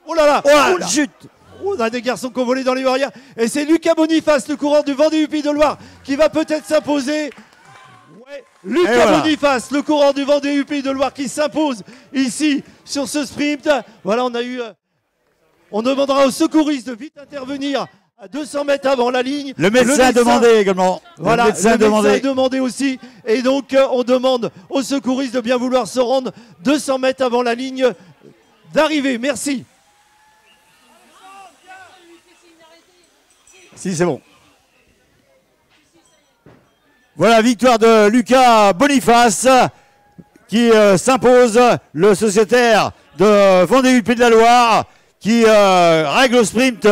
Oh là là. Oh là, Oh là. chute. On a des garçons qui ont volé dans les barrières. Et c'est Lucas Boniface, le coureur du Vendée UP de Loire, qui va peut-être s'imposer. Lucas voilà. Boniface, le coureur du Vendée UP de Loire, qui s'impose ici sur ce sprint. Voilà, on a eu. euh, On demandera aux secouristes de vite intervenir à 200 mètres avant la ligne. Le médecin a demandé également. Le Voilà, médecin a le demandé. a demandé aussi. Et donc, euh, on demande aux secouristes de bien vouloir se rendre 200 mètres avant la ligne d'arrivée. Merci. Si, c'est bon. Voilà, victoire de Lucas Boniface qui euh, s'impose, le sociétaire de Vendée de la Loire, qui euh, règle au sprint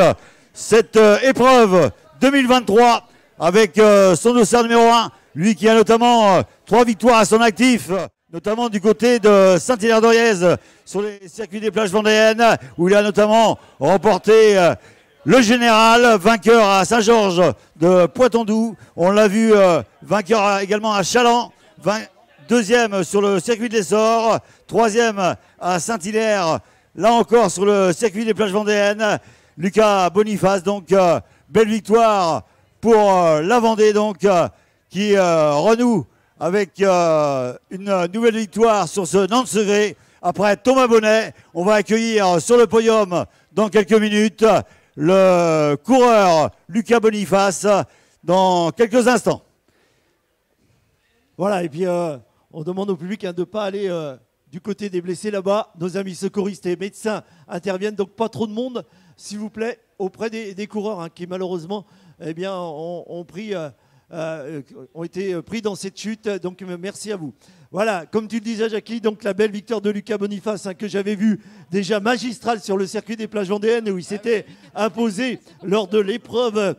cette euh, épreuve 2023 avec son dossard numéro 1, lui qui a notamment trois victoires à son actif, notamment du côté de Saint-Hilaire-d'Oriez sur les circuits des plages vendéennes, où il a notamment remporté le général, vainqueur à Saint-Georges de Poitendou. On l'a vu, euh, vainqueur également à Chaland. Deuxième sur le circuit de l'Essor, troisième à Saint-Hilaire, là encore sur le circuit des plages vendéennes. Lucas Boniface, donc euh, belle victoire pour euh, la Vendée, donc qui renoue avec une nouvelle victoire sur ce Nantes Segré. Après Thomas Bonnet, on va accueillir sur le podium dans quelques minutes le coureur Lucas Boniface dans quelques instants. Voilà, et puis euh, on demande au public hein, de ne pas aller euh, du côté des blessés là-bas. Nos amis secouristes et médecins interviennent, donc pas trop de monde, s'il vous plaît, auprès des, coureurs hein, qui malheureusement eh euh, ont été pris dans cette chute. Donc merci à vous. Voilà, comme tu le disais, Jackie, donc la belle victoire de Lucas Boniface hein, que j'avais vu déjà magistral sur le circuit des plages vendéennes où il s'était imposé lors de l'épreuve.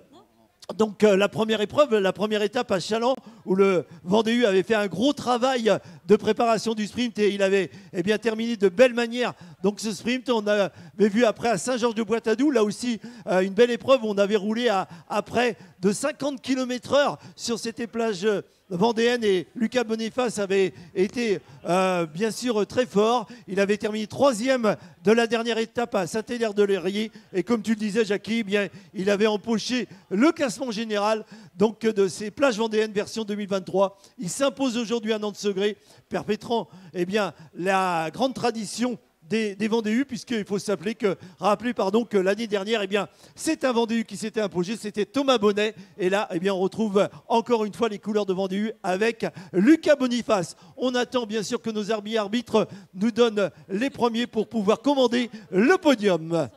Donc euh, la première épreuve, la première étape à Chaland, où le Vendée avait fait un gros travail de préparation du sprint et il avait eh bien, terminé de belle manière. Donc ce sprint, on avait vu après à Saint-Georges-de-Boitadou, là aussi euh, une belle épreuve, on avait roulé à, près de 50 km heure sur cette plage vendéenne et Lucas Boniface avait été euh, bien sûr très fort. Il avait terminé troisième de la dernière étape à Saint-Hilaire-de-Lérier et comme tu le disais Jackie, eh bien, il avait empoché le classement général donc de ces plages vendéennes version 2023. Il s'impose aujourd'hui à Nantes-Segré, perpétrant eh bien, la grande tradition des, des Vendéus, puisqu'il faut s'appeler que, rappeler pardon, que l'année dernière, eh bien, c'est un Vendéu qui s'était imposé, c'était Thomas Bonnet. Et là, eh bien, on retrouve encore une fois les couleurs de Vendéu avec Lucas Boniface. On attend bien sûr que nos arbitres nous donnent les premiers pour pouvoir commander le podium.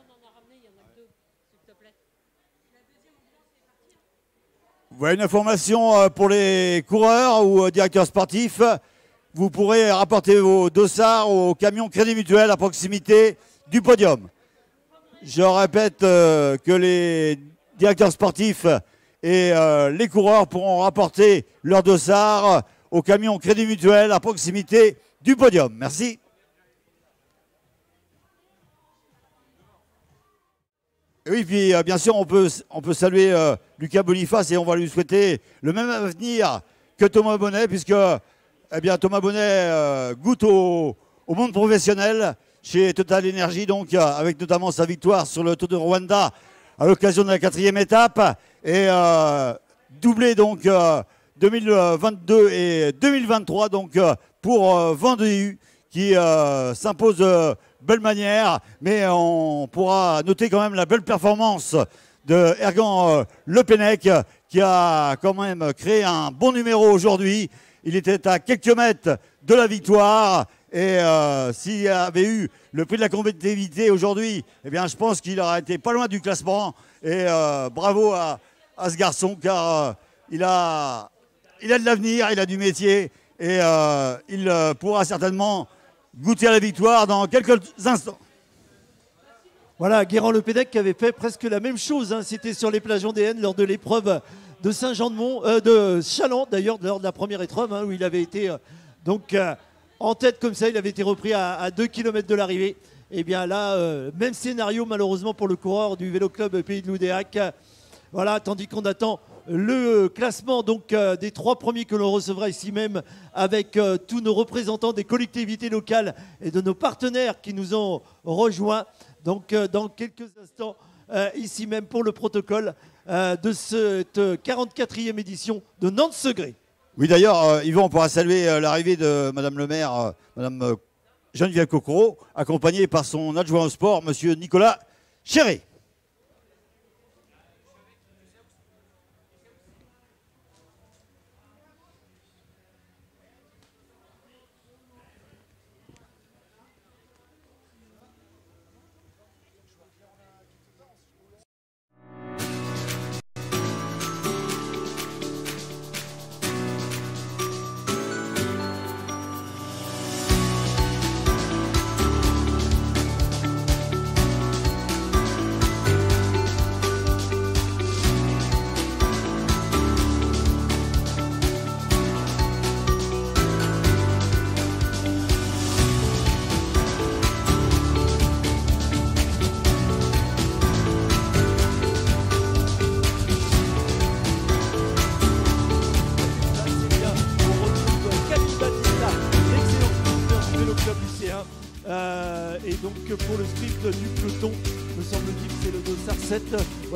Voilà une information euh, pour les coureurs ou euh, directeurs sportifs? Vous pourrez rapporter vos dossards au camion Crédit Mutuel à proximité du podium. Je répète euh, que les directeurs sportifs et euh, les coureurs pourront rapporter leurs dossards au camion Crédit Mutuel à proximité du podium. Merci. Oui, puis euh, bien sûr, on peut, on peut saluer Lucas Boniface et on va lui souhaiter le même avenir que Thomas Bonnet, puisque eh bien, Thomas Bonnet euh, goûte au, monde professionnel chez Total Energy, donc euh, avec notamment sa victoire sur le Tour de Rwanda à l'occasion de la quatrième étape et euh, doublé donc euh, 2022 et 2023 donc pour Vendée qui s'impose de belle manière, mais on pourra noter quand même la belle performance de Ergan Le Pennec qui a quand même créé un bon numéro aujourd'hui. Il était à quelques mètres de la victoire et euh, s'il avait eu le prix de la compétitivité aujourd'hui, eh bien je pense qu'il aurait été pas loin du classement et euh, bravo à, ce garçon car euh, il a il a de l'avenir, il a du métier et il pourra certainement goûter à la victoire dans quelques instants. Voilà, Guérand Le Pennec qui avait fait presque la même chose. hein. C'était sur les plages vendéennes lors de l'épreuve de Saint-Jean-de-Mont, euh, de Chaland d'ailleurs, lors de la première épreuve, hein, où il avait été euh, donc euh, en tête comme ça. Il avait été repris à, 2 km de l'arrivée. Et bien là, même scénario malheureusement pour le coureur du Vélo Club Pays de Loudéac. Voilà, tandis qu'on attend le classement donc des trois premiers que l'on recevra ici même avec tous nos représentants des collectivités locales et de nos partenaires qui nous ont rejoints. Donc dans quelques instants, ici même pour le protocole euh, de cette 44e édition de Nantes-Segré. Oui, d'ailleurs, euh, Yvon, on pourra saluer euh, l'arrivée de Madame le maire, Madame Geneviève Cocoro, accompagnée par son adjoint au sport, Monsieur Nicolas Chéré.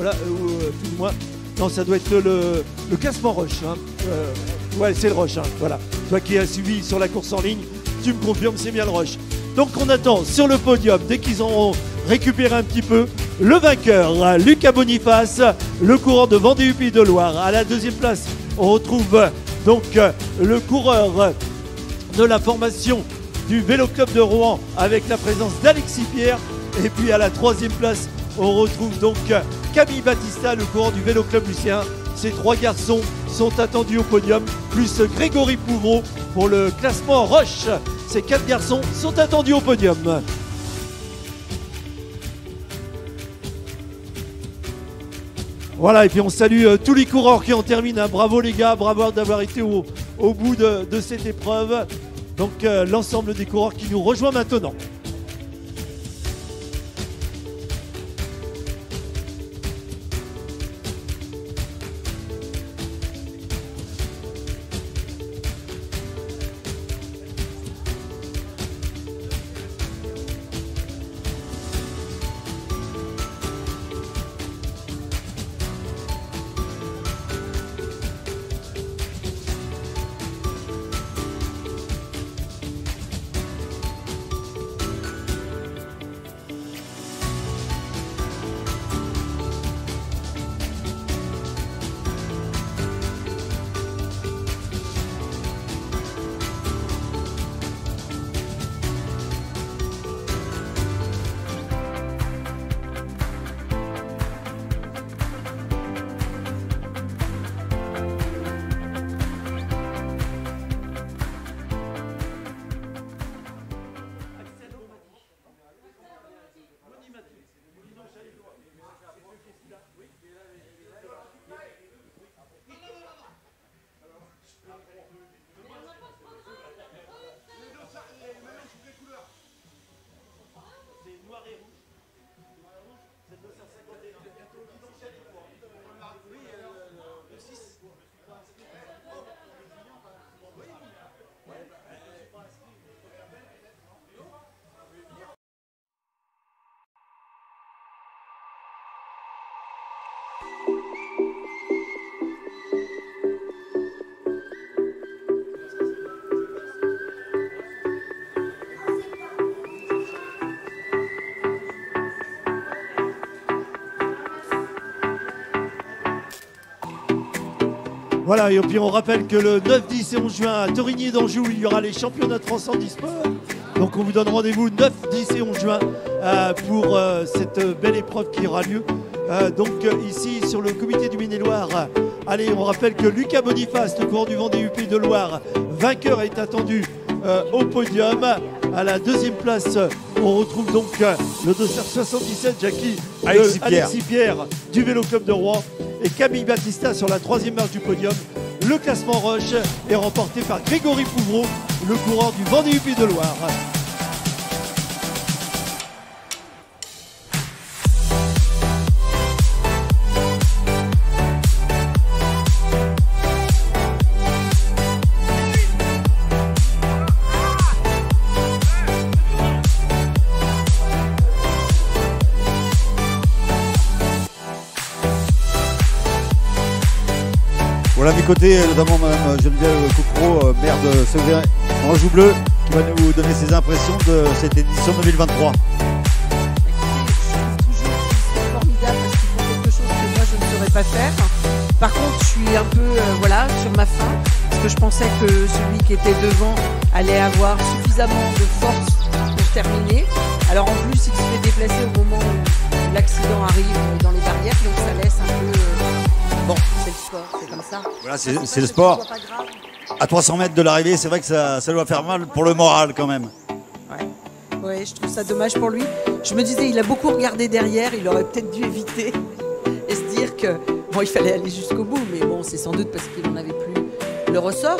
Voilà, euh, euh, tout moins. Non, ça doit être le, le classement Roche. hein. Ouais, c'est le Roche. hein, Voilà. Toi qui as suivi sur la course en ligne, tu me confirmes, c'est bien le Roche. Donc on attend sur le podium, dès qu'ils auront récupéré un petit peu, le vainqueur, Lucas Boniface, le coureur de Vendée de Loire. À la deuxième place, on retrouve donc euh, le coureur de la formation du Vélo Club de Rouen avec la présence d'Alexis Pierre. Et puis à la troisième place, on retrouve donc Camille Battista, le coureur du Vélo Club Lucien. Ces trois garçons sont attendus au podium, plus Grégory Pouvreau pour le classement Roche. Ces quatre garçons sont attendus au podium. Voilà, et puis on salue euh, tous les coureurs qui en terminent. hein. Bravo les gars, bravo d'avoir été au, bout de, de cette épreuve. Donc euh, l'ensemble des coureurs qui nous rejoint maintenant. Voilà, et puis on rappelle que le 9, 10 et 11 juin à Torigny d'Anjou, il y aura les championnats de France. Donc on vous donne rendez-vous 9, 10 et 11 juin euh, pour euh, cette belle épreuve qui aura lieu. Euh, donc ici sur le comité du Maine-et-Loire, allez, on rappelle que Lucas Boniface, le coureur du Vendée UP de Loire, vainqueur est attendu au podium. À la deuxième place, on retrouve donc le dossard 77, Jackie de Alexis Pierre. Alexis Pierre du Vélo Club de Rouen et Camille Battista sur la troisième marche du podium. Le classement Roche est remporté par Grégory Pouvreau, le coureur du Vendée UP de Loire. Côtés, euh, notamment Madame Geneviève Coupereau, euh, maire de Segré en Joue Bleu, qui va nous donner ses impressions de cette édition 2023. formidable parce qu'ils font quelque chose que moi je ne saurais pas faire. Par contre, je suis un peu euh, voilà sur ma faim parce que je pensais que celui qui était devant allait avoir suffisamment de force pour terminer. Alors en plus, il se fait déplacer au moment où l'accident arrive dans les barrières, donc ça laisse un peu. euh, Bon, c'est ça. Voilà, c'est le sport. À 300 mètres de l'arrivée, c'est vrai que ça, ça doit faire mal pour le moral quand même. Ouais, je trouve ça dommage pour lui. Je me disais, il a beaucoup regardé derrière, il aurait peut-être dû éviter et se dire que bon, il fallait aller jusqu'au bout, mais bon, c'est sans doute parce qu'il n'en avait plus le ressort.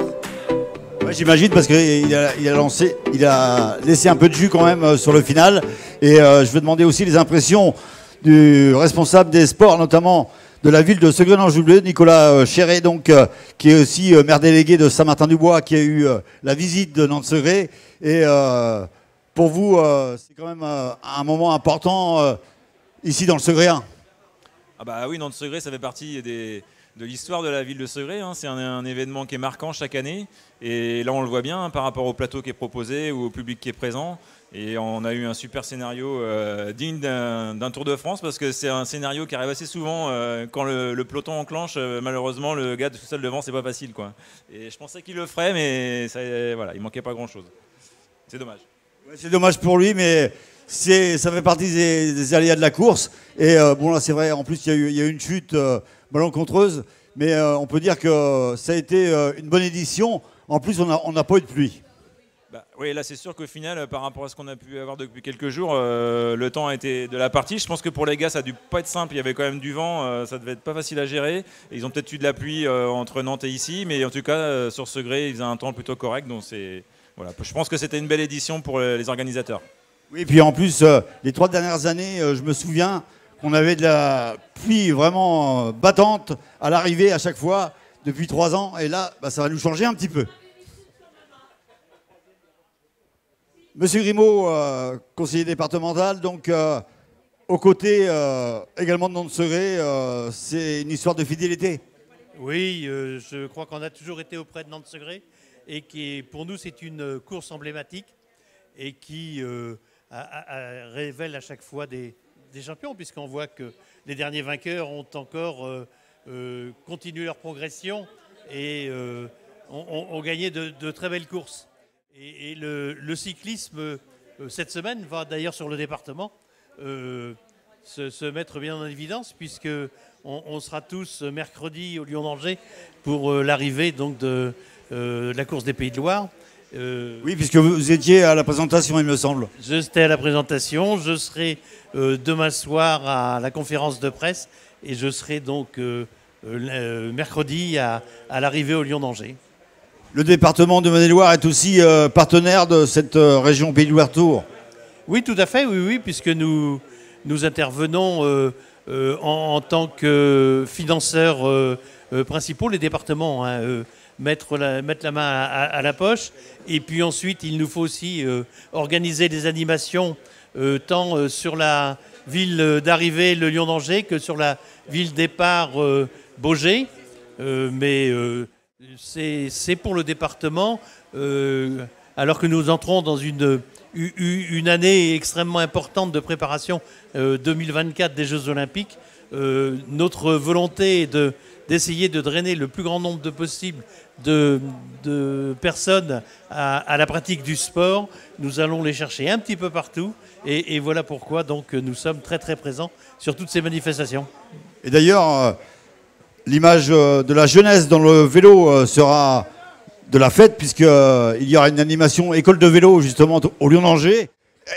Ouais, J'imagine parce qu'il a, il a lancé, il a laissé un peu de jus quand même euh, sur le final. Et euh, je vais demander aussi les impressions du responsable des sports, notamment de la ville de Segré-en-Joubleu, Nicolas euh, Chéret, donc, euh, qui est aussi euh, maire délégué de Saint-Martin-du-Bois, qui a eu la visite de Nantes-Segré. Et pour vous, c'est quand même un moment important ici dans le Segréen. Ah bah oui, Nantes Segré, ça fait partie de l'histoire de la ville de Segré. hein. C'est un, un événement qui est marquant chaque année. Et là, on le voit bien hein, par rapport au plateau qui est proposé ou au public qui est présent. Et on a eu un super scénario euh, digne d'un Tour de France parce que c'est un scénario qui arrive assez souvent euh, quand le, peloton enclenche. euh, malheureusement, le gars tout seul devant, c'est pas facile. Quoi. Et je pensais qu'il le ferait, mais ça, voilà, il manquait pas grand-chose. C'est dommage. C'est dommage pour lui, mais ça fait partie des, des aléas de la course. Et bon, là, c'est vrai, en plus, il y, a eu- une chute malencontreuse. Mais on peut dire que ça a été une bonne édition. En plus, on n'a pas eu de pluie. Bah, oui, là c'est sûr qu'au final, euh, par rapport à ce qu'on a pu avoir depuis quelques jours, euh, le temps a été de la partie. Je pense que pour les gars, ça a dû pas être simple. Il y avait quand même du vent, euh, ça devait être pas facile à gérer. Et ils ont peut-être eu de la pluie euh, entre Nantes et ici, mais en tout cas, sur ce gré, ils faisaient un temps plutôt correct. Donc voilà. Je pense que c'était une belle édition pour les organisateurs. Oui, puis en plus, les trois dernières années, je me souviens qu'on avait de la pluie vraiment battante à l'arrivée à chaque fois depuis trois ans. Et là, bah, ça va nous changer un petit peu. Monsieur Grimaud, euh, conseiller départemental, donc euh, aux côtés euh, également de Nantes-Segré, euh, c'est une histoire de fidélité. Oui, je crois qu'on a toujours été auprès de Nantes Segré et qui, pour nous, c'est une course emblématique et qui révèle à chaque fois des, champions, puisqu'on voit que les derniers vainqueurs ont encore continué leur progression et ont, gagné de très belles courses. Et, et le, le cyclisme, euh, cette semaine, va d'ailleurs sur le département euh, se, se mettre bien en évidence, puisque on, on sera tous mercredi au Lyon d'Angers pour euh, l'arrivée donc de la course des Pays de Loire. Euh, Oui, puisque vous étiez à la présentation, il me semble. J'étais à la présentation, je serai euh, demain soir à la conférence de presse et je serai donc euh, mercredi à, à l'arrivée au Lyon d'Angers. Le département de Maine-et-Loire est aussi euh, partenaire de cette euh, région Pays de Loire Tour. Oui, tout à fait, oui, oui, puisque nous, intervenons euh, en, tant que financeurs principaux, les départements, hein, mettre, la, main à, la poche. Et puis ensuite, il nous faut aussi organiser des animations tant sur la ville d'arrivée, le Lyon d'Angers, que sur la ville départ, Beaugé. Mais c'est pour le département, euh, alors que nous entrons dans une, année extrêmement importante de préparation euh, 2024 des Jeux Olympiques. Euh, notre volonté est de- d'essayer de, drainer le plus grand nombre de possible de, de personnes à, la pratique du sport. Nous allons les chercher un petit peu partout et, et voilà pourquoi donc nous sommes très très présents sur toutes ces manifestations. Et d'ailleurs, euh, l'image euh, de la jeunesse dans le vélo euh, sera de la fête, puisqu'il y aura une animation école de vélo justement au Lyon d'Angers,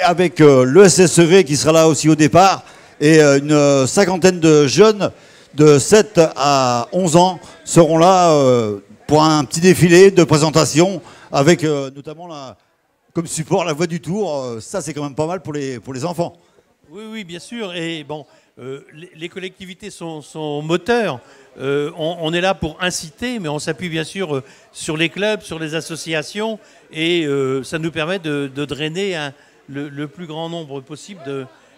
avec euh, le SSEV qui sera là aussi au départ, et euh, une euh, cinquantaine de jeunes de 7 à 11 ans seront là euh, pour un petit défilé de présentation, avec euh, notamment la- comme support la voix du tour. Euh, ça, c'est quand même pas mal pour les, pour les enfants. Oui, oui, bien sûr. Et bon, euh, les, les collectivités sont, moteurs. Euh, on, est là pour inciter, mais on s'appuie bien sûr euh, sur les clubs, sur les associations, et euh, ça nous permet de, drainer le, plus grand nombre possible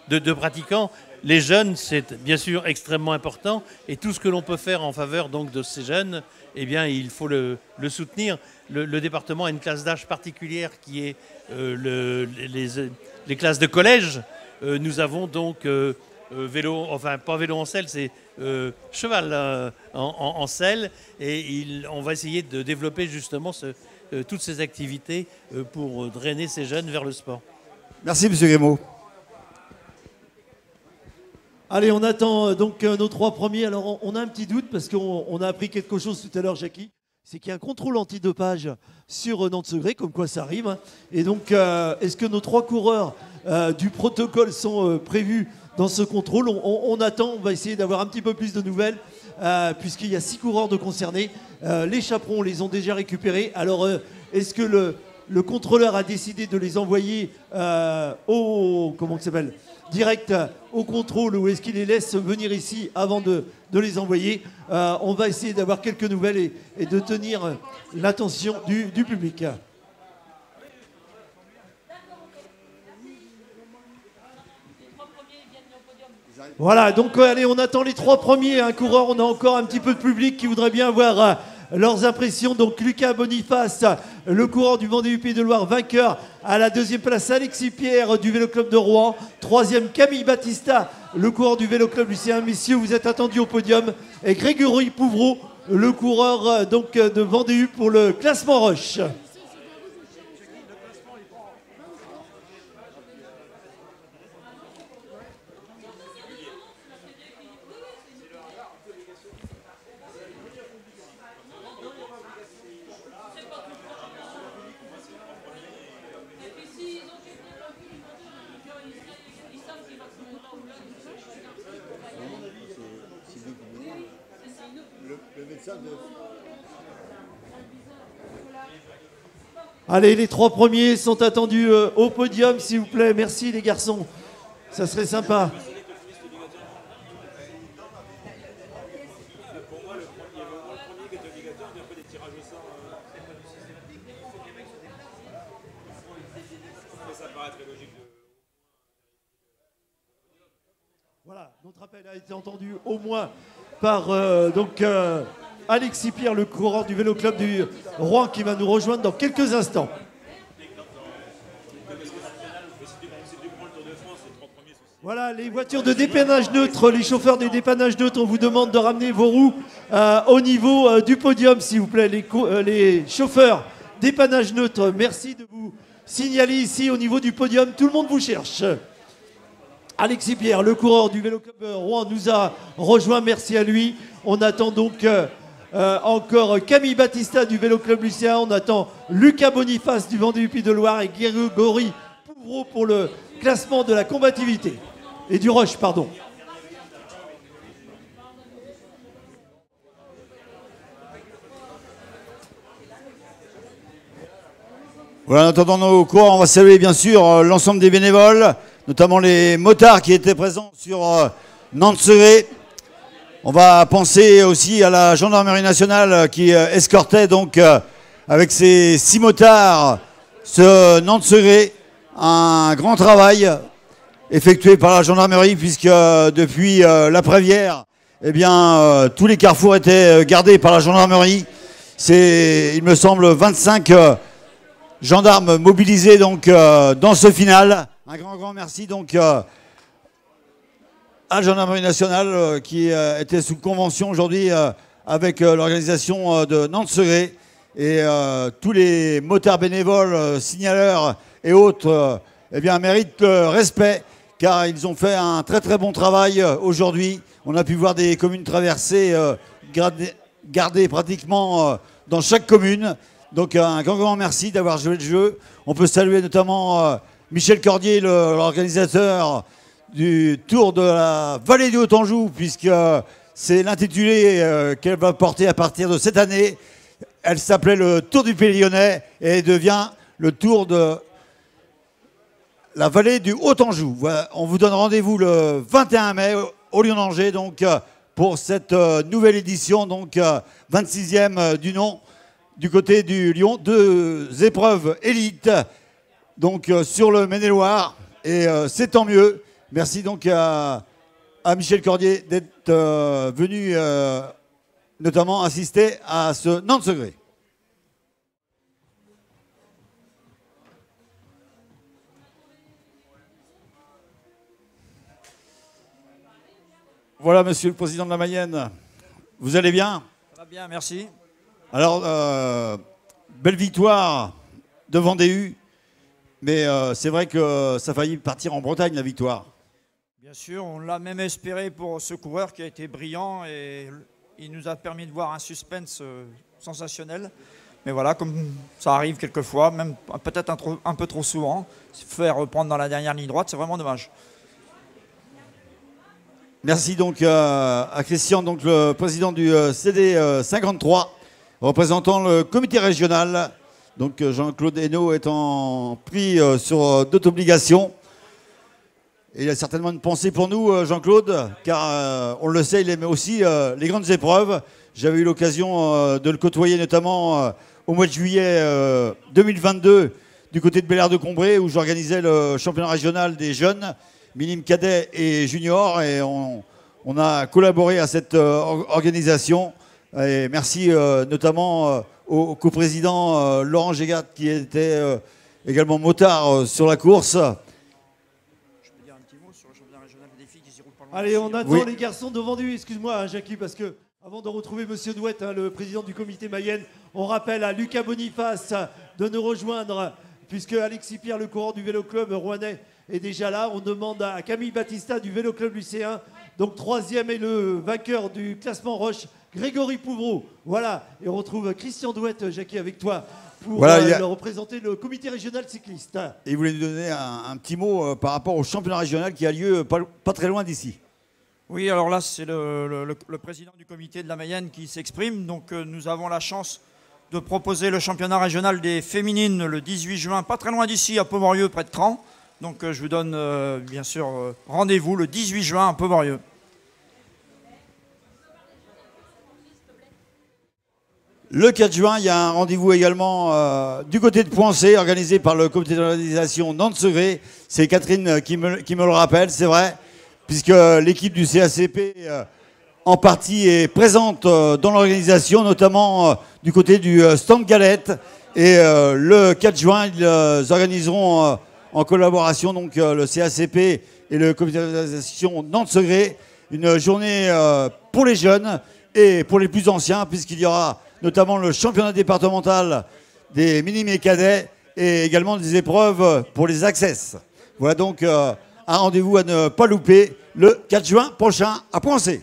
de, pratiquants. Les jeunes, c'est bien sûr extrêmement important, et tout ce que l'on peut faire en faveur donc de ces jeunes, eh bien, il faut le, soutenir. Le, département a une classe d'âge particulière qui est euh, le- les, les classes de collège. Euh, nous avons donc euh, euh, vélo, enfin pas vélo en selle, c'est euh, cheval euh, en, selle, et il- on va essayer de développer justement euh, toutes ces activités euh, pour euh, drainer ces jeunes vers le sport. Merci, Monsieur Grimaud. Allez, on attend euh, donc euh, nos trois premiers. Alors, on, a un petit doute parce qu'on on a appris quelque chose tout à l'heure, Jackie. C'est qu'il y a un contrôle antidopage sur euh, Nantes Segré, comme quoi ça arrive. hein. Et donc, euh, est-ce que nos trois coureurs euh, du protocole sont euh, prévus dans ce contrôle on, attend, on va essayer d'avoir un petit peu plus de nouvelles, euh, puisqu'il y a six coureurs de concernés. Euh, les chaperons, on les ont déjà récupérés. Alors, euh, est-ce que le, le contrôleur a décidé de les envoyer au. Comment direct au contrôle ou est-ce qu'il les laisse venir ici avant de, les envoyer? On va essayer d'avoir quelques nouvelles et, de tenir l'attention du public. Voilà, donc euh, allez, on attend les trois premiers. Un coureur, on a encore un petit peu de public qui voudrait bien voir euh, leurs impressions. Donc Lucas Boniface, le coureur du Vendée UP de Loire, vainqueur à la deuxième place. Alexis Pierre du Vélo Club de Rouen. Troisième, Camille Battista, le coureur du Vélo Club Lucien. Messieurs, vous êtes attendus au podium. Et Grégory Pouvreau, le coureur euh, donc, euh, de Vendée pour le classement Roche. Allez, les trois premiers sont attendus euh, au podium, s'il vous plaît. Merci les garçons. Ça serait sympa. Voilà, notre appel a été entendu au moins par euh, donc euh, Alexis Pierre, le coureur du vélo club du Rouen, qui va nous rejoindre dans quelques instants. Voilà, les voitures de dépannage neutre, les chauffeurs des dépannages neutres, on vous demande de ramener vos roues euh, au niveau euh, du podium, s'il vous plaît. Euh, les chauffeurs dépannage neutre, merci de vous signaler ici au niveau du podium. Tout le monde vous cherche. Alexis Pierre, le coureur du Vélo Club Rouen, nous a rejoint. Merci à lui. On attend donc euh, encore Camille Battista du Vélo Club Lucien. On attend Lucas Boniface du Vendée Puy de Loire et Grégory Pouvreau pour le classement de la combativité. Et du rush, pardon. Voilà, en attendant nos coureurs, on va saluer bien sûr euh, l'ensemble des bénévoles, notamment les motards qui étaient présents sur euh, Nantes-Serré. On va penser aussi à la gendarmerie nationale qui euh, escortait donc euh, avec ses six motards ce Nantes-Serré. Un grand travail effectué par la gendarmerie puisque euh, depuis euh, l'après-bière, eh bien, tous les carrefours étaient gardés par la gendarmerie. C'est, il me semble, 25 euh, gendarmes mobilisés donc dans ce final. Un grand, grand merci donc à gendarmerie nationale euh, qui euh, était sous convention aujourd'hui euh, avec l'organisation de Nantes-Segré et tous les motards bénévoles, signaleurs et autres, eh bien, méritent respect car ils ont fait un très très bon travail aujourd'hui. On a pu voir des communes traversées, gardées, pratiquement dans chaque commune. Donc un grand grand merci d'avoir joué le jeu. On peut saluer notamment Michel Cordier, l'organisateur du Tour de la Vallée du Haut-Anjou, puisque euh, c'est l'intitulé euh, qu'elle va porter à partir de cette année. Elle s'appelait le Tour du Pays Lyonnais et devient le Tour de la vallée du Haut-Anjou. On vous donne rendez-vous le 21 mai au- Lyon-Angers donc euh, pour cette nouvelle édition, donc euh, 26e euh, du nom du côté du Lyon. Deux épreuves élites donc sur le Maine-et-Loire et c'est tant mieux. Merci donc à, à Michel Cordier d'être euh, venu euh, notamment assister à ce Nantes-Segré. Voilà, monsieur le président de la Mayenne. Vous allez bien? Ça va bien, merci. Alors, euh, belle victoire devant DU, mais euh, c'est vrai que ça a failli partir en Bretagne, la victoire. Bien sûr, on l'a même espéré pour ce coureur qui a été brillant et il nous a permis de voir un suspense euh, sensationnel. Mais voilà, comme ça arrive quelquefois, même peut-être un, peu trop souvent, faire reprendre dans la dernière ligne droite, c'est vraiment dommage. Merci donc euh, à Christian, donc le président du euh, CD euh, 53, représentant le comité régional. Donc Jean-Claude Hainaut étant pris sur d'autres obligations. Il a certainement une pensée pour nous, euh, Jean-Claude, car euh, on le sait, il aime aussi euh, les grandes épreuves. J'avais eu l'occasion de le côtoyer notamment au mois de juillet euh, 2022 du côté de Bel Air de Combray, où j'organisais le championnat régional des jeunes. minime cadet et junior. Et on, a collaboré à cette or- organisation. Merci notamment au coprésident Laurent Gégat qui était également motard sur la course. Allez, on attend Oui. les garçons de Vendu. Excuse-moi, hein, Jackie, parce que avant de retrouver Monsieur Douette, hein, le président du comité Mayenne, on rappelle à Lucas Boniface de nous rejoindre, puisque Alexis Pierre, le courant du vélo club rouennais, est déjà là. On demande à Camille Battista du vélo club lycéen, donc troisième et le vainqueur du classement Roche, Grégory Pouvreau. Voilà, et on retrouve Christian Douette, Jackie, avec toi, pour Voilà, euh, a- représenter le comité régional cycliste. Et il voulait nous donner un, un petit mot euh, par rapport au championnat régional qui a lieu pas, pas très loin d'ici. Oui, alors là, c'est le, le- le- le président du comité de la Mayenne qui s'exprime. Donc, euh, nous avons la chance de proposer le championnat régional des féminines le 18 juin, pas très loin d'ici, à Pomorieux, près de Caen. Donc, euh, je vous donne euh, bien sûr euh, rendez-vous le 18 juin à Pomorieux. Le 4 juin, il y a un rendez-vous également euh, du côté de Poincé, organisé par le comité d'organisation Nantes-Segré. C'est Catherine euh, qui me, le rappelle, c'est vrai, puisque l'équipe du CACP, euh, en partie, est présente dans l'organisation, notamment du côté du stand Galette. Et le 4 juin, ils organiseront en collaboration, donc le CACP et le comité d'organisation Nantes-Segré, une journée pour les jeunes et pour les plus anciens, puisqu'il y aura notamment le championnat départemental des minimes et cadets et également des épreuves pour les access. Voilà donc euh, un rendez-vous à ne pas louper le 4 juin prochain à Poincé.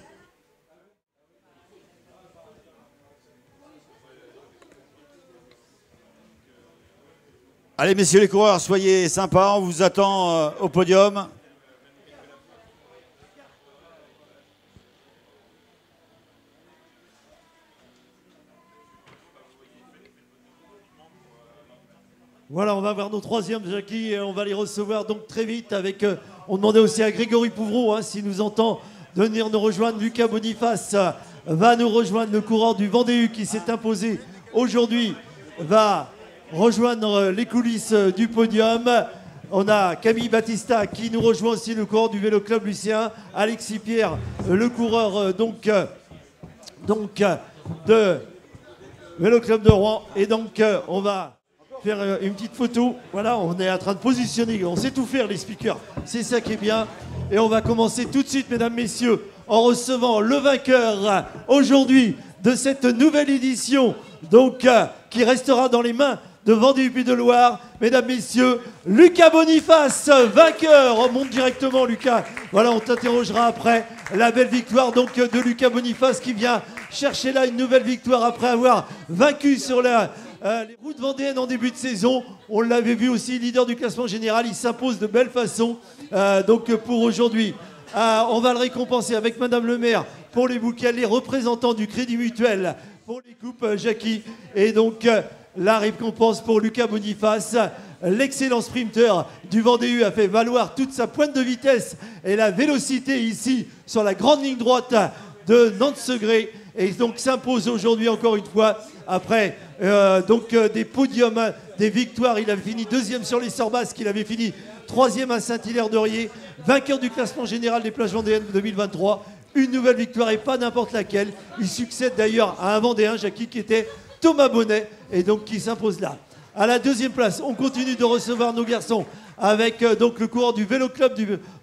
Allez messieurs les coureurs, soyez sympas, on vous attend euh, au podium. Voilà, on va voir nos troisièmes, Jackie, et on va les recevoir donc très vite avec. euh, on demandait aussi à Grégory Pouvreau, hein, s'il nous entend, de venir nous rejoindre. Lucas Boniface euh, va nous rejoindre, le coureur du Vendée qui s'est imposé aujourd'hui, va rejoindre euh, les coulisses du podium. On a Camille Battista qui nous rejoint aussi, le coureur du Vélo Club Lucien. Alexis Pierre, le coureur donc, donc de Vélo Club de Rouen. Et donc, on va faire euh, une petite photo. Voilà, on est en train de positionner. On sait tout faire, les speakers. C'est ça qui est bien. Et on va commencer tout de suite, mesdames, messieurs, en recevant le vainqueur euh, aujourd'hui de cette nouvelle édition, donc euh, qui restera dans les mains de Vendée Puy de Loire. Mesdames, messieurs, Lucas Boniface, vainqueur. On monte directement, Lucas. Voilà, on t'interrogera après. La belle victoire donc de Lucas Boniface qui vient chercher là une nouvelle victoire après avoir vaincu sur la, euh, les routes vendéennes en début de saison. On l'avait vu aussi, leader du classement général. Il s'impose de belle façon. euh, donc pour aujourd'hui, Euh, on va le récompenser avec Madame le maire pour les bouquets, les représentants du Crédit Mutuel pour les coupes Jackie. Et donc la récompense pour Lucas Boniface. L'excellent sprinter du Vendée a fait valoir toute sa pointe de vitesse et la vélocité ici sur la grande ligne droite de Nantes-Segré et donc s'impose aujourd'hui encore une fois après euh, euh, des podiums, des victoires. Il avait fini deuxième sur les Sorbas, qu'il avait fini troisième à Saint-Hilaire-de-Riez, vainqueur du classement général des plages vendéennes 2023. Une nouvelle victoire et pas n'importe laquelle. Il succède d'ailleurs à un Vendéen, Jackie, qui était Thomas Bonnet et donc qui s'impose là. À la deuxième place, on continue de recevoir nos garçons avec euh, donc le coureur du Vélo Club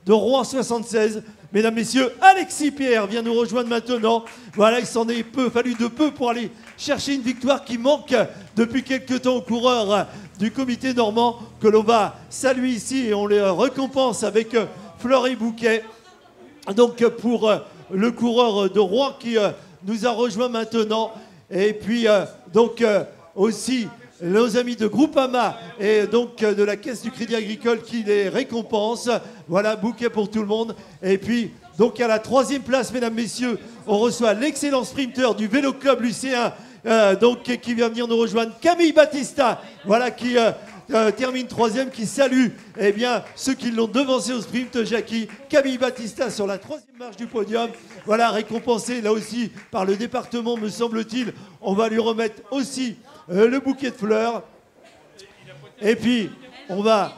de Rouen 76. Mesdames, Messieurs, Alexis Pierre vient nous rejoindre maintenant. Voilà, il s'en est peu, fallu de peu pour aller chercher une victoire qui manque depuis quelques temps aux coureurs du comité normand que l'on va saluer ici et on les récompense avec euh, fleurs et. Donc euh, pour le coureur de Rouen qui nous a rejoint maintenant. Et puis donc aussi nos amis de Groupama et donc euh, de la Caisse du Crédit Agricole qui les récompense. Voilà, bouquet pour tout le monde. Et puis donc à la troisième place, mesdames, messieurs, on reçoit l'excellent sprinter du Vélo Club lycéen. euh, donc qui vient venir nous rejoindre, Camille Battista, voilà qui euh, euh, termine troisième, qui salue eh ceux qui l'ont devancé au sprint, Jackie, Camille Battista sur la troisième marche du podium. Voilà, récompensé là aussi par le département, me semble-t-il. On va lui remettre aussi euh, le bouquet de fleurs. Et puis, on va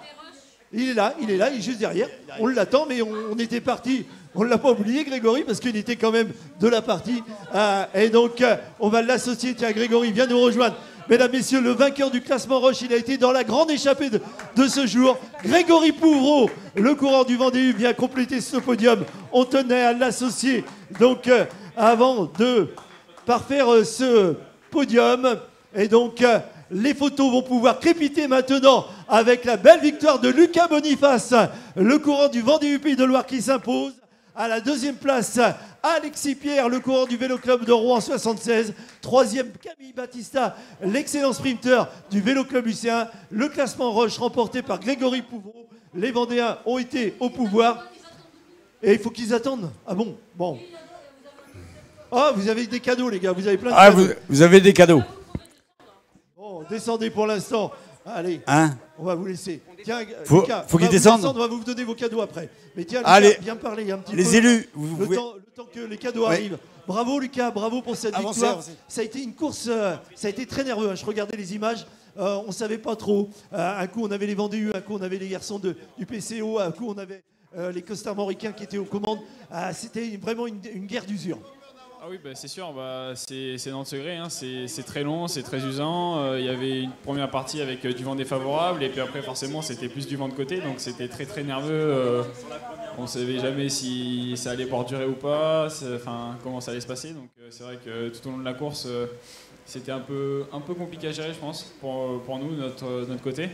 Il est là, il est là, il est juste derrière. On l'attend, mais on, était parti. On ne l'a pas oublié, Grégory, parce qu'il était quand même de la partie. Euh, et donc, euh, on va l'associer. Tiens, Grégory vient nous rejoindre. Mesdames, Messieurs, le vainqueur du classement Roche, il a été dans la grande échappée de, ce jour. Grégory Pouvreau, le coureur du Vendée, vient compléter ce podium. On tenait à l'associer. Donc, avant de parfaire ce podium, et donc, euh, les photos vont pouvoir crépiter maintenant avec la belle victoire de Lucas Boniface, le coureur du Vendée Pays de Loire qui s'impose. À la deuxième place, Alexis Pierre, le coureur du Vélo Club de Rouen 76. Troisième, Camille Battista, l'excellent sprinter du Vélo Club Lucien. Le classement Roche remporté par Grégory Pouvreau. Les Vendéens ont été au pouvoir. Et il faut qu'ils attendent. Ah bon Bon. Ah, vous avez des cadeaux, les gars. Vous avez plein de Ah, cadeaux. vous, vous avez des cadeaux. Descendez pour l'instant. Allez. Hein On va vous laisser. Tiens, Faut- Lucas, faut on va qu'ils vous descendent. descendre, On va vous donner vos cadeaux après. Mais tiens, Lucas, Allez. viens parler un petit Les peu. élus, vous le, pouvez- temps, le temps que les cadeaux Ouais. arrivent. Bravo Lucas, bravo pour cette Avancez, victoire. avancez. Ça a été une course, euh, ça a été très nerveux. hein. Je regardais les images, euh, on savait pas trop. Euh, un coup on avait les Vendéus, un coup on avait les garçons de- du PCO, un coup on avait euh, les costarmoricains qui étaient aux commandes. C'était vraiment une, une guerre d'usure. Ah oui, bah, c'est sûr, bah, c'est c'est Nantes Segré, hein, c'est très long, c'est très usant. Euh, Il y avait une première partie avec euh, du vent défavorable, et puis après, forcément, c'était plus du vent de côté, donc c'était très très nerveux. euh, on ne savait jamais si ça allait perdurer ou pas, comment ça allait se passer. Donc c'est vrai que tout au long de la course, c'était un peu, un peu compliqué à gérer, je pense, pour, nous, notre, notre côté.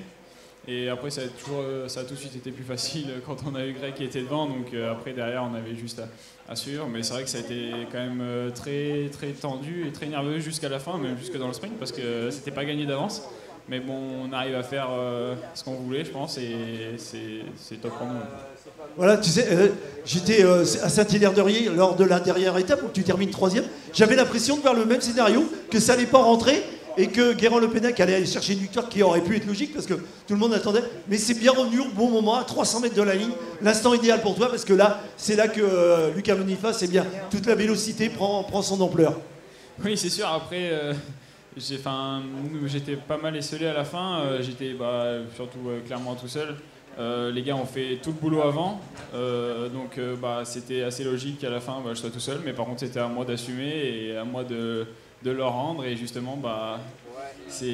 Et après, ça a, ça a tout de suite été plus facile quand on a eu Greg qui était devant. Donc après, derrière, on avait juste à, à suivre. Mais c'est vrai que ça a été quand même euh, très, très tendu et très nerveux jusqu'à la fin, même jusque dans le sprint, parce que c'était pas gagné d'avance. Mais bon, on arrive à faire euh, ce qu'on voulait, je pense, et c'est top pour nous. Voilà, tu sais, euh, j'étais à Saint-Hilaire-de-Riez lors de la dernière étape où tu termines troisième. J'avais l'impression de voir le même scénario, que ça n'allait pas rentrer et que Guérin Le Pennec allait aller chercher une victoire qui aurait pu être logique parce que tout le monde attendait. Mais c'est bien revenu au bon moment, à 300 mètres de la ligne. L'instant idéal pour toi parce que là, c'est là que euh, Lucas Boniface, eh bien, toute la vélocité prend, prend son ampleur. Oui, c'est sûr. Après, euh, j'étais pas mal esselé à la fin. Euh, j'étais bah, surtout euh, clairement tout seul. Les gars ont fait tout le boulot avant, donc bah, c'était assez logique qu'à la fin bah, je sois tout seul. Mais par contre, c'était à moi d'assumer et à moi de, de leur rendre. Et justement, bah, c'est,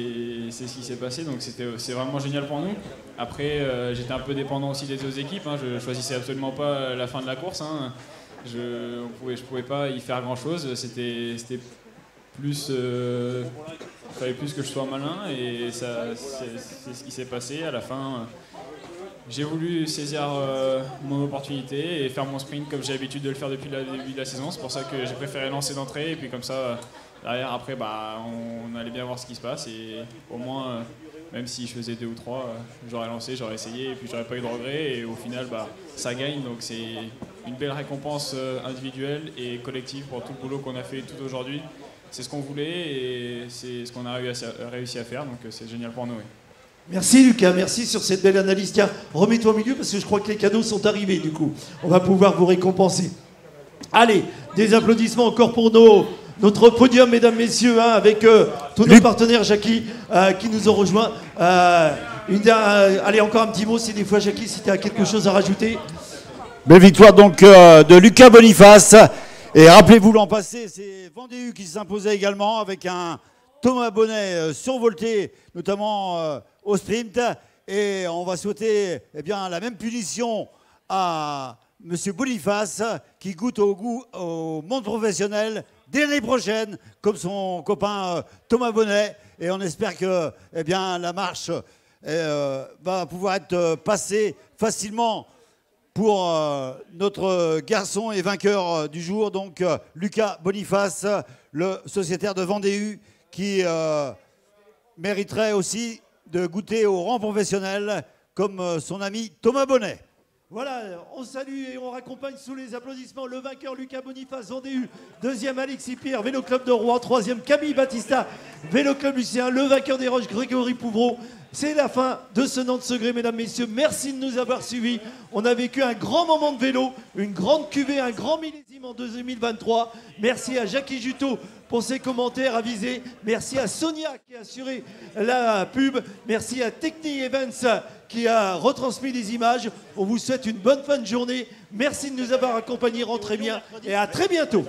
ce qui s'est passé. Donc c'est vraiment génial pour nous. Après, euh, j'étais un peu dépendant aussi des autres équipes. hein. Je choisissais absolument pas la fin de la course. hein. Je ne pouvais, je pouvais pas y faire grand chose. C'était, plus. euh, fallait plus que je sois malin et c'est, ce qui s'est passé. À la fin, j'ai voulu saisir euh, mon opportunité et faire mon sprint comme j'ai l'habitude de le faire depuis le début de la saison. C'est pour ça que j'ai préféré lancer d'entrée et puis comme ça, derrière, après, bah, on, allait bien voir ce qui se passe et au moins. euh, même si je faisais deux ou trois, euh, j'aurais lancé, j'aurais essayé, et puis j'aurais pas eu de regrets. Et au final, bah, ça gagne, donc c'est une belle récompense euh, individuelle et collective pour tout le boulot qu'on a fait tout aujourd'hui. C'est ce qu'on voulait et c'est ce qu'on a réussi à, faire, donc c'est génial pour nous. Merci Lucas, merci sur cette belle analyse. Tiens, remets-toi au milieu parce que je crois que les cadeaux sont arrivés du coup. On va pouvoir vous récompenser. Allez, des applaudissements encore pour nos, notre podium, mesdames, messieurs, hein, avec euh, tous nos partenaires, Jackie, euh, qui nous ont rejoints. Euh, une allez, encore un petit mot, si des fois, Jackie, si tu as quelque chose à rajouter. Belle victoire donc de Lucas Boniface. Et rappelez-vous l'an passé, c'est Vendéu qui s'imposait également avec un Thomas Bonnet survolté, notamment au sprint. Et on va souhaiter eh bien, la même punition à Monsieur Boniface qui goûte au goût au monde professionnel dès l'année prochaine, comme son copain euh, Thomas Bonnet. Et on espère que eh bien, la marche euh, va pouvoir être euh, passée facilement pour notre garçon et vainqueur du jour, donc Lucas Boniface, le sociétaire de Vendéu, qui mériterait aussi de goûter au rang professionnel comme son ami Thomas Bonnet. Voilà, on salue et on raccompagne sous les applaudissements le vainqueur Lucas Boniface Vendéu, deuxième Alexis Pierre, Vélo Club de Rouen, troisième Camille Battista, Vélo Club Lucien, le vainqueur des Roches Grégory Pouvreau, C'est la fin de ce Nantes Segré, mesdames, messieurs. Merci de nous avoir suivis. On a vécu un grand moment de vélo, une grande cuvée, un grand millésime en 2023. Merci à Jackie Juteau pour ses commentaires avisés. Merci à Sonia qui a assuré la pub. Merci à Techni Events qui a retransmis les images. On vous souhaite une bonne fin de journée. Merci de nous avoir accompagnés. Rentrez bien et à très bientôt.